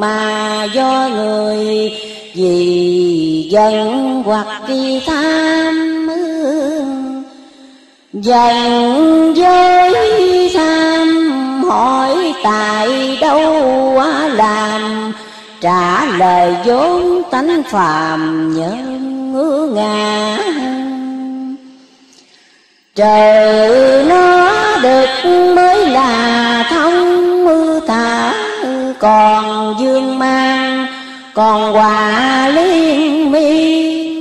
S2: Mà do người vì giận hoặc kỳ tham. Dần với tham hỏi tại đâu làm Trả lời vốn tánh phàm nhân ngứa ngã. Trời nó được mới là thông mưa thả Còn dương mang, còn hòa liên miên.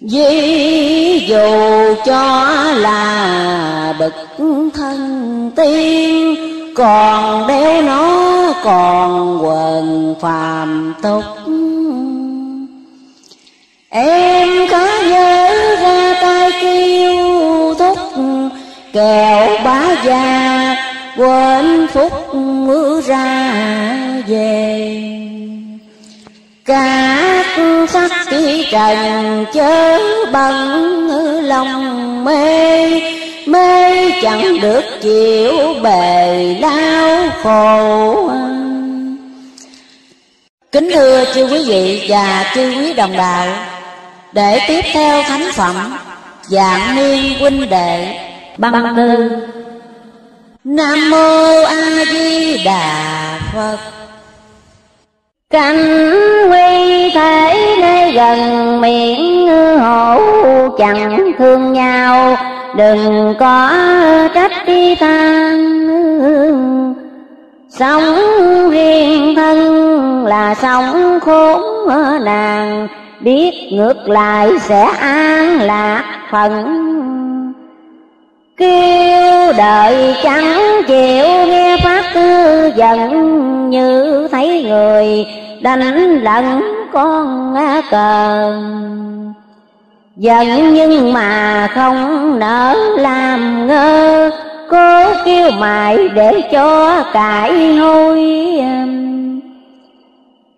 S2: Vì dù cho là bậc thân tiên, Còn đeo nó còn quần phàm tục. Em có nhớ ra tay kêu thúc, Kẹo bá già quên phúc mưa ra về. Các sắc chỉ trần chớ bằng lòng mê mê, chẳng được chịu bề đau khổ kính thưa chư quý vị và chư quý đồng đạo để tiếp theo thánh phẩm, dạng niên huynh đệ, băng tư. Nam mô A Di Đà Phật. Cảnh quy thể nơi gần miệng hổ chẳng thương nhau Đừng có trách đi tan Sống riêng thân là sống khốn nàng Biết ngược lại sẽ an lạc phận. Kêu đợi chẳng chịu nghe pháp tư giận Như thấy người đánh lẫn con cờ Giận nhưng mà không nỡ làm ngơ, Cố kêu mãi để cho cải hôi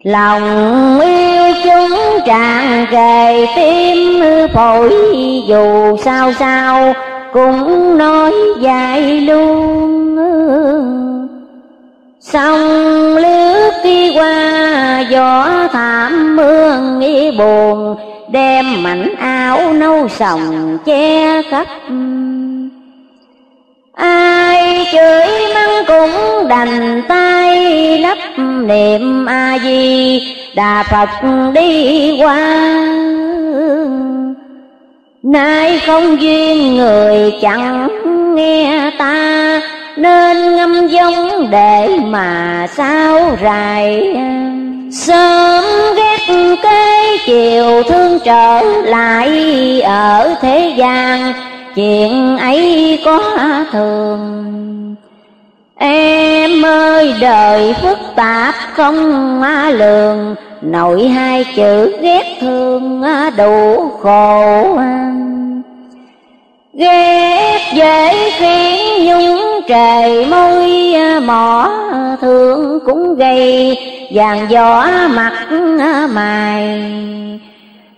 S2: Lòng yêu chúng tràn kề tim phổi, Dù sao sao cũng nói dài luôn. Sông lướt đi qua, gió thảm mưa nghi buồn, Đem mảnh áo nâu sòng che khắp. Ai chửi mắng cũng đành tay lấp niệm A-di Đà Phật đi qua. Nay không duyên người chẳng nghe ta. Nên ngâm giống để mà sao rài. Sớm ghét cái chiều thương trở lại ở thế gian, Chuyện ấy có thường. Em ơi, đời phức tạp không lường, Nội hai chữ ghét thương đủ khổ. Ghét dễ khiến nhung trời môi à, mỏ Thương cũng gây vàng gió mặt à, mày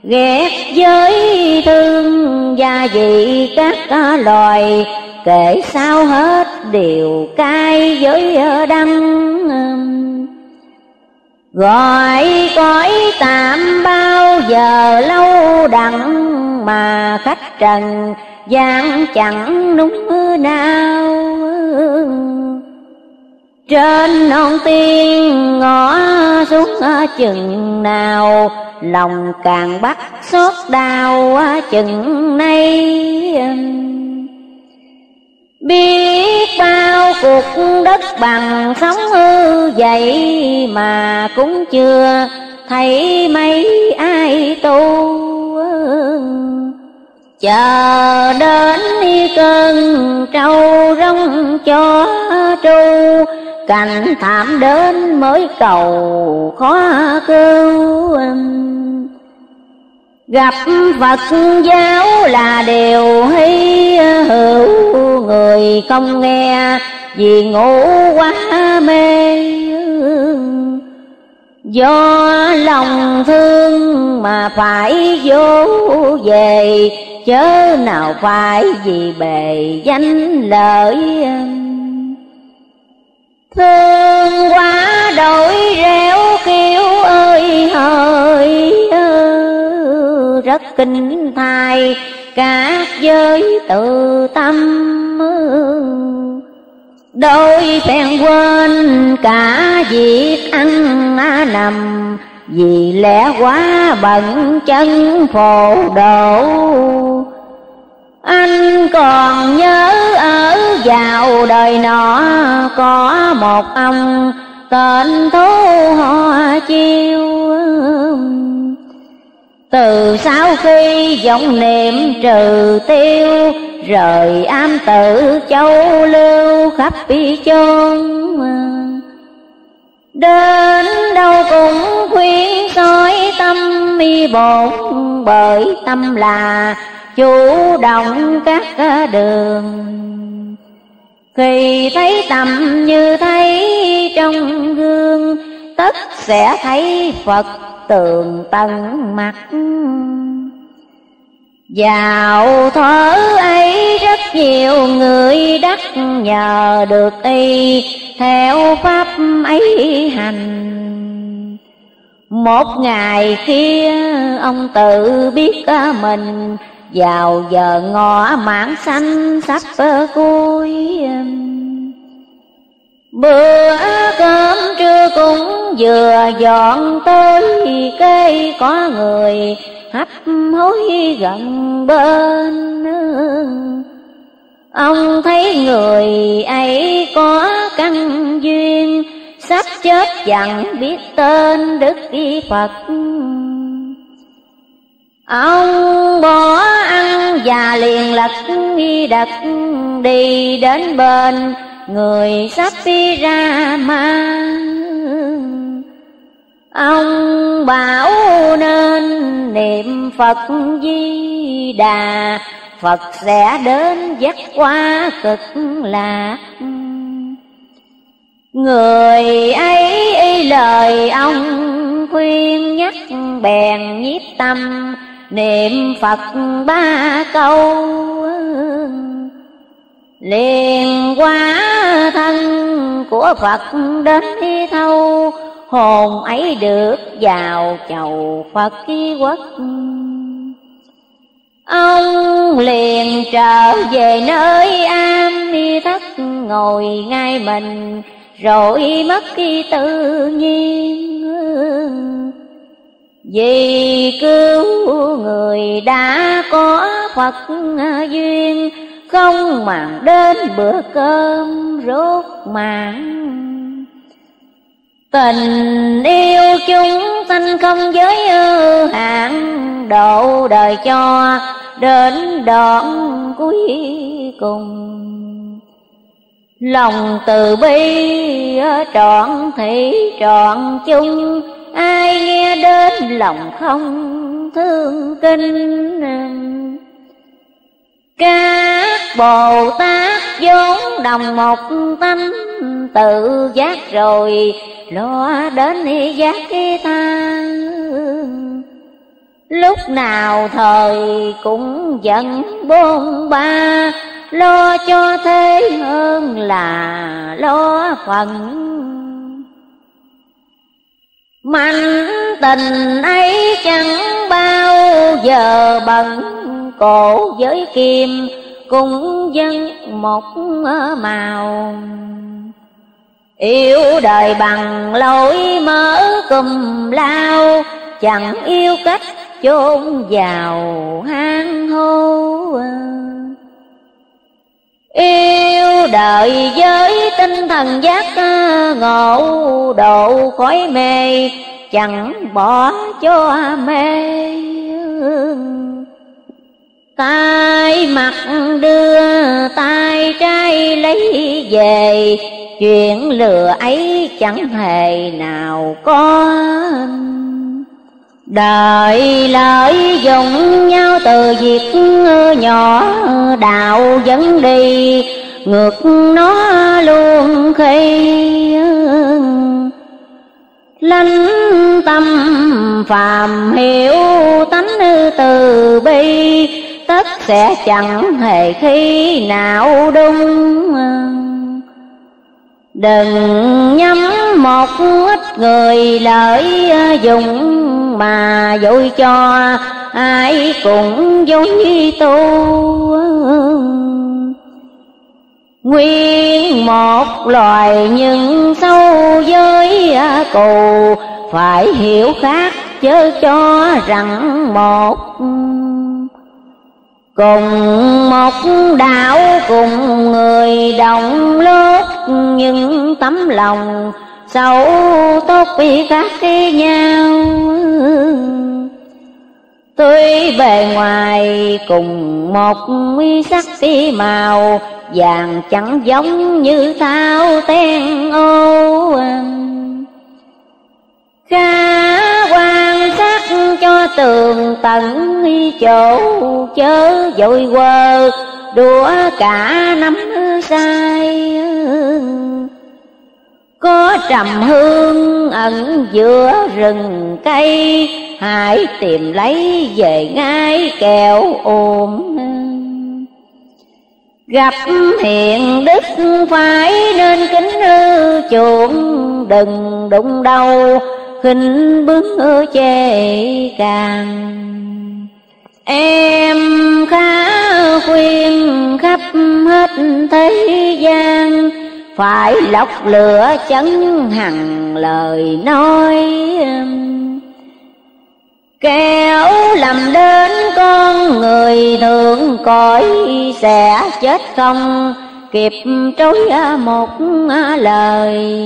S2: Ghét giới thương gia vị các à, loài, Kể sao hết điều cay với đắng Gọi cõi tạm bao giờ lâu đặng Mà khách trần gian chẳng núng nào Trên non tiên ngõ xuống chừng nào, Lòng càng bắt xót đau chừng nay. Biết bao cuộc đất bằng sống hư vậy mà cũng chưa thấy mấy ai tu chờ đến cơn trâu rong cho tru cảnh thảm đến mới cầu khó cứu gặp phật giáo là điều hy hữu, người không nghe vì ngủ quá mê do lòng thương mà phải vô về chớ nào phải vì bề danh lợi. Thương quá đổi réo kêu ơi hỡi rất kinh thai các giới tự tâm. Đôi phen quên cả việc ăn nằm vì lẽ quá bận chân phổ độ, anh còn nhớ ở vào đời nọ có một ông tên thú hoa chiêu. Từ sau khi vọng niệm trừ tiêu, rời am tử châu lưu khắp bi chôn đến đâu cũng khuyên soi tâm, mi bổn bởi tâm là chủ động các đường. Khi thấy tâm như thấy trong gương, tất sẽ thấy phật tường tận mặt vào thở ấy rất nhiều người đắc nhờ được y, theo pháp ấy hành. Một ngày kia, ông tự biết mình vào giờ ngọ mãn xanh sắp cuối. Bữa cơm trưa cũng vừa dọn tới, cây có người hấp hối gần bên Ông thấy người ấy có căn duyên, Sắp chết chẳng biết tên Đức Phật. Ông bỏ ăn và liền lật đặt đi đến bên người sắp đi ra mang ông bảo nên niệm phật di đà. Phật sẽ đến dắt qua cực lạc. Người ấy y lời ông khuyên nhắc bèn nhiếp tâm, niệm phật ba câu. Liền quá thân của Phật đến thâu hồn ấy được vào chầu Phật ký quốc. Ông liền trở về nơi am mi thất, ngồi ngay mình, rồi mất khi tự nhiên. Vì cứu người đã có Phật duyên, không màng đến bữa cơm rốt mạng Tình yêu chúng sanh không giới hạn, Độ đời cho đến đoạn cuối cùng. Lòng từ bi trọn thị trọn chung, Ai nghe đến lòng không thương kinh các Bồ Tát vốn đồng một tâm tự giác rồi lo đến giác ta, lúc nào thời cũng giận bôn ba lo cho thế hơn là lo phần. Mạnh tình ấy chẳng bao giờ bận cổ với kim cùng dân một màu. Yêu đời bằng lối mở cùm lao, Chẳng yêu cách chôn vào hang hô. Yêu đời với tinh thần giác ngộ, độ khói mê, Chẳng bỏ cho mê tay mặt đưa tay trái lấy về, chuyện lừa ấy chẳng hề nào có. Đời lợi dụng nhau từ việc nhỏ đạo dẫn đi, ngược nó luôn khi lánh tâm phàm hiểu tánh từ bi tất sẽ chẳng hề khi nào đúng Đừng nhắm một ít người lợi dụng Mà vui cho ai cũng giống như tu Nguyên một loài nhưng sâu với cù, Phải hiểu khác chớ cho rằng một. Cùng một đạo cùng người đồng lớp, Nhưng tấm lòng sâu tốt bị khác nhau. Tuy bề ngoài cùng một sắc tí màu, Vàng chẳng giống như thao ten ô. Khá quan cho tường tận chỗ chớ dội quơ đùa cả nắm sai có trầm hương ẩn giữa rừng cây, hãy tìm lấy về ngay kẹo ôm. Gặp hiện đức phải nên kính hư chuộng, đừng đụng đâu khinh bước chê càng. Em khá khuyên khắp hết thế gian, phải lọc lửa chấn hằng lời nói. Kéo làm đến con người thường cõi sẽ chết không kịp trối một lời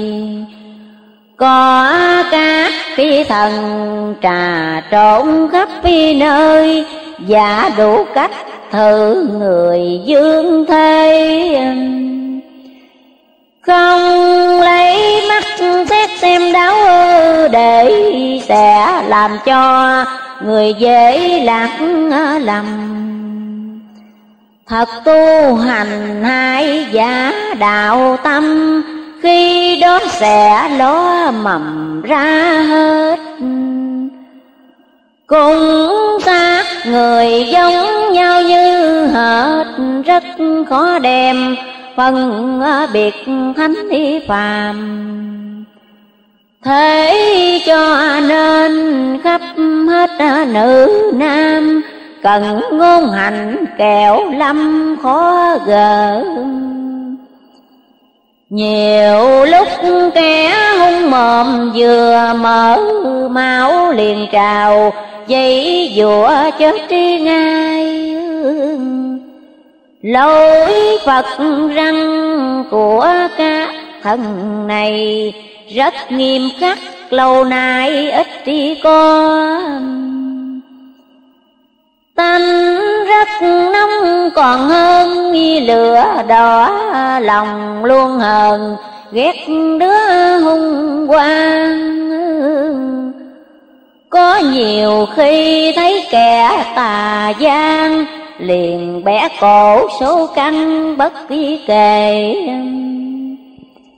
S2: có các phi thần, trà trộn khắp phi nơi. Giả đủ cách thử người dương thế. Không lấy mắt xét xem đáo để sẽ làm cho người dễ lạc lầm. Thật tu hành hai giả đạo tâm khi đó sẽ ló mầm ra hết. Cùng xác người giống nhau như hệt, rất khó đem phân biệt thánh y phàm. Thế cho nên khắp hết nữ nam, cần ngôn hành kẹo lâm khó gỡ nhiều lúc kẻ hung mồm vừa mở máu liền trào dây dùa chết tri ngay lối Phật răng của các thần này, rất nghiêm khắc, lâu nay ít đi con. Tanh rất nóng, còn hơn như lửa đỏ Lòng luôn hờn, ghét đứa hung quang. Có nhiều khi thấy kẻ tà gian, Liền bẻ cổ số căn bất kỳ kề.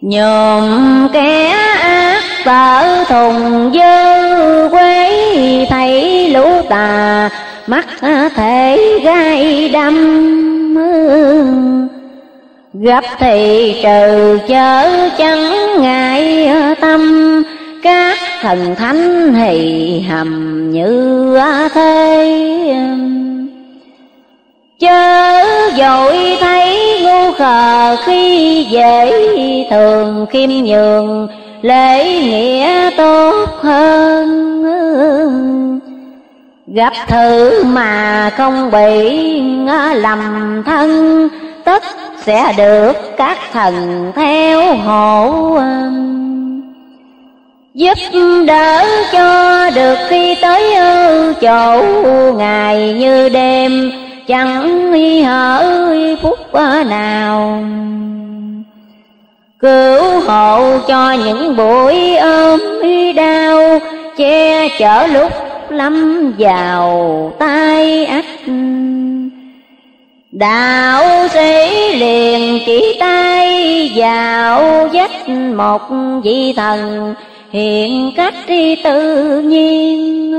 S2: Nhòm kẻ ác tở thùng dơ quấy, thấy lũ tà mắt thể gai đâm gặp thì trừ chớ chẳng ngại tâm. Các thần thánh hì hầm như thế. Chớ dội thấy ngu khờ khi dễ thường khiêm nhường, lễ nghĩa tốt hơn. Gặp thử mà không bị lầm thân Tất sẽ được các thần theo hộ giúp đỡ cho được khi tới chỗ, ngày như đêm, chẳng hở phút nào. Cứu hộ cho những buổi ôm đau, che chở lúc lâm vào tay ách. Đạo sĩ liền chỉ tay vào vết một vị thần, hiện cách đi tự nhiên.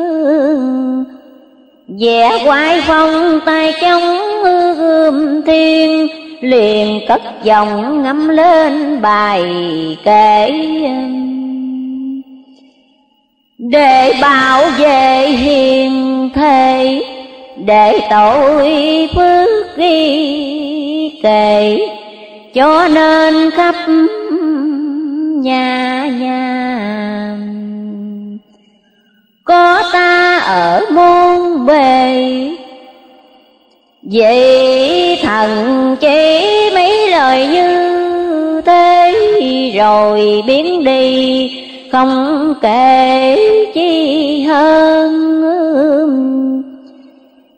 S2: Vẻ quái phong tay chống gươm thiên, liền cất giọng ngâm lên bài kể để bảo vệ hiền thề, để tội phước ghi kệ cho nên khắp nhà nhà có ta ở môn bề vậy thần chỉ mấy lời như thế, rồi biến đi không kể chi hơn.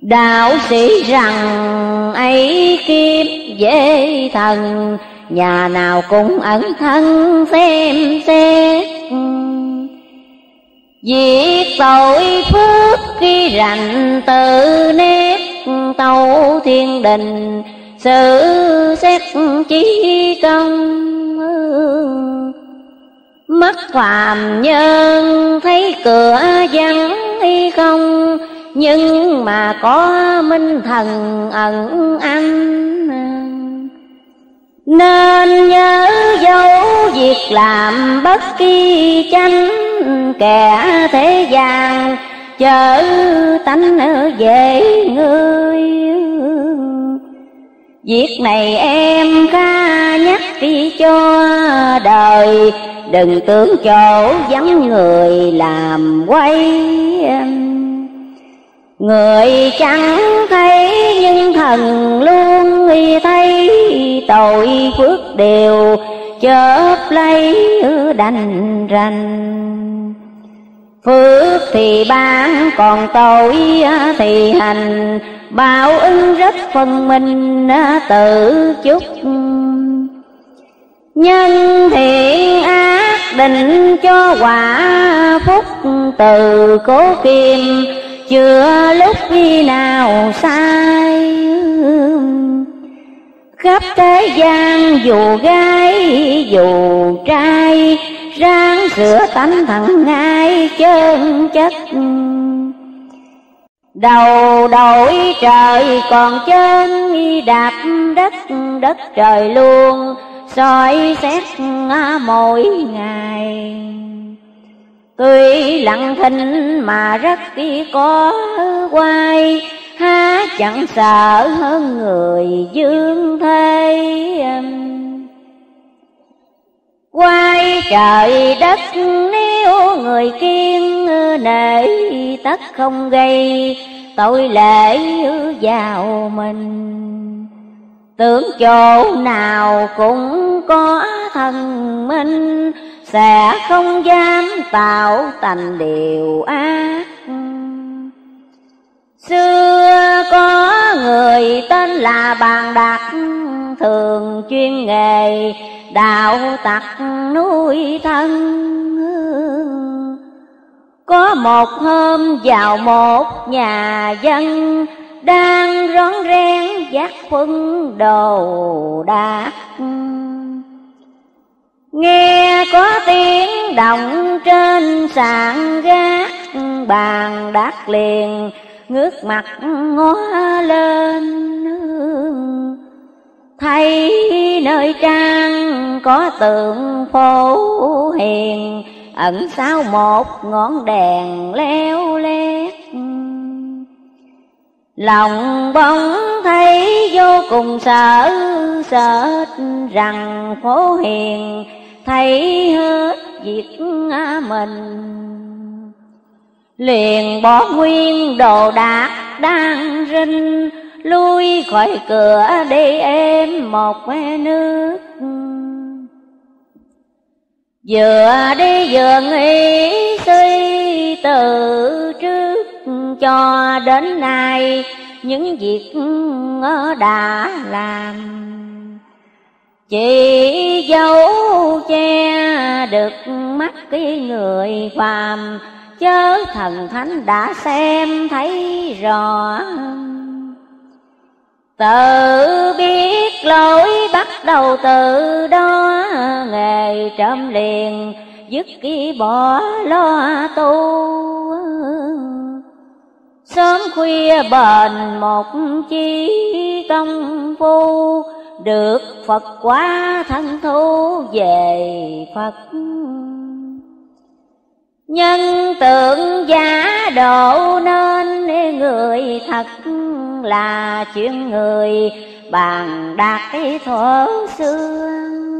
S2: Đạo sĩ rằng ấy kiếp dễ thần, nhà nào cũng ẩn thân xem xét. Việc tội phước khi rành tự nét tâu thiên đình Sự xét chí công. Mắt phàm nhân thấy cửa vắng hay không? Nhưng mà có minh thần ẩn anh. Nên nhớ dấu việc làm bất kỳ chánh kẻ thế gian chở tánh về người. Việc này em ca nhắc đi cho đời Đừng tưởng chỗ vắng người làm quay. Người chẳng thấy nhưng thần luôn thấy tội phước đều chớp lấy đành rành. Phước thì ban còn tội thì hành. Báo ứng rất phân minh, tự chúc Nhân thiện ác định cho quả phúc từ cố kim chưa lúc khi nào sai. Khắp thế gian dù gái dù trai, ráng sửa tánh thằng ngay chân chất. Đầu đổi trời còn chân đạp đất đất trời luôn soi xét mỗi ngày. Tuy lặng thinh mà rất có quay, Há chẳng sợ hơn người dương thế Quay trời đất nếu người kiên nể Tất không gây tội lệ vào mình. Tưởng chỗ nào cũng có thần minh, sẽ không dám tạo thành điều ác. Xưa có người tên là bàn đạt, thường chuyên nghề đạo tặc nuôi thân. Có một hôm vào một nhà dân đang rón rén giác quân đồ đạc Nghe có tiếng động trên sàn gác Bàn đát liền, ngước mặt ngó lên Thấy nơi trang có tượng phố hiền, Ẩn sau một ngọn đèn leo lét. Lòng bóng thấy vô cùng sợ sợ rằng phố hiền, thấy hết việc mình. Liền bỏ nguyên đồ đạc đang rinh,
S1: lui khỏi cửa đi em một nước. Vừa đi vừa nghĩ suy từ trước cho đến nay, những việc đã làm. Chỉ dấu che được mắt cái người phàm, chớ thần thánh đã xem thấy rõ. Tự biết lỗi bắt đầu từ đó, nghề trộm liền, dứt ký bỏ lo tu sớm khuya bền một chi công phu, được Phật quá thân thu về Phật. Nhân tượng giả độ nên người thật là chuyện người, bàn đạt cái thuở xưa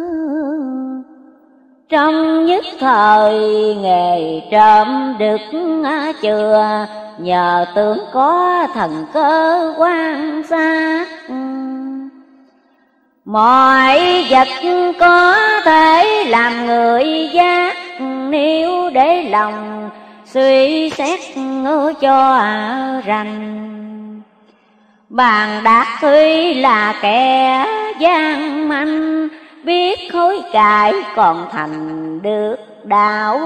S1: trong nhất thời nghề trộm được à, chừa. Nhờ tưởng có thần cơ quan sát ừ. mọi vật có thể làm người giác ừ, nếu để lòng suy xét cho rành. Bàn đạt tuy là kẻ gian manh biết khối cải còn thành được đạo.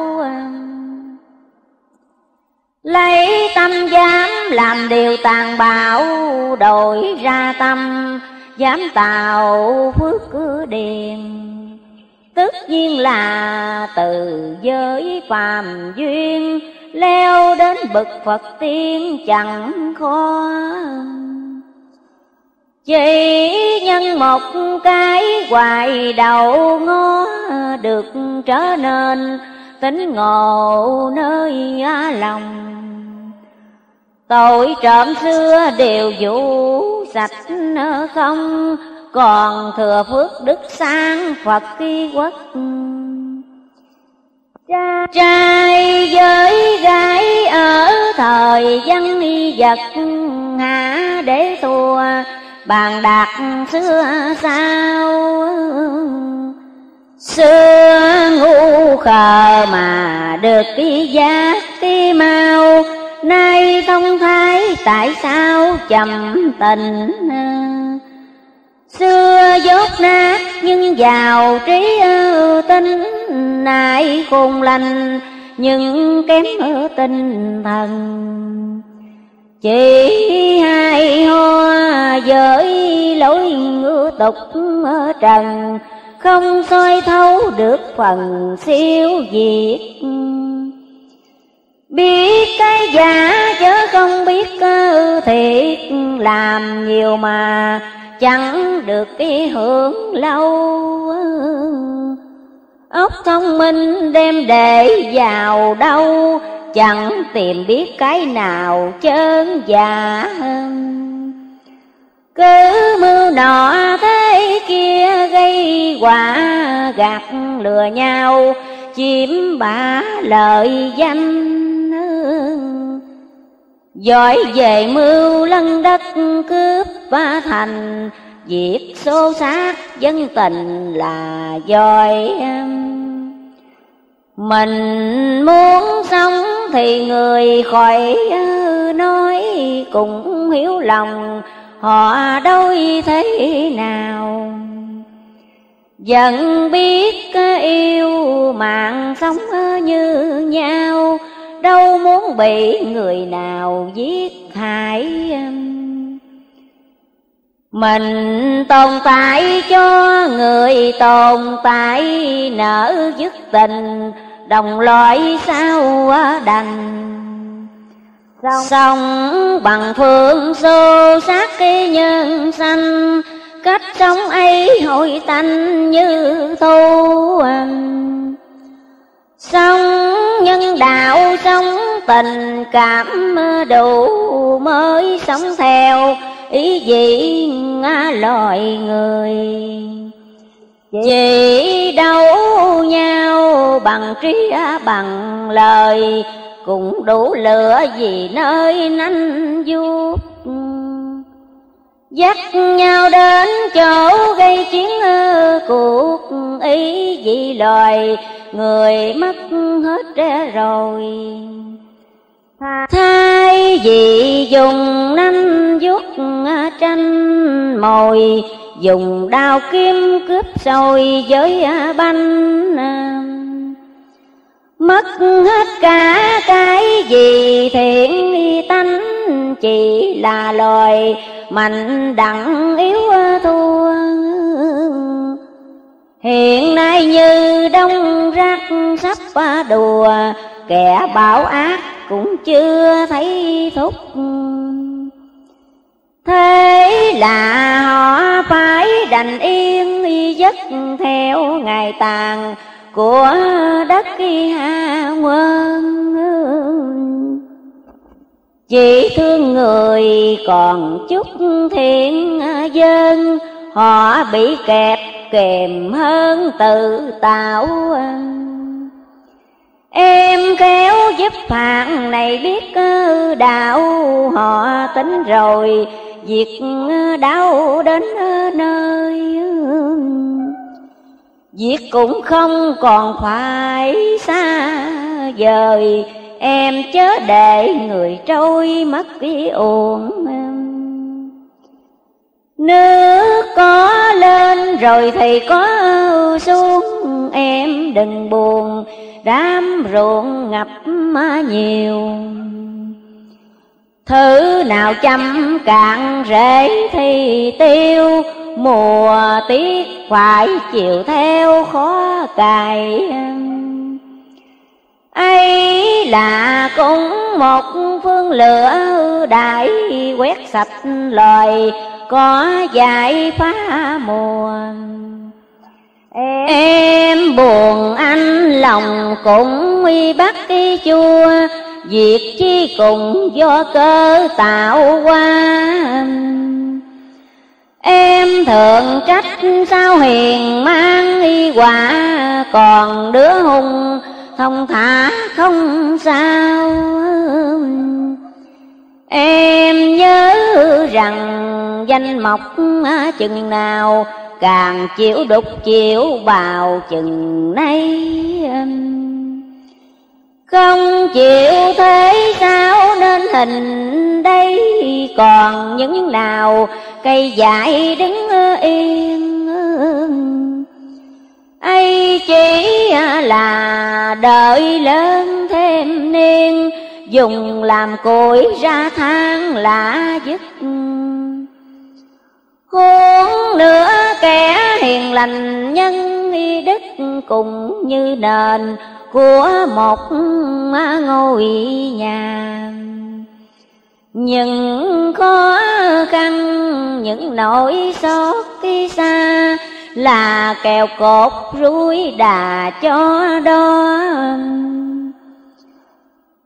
S1: Lấy tâm dám làm điều tàn bạo, đổi ra tâm dám tạo phước cứ điền. Tất nhiên là từ giới phàm duyên, leo đến bậc phật tiên chẳng khó chỉ nhân một cái hoài đầu ngó được trở nên tính ngộ nơi lòng. Tội trộm xưa đều vũ sạch không? Còn thừa phước đức sang Phật khi quốc. Trai với gái ở thời văn y vật hạ để thua bàn đạt xưa sao? Xưa ngu khờ mà được cái giác cái mau. Nay thông thái tại sao trầm tình? Xưa dốt nát nhưng giàu trí tinh nay khôn lành nhưng kém ở tinh thần chỉ hai hoa với lối ngữ tục trần, không soi thấu được phần siêu diệt biết cái giả chớ không biết cơ thiệt, làm nhiều mà chẳng được cái hưởng lâu. Óc thông minh đem để vào đâu chẳng tìm biết cái nào chân giả hơn. Cứ mưu nọ thế kia gây quả gạt lừa nhau, chiếm bả lợi danh giỏi về mưu lân đất cướp ba thành Việc xô xác dân tình là giỏi Mình muốn sống thì người khỏi ờ, nói Cũng hiểu lòng, họ đôi thế nào? Dần biết ờ, yêu mạng sống ờ, như nhau, đâu muốn bị người nào giết hại mình tồn tại cho người tồn tại nở dứt tình đồng loại sao đành. Sống bằng phương xô sát cái nhân sanh, cách sống ấy hội tanh như thu Sống nhân đạo sống tình cảm đủ mới sống theo ý vị loài người chỉ đấu nhau bằng trí bằng lời, cũng đủ lửa vì nơi nanh vuốt.
S2: Dắt nhau đến chỗ gây chiến cuộc, ý vì loài Người mất hết ra rồi. Thay vì dùng nanh vuốt, tranh mồi Dùng đao kim cướp sôi với banh. Mất hết cả cái gì thiện tánh, Chỉ là loài mạnh đặng yếu thua. Hiện nay như đông rác sắp đùa, Kẻ bảo ác cũng chưa thấy thúc. Thế là họ phải đành yên giấc theo ngày tàn của đất hạ quân. Chỉ thương người còn chút thiện dân, họ bị kẹt kèm hơn tự tạo. Em khéo giúp phạn này biết ờ, đạo họ tính rồi Việc đau đến nơi Việc cũng không còn phải xa vời. Em chớ để người trôi mất cái uổng. Nước có lên rồi thì có xuống. Em đừng buồn, đám ruộng ngập nhiều. Thứ nào chăm cạn rễ thì tiêu, Mùa tiết phải chịu theo khó cài. Ấy là cũng một phương lửa đại quét sạch lời có giải phá mùa. Em buồn anh lòng cũng uy bắt cái chua việc chi cùng do cơ tạo qua Em thường trách sao hiền mang y quả, Còn đứa hùng thông thả không sao. Em nhớ rằng danh mộc chừng nào, Càng chịu đục chịu bào chừng nay không chịu thế sao nên hình đây. Còn những nào cây dại đứng yên. Ấy chỉ là đợi lớn thêm niên. Dùng làm củi ra than lạ dứt. Huống nữa kẻ hiền lành nhân y đức cùng như nền của một ngôi nhà. Những khó khăn những nỗi xót khi xa là kèo cột rúi đà cho đó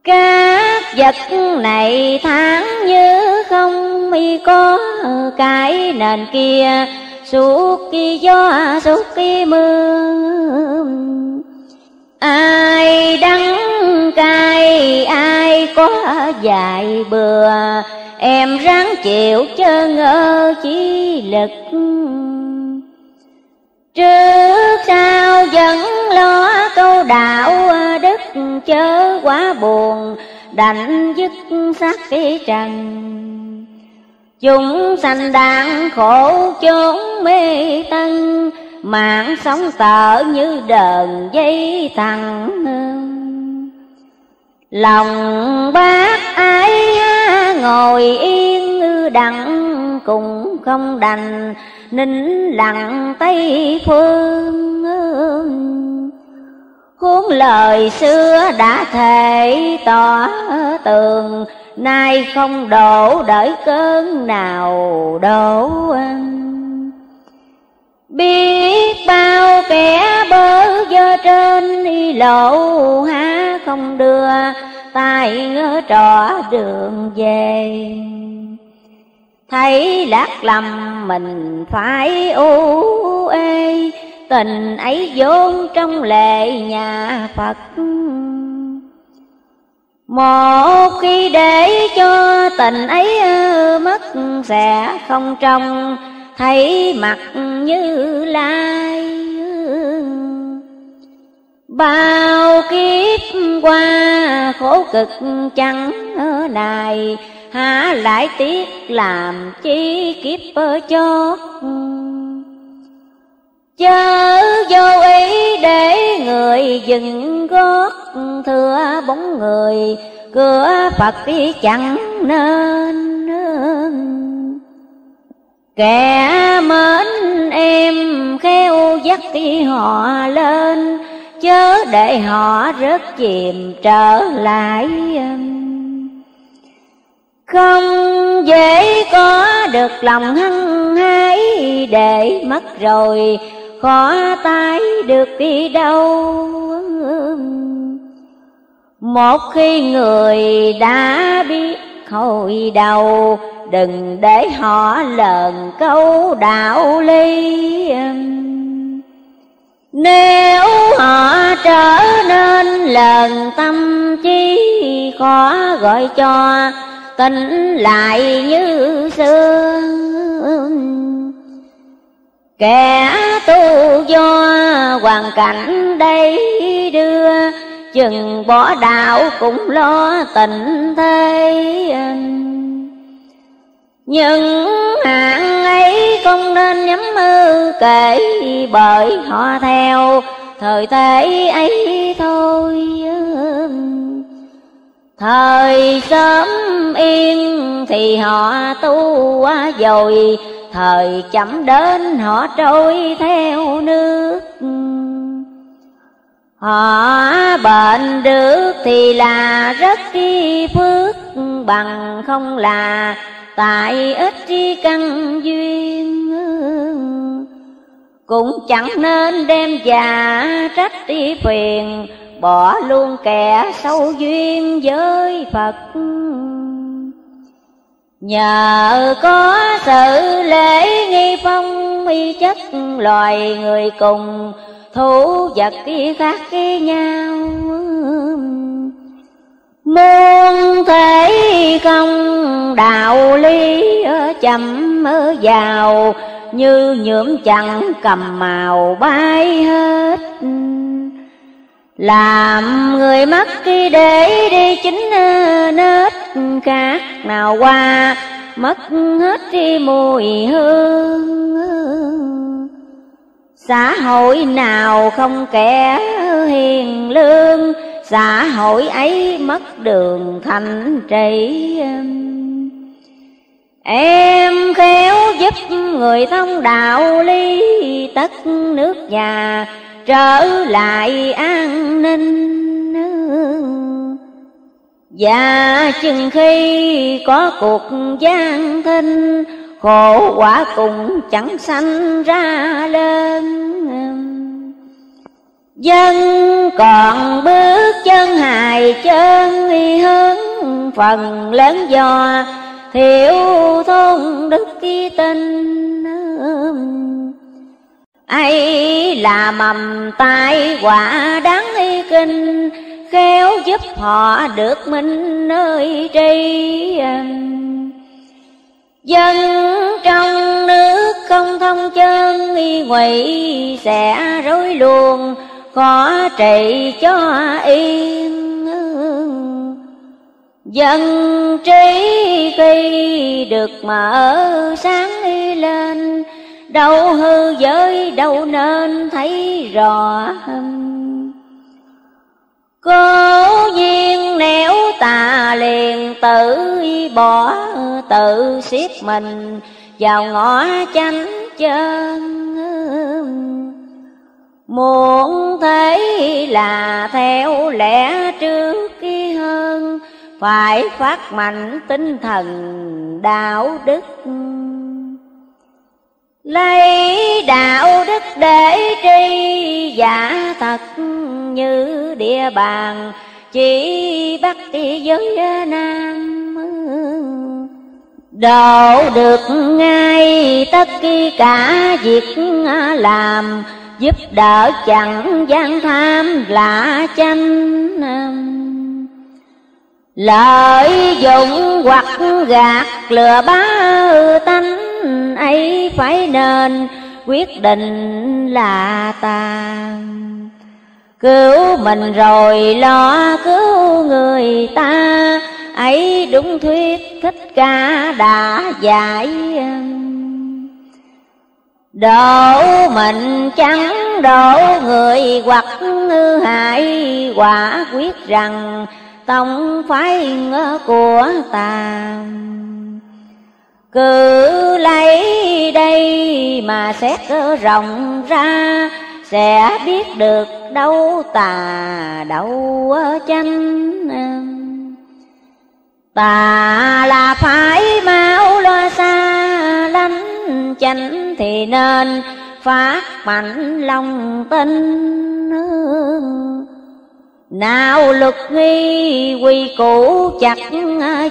S2: các vật này tháng như không mi có cái nền kia, suốt khi gió, suốt khi mưa ai đắng cay, ai có dài bừa, em ráng chịu chớ ơ chí lực. Trước sau vẫn lo câu đạo đức chớ quá buồn, Đành dứt xác cái trần Chúng sanh đang khổ chốn mê tân Mạng sống tở như đờn dây thằng Lòng bác ấy ngồi yên đặng cùng không đành, nín lặng tây phương Cuốn lời xưa đã thể tỏ tường, Nay không đổ đợi cơn nào đổ Biết bao kẻ bơ vơ trên đi lộ há không đưa tay ngỡ đường về. Thấy lạc lầm mình phải u ê, Tình ấy vốn trong lệ nhà Phật.
S1: Một khi để cho tình ấy mất, sẽ không trong thấy mặt như lai bao kiếp qua khổ cực chẳng này, há lại tiếc làm chi kiếp cho chớ vô ý để người dừng gót, thưa bóng người, cửa phật đi chẳng nên kẻ mến em khéo dắt đi họ lên, chớ để họ rớt chìm trở lại. Không dễ có được lòng hăng hái để mất rồi, khó tái được đi đâu. Một khi người đã biết hồi đầu đừng để họ lờn câu đạo lý. nếu họ trở nên lần tâm trí khó gọi cho tỉnh lại như xưa kẻ tu do hoàn cảnh đây đưa, chừng bỏ đạo cũng lo tình thế nhưng hạng ấy không nên nhắm mơ kể bởi họ theo. Thời thế ấy thôi. Thời sớm yên thì họ tu rồi thời chậm đến họ trôi theo nước. Họ bệnh được thì là rất kỳ phước bằng không là tại ít tri căn duyên cũng chẳng nên đem già trách ti phiền, bỏ luôn kẻ sâu duyên với phật. Nhờ có sự lễ nghi phong y chất loài người cùng thú vật khác nhau. Muôn thế công đạo lý chậm vào, Như nhuộm chẳng cầm màu bay hết. Làm người mất đi để đi chính nết khác nào qua, Mất hết đi mùi hương. Xã hội nào không kẻ hiền lương Dạ, xã hội ấy mất đường thành trị em khéo giúp người thông đạo ly tất nước nhà, trở lại an ninh. Và chừng khi có cuộc gian thinh khổ quả cũng chẳng sanh ra lên. Dân còn bước chân hài chân y hướng Phần lớn do thiểu thôn đức ký tinh ấy là mầm tai quả đáng y kinh, khéo giúp họ được minh nơi tri dân trong nước không thông chân y ngụy sẽ rối luồng khó trị cho yên dân trí khi được mở sáng lên, đâu hư giới đâu nên thấy rõ Cố nhiên nếu tà liền tự bỏ tự siết mình vào ngõ chánh chân. Muốn thấy là theo lẽ trước kia hơn, Phải phát mạnh tinh thần đạo đức. Lấy đạo đức để tri giả thật như địa bàn, Chỉ bắt đi giới nam Độ được ngay tất cả việc làm giúp đỡ chẳng gian tham lạ chanh
S2: lợi dụng hoặc gạt lừa bá tánh, ấy phải nên quyết định là ta. Cứu mình rồi lo cứu người ta, ấy đúng thuyết thích ca đã dạy đổ mình chẳng đổ người hoặc hại quả quyết rằng tông phái của ta cứ lấy đây mà xét rộng ra, sẽ biết được đâu tà đâu chánh. Tà là phải mau lo xa chánh thì nên phát mạnh lòng tin. Nào luật nghi, quy củ chặt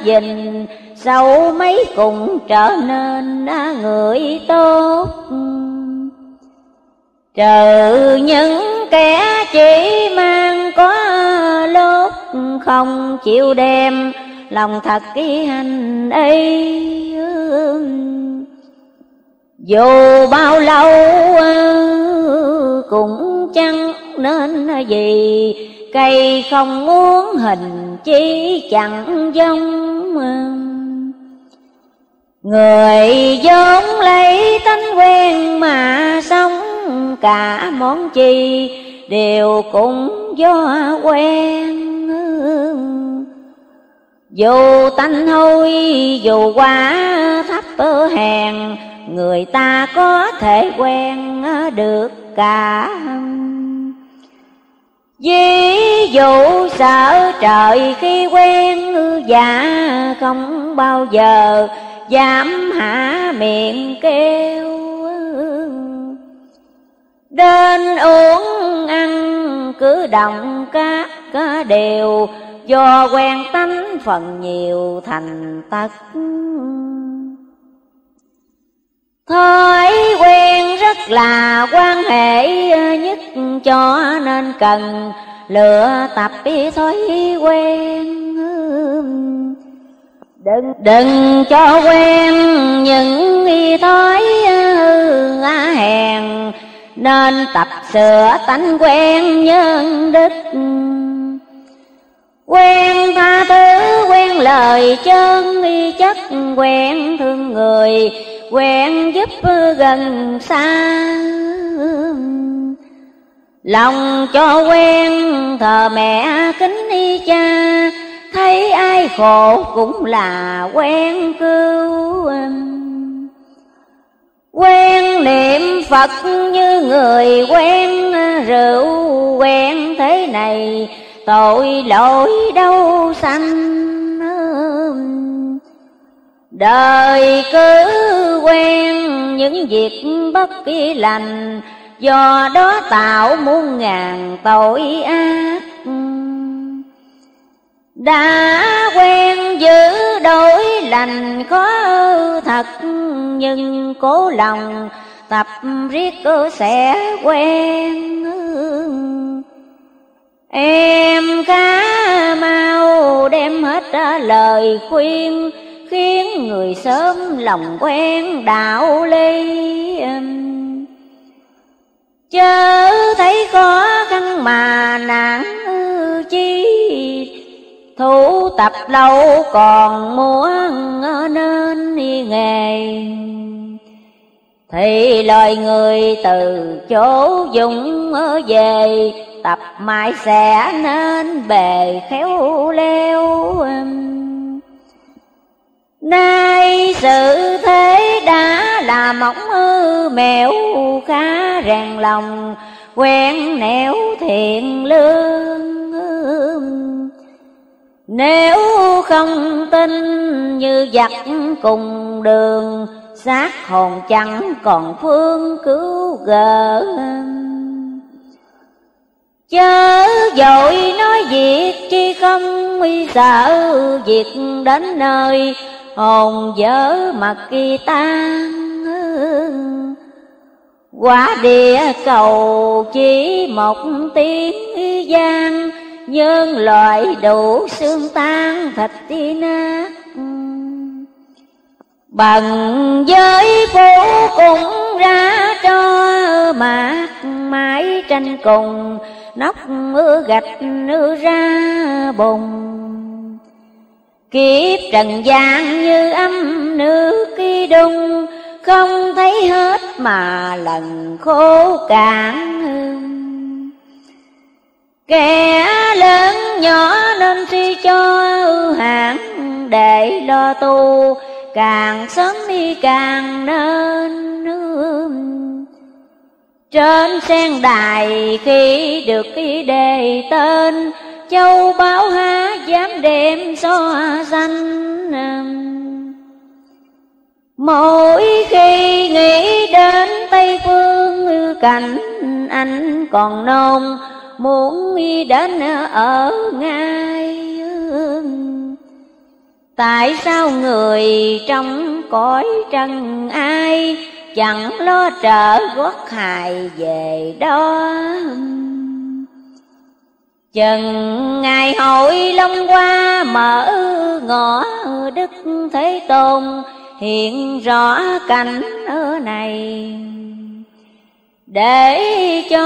S2: dình Sau mấy cùng trở nên người tốt. Trừ những kẻ chỉ mang có lốt Không chịu đem, lòng thật ký hành ấy dù bao lâu ờ, cũng chẳng nên ờ, gì. Cây không muốn hình chi chẳng giống ờ. Người vốn lấy tánh quen mà sống Cả món chi, đều cũng do quen Dù tánh hôi, dù quá thấp hèn Người ta có thể quen ờ, được cả. Ví dụ sợ trời khi quen, già không bao giờ dám hạ miệng kêu. Đến uống ăn cứ động các ờ, đều Do quen tánh phần nhiều thành tật. Thói quen rất là quan hệ nhất cho nên cần lựa tập thói quen Đừng, đừng cho quen những thói hư hèn. Nên tập sửa tánh quen nhân đức. Quen tha thứ, quen lời chân chất Quen thương người, quen giúp gần xa. Lòng cho quen thờ mẹ kính y cha, Thấy ai khổ cũng là quen cứu. Quen niệm Phật như người quen rượu, Quen thế này tội lỗi đâu sanh. Đời cứ quen những việc bất kỳ lành, Do đó tạo muôn ngàn tội ác. Đã quen giữ đổi lành khó thật, Nhưng cố lòng tập riết cơ sẽ quen. Em cá mau đem hết lời khuyên Khiến người sớm lòng quen đạo ly Chớ thấy khó khăn mà nản chi Thủ tập lâu còn muốn nên nghề. Thì lời người từ chỗ dũng về, Tập mãi sẽ nên bề khéo leo Nay sự thế đã là mỏng ư mẹo khá rèn lòng, quen nẻo thiện lương. Nếu không tin như giặc cùng đường, xác hồn chẳng còn phương cứu gỡ Chớ dội nói việc chi không sợ việc đến nơi hồn dở mặt kỳ tan. Quả địa cầu chỉ một tiếng gian nhân loại đủ xương tan thịt đi nát. Bằng giới phố cũng ra cho mạc mái tranh cùng, nóc mưa gạch nữ ra bùng kiếp trần gian như âm nước kỳ đung, không thấy hết mà lần khô cạn kẻ lớn nhỏ nên suy cho hạn để lo tu, càng sớm đi càng nên trên sen đài khi được cái đề tên châu báo há dám đem so danh um, mỗi khi nghĩ đến tây phương cảnh, anh còn nôn muốn đi đến ở ngay tại sao người trong cõi trần ai chẳng lo trở gót hài về đó? Chừng ngày hội long qua mở ngõ Đức Thế Tôn, hiện rõ cảnh ở này. Để cho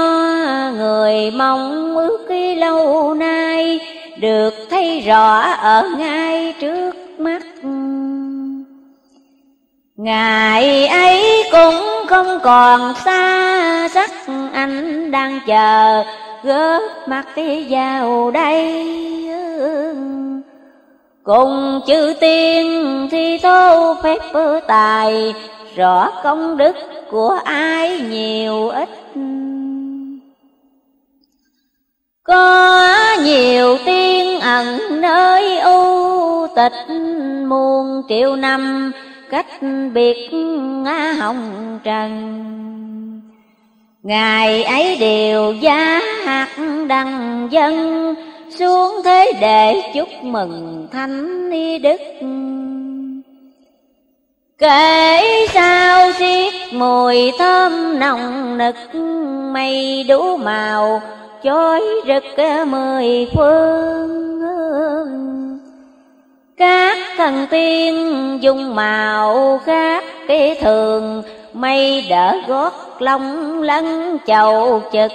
S2: người mong ước lâu nay Được thấy rõ ở ngay trước mắt. Ngày ấy cũng không còn xa sắc anh đang chờ góp mặt đi vào đây cùng chư tiên thi thố phép tài, rõ công đức của ai nhiều ít. Có nhiều tiên ẩn nơi u tịch muôn triệu năm, cách biệt hồng trần. Ngày ấy đều giá hạt đăng dân, Xuống thế để chúc mừng thánh ni đức. Kể sao xiết mùi thơm nồng nực, Mây đủ màu, chói rực mười phương Các thần tiên dùng màu khác cái thường mây đỡ gót long lân chầu chực.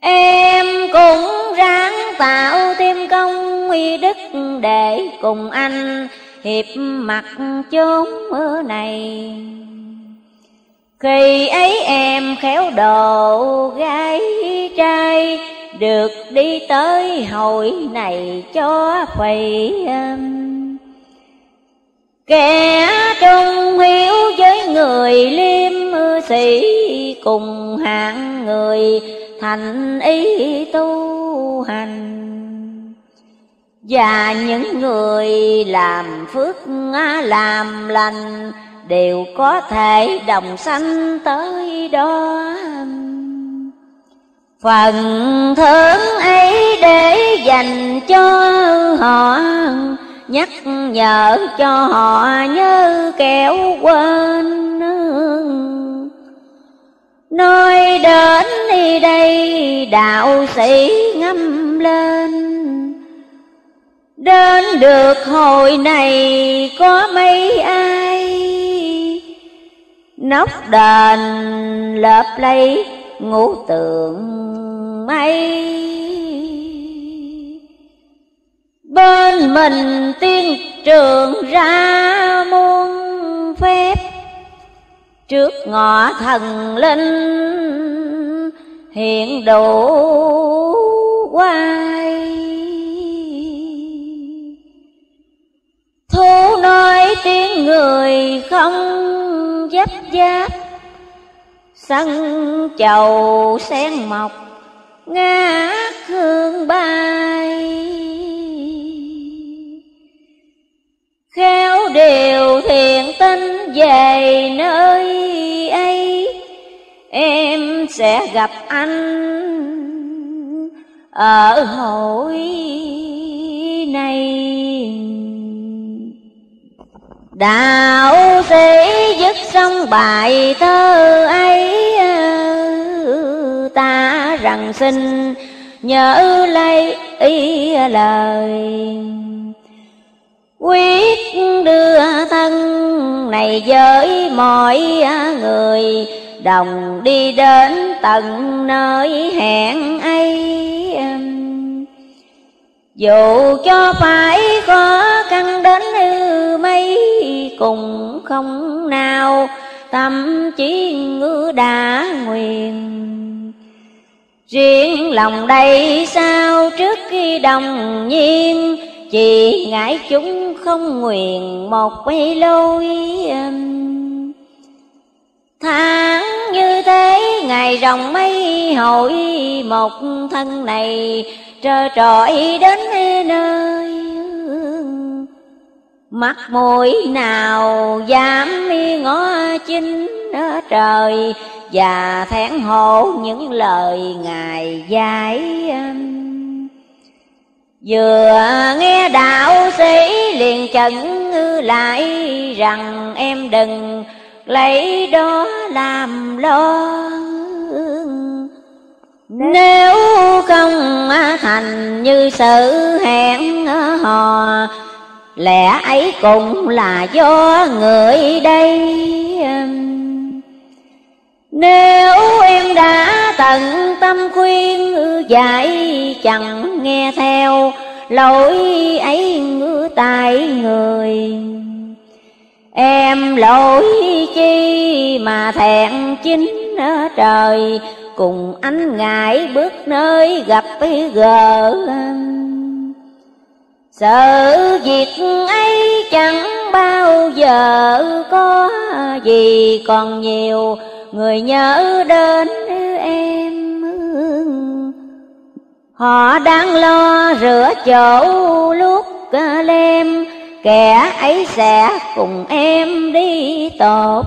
S2: Em cũng ráng tạo thêm công uy đức để cùng anh hiệp mặt chốn mưa này. Khi ấy em khéo đồ gái trai được đi tới hội này cho phầy Kẻ trung hiếu với người liêm sĩ Cùng hạng người thành ý tu hành. Và những người làm phước làm lành Đều có thể đồng sanh tới đó. Phần thưởng ấy để dành cho họ nhắc nhở cho họ nhớ kẻo quên. Nói đến đi đây, đạo sĩ ngâm lên. Đến được hồi này, có mấy ai? Nóc đền lợp lấy ngũ tượng mây bên mình tiên trường ra muôn phép. Trước ngõ thần linh hiện đủ quay thu nói tiếng người không dấp giáp sân chầu sen mọc, ngát hương bay khéo điều thiện tinh về nơi ấy, em sẽ gặp anh ở hội này. Đạo sĩ dứt xong bài thơ ấy, ta rằng xin nhớ lấy ý lời quyết đưa thân này với mọi người, đồng đi đến tận nơi hẹn ấy. Dù cho phải khó khăn đến như mấy cùng không nào tâm trí ngữ đã nguyện riêng lòng đây sao trước khi đồng nhiên chỉ ngại chúng không nguyện một quay lôi um, tháng như thế ngày rồng mây hội một thân này trơ trọi đến nơi. Mắt mũi nào dám ngó chinh trời và thẹn hộ những lời ngài dạy um, vừa nghe đạo sĩ liền chẩn lại rằng, em đừng lấy đó làm lo nếu không thành như sự hẹn hò, Lẽ ấy cũng là do người đây. Nếu em đã tận tâm khuyên dạy, chẳng nghe theo Lỗi ấy ngứa tại người. Em lỗi chi mà thẹn chính trời, Cùng anh ngại bước nơi gặp gỡ. Sự việc ấy chẳng bao giờ có gì Còn nhiều người nhớ đến em Họ đang lo rửa chỗ lúc lem. Kẻ ấy sẽ cùng em đi tột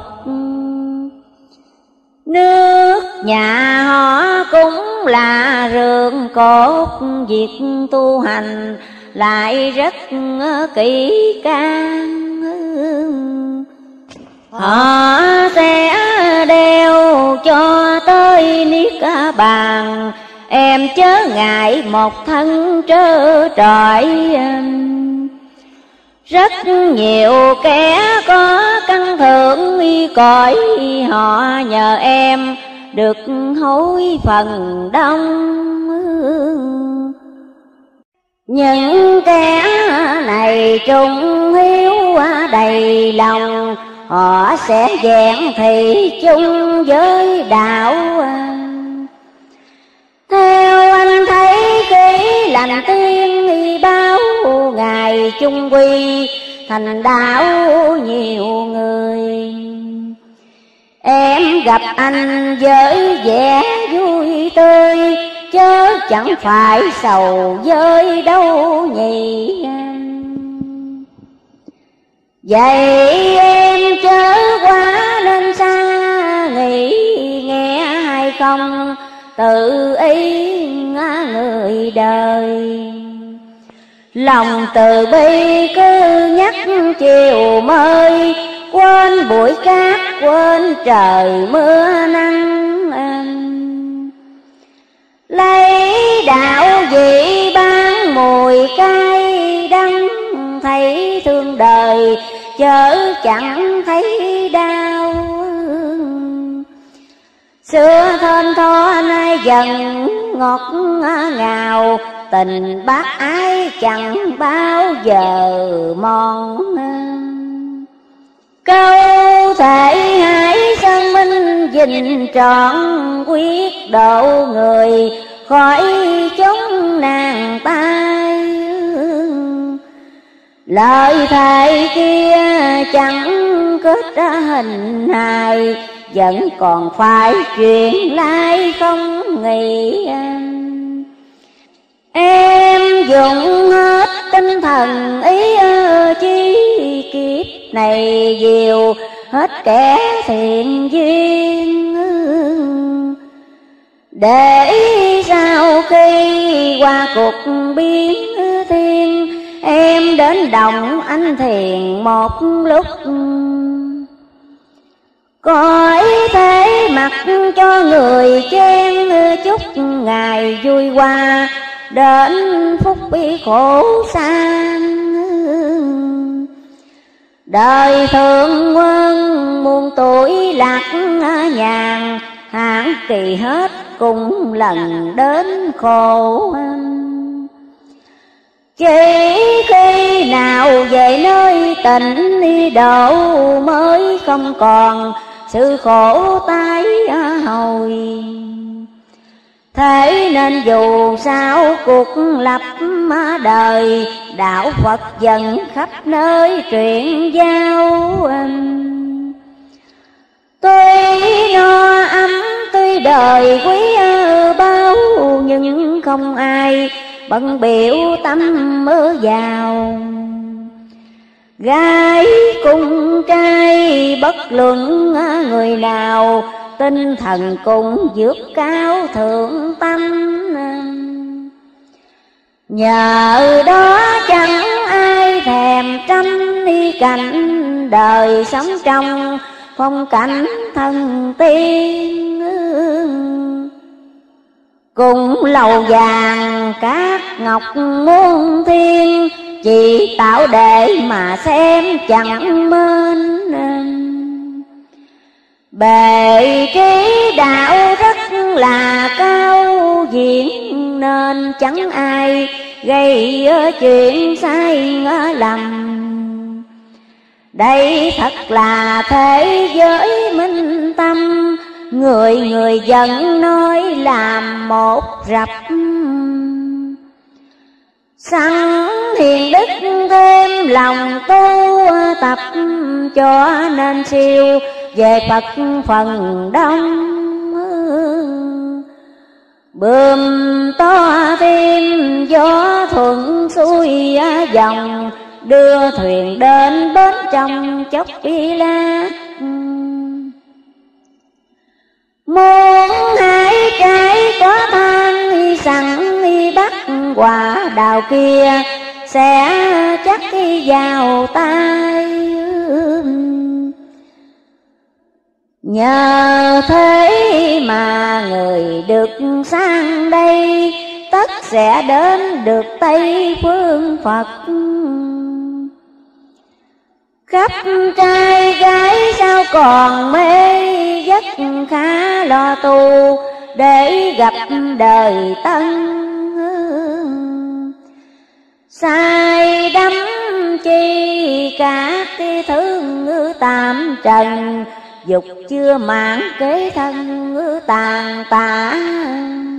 S2: Nước nhà họ cũng là rường cột. Việc tu hành lại rất kỹ càng Họ sẽ đeo cho tới niết bàn. Em chớ ngại một thân trơ trọi. Rất nhiều kẻ có căn thượng y cõi, Họ nhờ em được hối phần đông. Những kẻ này trung hiếu đầy lòng Họ sẽ vẹn thì chung với đạo. Theo anh thấy kỹ lành tiên bao ngày chung quy thành đạo nhiều người. Em gặp anh với vẻ vui tươi, chớ chẳng phải sầu với đâu nhỉ vậy em chớ quá nên xa nghĩ nghe hay không tự ý người đời. Lòng từ bi cứ nhắc chiều mơi Quên bụi cát, quên trời mưa nắng Lấy đạo vị bán mùi cay đắng Thấy thương đời, chớ chẳng thấy đau. Xưa thân tho nay dần ngọt ngào, tình bác ái chẳng bao giờ mòn. Câu thể hãy sơn minh dình trọn quyết độ người, khỏi chúng nàng tay lời thầy kia chẳng kết hình hài, vẫn còn phải chuyện lai không nghĩ Em. Dùng hết tinh thần ý chi kiếp này diều hết kẻ thiện duyên Để sau khi qua cuộc biến Em đến đồng anh thiền một lúc Cõi thế mặt cho người chen chúc ngày vui qua Đến phúc bi khổ san Đời thượng quân muôn tuổi lạc nhàn, Hãng kỳ hết cùng lần đến khổ anh chỉ khi nào về nơi tịnh độ mới không còn sự khổ tái hồi. Thế nên dù sao cuộc lập đời, Đạo Phật dần khắp nơi truyền giao Tuy no ấm tuy đời quý bao, Nhưng không ai bận biểu tâm mơ vào. Gái cung trai bất luận người nào, Tinh thần cũng dược cao thượng tâm. Nhờ đó chẳng ai thèm tranh đi cảnh Đời sống trong phong cảnh thần tiên. Cùng lầu vàng các ngọc muôn thiên, Chỉ tạo để mà xem chẳng mến Bề trí đạo rất là cao diện Nên chẳng ai gây chuyện sai lầm. Đây thật là thế giới minh tâm Người người dân nói làm một rập. Sẵn hiền đức thêm lòng tu tập Cho nên siêu về Phật phần đông. Bơm to thêm gió thuận xuôi dòng, Đưa thuyền đến bến trong chốc bi la. Muốn hai trái có than sẵn bắt quả đào kia, Sẽ chắc vào tay Nhờ thế mà người được sang đây, Tất sẽ đến được Tây phương Phật. Khắp trai gái sao còn mê, giấc khá lo tu, Để gặp đời tân Sai đắm chi cả cái thứ tạm trần, Dục chưa mãn kế thân tàn tàn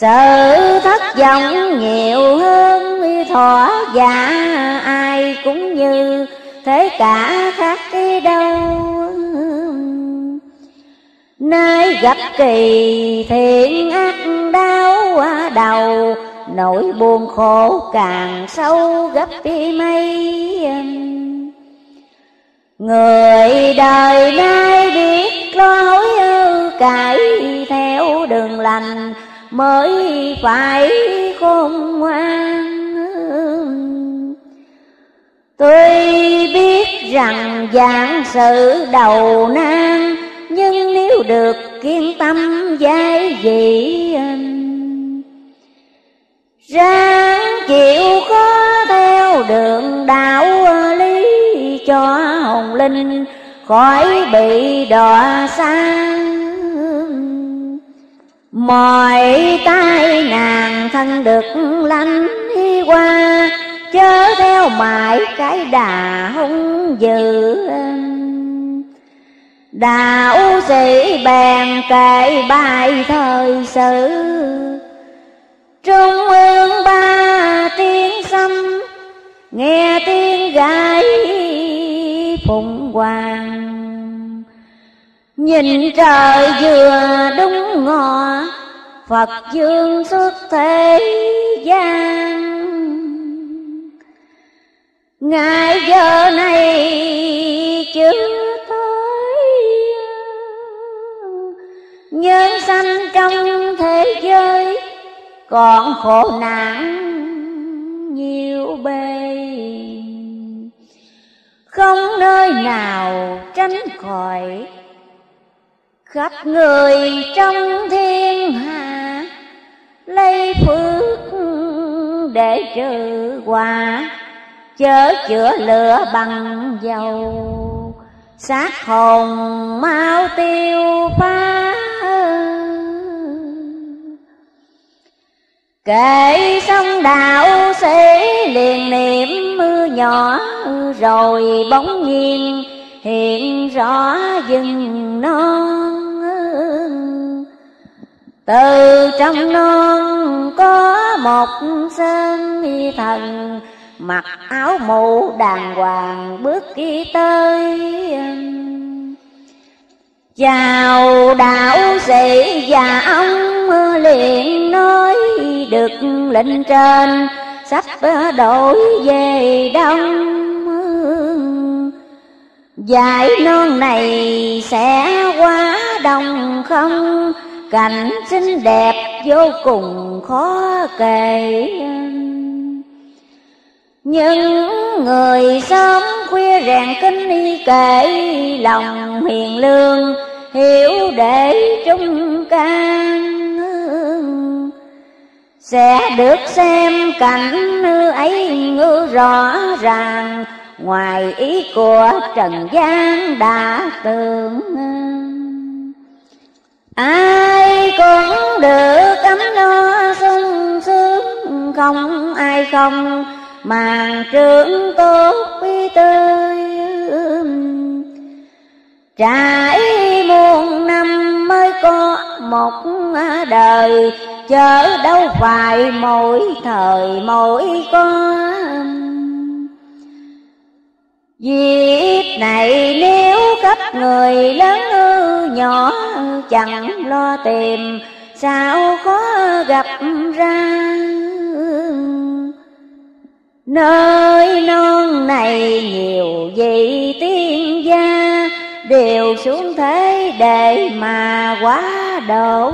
S2: sự thất vọng nhiều hơn thỏa giả ai cũng như thế cả khác đi đâu. Nay gặp kỳ thiện ác đau đầu, Nỗi buồn khổ càng sâu gấp đi mây Người đời nay biết lối cải theo đường lành Mới phải khôn ngoan Tôi biết rằng dạng sự đầu nan Nhưng nếu được kiên tâm giai dị Ráng chịu khó theo đường đạo lý Cho hồng linh khỏi bị đọa sang. Mọi tai nạn thân được lánh qua, chớ theo mãi cái đà hung dữ. Đạo sĩ bèn kể bài thời sự, trung ương ba tiếng xăm, nghe tiếng gái phụng hoàng nhìn trời vừa đúng ngọ phật dương xuất thế gian. Ngài giờ này chưa tới Nhân sanh trong thế giới Còn khổ nạn nhiều bề.
S1: không nơi nào tránh khỏi khắp người trong thiên hạ, lấy phước để trừ quả, chớ chữa lửa bằng dầu. Xác hồn mau tiêu phá kể xong đạo sĩ liền niệm mưa nhỏ, rồi bóng nhiên hiện rõ rừng non từ trong non có một sơn thần, mặc áo mũ đàng hoàng bước đi tới chào đạo sĩ và ông liền nói được lệnh trên, sắp đổi về đông. Giải non này sẽ quá đông không? Cảnh xinh đẹp vô cùng khó kể. Những người sớm khuya rèn kinh y kể lòng hiền lương, hiểu để trung can. Sẽ được xem cảnh ấy ngư rõ ràng ngoài ý của trần gian đã tưởng ai cũng được ấm no sung sướng, không ai không màn trưởng tốt quý tươi trải muôn năm mới có một đời, chớ đâu phải mỗi thời mỗi con. Dịp này nếu cấp người lớn nhỏ chẳng lo tìm, sao khó gặp ra? Nơi non này nhiều vị tiên gia, Đều xuống thế để mà quá độ.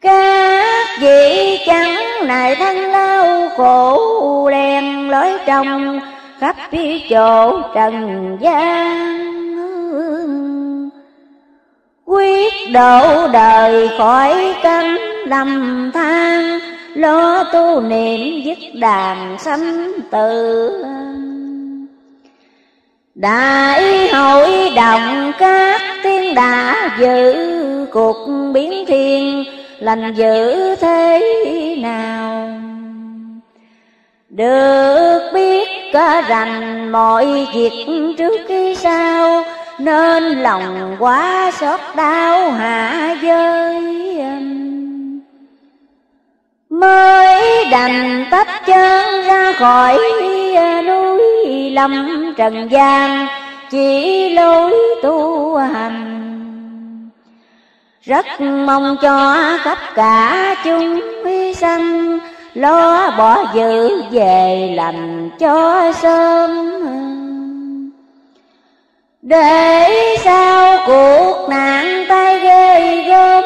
S1: Các vị chăng này thân lao khổ đen lối trong, Khắp phía chỗ trần gian. Quyết độ đời khỏi cánh lầm than, lo tu niệm dứt đàn sanh tử. Đại hội đồng các tiên đã giữ cuộc biến thiên lành dữ thế nào? Được biết cả rành mọi việc trước khi sau, nên lòng quá xót đau hạ giới mới đành tách chân ra khỏi núi lâm trần gian chỉ lối tu hành rất mong cho khắp cả chúng sanh, lo bỏ dữ về lành cho sớm để sau cuộc nạn tay ghê gớm,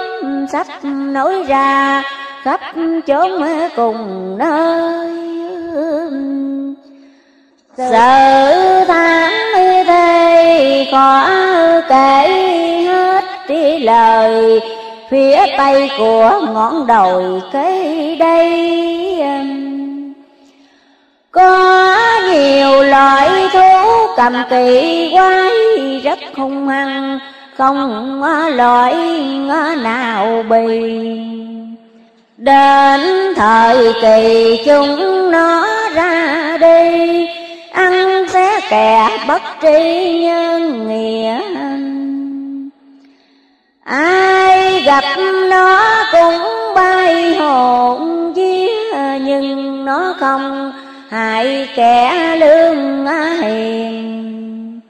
S1: sắp nổi ra khắp chốn cùng nơi. Sợ tháng thế khó kể hết đi lời, phía tây của ngọn đồi cây đây. Có nhiều loại thú cầm kỳ quái rất hung hăng, không loại nào bì. Đến thời kỳ chúng nó ra đi, Ăn xé kẻ bất tri nhân nghĩa. Ai gặp nó cũng bay hồn vía, Nhưng nó không hại kẻ lương hiền.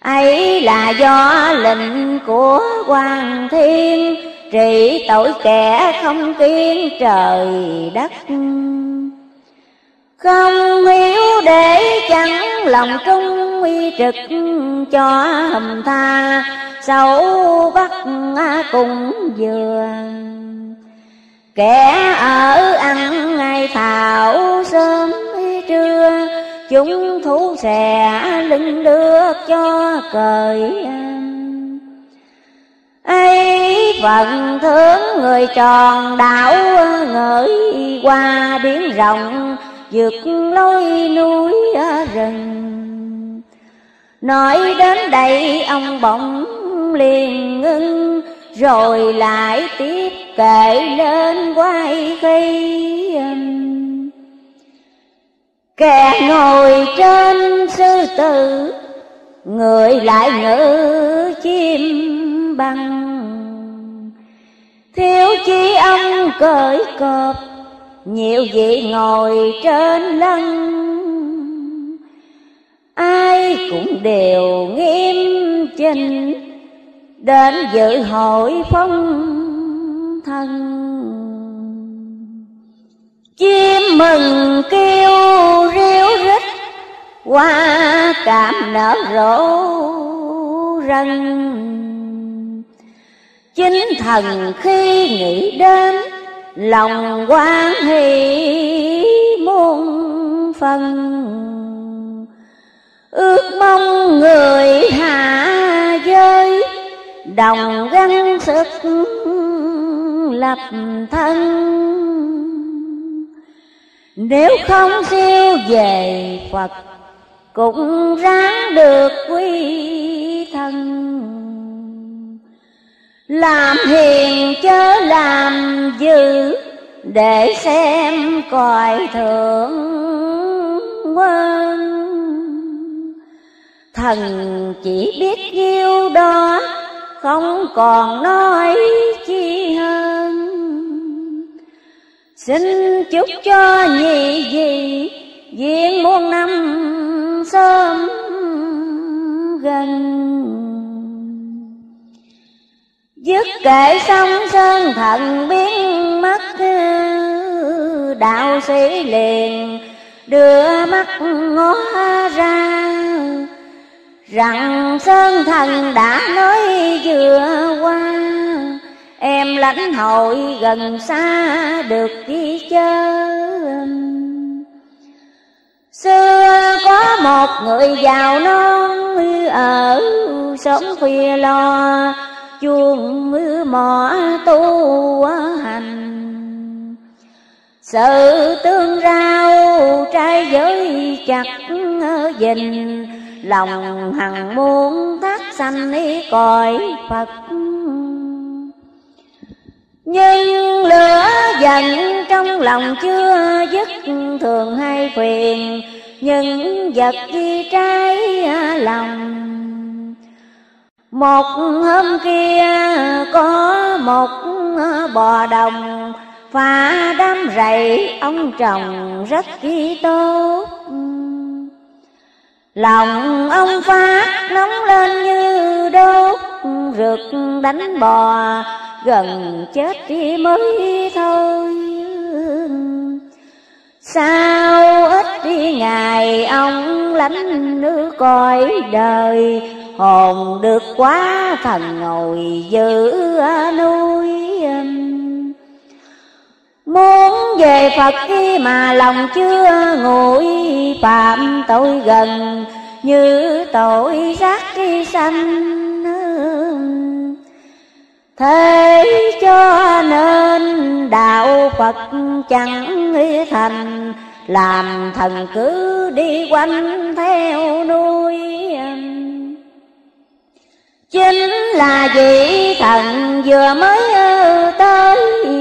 S1: Ấy là do lệnh của hoàng thiên, trị tội kẻ không kiên trời đất không hiểu để chẳng lòng trung uy trực cho hầm tha. Xấu bắt cùng vừa kẻ ở ăn ngày thảo sớm trưa, chúng thú xè lưng đưa cho cởi ấy phận thương người tròn đảo ngợi qua biển rộng vượt lối núi rừng. Nói đến đây, ông bỗng liền ngưng, rồi lại tiếp kể lên quay khi kẻ ngồi trên sư tử, người lại ngự chim băng thiếu chi ông cởi cọp nhiều vị ngồi trên lân ai cũng đều nghiêm chỉnh, đến dự hội phong thân chim mừng kêu ríu rít, hoa cảm nở rộ rần. Chính thần khi nghĩ đến lòng quan hỷ muôn phần. Ước mong người hạ giới đồng gắng sức lập thân. Nếu không siêu về phật, cũng ráng được quy thân làm hiền chớ làm dữ, để xem cõi thượng quân. Thần chỉ biết nhiêu đó, không còn nói chi hơn. Xin chúc cho nhị gì viên muôn năm sớm gần dứt kệ xong sơn thần biến mất đạo sĩ liền đưa mắt ngó ra. Rằng sơn thần đã nói vừa qua, em lãnh hội gần xa được đi chơi xưa có một người giàu non ở sống khuya lo chuông mò tu hành. Sự tương rau trai giới chặt dình, lòng hằng muốn thác sanh ý cõi Phật. Nhưng lửa giận trong lòng chưa dứt, thường hay phiền, những vật chi trái lòng một hôm kia có một bò đồng phá đám rầy ông trồng rất kỳ tốt. Lòng ông phát nóng lên như đốt Rượt đánh bò gần chết đi mới thôi. Sao ít đi ngày ông lánh nước coi đời Hồn được quá thần ngồi giữ nuôi Muốn về Phật khi mà lòng chưa nguội, Phạm tội gần như tội giác khi sanh. Thế cho nên đạo Phật chẳng thành, Làm thần cứ đi quanh theo nuôi Chính là vị thần vừa mới tới,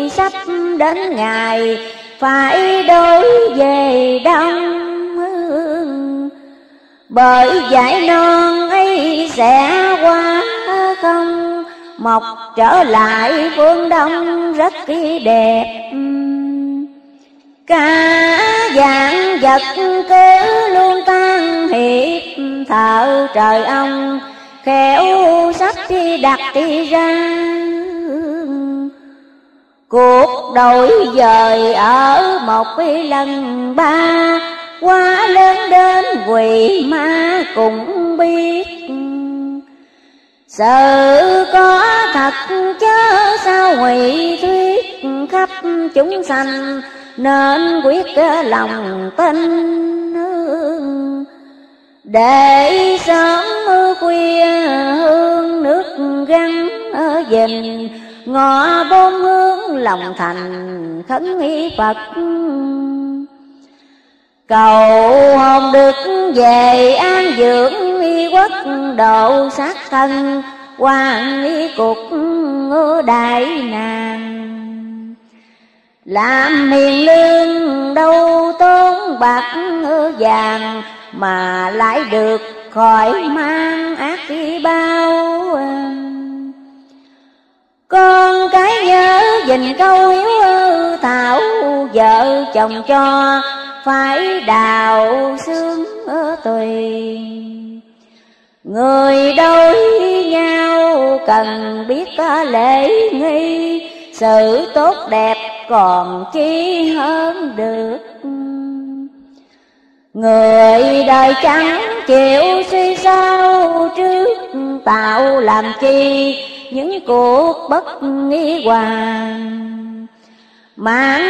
S1: Sắp đến ngày phải đối về đông Bởi giải non ấy sẽ qua không, Mọc trở lại phương đông rất đẹp. Cả dạng vật cứ luôn tan hiệp thợ trời ông khéo sắp đi đặt đi ra. Cuộc đổi dời ở một cái lần ba quá lớn đến quỷ ma cũng biết. Sợ có thật chớ sao hủy thuyết khắp chúng sanh, nên quyết lòng tin
S2: để sớm khuya, hương nước gắn ở dình, ngõ bốn hướng lòng thành khấn y phật. Cầu hồn được về an dưỡng y quốc độ sát thân quan y cục đại nàng. Làm hiền lương đâu tốn bạc vàng mà lại được khỏi mang ác bao con cái nhớ dình câu hiếu thảo vợ chồng cho phải đào xương tùy. Người đối nhau cần biết lễ nghi, sự tốt đẹp còn chi hơn được. Người đời chẳng chịu suy sao, trước tạo làm chi, những cuộc bất nghi hoàng mãn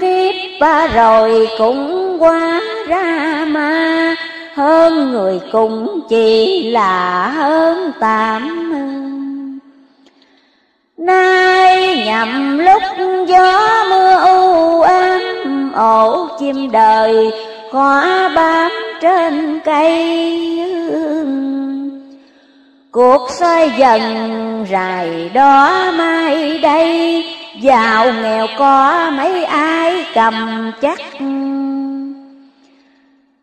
S2: kiếp ba rồi cũng qua ra ma, Hơn người cũng chỉ là hơn tạm. Nay nhằm lúc gió mưa u ám, ổ chim đời hoa bám trên cây cuộc xoay dần rài đó mai đây. Giàu nghèo có mấy ai cầm chắc?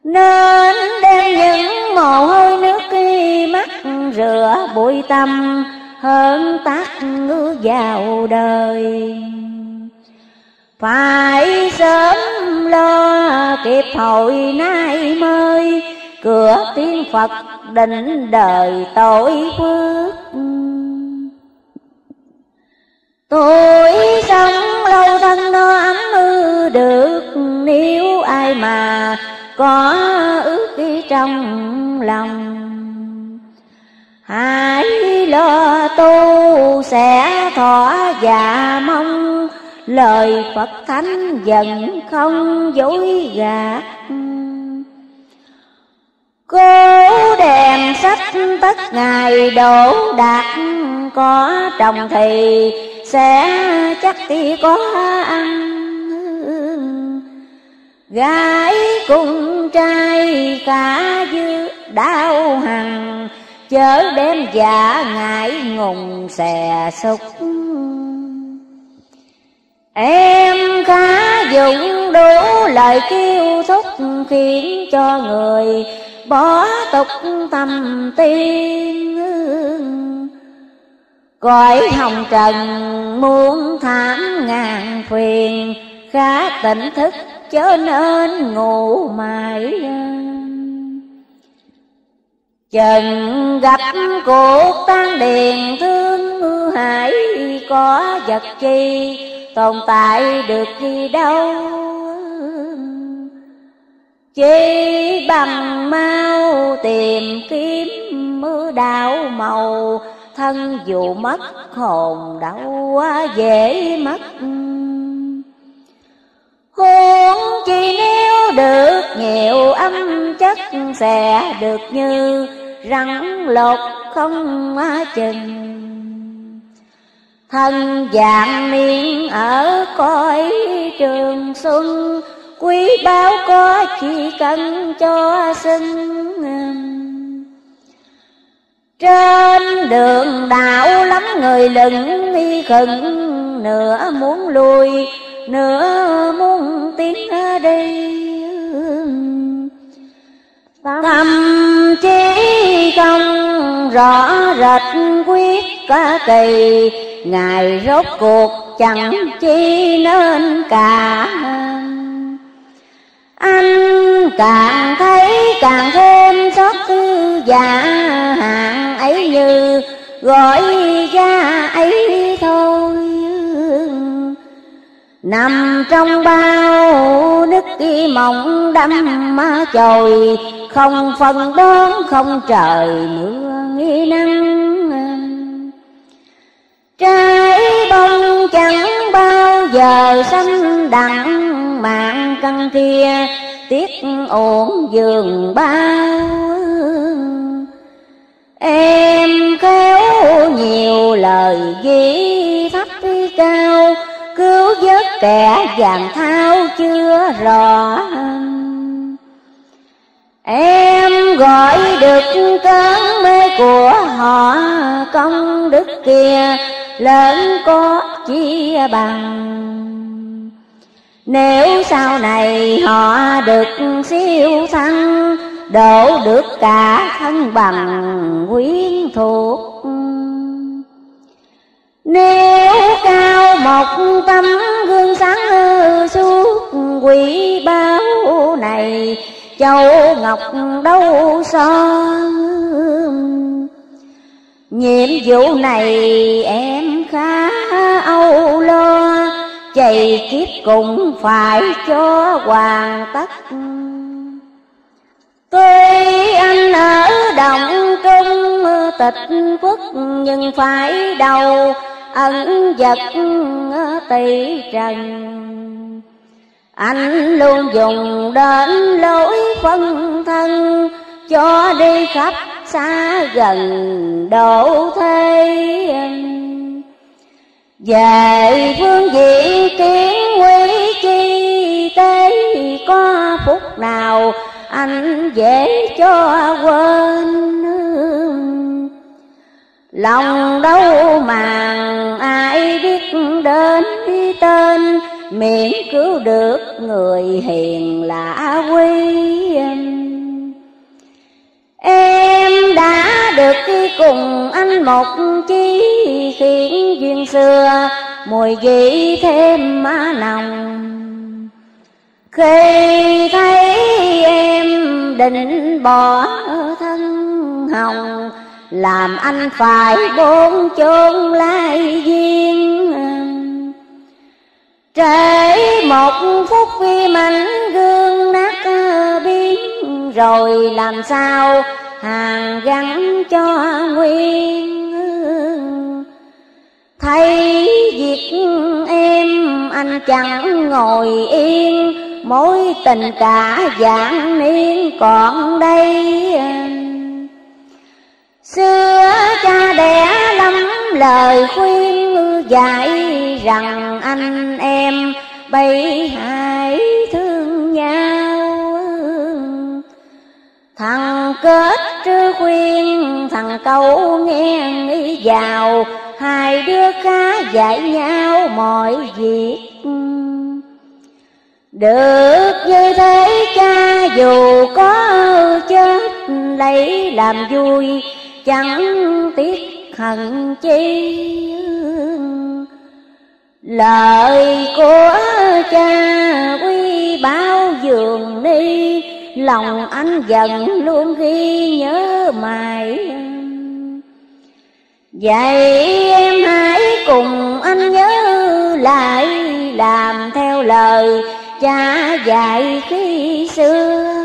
S2: Nên đem những mồ hôi nước khi mắt rửa bụi tâm hơn tác ngứa vào đời phải sớm lo kịp hồi nay mới, cửa tiên Phật định đời tội phước. Tôi sống lâu thân nó ấm ư được, Nếu ai mà có ước đi trong lòng. Hãy lo tu sẽ thỏa và mong lời Phật Thánh dần không dối gạt. Cố đèn sách tất ngày đổ đạt, có trồng thì sẽ chắc thì có ăn. Gái cùng trai cả dư đau hằng, chớ đêm dạ ngại ngùng xè xúc. Em khá dụng đủ lời kêu thúc khiến cho người bỏ tục tâm tiên Cõi hồng trần muốn thảm ngàn phiền, Khá tỉnh thức chớ nên ngủ mãi. Chừng gặp cuộc tan điền thương hải Có vật chi tồn tại được gì đâu. Chỉ bằng mau tìm kiếm mưa đảo màu, thân dù mất hồn đâu dễ mất. Huống chi nếu được nhiều âm chất sẽ được như rắn lột không chừng. Thân dạng niên ở cõi trường xuân Quý báo có chỉ cần cho sinh Trên đường đạo lắm người lừng nghi khẩn Nửa muốn lui, nửa muốn tiến đi. Thậm chí công rõ rệt quyết cả kỳ, Ngài rốt cuộc chẳng chi nên cả Anh càng thấy càng thêm xót tư dạ hạn ấy như gọi ra ấy thôi. Nằm trong bao nước y mộng đắm má chồi, Không phân bón, không trời mưa nghi nắng. Trái bông chẳng bao giờ xanh đặng, mạng căn kia tiếc ổn giường bao. Em khéo nhiều lời ghi thấp cao cứu vớt kẻ vàng thao chưa rõ. Em gọi được cơn mê của họ, công đức kia lớn có chia bằng. Nếu sau này họ được siêu thăng, Đổ được cả thân bằng quyến thuộc nếu cao một tấm gương sáng suốt quỷ báo này, châu ngọc đâu so nhiệm vụ này em khá âu lo chạy kiếp cũng phải cho hoàn tất. Tuy anh ở đồng trung tịch quốc Nhưng phải đầu, ẩn vật tỷ trần. Anh luôn dùng đến lối phân thân, Cho đi khắp xa gần độ thế. Về phương diện kiến quý chi tế Có phút nào anh dễ cho quên. Lòng đâu màng ai biết đến tên, miễn cứu được người hiền lạ quy em đã được đi cùng anh một chi khiến duyên xưa, mùi vị thêm má nồng. Khi thấy em định bỏ thân hồng làm anh phải bốn chốn lai duyên. Trễ một phút vì mảnh gương nát biến Rồi làm sao hàng gắn cho nguyên. Thấy việc em anh chẳng ngồi yên, Mối tình cả dạng niên còn đây. Xưa cha đẻ lắm lời khuyên, dạy rằng anh em bây hãy thương nhau. Thằng kết trư khuyên, thằng câu nghe nghĩ vào, Hai đứa cá dạy nhau mọi việc. Được như thế cha, dù có chết, lấy làm vui Chẳng tiếc hận chi Lời của cha quy bao giường ni, Lòng anh dần luôn ghi nhớ mãi. Vậy em hãy cùng anh nhớ lại, Làm theo lời cha dạy khi xưa.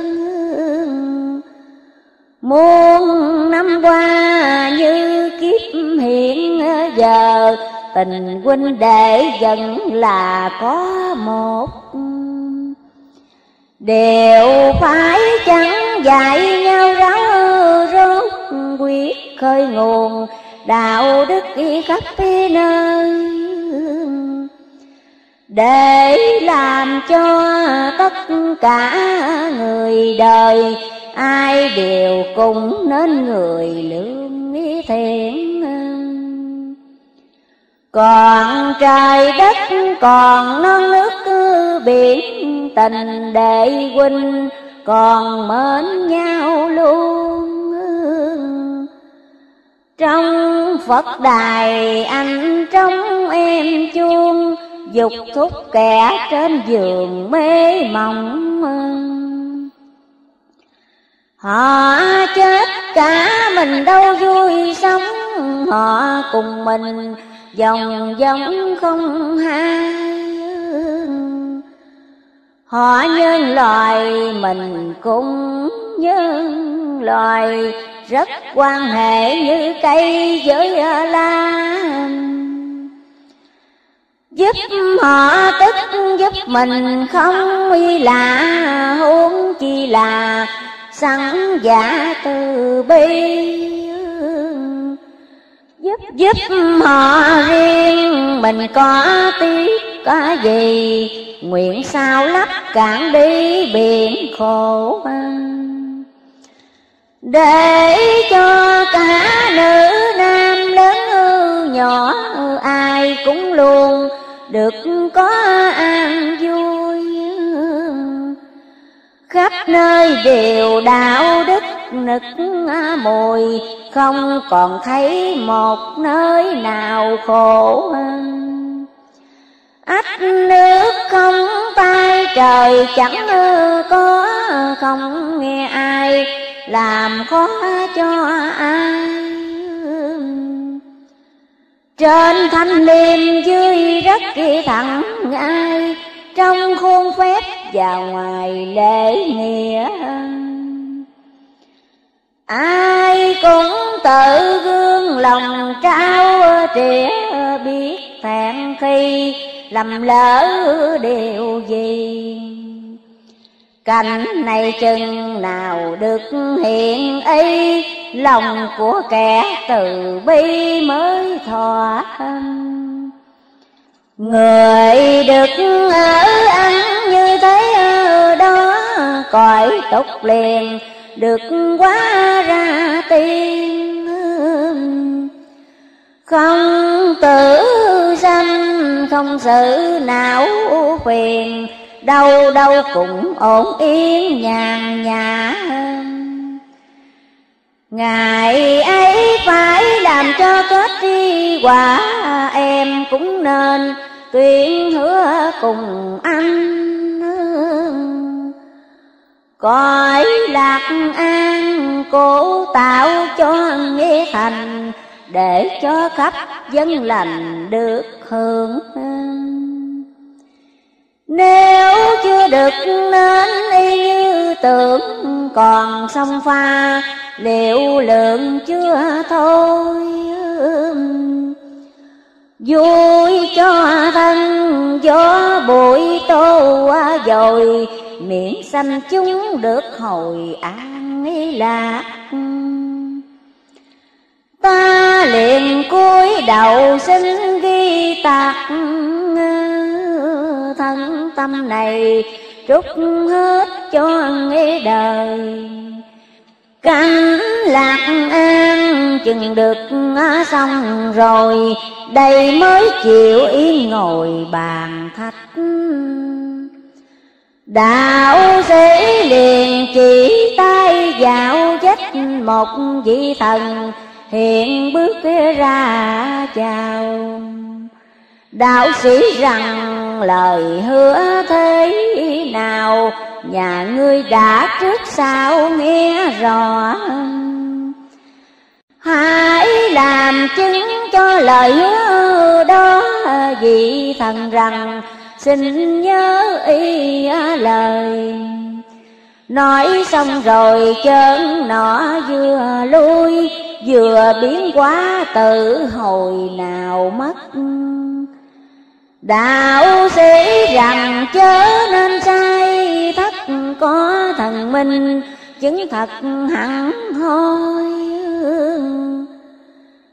S2: Muôn năm qua như kiếp hiện giờ, tình huynh đệ vẫn là có một. Đều phải chẳng dạy nhau ráo rốt quyết khơi nguồn đạo đức khắp nơi? Để làm cho tất cả người đời ai đều cùng nên người lương thiện. Còn trời đất, còn non nước, biển tình đệ huynh, còn mến nhau luôn. Trong Phật đài, anh trong em chuông, Dục thúc kẻ trên giường mê mộng Họ chết cả mình đâu vui sống, Họ cùng mình dòng dòng không hai họ nhân loài mình cũng nhân loài, rất quan hệ như cây với lá Giúp họ tức giúp mình không y là, huống chi là sẵn giả từ bi, giúp giúp họ riêng mình có tiếc, có gì? Nguyện sao lấp cạn đi biển khổ để cho cả nữ nam lớn nhỏ ai cũng luôn được có an vui khắp nơi đều đạo đức nực mùi, không còn thấy một nơi nào khổ hơn. Ách nước không tay trời chẳng có, không nghe ai làm khó cho ai trên thanh liêm dưới rất kỳ thẳng ai, trong khuôn phép và ngoài lễ nghĩa, ai cũng tự gương lòng trao trĩa biết thẹn khi lầm lỡ điều gì. Cảnh này chừng nào được hiện ý, lòng của kẻ từ bi mới thỏa người được ở ăn cõi tục liền được quá ra tiên không tử sanh, không sự não phiền, đâu đâu cũng ổn yên nhàn nhã. Ngày ấy phải làm cho kết đi, quả Em cũng nên tuyên hứa cùng anh. Cõi lạc an cố tạo cho nghĩa thành, Để cho khắp dân lành được hưởng. Nếu chưa được nên y như tưởng Còn sông pha, liệu lượng chưa thôi. Vui cho thân, gió bụi tô rồi miệng sanh chúng được hồi an lạc. Ta liền cúi đầu xin ghi tạc thân tâm này trút hết cho nghe đời. Cảnh lạc an chừng được xong rồi, Đây mới chịu yên ngồi bàn thạch Đạo sĩ liền chỉ tay vào chết một vị thần, Hiện bước ra chào. Đạo sĩ rằng, lời hứa thế nào? Nhà ngươi đã trước sau nghe rõ. Hãy làm chứng cho lời hứa đó, vị thần rằng xin nhớ y lời. Nói xong rồi chân nọ vừa lui, Vừa biến quá tự hồi nào mất. Đạo sĩ rằng chớ nên sai, thất có thần minh, chứng thật hẳn hoi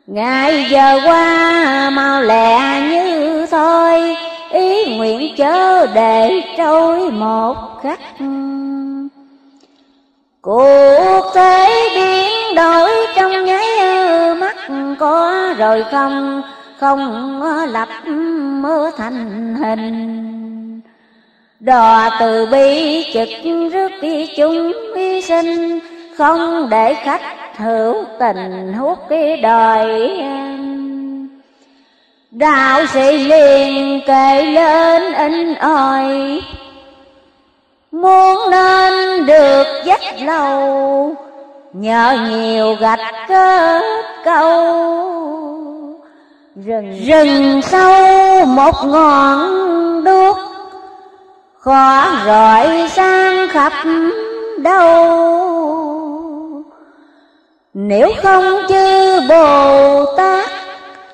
S2: Ngày giờ qua mau lẹ như thôi Nguyện chớ để trôi một khắc. Cuộc thế biến đổi trong nháy mắt có rồi không không lập mơ thành hình. Đò từ bi trực rước đi chúng hy sinh, không để khách hữu tình hút cái đời đạo sĩ liền kể lên in ơi. Muốn nên được dắt lâu nhờ nhiều gạch kết câu rừng rừng sâu một ngọn đuốc khó rọi sang khắp đâu nếu không chư bồ tát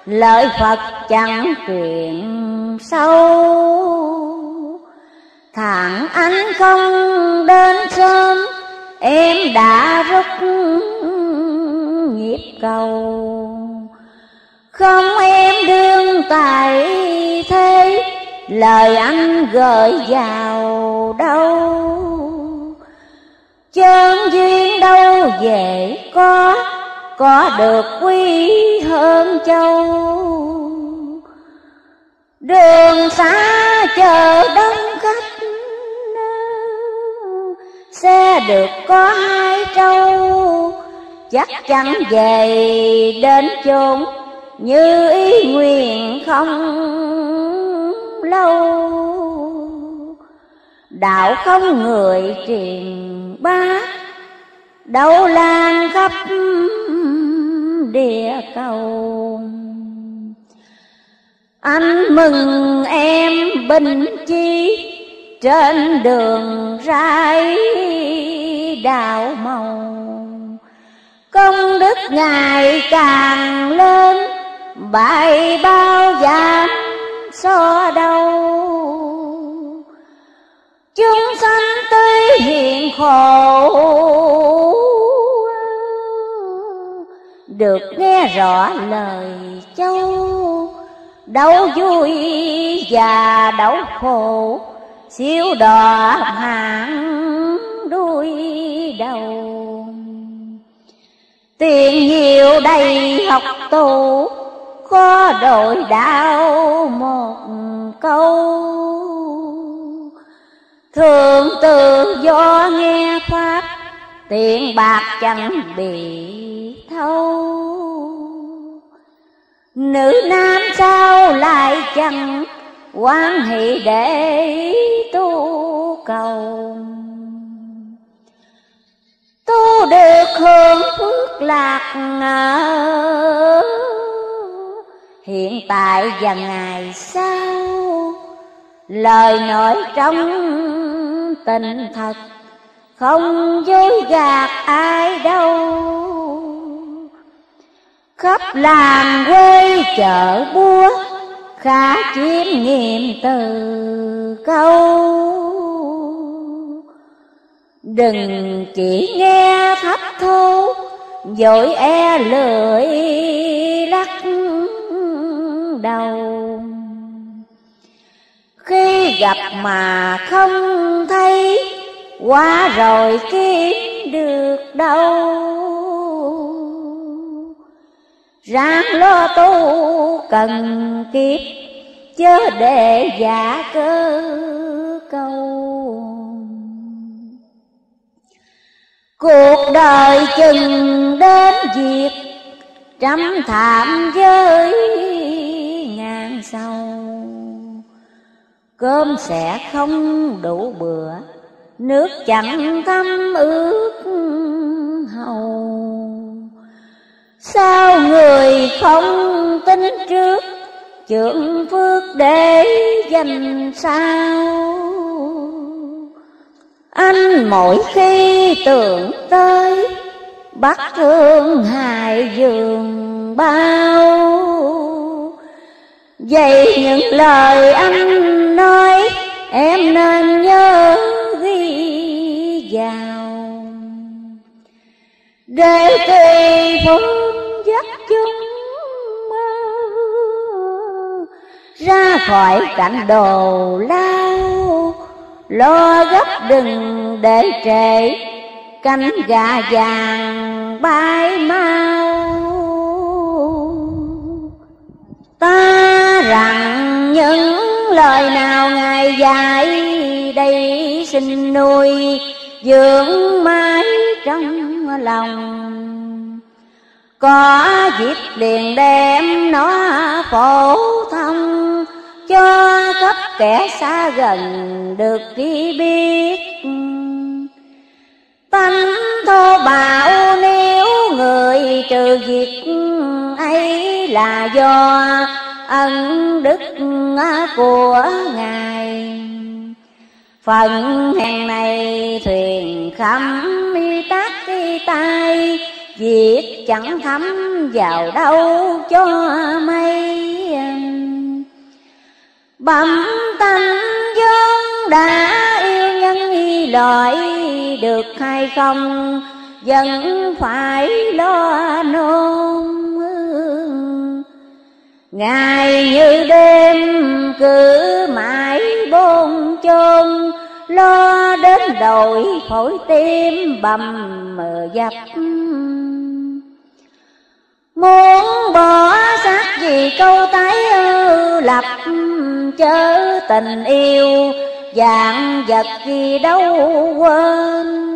S1: lời Phật chẳng truyền sâu. Thằng anh không đến sớm, Em đã rút nghiệp cầu. Không em đương tài thế, Lời anh gửi vào đâu? Chân duyên đâu về có có được quý hơn châu. Đường xa chờ đông khách Xe được có hai trâu. Chắc chắn về đến chốn Như ý nguyện không lâu. Đạo không người truyền bá Đâu lan khắp địa cầu. Anh mừng em bình chi, Trên đường rải đạo màu. Công đức ngày càng lên Bài bao giảm so đâu Chúng sanh tuy hiện khổ Được nghe rõ lời châu. Đâu vui và đâu khổ Siêu đỏ hạng đuôi đầu. Tiền nhiều đầy học tù, Có đổi đạo một câu. Thường từ do nghe Pháp Tiền bạc chẳng bị thâu. Nữ nam sao lại chẳng quan hệ để tu cầu? Tu được hưởng phước lạc Hiện tại và ngày sau, Lời nói trong tình thật. Không dối gạt ai đâu. Khắp làng quê chợ búa, Khá chiếm nghiệm từ câu. Đừng chỉ nghe thấp thô, Dội e lưỡi lắc đầu. Khi gặp mà không thấy quá rồi kiếm được đâu? Ráng lo tu cần kiếp, Chớ để giả cơ câu. Cuộc đời chừng đến việc Trăm thảm với ngàn sâu Cơm sẽ không đủ bữa Nước chẳng thấm ướt hầu. Sao người không tính trước Trưởng phước để dành sao? Anh mỗi khi tưởng tới Bắt thương hại giường bao. Vậy những lời anh nói Em nên nhớ vào Để tùy phương dắt chúng Ra khỏi cảnh đồ lao. Lo gấp đừng để trễ, Cánh gà vàng bay mau. Ta rằng những lời nào Ngài dạy, đây xin nuôi dưỡng mãi trong lòng. Có dịp liền đem nó phổ thông Cho khắp kẻ xa gần được ghi biết. Tánh thô bạo nếu người trừ việc ấy là do ân đức của Ngài. Phần hèn này thuyền khắm mi tát đi tay Việc chẳng thấm vào đâu cho mây. Bẩm tanh dân đã yêu nhân loại được hay không, Vẫn phải lo nôn Ngày như đêm cứ mãi bôn chôn, Lo đến đổi phổi tim bầm mờ dập. Muốn bỏ xác gì câu tái lập, chớ tình yêu dạng vật gì đâu quên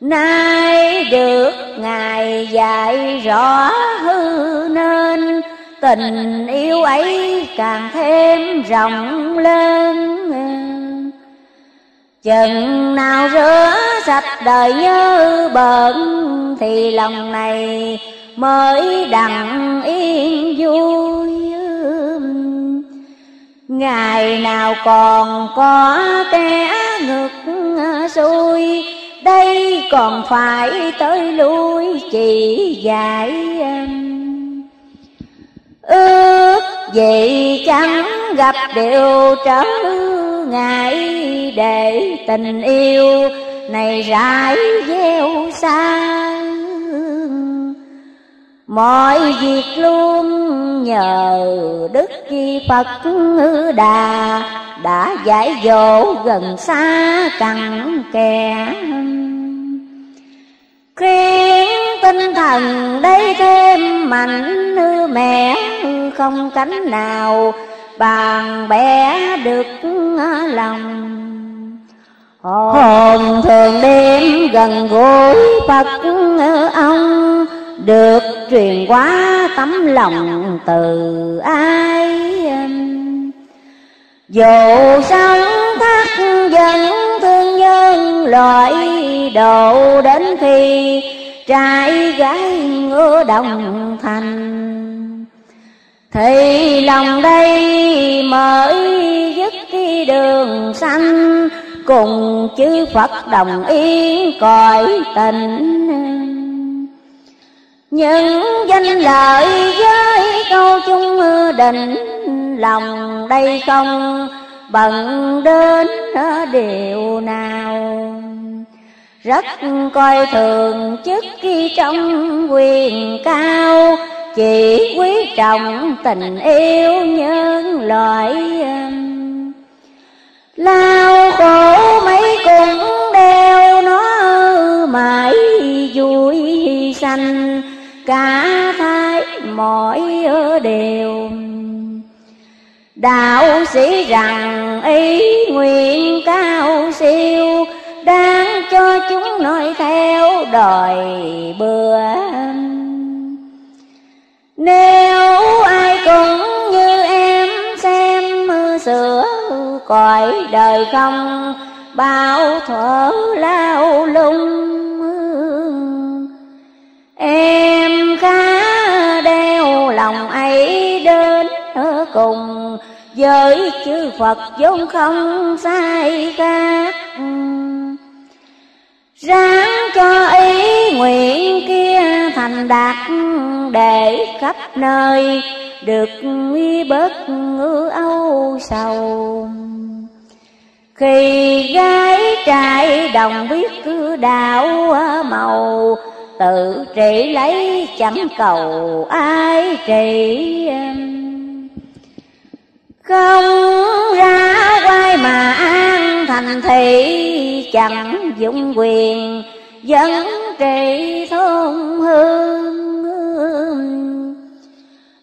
S1: Nay được Ngài dạy rõ hư nên, Tình yêu ấy càng thêm rộng lên. Chừng nào rửa sạch đời nhớ bận Thì lòng này mới đặng yên vui. Ngày nào còn có kẻ ngược xuôi đây còn phải tới lui chỉ dạy um, Ước gì chẳng gặp điều trở ngại Để tình yêu này rải gieo xa Mọi việc luôn nhờ Đức Chi Phật Đà. Đã giải dỗ gần xa cặn kẽ. Khiến tinh thần đây thêm mạnh mẹ, Không cánh nào bàn bé được lòng. Hồn thường đêm gần gối Phật ông được truyền quá tấm lòng từ ai? Dù sống thắt dân thương nhân loại độ đến khi trai gái ngựa đồng thành. Thì lòng đây mới dứt cái đường xanh, cùng chư Phật đồng yên cõi tình những danh lợi với câu chung định lòng đây không bận đến điều nào. Rất coi thường chức khi trong quyền cao, chỉ quý trọng tình yêu nhân loại. Lao khổ mấy cũng đeo nó mãi vui xanh cả thái mọi đều. Đạo sĩ rằng ý nguyện cao siêu đang cho chúng noi theo đòi bừa nếu ai cũng như em xem sửa, cõi đời không bao thuở lao lung. Em khá đeo lòng ấy đến ở cùng, Với chư Phật vốn không sai khác. Ráng cho ý nguyện kia thành đạt Để khắp nơi, được bớt ngư âu sầu. Khi gái trai đồng biết cứ đạo màu tự trị lấy chẳng cầu ai trị không ra quay mà an thành thị, chẳng dụng quyền dân trị thôn hương.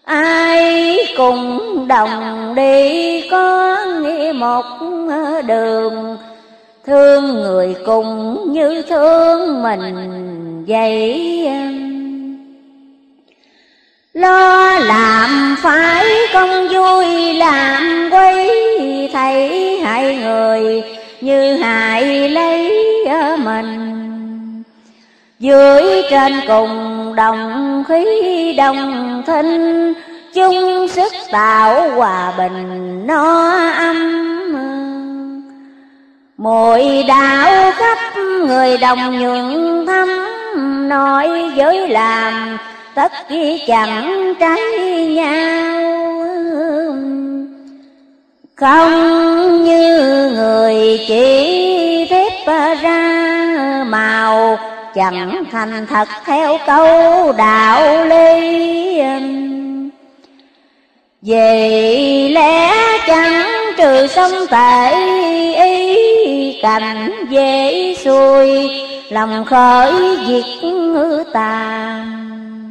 S1: Ai cùng đồng đi, có nghĩa một đường thương người cùng như thương mình, vậy lo làm phải công vui làm quấy, thấy hại người như hại lấy mình. Dưới trên cùng đồng khí đồng thinh, chung sức tạo hòa bình no âm. Mùi đạo khắp người đồng nhường thăm,
S2: nói với làm, tất chẳng trái nhau. Không như người chỉ thép ra màu, chẳng thành thật theo câu đạo lý vì lẽ chẳng trừ sông tệ y cảnh dễ xuôi lòng khởi diệt tàn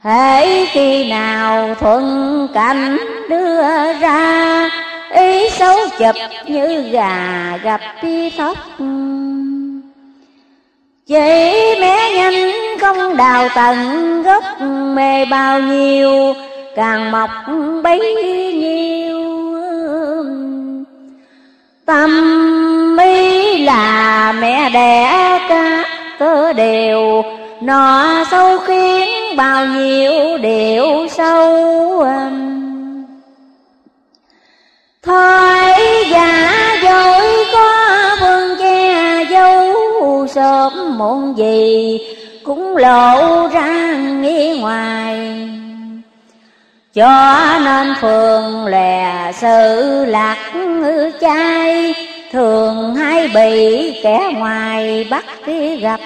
S2: hễ khi nào thuận cảnh đưa ra, ý xấu chụp như gà gặp pi thóc chỉ mé nhanh không đào tận gốc mê bao nhiêu, càng mọc bấy nhiêu tâm ý là mẹ đẻ ca cơ đều. Nó sâu khiến bao nhiêu điều sâu Thôi giả dối có vương che dấu Sớm muộn gì cũng lộ ra nghi ngoài. Cho nên phường lè sự lạc trai Thường hay bị kẻ ngoài bắt đi gặp.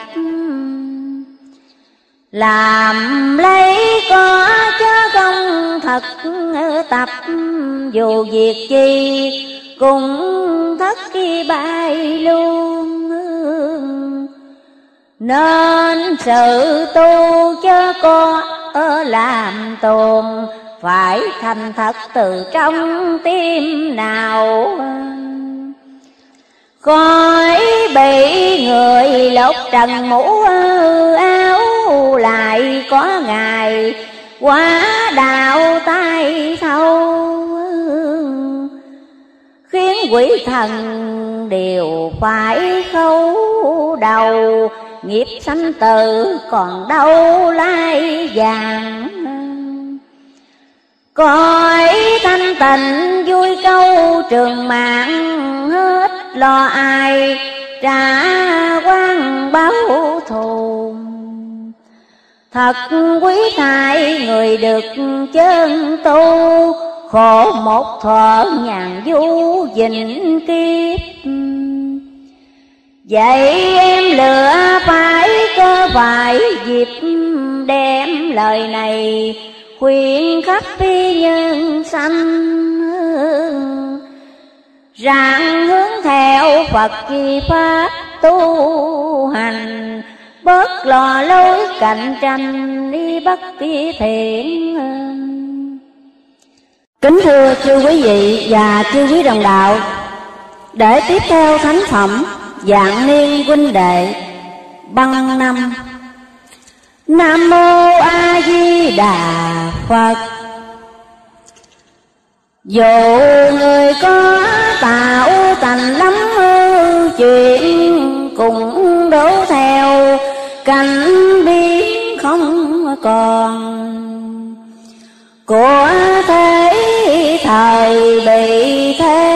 S2: Làm lấy có chớ công thật tập, dù việc chi cũng thất khi bay luôn nên sự tu chớ có làm tồn phải thành thật từ trong tim nào? Coi bị người lột trần mũ áo lại có ngày quá đạo tay thâu khiến quỷ thần đều phải khâu đầu, nghiệp sanh tử còn đâu lai vàng cõi thanh tịnh vui câu trường mạng, hết lo ai, trả quan báo thù. Thật quý thai người được chân tu, Khổ một thọ nhàn du vĩnh kiếp. Vậy em lựa phải cơ vài dịp Đem lời này khuyên khắp nhân sanh Rằng hướng theo Phật chi pháp tu hành. Bớt lò lối cạnh tranh, đi bất kỳ thiện
S1: kính thưa chư quý vị và chư quý đồng đạo, để tiếp theo thánh phẩm dạng niên huynh đệ, băng năm nam mô a di đà phật. Dù người có tạo thành lắm, chuyện cùng đổ theo. Cảnh biến không còn. Của thế thời bị thế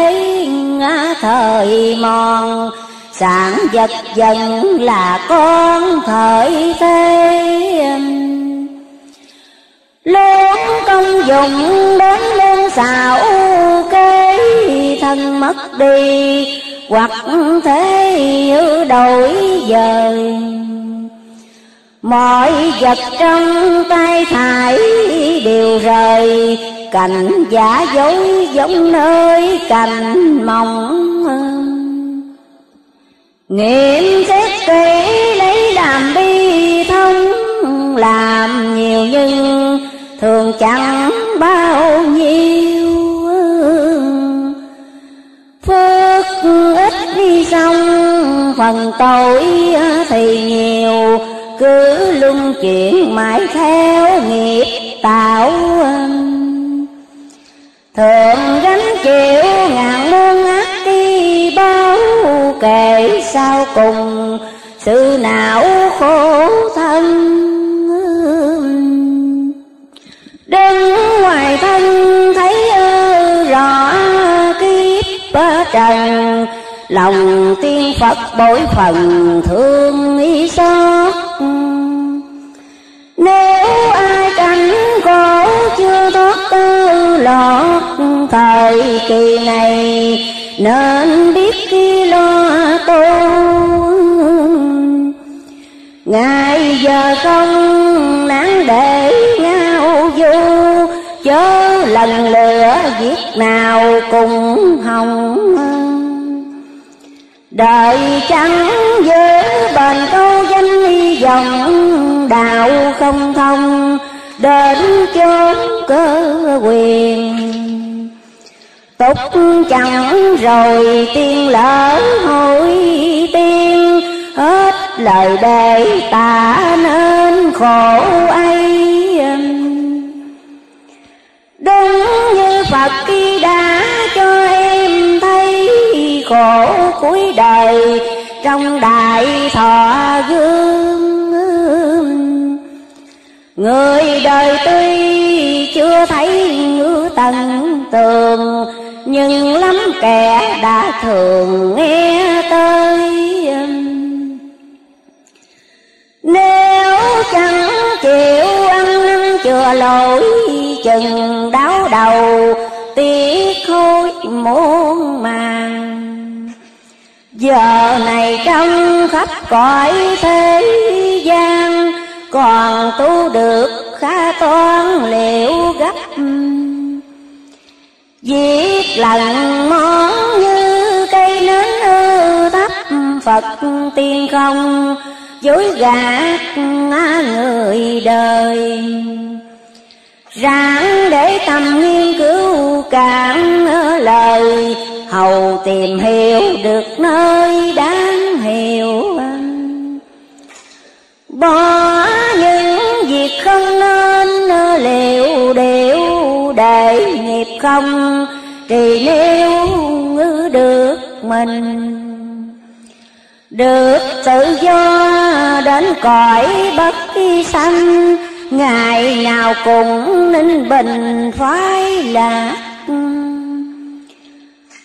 S1: thời mòn sản vật dần là con thời thế luôn công dụng đến luôn xạo kế thân mất đi hoặc thế như đổi dời. Mọi vật trong tay thải đều rời Cành giả dối giống nơi cành mỏng Nghiệm xét kỹ lấy làm bi thông Làm nhiều nhưng thường chẳng bao nhiêu. Phước ít đi xong, phần tội thì nhiều. Cứ luân chuyển mãi theo nghiệp tạo thường gánh chịu ngàn muôn ác đi bao kể sao cùng, sự não khổ thân. Đứng ngoài thân thấy rõ kiếp trần, lòng tiên phật bội phần thương ý xót.
S2: Nếu ai cảnh khổ chưa thoát tư lọt thời kỳ này nên biết khi lo tu ngày giờ không nắng để ngao du chớ lần lửa giết nào cùng hồng đời chẳng giữ bền câu danh hy vọng, đạo không thông, đến chốn cơ quyền tục chẳng rồi tiên lỡ hối tiên. Hết lời để ta nên khổ ấy đúng như phật khi đã cho em thấy khổ cuối đời trong đại thọ gương. Người đời tuy chưa thấy ngữ tận tường nhưng lắm kẻ đã thường nghe tới nếu chẳng chịu ăn năn chừa lỗi, chừng đau đầu, tiếc khôi muôn màng. Giờ này trong khắp cõi thế gian, còn tu được khá toan liệu gấp Viết lần món như cây nến hư thấp Phật tiên không dối gạt người đời. Ráng để tâm nghiên cứu cảm lời, Hầu tìm hiểu được nơi đáng hiểu Bỏ những việc không nên liệu điệu để nghiệp không Thì nếu được mình, Được tự do đến cõi bất kỳ sanh, Ngày nào cũng ninh bình phái lạc.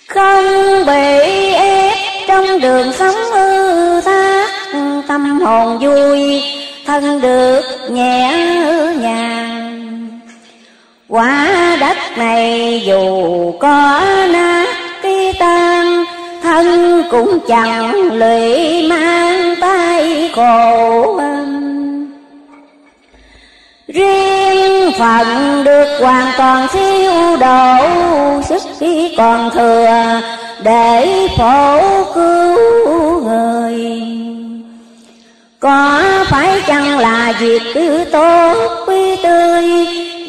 S2: Không bị ép trong đường sống ư thác, Tâm hồn vui, thân được nhẹ nhàng. Quả đất này dù có nát cái tan, Thân cũng chẳng lụy mang tay khổ Riêng phận được hoàn toàn siêu độ, Sức khi còn thừa để phổ cứu người. Có phải chăng là việc cứ tốt, quý tươi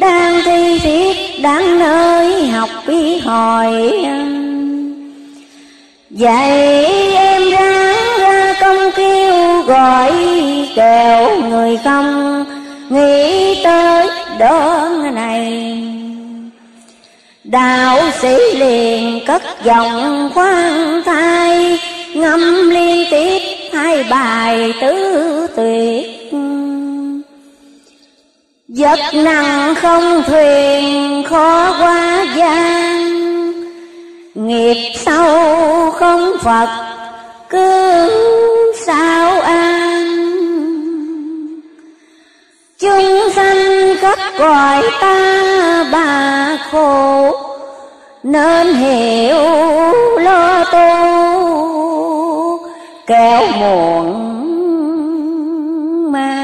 S2: đang thi thiết đáng nơi học biết hỏi Dạy em ráng ra công kêu gọi kẹo người không nghĩ tới đó này. Đạo sĩ liền cất giọng khoan thai, ngâm liên tiếp hai bài tứ tuyệt vật nặng không thuyền khó qua gian. Nghiệp sâu không phật cứ sao an. Chúng sanh khắp gọi ta bà khổ nên hiểu lo tu kéo muộn mang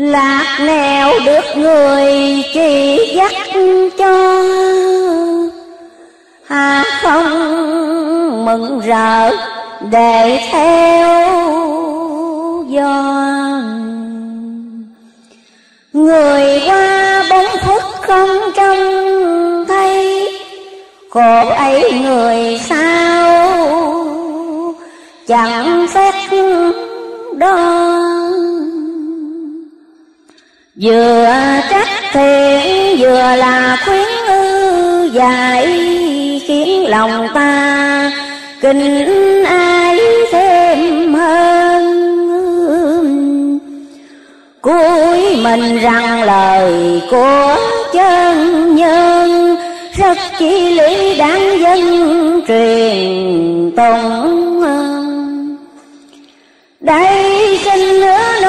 S2: lạc nẻo được người chỉ dắt cho. Hà không mừng rỡ để theo do người qua bóng phút không trông thấy, khổ ấy người sao chẳng xét đo vừa trách thiện vừa là khuyến ư dạy khiến lòng ta kinh ai thêm hơn. Cuối mình rằng lời của chân nhân rất chi lý đáng dân truyền tụng. Đây xin hứa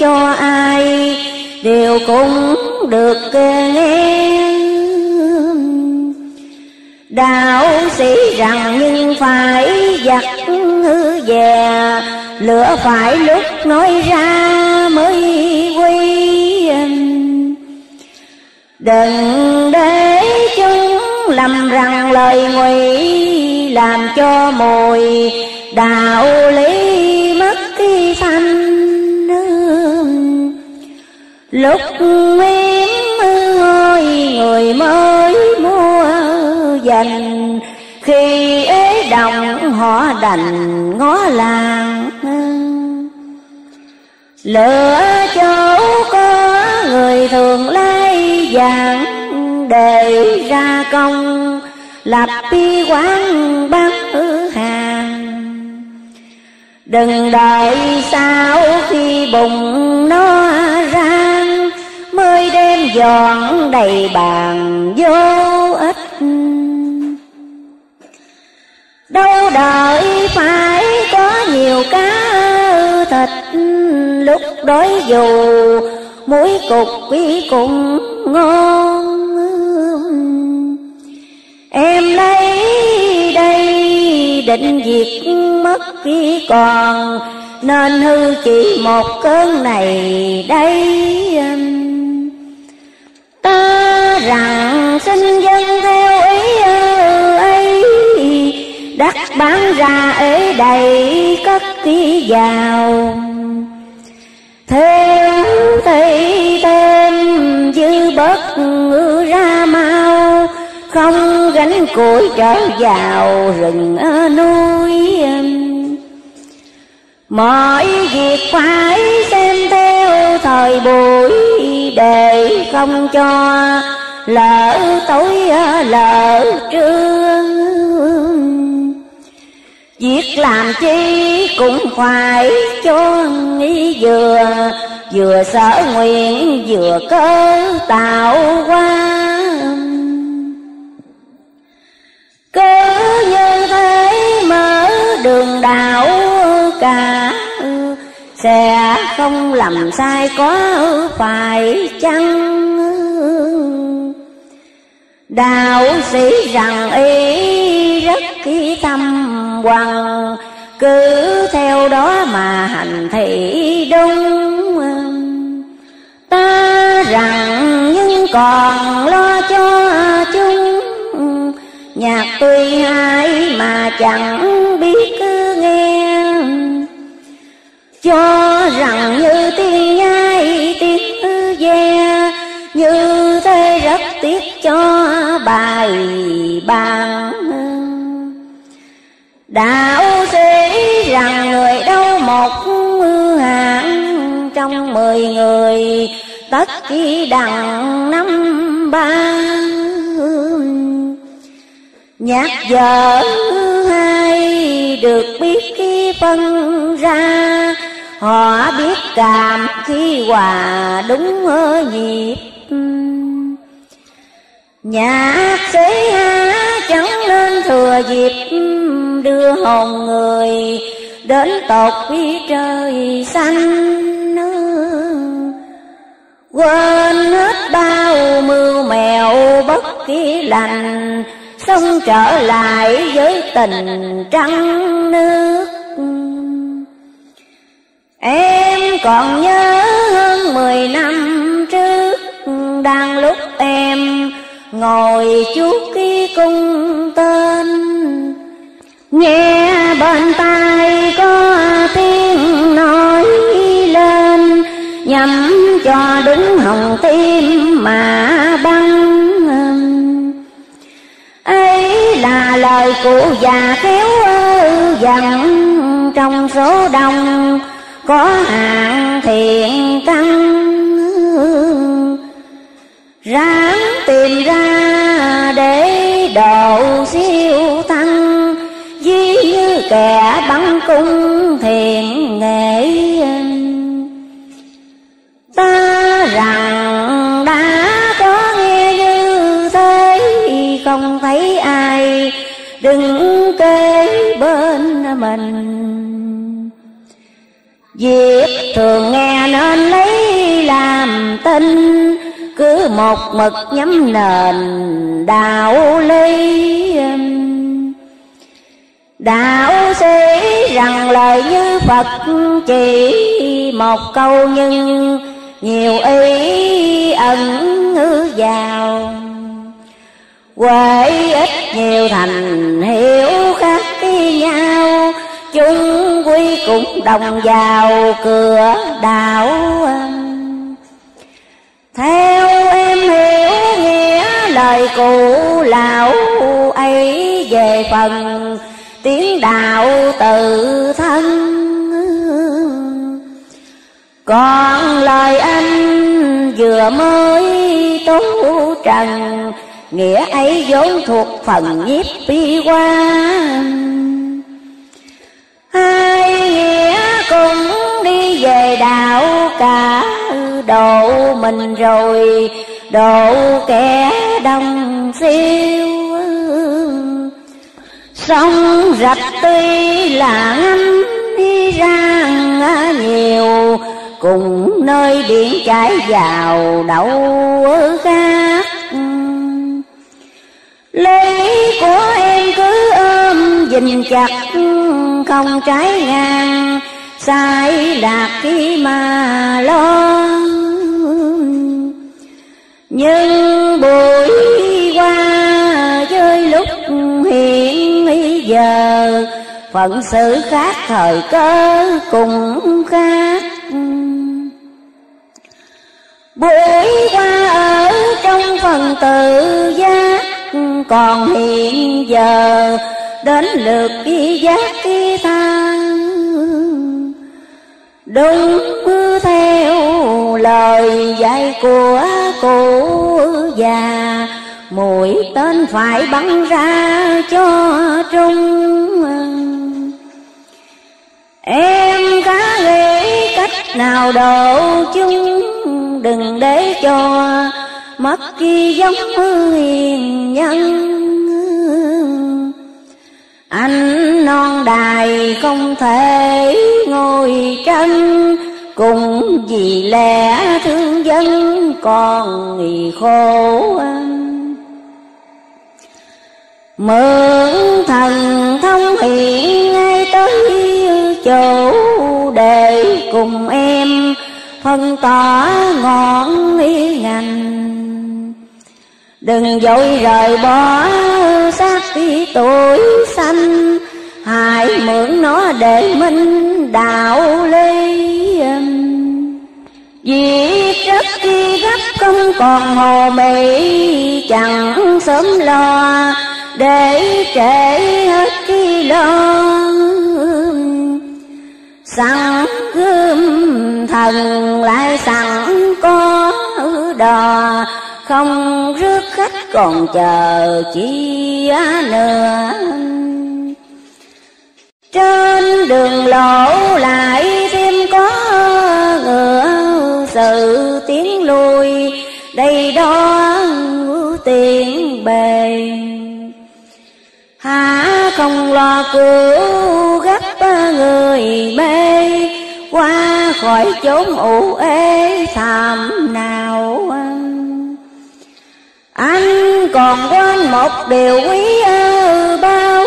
S2: cho ai đều cũng được nghe đạo sĩ rằng nhưng phải giặt hư về lửa phải lúc nói ra mới quy đừng để chúng lầm rằng lời ngụy làm cho mùi đạo lý lúc nguyên ngôi người mới mua dành khi ế đồng họ đành ngó làng. Lửa chỗ có người thường lấy vàng để ra công, lập bi quán bán hàng. Đừng đợi sao khi bụng nó giòn dọn đầy bàn vô ích. Đâu đợi phải có nhiều cá thịt, lúc đói dù muối cục quý cũng ngon. Em lấy đây định việc mất khi còn, nên hư chỉ một cơn này đây ta rằng xin dân theo ý ấy. Đất bán ra ế đầy cất ký vào. Theo thấy tên dư bớt ra mau, không gánh củi trở vào rừng núi. Mọi việc phải xem theo thời buổi để không cho lỡ tối à, lỡ trưa Việc làm chi cũng phải cho nghĩ vừa Vừa sở nguyện, vừa cơ tạo qua Cứ như thế mở đường đạo cả, Sẽ không làm sai có phải chăng? Đạo sĩ rằng ý rất khi tâm hoàng Cứ theo đó mà hành thị đúng. Ta rằng nhưng còn lo cho chúng, Nhạc tuy hay mà chẳng biết cứ nghe. Cho rằng như tiên nhai tiếng ve, Như thế rất tiếc cho bài bàn Đạo sĩ rằng người đâu một hạng, Trong mười người tất chỉ đằng năm ba. Nhạc vợ hai được biết khi phân ra Họ biết cảm khi hòa đúng nhịp Nhạc sĩ há chẳng nên thừa dịp. Đưa hồn người đến tột khi trời xanh Quên hết bao mưu mèo bất kỳ lành Xong trở lại với tình trắng nước. Em còn nhớ hơn mười năm trước, Đang lúc em ngồi chuốt cái cung tên. Nghe bên tai có tiếng nói lên Nhằm cho đứng hồng tim mà băng ấy là lời của già khéo dặn trong số đông có hạng thiện căn ráng tìm ra để độ siêu tăng. Ví như kẻ bắn cung thiện nghệ Ta rằng đã có nghe như thế, Không thấy ai đứng kế bên mình. Việc thường nghe nên lấy làm tin, Cứ một mực nhắm nền đạo lý. Đạo sĩ rằng lời như Phật chỉ một câu nhưng nhiều ý ẩn vào. Huệ ít nhiều thành hiểu khác nhau. Chúng quy cũng đồng vào cửa đạo Theo em hiểu nghĩa lời cụ lão ấy về phần tiếng đạo tự thân. Còn lời anh vừa mới tố trần, nghĩa ấy vốn thuộc phần nhiếp bi quan hai nghĩa cũng đi về đạo cả độ mình rồi, độ kẻ đông siêu. Sông rạch tuy là ngâm đi ra nhiều, cùng nơi biển chảy vào đậu khác lấy của em cứ ơi dình chặt không trái ngang, sai lạc khi mà lo nhưng buổi qua chơi lúc hiện giờ, phận sự khác thời cơ cùng khác. Buổi qua ở trong phần tự giác, còn hiện giờ đến lượt đi giác đi thang đúng theo lời dạy của cụ già, mũi tên phải bắn ra cho trung. Em cá nghĩ cách nào độ chúng đừng để cho mất khi giống hiền nhân anh non đài không thể ngồi tranh cùng vì lẽ thương dân còn khổ mượn thần thông hiện ngay tới chỗ để cùng em phân tỏ ngọn ý ngành. Đừng dội rời bỏ xa đi tuổi xanh hãy mượn nó để minh đạo ly vì rất khi gấp không còn hồ mị, Chẳng sớm lo, để trễ hết khi lo. Sẵn gươm thần lại sẵn có đò, Không rước khách còn chờ chi nữa Trên đường lộ lại thêm có ngựa sự tiếng lui Đây đó tiền bề. Há không lo cứu gấp người mê, Qua khỏi chốn ủ ê thảm nào. Anh còn quên một điều quý ơ bao.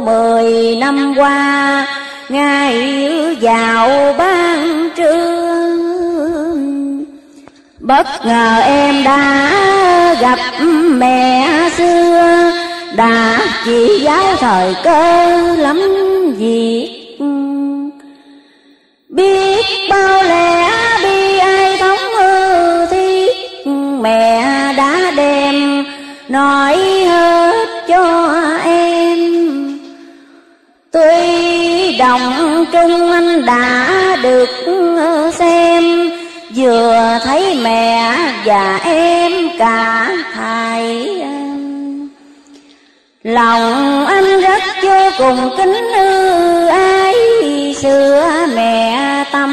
S2: Mười năm qua Ngày vào ban trưa Bất ngờ em đã gặp mẹ xưa. Đã chỉ giáo thời cơ lắm việc. Biết bao lẽ nói hết cho em. Tuy đồng trung anh đã được xem, vừa thấy mẹ và em cả thầy Lòng anh rất vô cùng kính ư ai Xưa mẹ tâm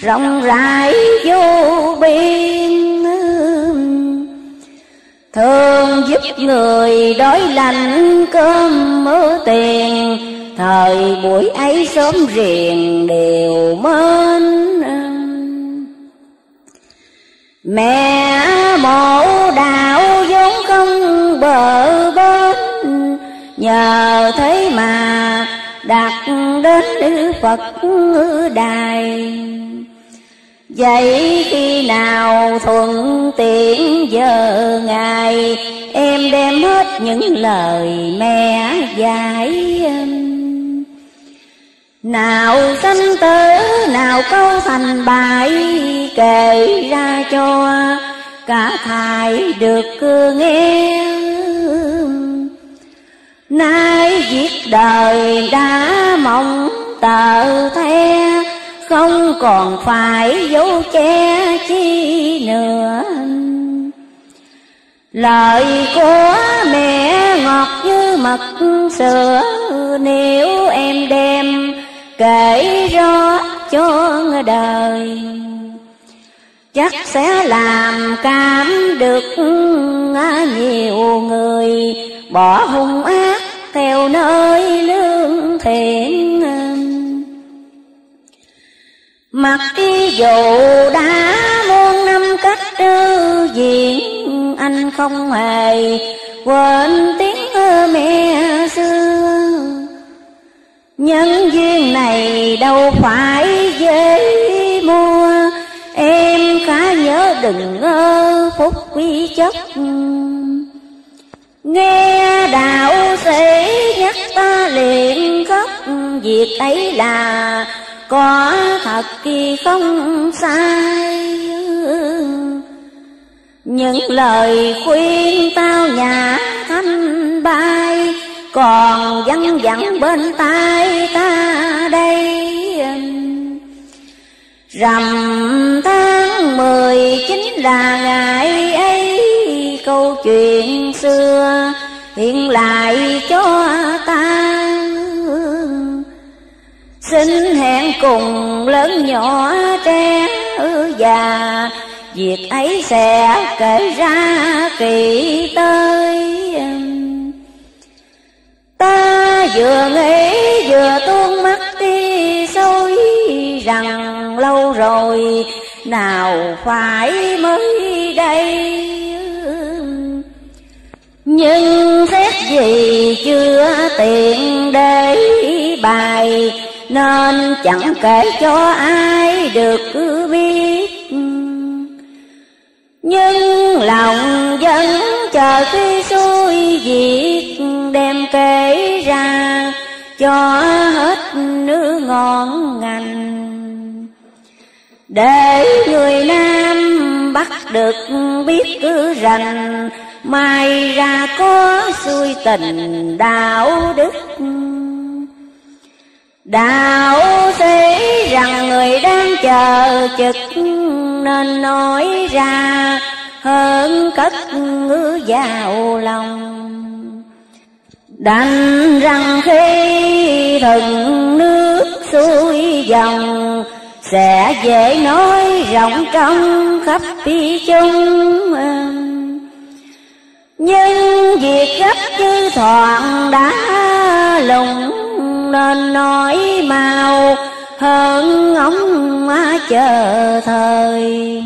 S2: rộng rãi vô biên. Thương giúp người đói lành cơm mơ tiền. Thời buổi ấy sớm riền đều mến Mẹ mộ đạo vốn không bờ bên. Nhờ thế mà đặt đến Phật đài. Vậy khi nào thuận tiện giờ ngày Em đem hết những lời mẹ dạy Nào sanh tử, nào câu thành bài Kể ra cho cả thai được nghe Nay viết đời đã mong tờ the không còn phải dấu che chi nữa. Lời của mẹ ngọt như mật sữa, Nếu em đem kể rõ cho đời, Chắc sẽ làm cảm được nhiều người Bỏ hung ác theo nơi lương thiện. Mặc dù đã muôn năm cách trư diện, Anh không hề quên tiếng mẹ xưa. Nhân duyên này đâu phải dễ mua, Em khá nhớ đừng ngơ phút quy chất. Nghe đạo sĩ nhắc ta liền khóc, Việc ấy là có thật kỳ không sai. Những lời khuyên tao nhã thanh bay, Còn văng vẳng bên tai ta đây. Rằm tháng mười chính là ngày ấy, Câu chuyện xưa hiện lại cho ta. Xin hẹn cùng lớn nhỏ trẻ già. Việc ấy sẽ kể ra kỳ tới. Ta vừa nghĩ vừa tuôn mắt đi xôi rằng lâu rồi nào phải mới đây. Nhưng xét gì chưa tiện để bài nên chẳng kể cho ai được biết. Nhưng lòng vẫn chờ khi xui việc đem kể ra cho hết nước ngọn ngành. Để người nam bắt được biết cứ rành, mai ra có xuôi tình đạo đức đạo sĩ rằng người đang chờ trực nên nói ra, hơn cất ngữ vào lòng. Đành rằng khi thần nước xuôi dòng, sẽ dễ nói rộng trong khắp phi chung nhưng việc gấp chư thoảng đã lùng nên nói mau hơn ngóng chờ thời.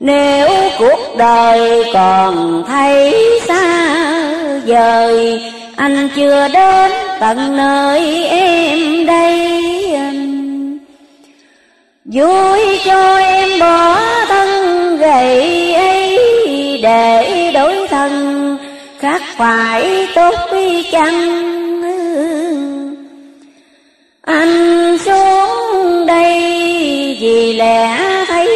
S2: Nếu cuộc đời còn thấy xa vời, anh chưa đến tận nơi em đây. Vui cho em bỏ thân gầy ấy, để đổi thân, khác phải tốt chăng? Anh xuống đây vì lẽ thấy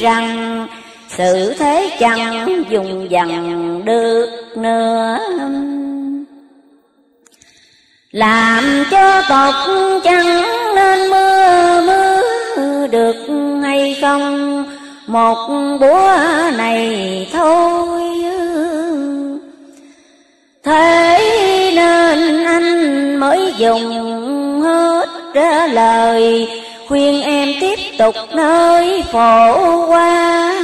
S2: rằng sự thế chẳng dùng dằn được nữa. Làm cho tộc chẳng nên mưa mưa được hay không? Một búa này thôi. Thế nên anh mới dùng hết ra lời. Khuyên em tiếp tục nơi phổ qua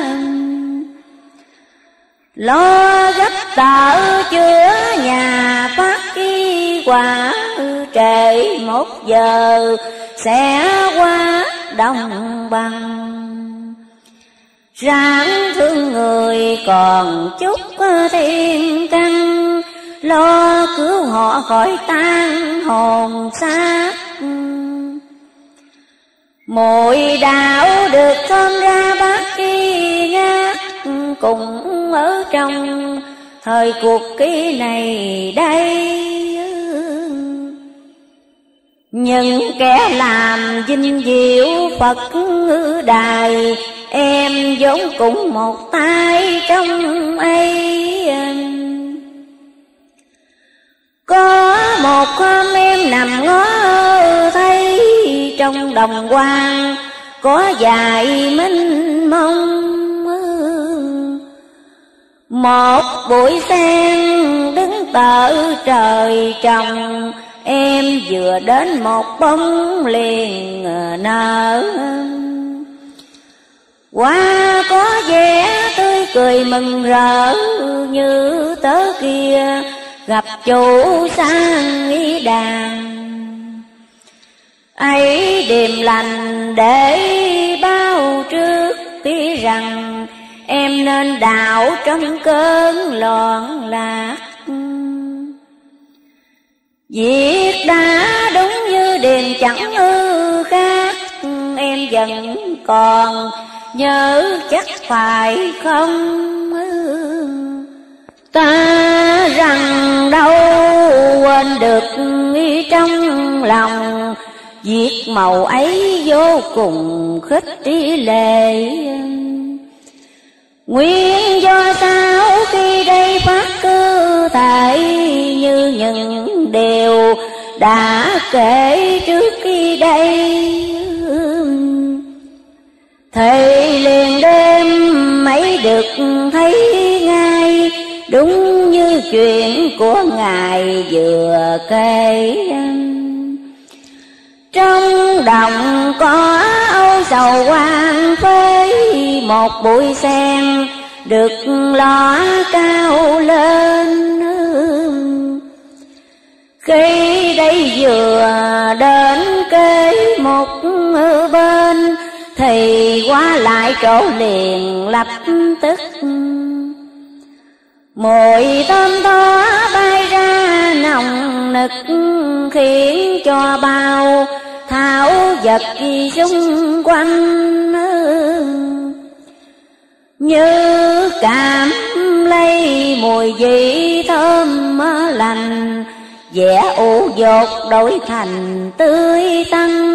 S2: lo gấp tợ chữa nhà, phát y quả trễ một giờ, sẽ qua đồng bằng. Ráng thương người còn chút thêm căn lo cứu họ khỏi tan hồn xác. Mỗi đạo được con ra bác kỳ ngát. Cùng ở trong thời cuộc kỳ này đây. Những kẻ làm dinh diệu Phật đài, Em vốn cũng một tay trong ấy. Có một hôm em nằm ngó thấy Trong đồng quang có dài minh mông Một bụi sen đứng tợ trời trồng, Em vừa đến một bóng liền nở. Qua có vẻ tươi cười mừng rỡ Như tớ kia gặp chủ sang ý đàn ấy điềm lành để bao trước biết rằng em nên đạo trong cơn loạn lạc. Việc đã đúng như điềm chẳng ư khác, Em vẫn còn nhớ chắc phải không? Ta rằng đâu quên được trong lòng. Việc màu ấy vô cùng khích trí lệ. Nguyên do sao khi đây phát cơ tại Như những điều đã kể trước khi đây. Thầy liền đêm mấy được thấy Đúng như chuyện của Ngài vừa kể. Trong đồng có âu sầu quan với Một bụi sen được ló cao lên. Khi đây vừa đến kế một bên, Thì qua lại chỗ liền lập tức. Mùi tôm đó bay ra nồng nực, Khiến cho bao thảo vật xung quanh Như cảm lấy mùi vị thơm lành, vẻ ủ dột đổi thành tươi tăng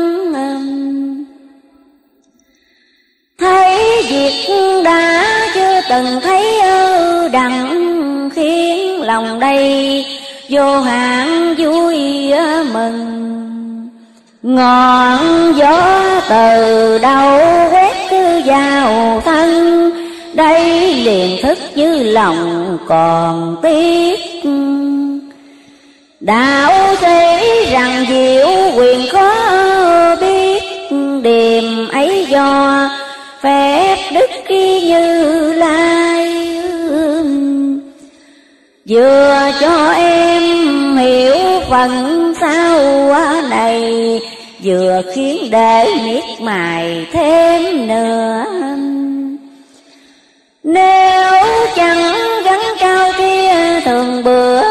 S2: thấy việc đã chưa từng thấy ư đằng khiến lòng đây vô hạn vui mừng. Ngọn gió từ đâu quét cứ vào thân, đây liền thức như lòng còn tiếc. Đạo sĩ rằng diệu quyền khó biết điềm ấy do phép đức như lai vừa cho em hiểu phần sau này, vừa khiến để miết mài thêm nữa. Nếu chẳng gắn cao kia thường bữa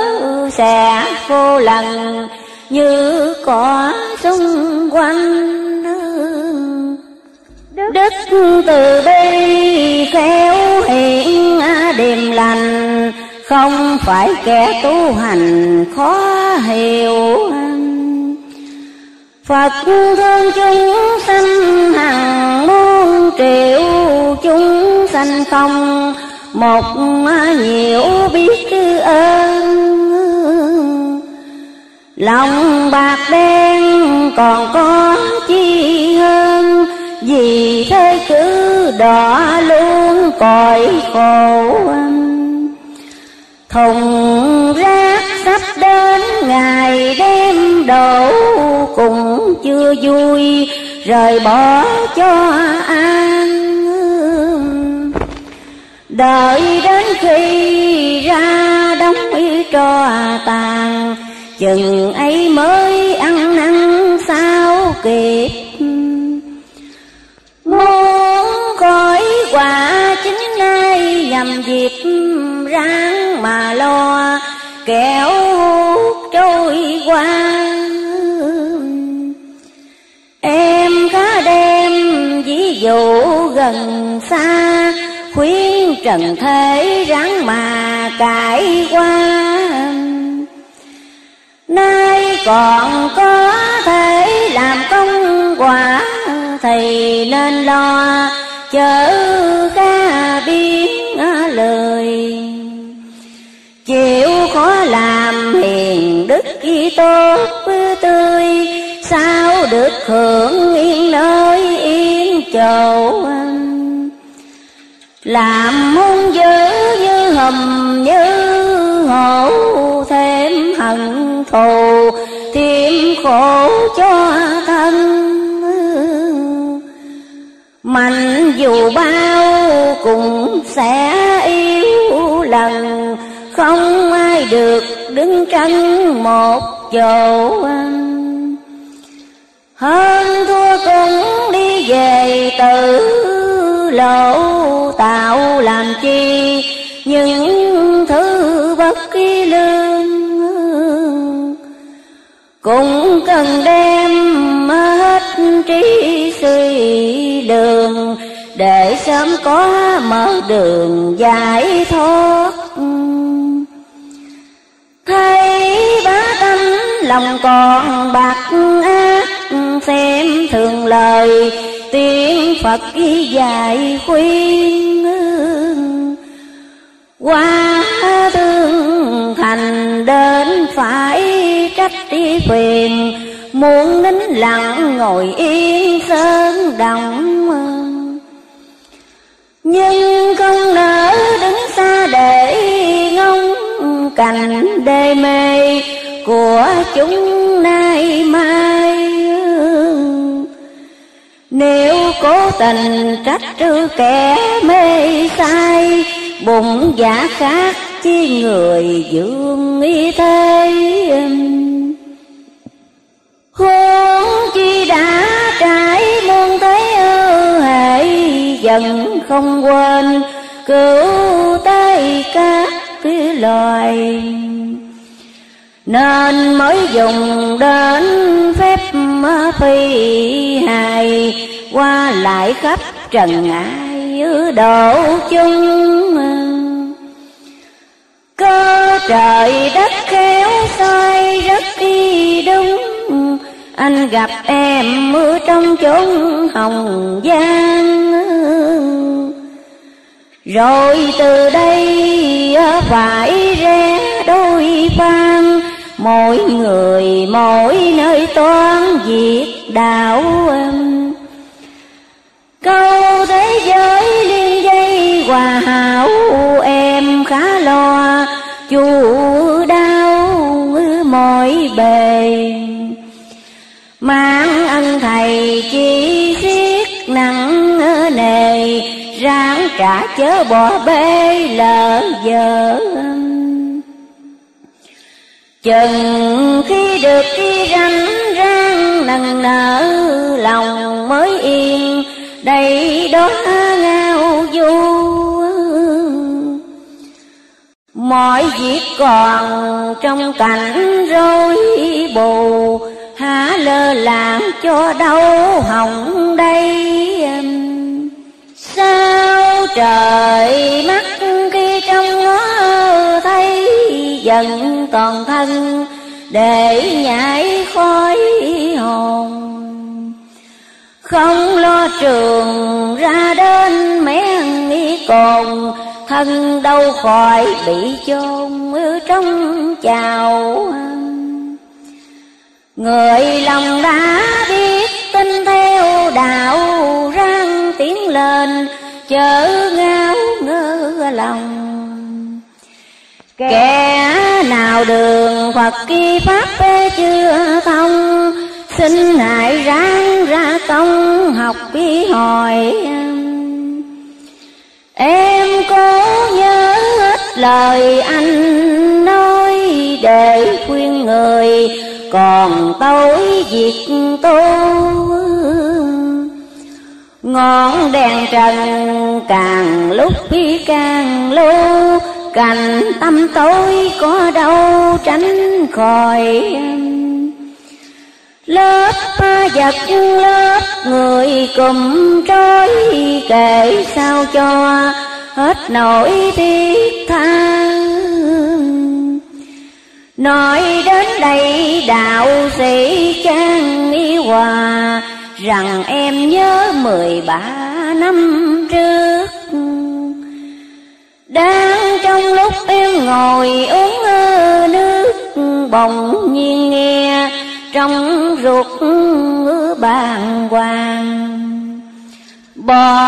S2: sẽ vô lần như cỏ xung quanh. Đức từ bi khéo hiện à, điềm lành không phải kẻ tu hành khó hiểu. Phật thương chúng sanh hàng muôn triệu, chúng sanh không Một nhiều biết ơn. Lòng bạc đen còn có chi hơn, Vì thế cứ đỏ luôn cõi khổ. Thùng rác sắp đến ngày đêm đổ Cũng chưa vui, rời bỏ cho an Đợi đến khi ra đóng y trò tàn, chừng ấy mới ăn năn sao kịp. Muốn khỏi quả chính nay nhằm dịp ráng mà lo, kẻo trôi qua. Em khá đem ví dụ gần xa, khuyên trần thế ráng mà cải qua. Nay còn có thể làm công quả thì nên lo chớ ca biến lời. Chịu khó làm hiền đức y tốt tươi sao được hưởng yên nơi yên chầu làm hung dữ như hầm, như hổ, thêm hận thù, thêm khổ cho mạnh dù bao cũng sẽ yêu lần. Không ai được đứng tranh một chỗ hơn thua cũng đi về tự lộ tạo làm chi. Những thứ bất kỳ lương cũng cần đem hết trí suy đường, để sớm có mở đường giải thoát. Thấy bá tâm lòng còn bạc ác, xem thường lời tiếng Phật dạy khuyên. Qua thương thành đến phải trách đi phiền muốn nín lặng ngồi yên sơn đồng nhưng không nỡ đứng xa để ngông cành đê mê của chúng nay mai. Nếu cố tình trách trừ kẻ mê sai, bụng giả khác chi người dương y thế. Huống chi đã trải muôn thế ưu hệ dần không quên cứu tay các cái loài. Nên mới dùng đến phép phi hài, qua lại khắp trần ai độ chung cơ trời đất khéo xoay rất y đúng anh gặp em mưa trong chốn hồng giang rồi từ đây ờ, phải rẽ đôi phan mỗi người, mỗi nơi toán diệt đạo câu thế giới liên dây hòa hảo em khá lo chu mang ân thầy chi xiết nặng nề, ráng trả chớ bỏ bê lỡ giờ chừng khi được đi ranh rang nặng nở, lòng mới yên đây đó ngao du. Mọi việc còn trong cảnh rối bù há lơ làng cho đâu hỏng đây. Sao trời mắt khi trong ngó thấy dần toàn thân để nhảy khói hồn. Không lo trường ra đến mé nghĩ còn thân đâu khỏi bị chôn trong chào người lòng đã biết tin theo đạo răng tiến lên, chớ ngáo ngơ lòng. Kẻ nào đường Phật kỳ pháp chưa thông, xin hãy ráng ra công học bí hỏi em cố nhớ hết lời anh nói để khuyên người còn tối việc tu. Ngọn đèn trần càng lúc khi càng lâu cành tâm tối có đâu tránh khỏi lớp vật, lớp người cùng trôi, kể sao cho hết nỗi thiết tha nói đến đây đạo sĩ trang yêu hòa rằng em nhớ mười ba năm trước. Đang trong lúc em ngồi uống nước, bỗng nhiên nghe trong ruột bàng hoàng. Bò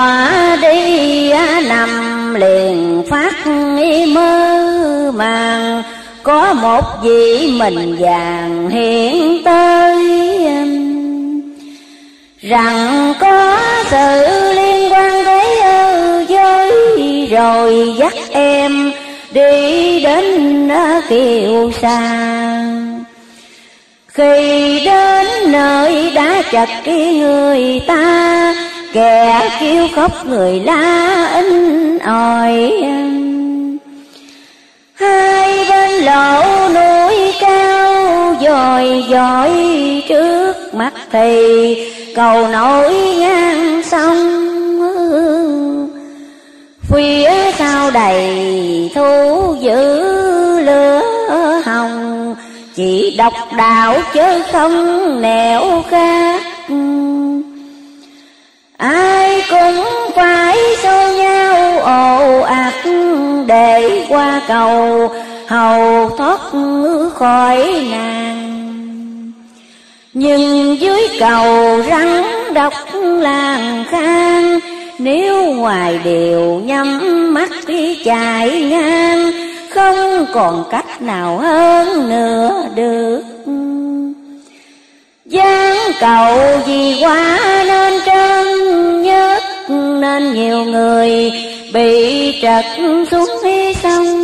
S2: đi à, nằm liền phát mơ màng có một vị mình vàng hiện tới. Rằng có sự liên quan tới giới, rồi dắt em đi đến ờ, kiều xa khi đến nơi đã chặt cái người ta, kẻ kêu khóc người la in ỏi hai bên lỗ núi cao, dòi dòi trước mắt thì cầu nổi ngang sông phía sau đầy thu giữ lửa hồng. Chỉ độc đạo chứ không nẻo khác ai cũng phải xô nhau ồ ạt để qua cầu, hầu thoát khỏi nàng nhưng dưới cầu rắn độc làng khang, nếu ngoài đều nhắm mắt đi chạy ngang, không còn cách nào hơn nữa được giáng cầu vì quá nên trân nhất, nên nhiều người bị trật xuống phía sông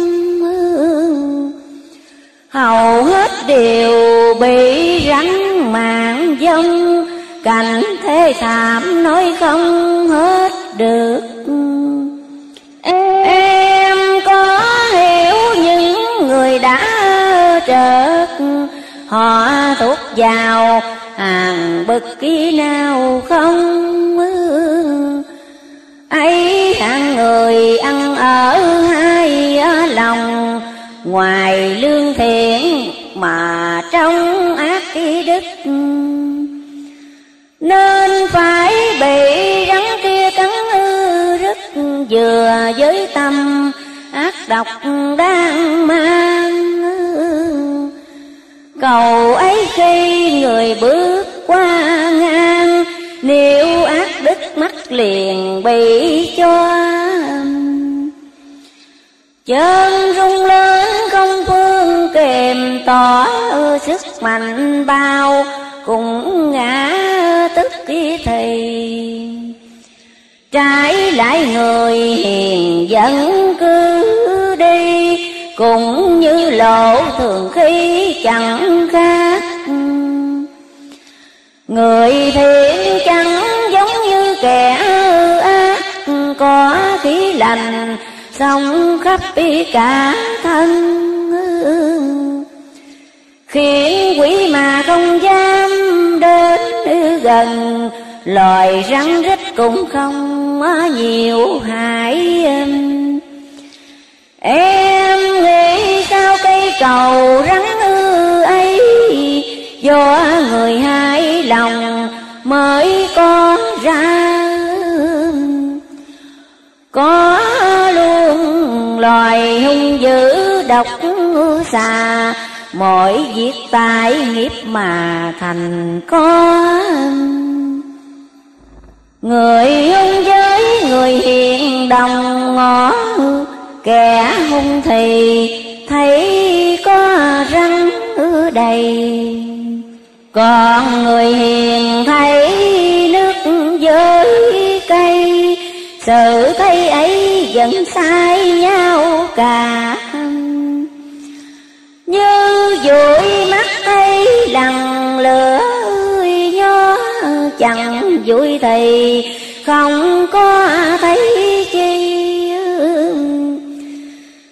S2: hầu hết đều bị rắn mạng dông cảnh thế thảm nói không hết được. Họ thuộc vào hàng bực kỳ nào không ấy hàng người ăn ở hai lòng, ngoài lương thiện mà trong ác ký đức. Nên phải bị rắn kia cắn ư rất vừa với tâm ác độc đang mang cầu ấy khi người bước qua ngang, nếu ác đức mắt liền bị cho chân rung lớn không phương kèm tỏ sức mạnh bao, cũng ngã tức khi thì trái lại người hiền vẫn cứ đi, cũng như lộ thường khí chẳng khác. Người thiện chẳng giống như kẻ ác, có khí lành, sống khắp cả thân. Khiến quỷ mà không dám đến gần, loài rắn rít cũng không nhiều hại. Em nghĩ sao cây cầu rắn ư ấy, do người hai lòng mới có ra. Có luôn loài hung dữ độc xà mọi việc tại nghiệp mà thành có. Người hung với người hiền đồng ngõ, kẻ hung thì thấy có răng đầy. Còn người hiền thấy nước với cây, sự thấy ấy vẫn sai nhau cả như dụi mắt thấy lằn lửa nhó, chẳng vui thì không có thấy chi.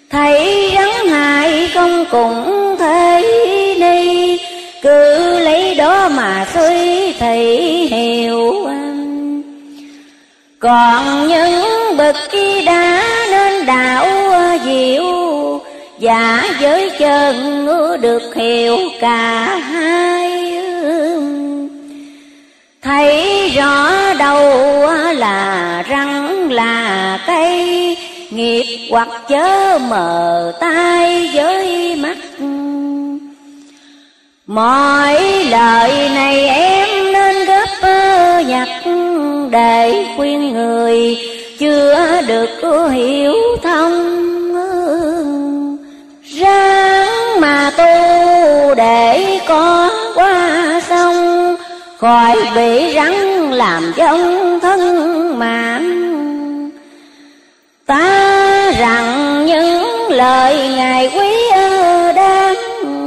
S2: Thấy không cũng thấy đi cứ lấy đó mà suy thì hiểu còn những bậc đã nên đạo diệu, giả giới chân được hiểu cả hai thấy rõ đâu là răng là cây nghiệp hoặc chớ mờ tay với mắt. Mọi lời này em nên gấp ờ, nhặt, để khuyên người chưa được hiểu thông. Ráng mà tu để có qua sông, khỏi bị rắn làm giống thân mạng ta rằng những lời ngài quý đang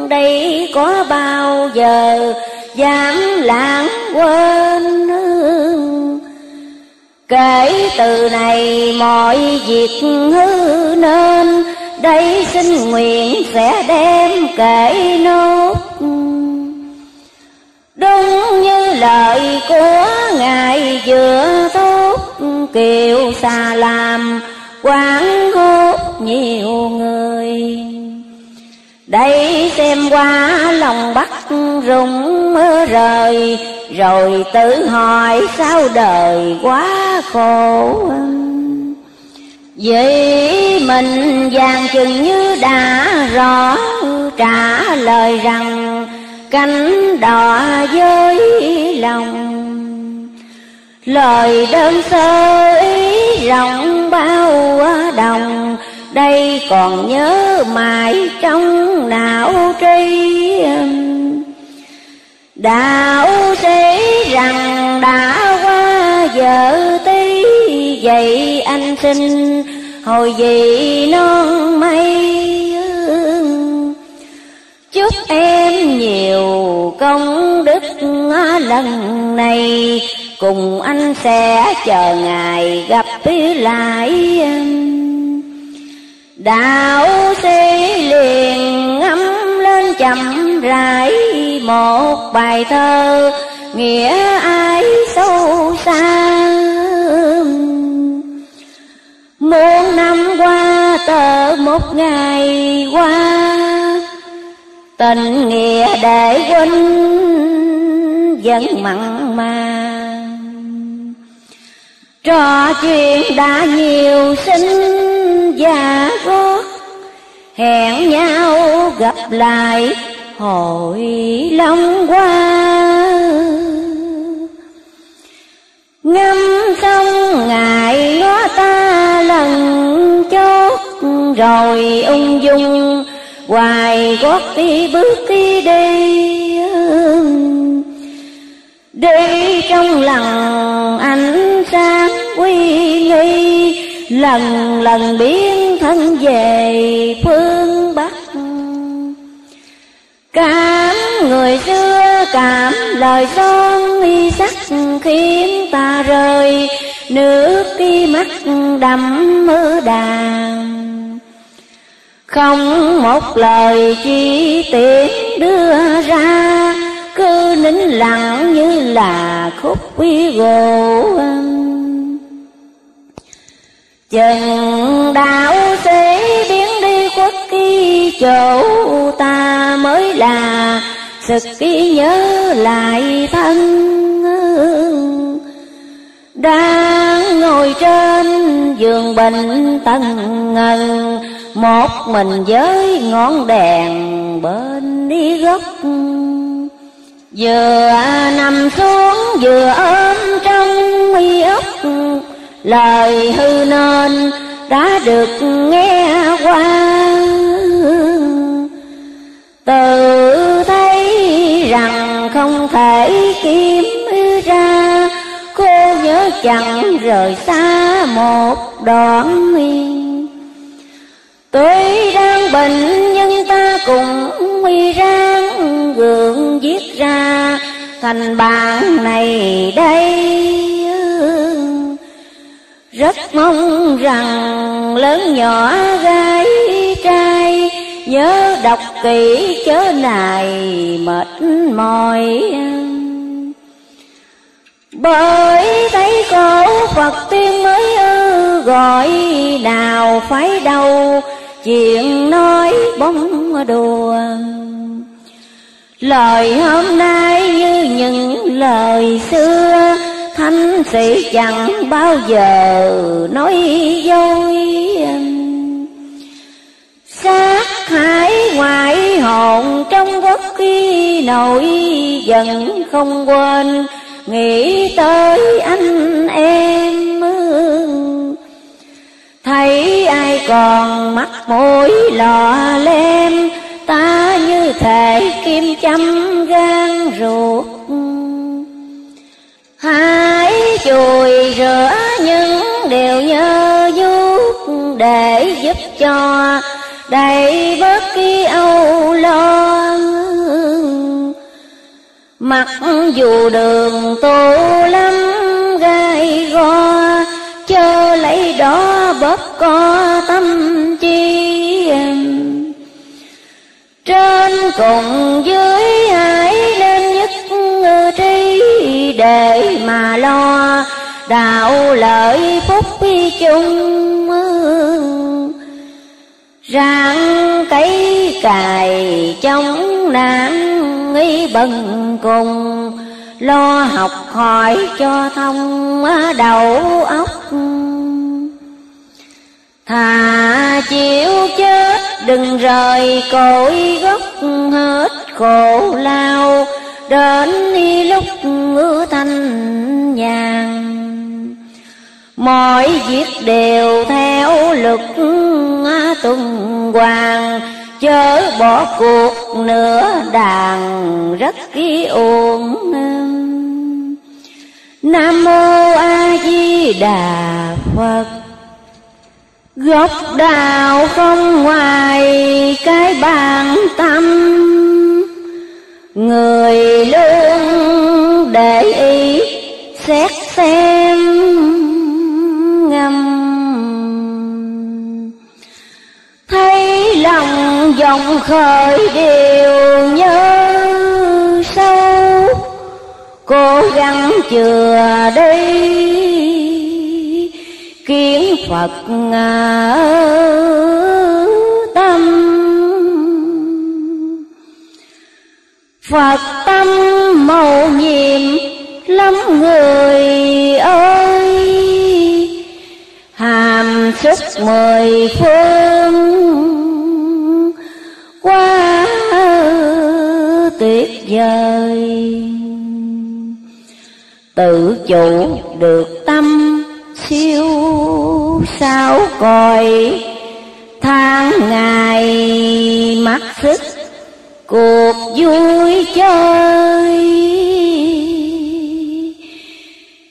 S2: đây có bao giờ dám lãng quên? Kể từ này mọi việc hư nên, đây xin nguyện sẽ đem kể nốt. Đúng như lời của Ngài vừa tốt Kiều xa làm quán hốt nhiều người. Đây xem qua lòng bắt rung rời, Rồi tự hỏi sao đời quá khổ Vậy mình vàng chừng như đã rõ, trả lời rằng cánh đỏ với lòng. Lời đơn sơ ý rộng bao đồng. Đây còn nhớ mãi trong não tri đạo sĩ rằng đã qua giờ tí, vậy anh xin hồi gì non mây. Chúc em nhiều công đức lần này. Cùng anh sẽ chờ ngày gặp lại. Đạo sĩ liền ngắm lên chậm rãi Một bài thơ, nghĩa ai sâu xa. Muôn năm qua tờ một ngày qua, Tình nghĩa để quên vẫn mặn mà. Trò chuyện đã nhiều sinh và gót Hẹn nhau gặp lại hội long qua Ngâm xong ngài ngó ta lần chốt, Rồi ung dung hoài gót đi bước đi đi đi trong lòng ánh sáng quy nghi lần lần biến thân về phương bắc. Cảm người xưa, cảm lời son y sắc, khiến ta rơi nước khi mắt đậm mưa đàn không một lời chi tiết đưa ra, cứ nín lặng như là khúc quý gỗ chừng đạo sĩ biến đi quốc kỳ chỗ ta mới là sực ký nhớ lại thân đang ngồi trên giường bệnh tân ngần, một mình với ngón đèn bên đi gốc vừa nằm xuống vừa ôm trong mi ốc lời hư nên đã được nghe qua. Tự thấy rằng không thể kiếm ra, cô nhớ chẳng rời xa một đoạn nguyên. Tuy đang bệnh, nhưng ta cùng nguy ráng gượng giết thành bạn này đây rất mong rằng lớn nhỏ gái trai nhớ đọc kỹ chớ này mệt mỏi. Bởi thấy cổ Phật tiên mới ư, gọi nào phải đâu chuyện nói bóng đùa. Lời hôm nay như những lời xưa thanh sĩ chẳng bao giờ nói dối. Sát hại ngoại hồn trong quốc khi nổi giận không quên, nghĩ tới anh em. Thấy ai còn mắt mũi lò lem, ta như thể kim châm gan ruột hãy chùi rửa những điều nhơ vuốt để giúp cho đầy bớt cái âu lo mặc dù đường tu lắm gai go chớ lấy đó bớt có tâm chi trên cùng dưới lo, đạo lợi phúc chung. Rạng cây cài chống nạn nghi bần cùng, lo học hỏi cho thông đầu óc. Thà chịu chết đừng rời cội gốc hết khổ lao đến lúc ngữ thanh nhàn. Mọi việc đều theo luật tuần hoàn chớ bỏ cuộc nữa đàn rất ký ồn nam mô a di đà phật. Gốc đạo không ngoài cái bàn tâm người luôn để ý, xét xem ngâm thấy lòng dòng khởi đều nhớ sâu, cố gắng chừa đi kiến phật tâm. Phật tâm màu nhiệm, lắm người ơi. Hàm sức mười phương quá tuyệt vời. Tự chủ được tâm, siêu sao còi. Tháng ngày mắt sức cuộc vui chơi.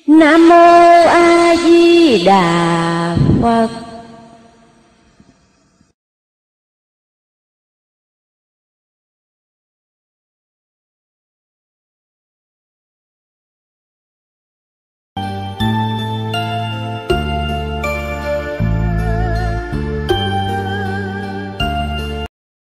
S2: Nam mô a di đà phật.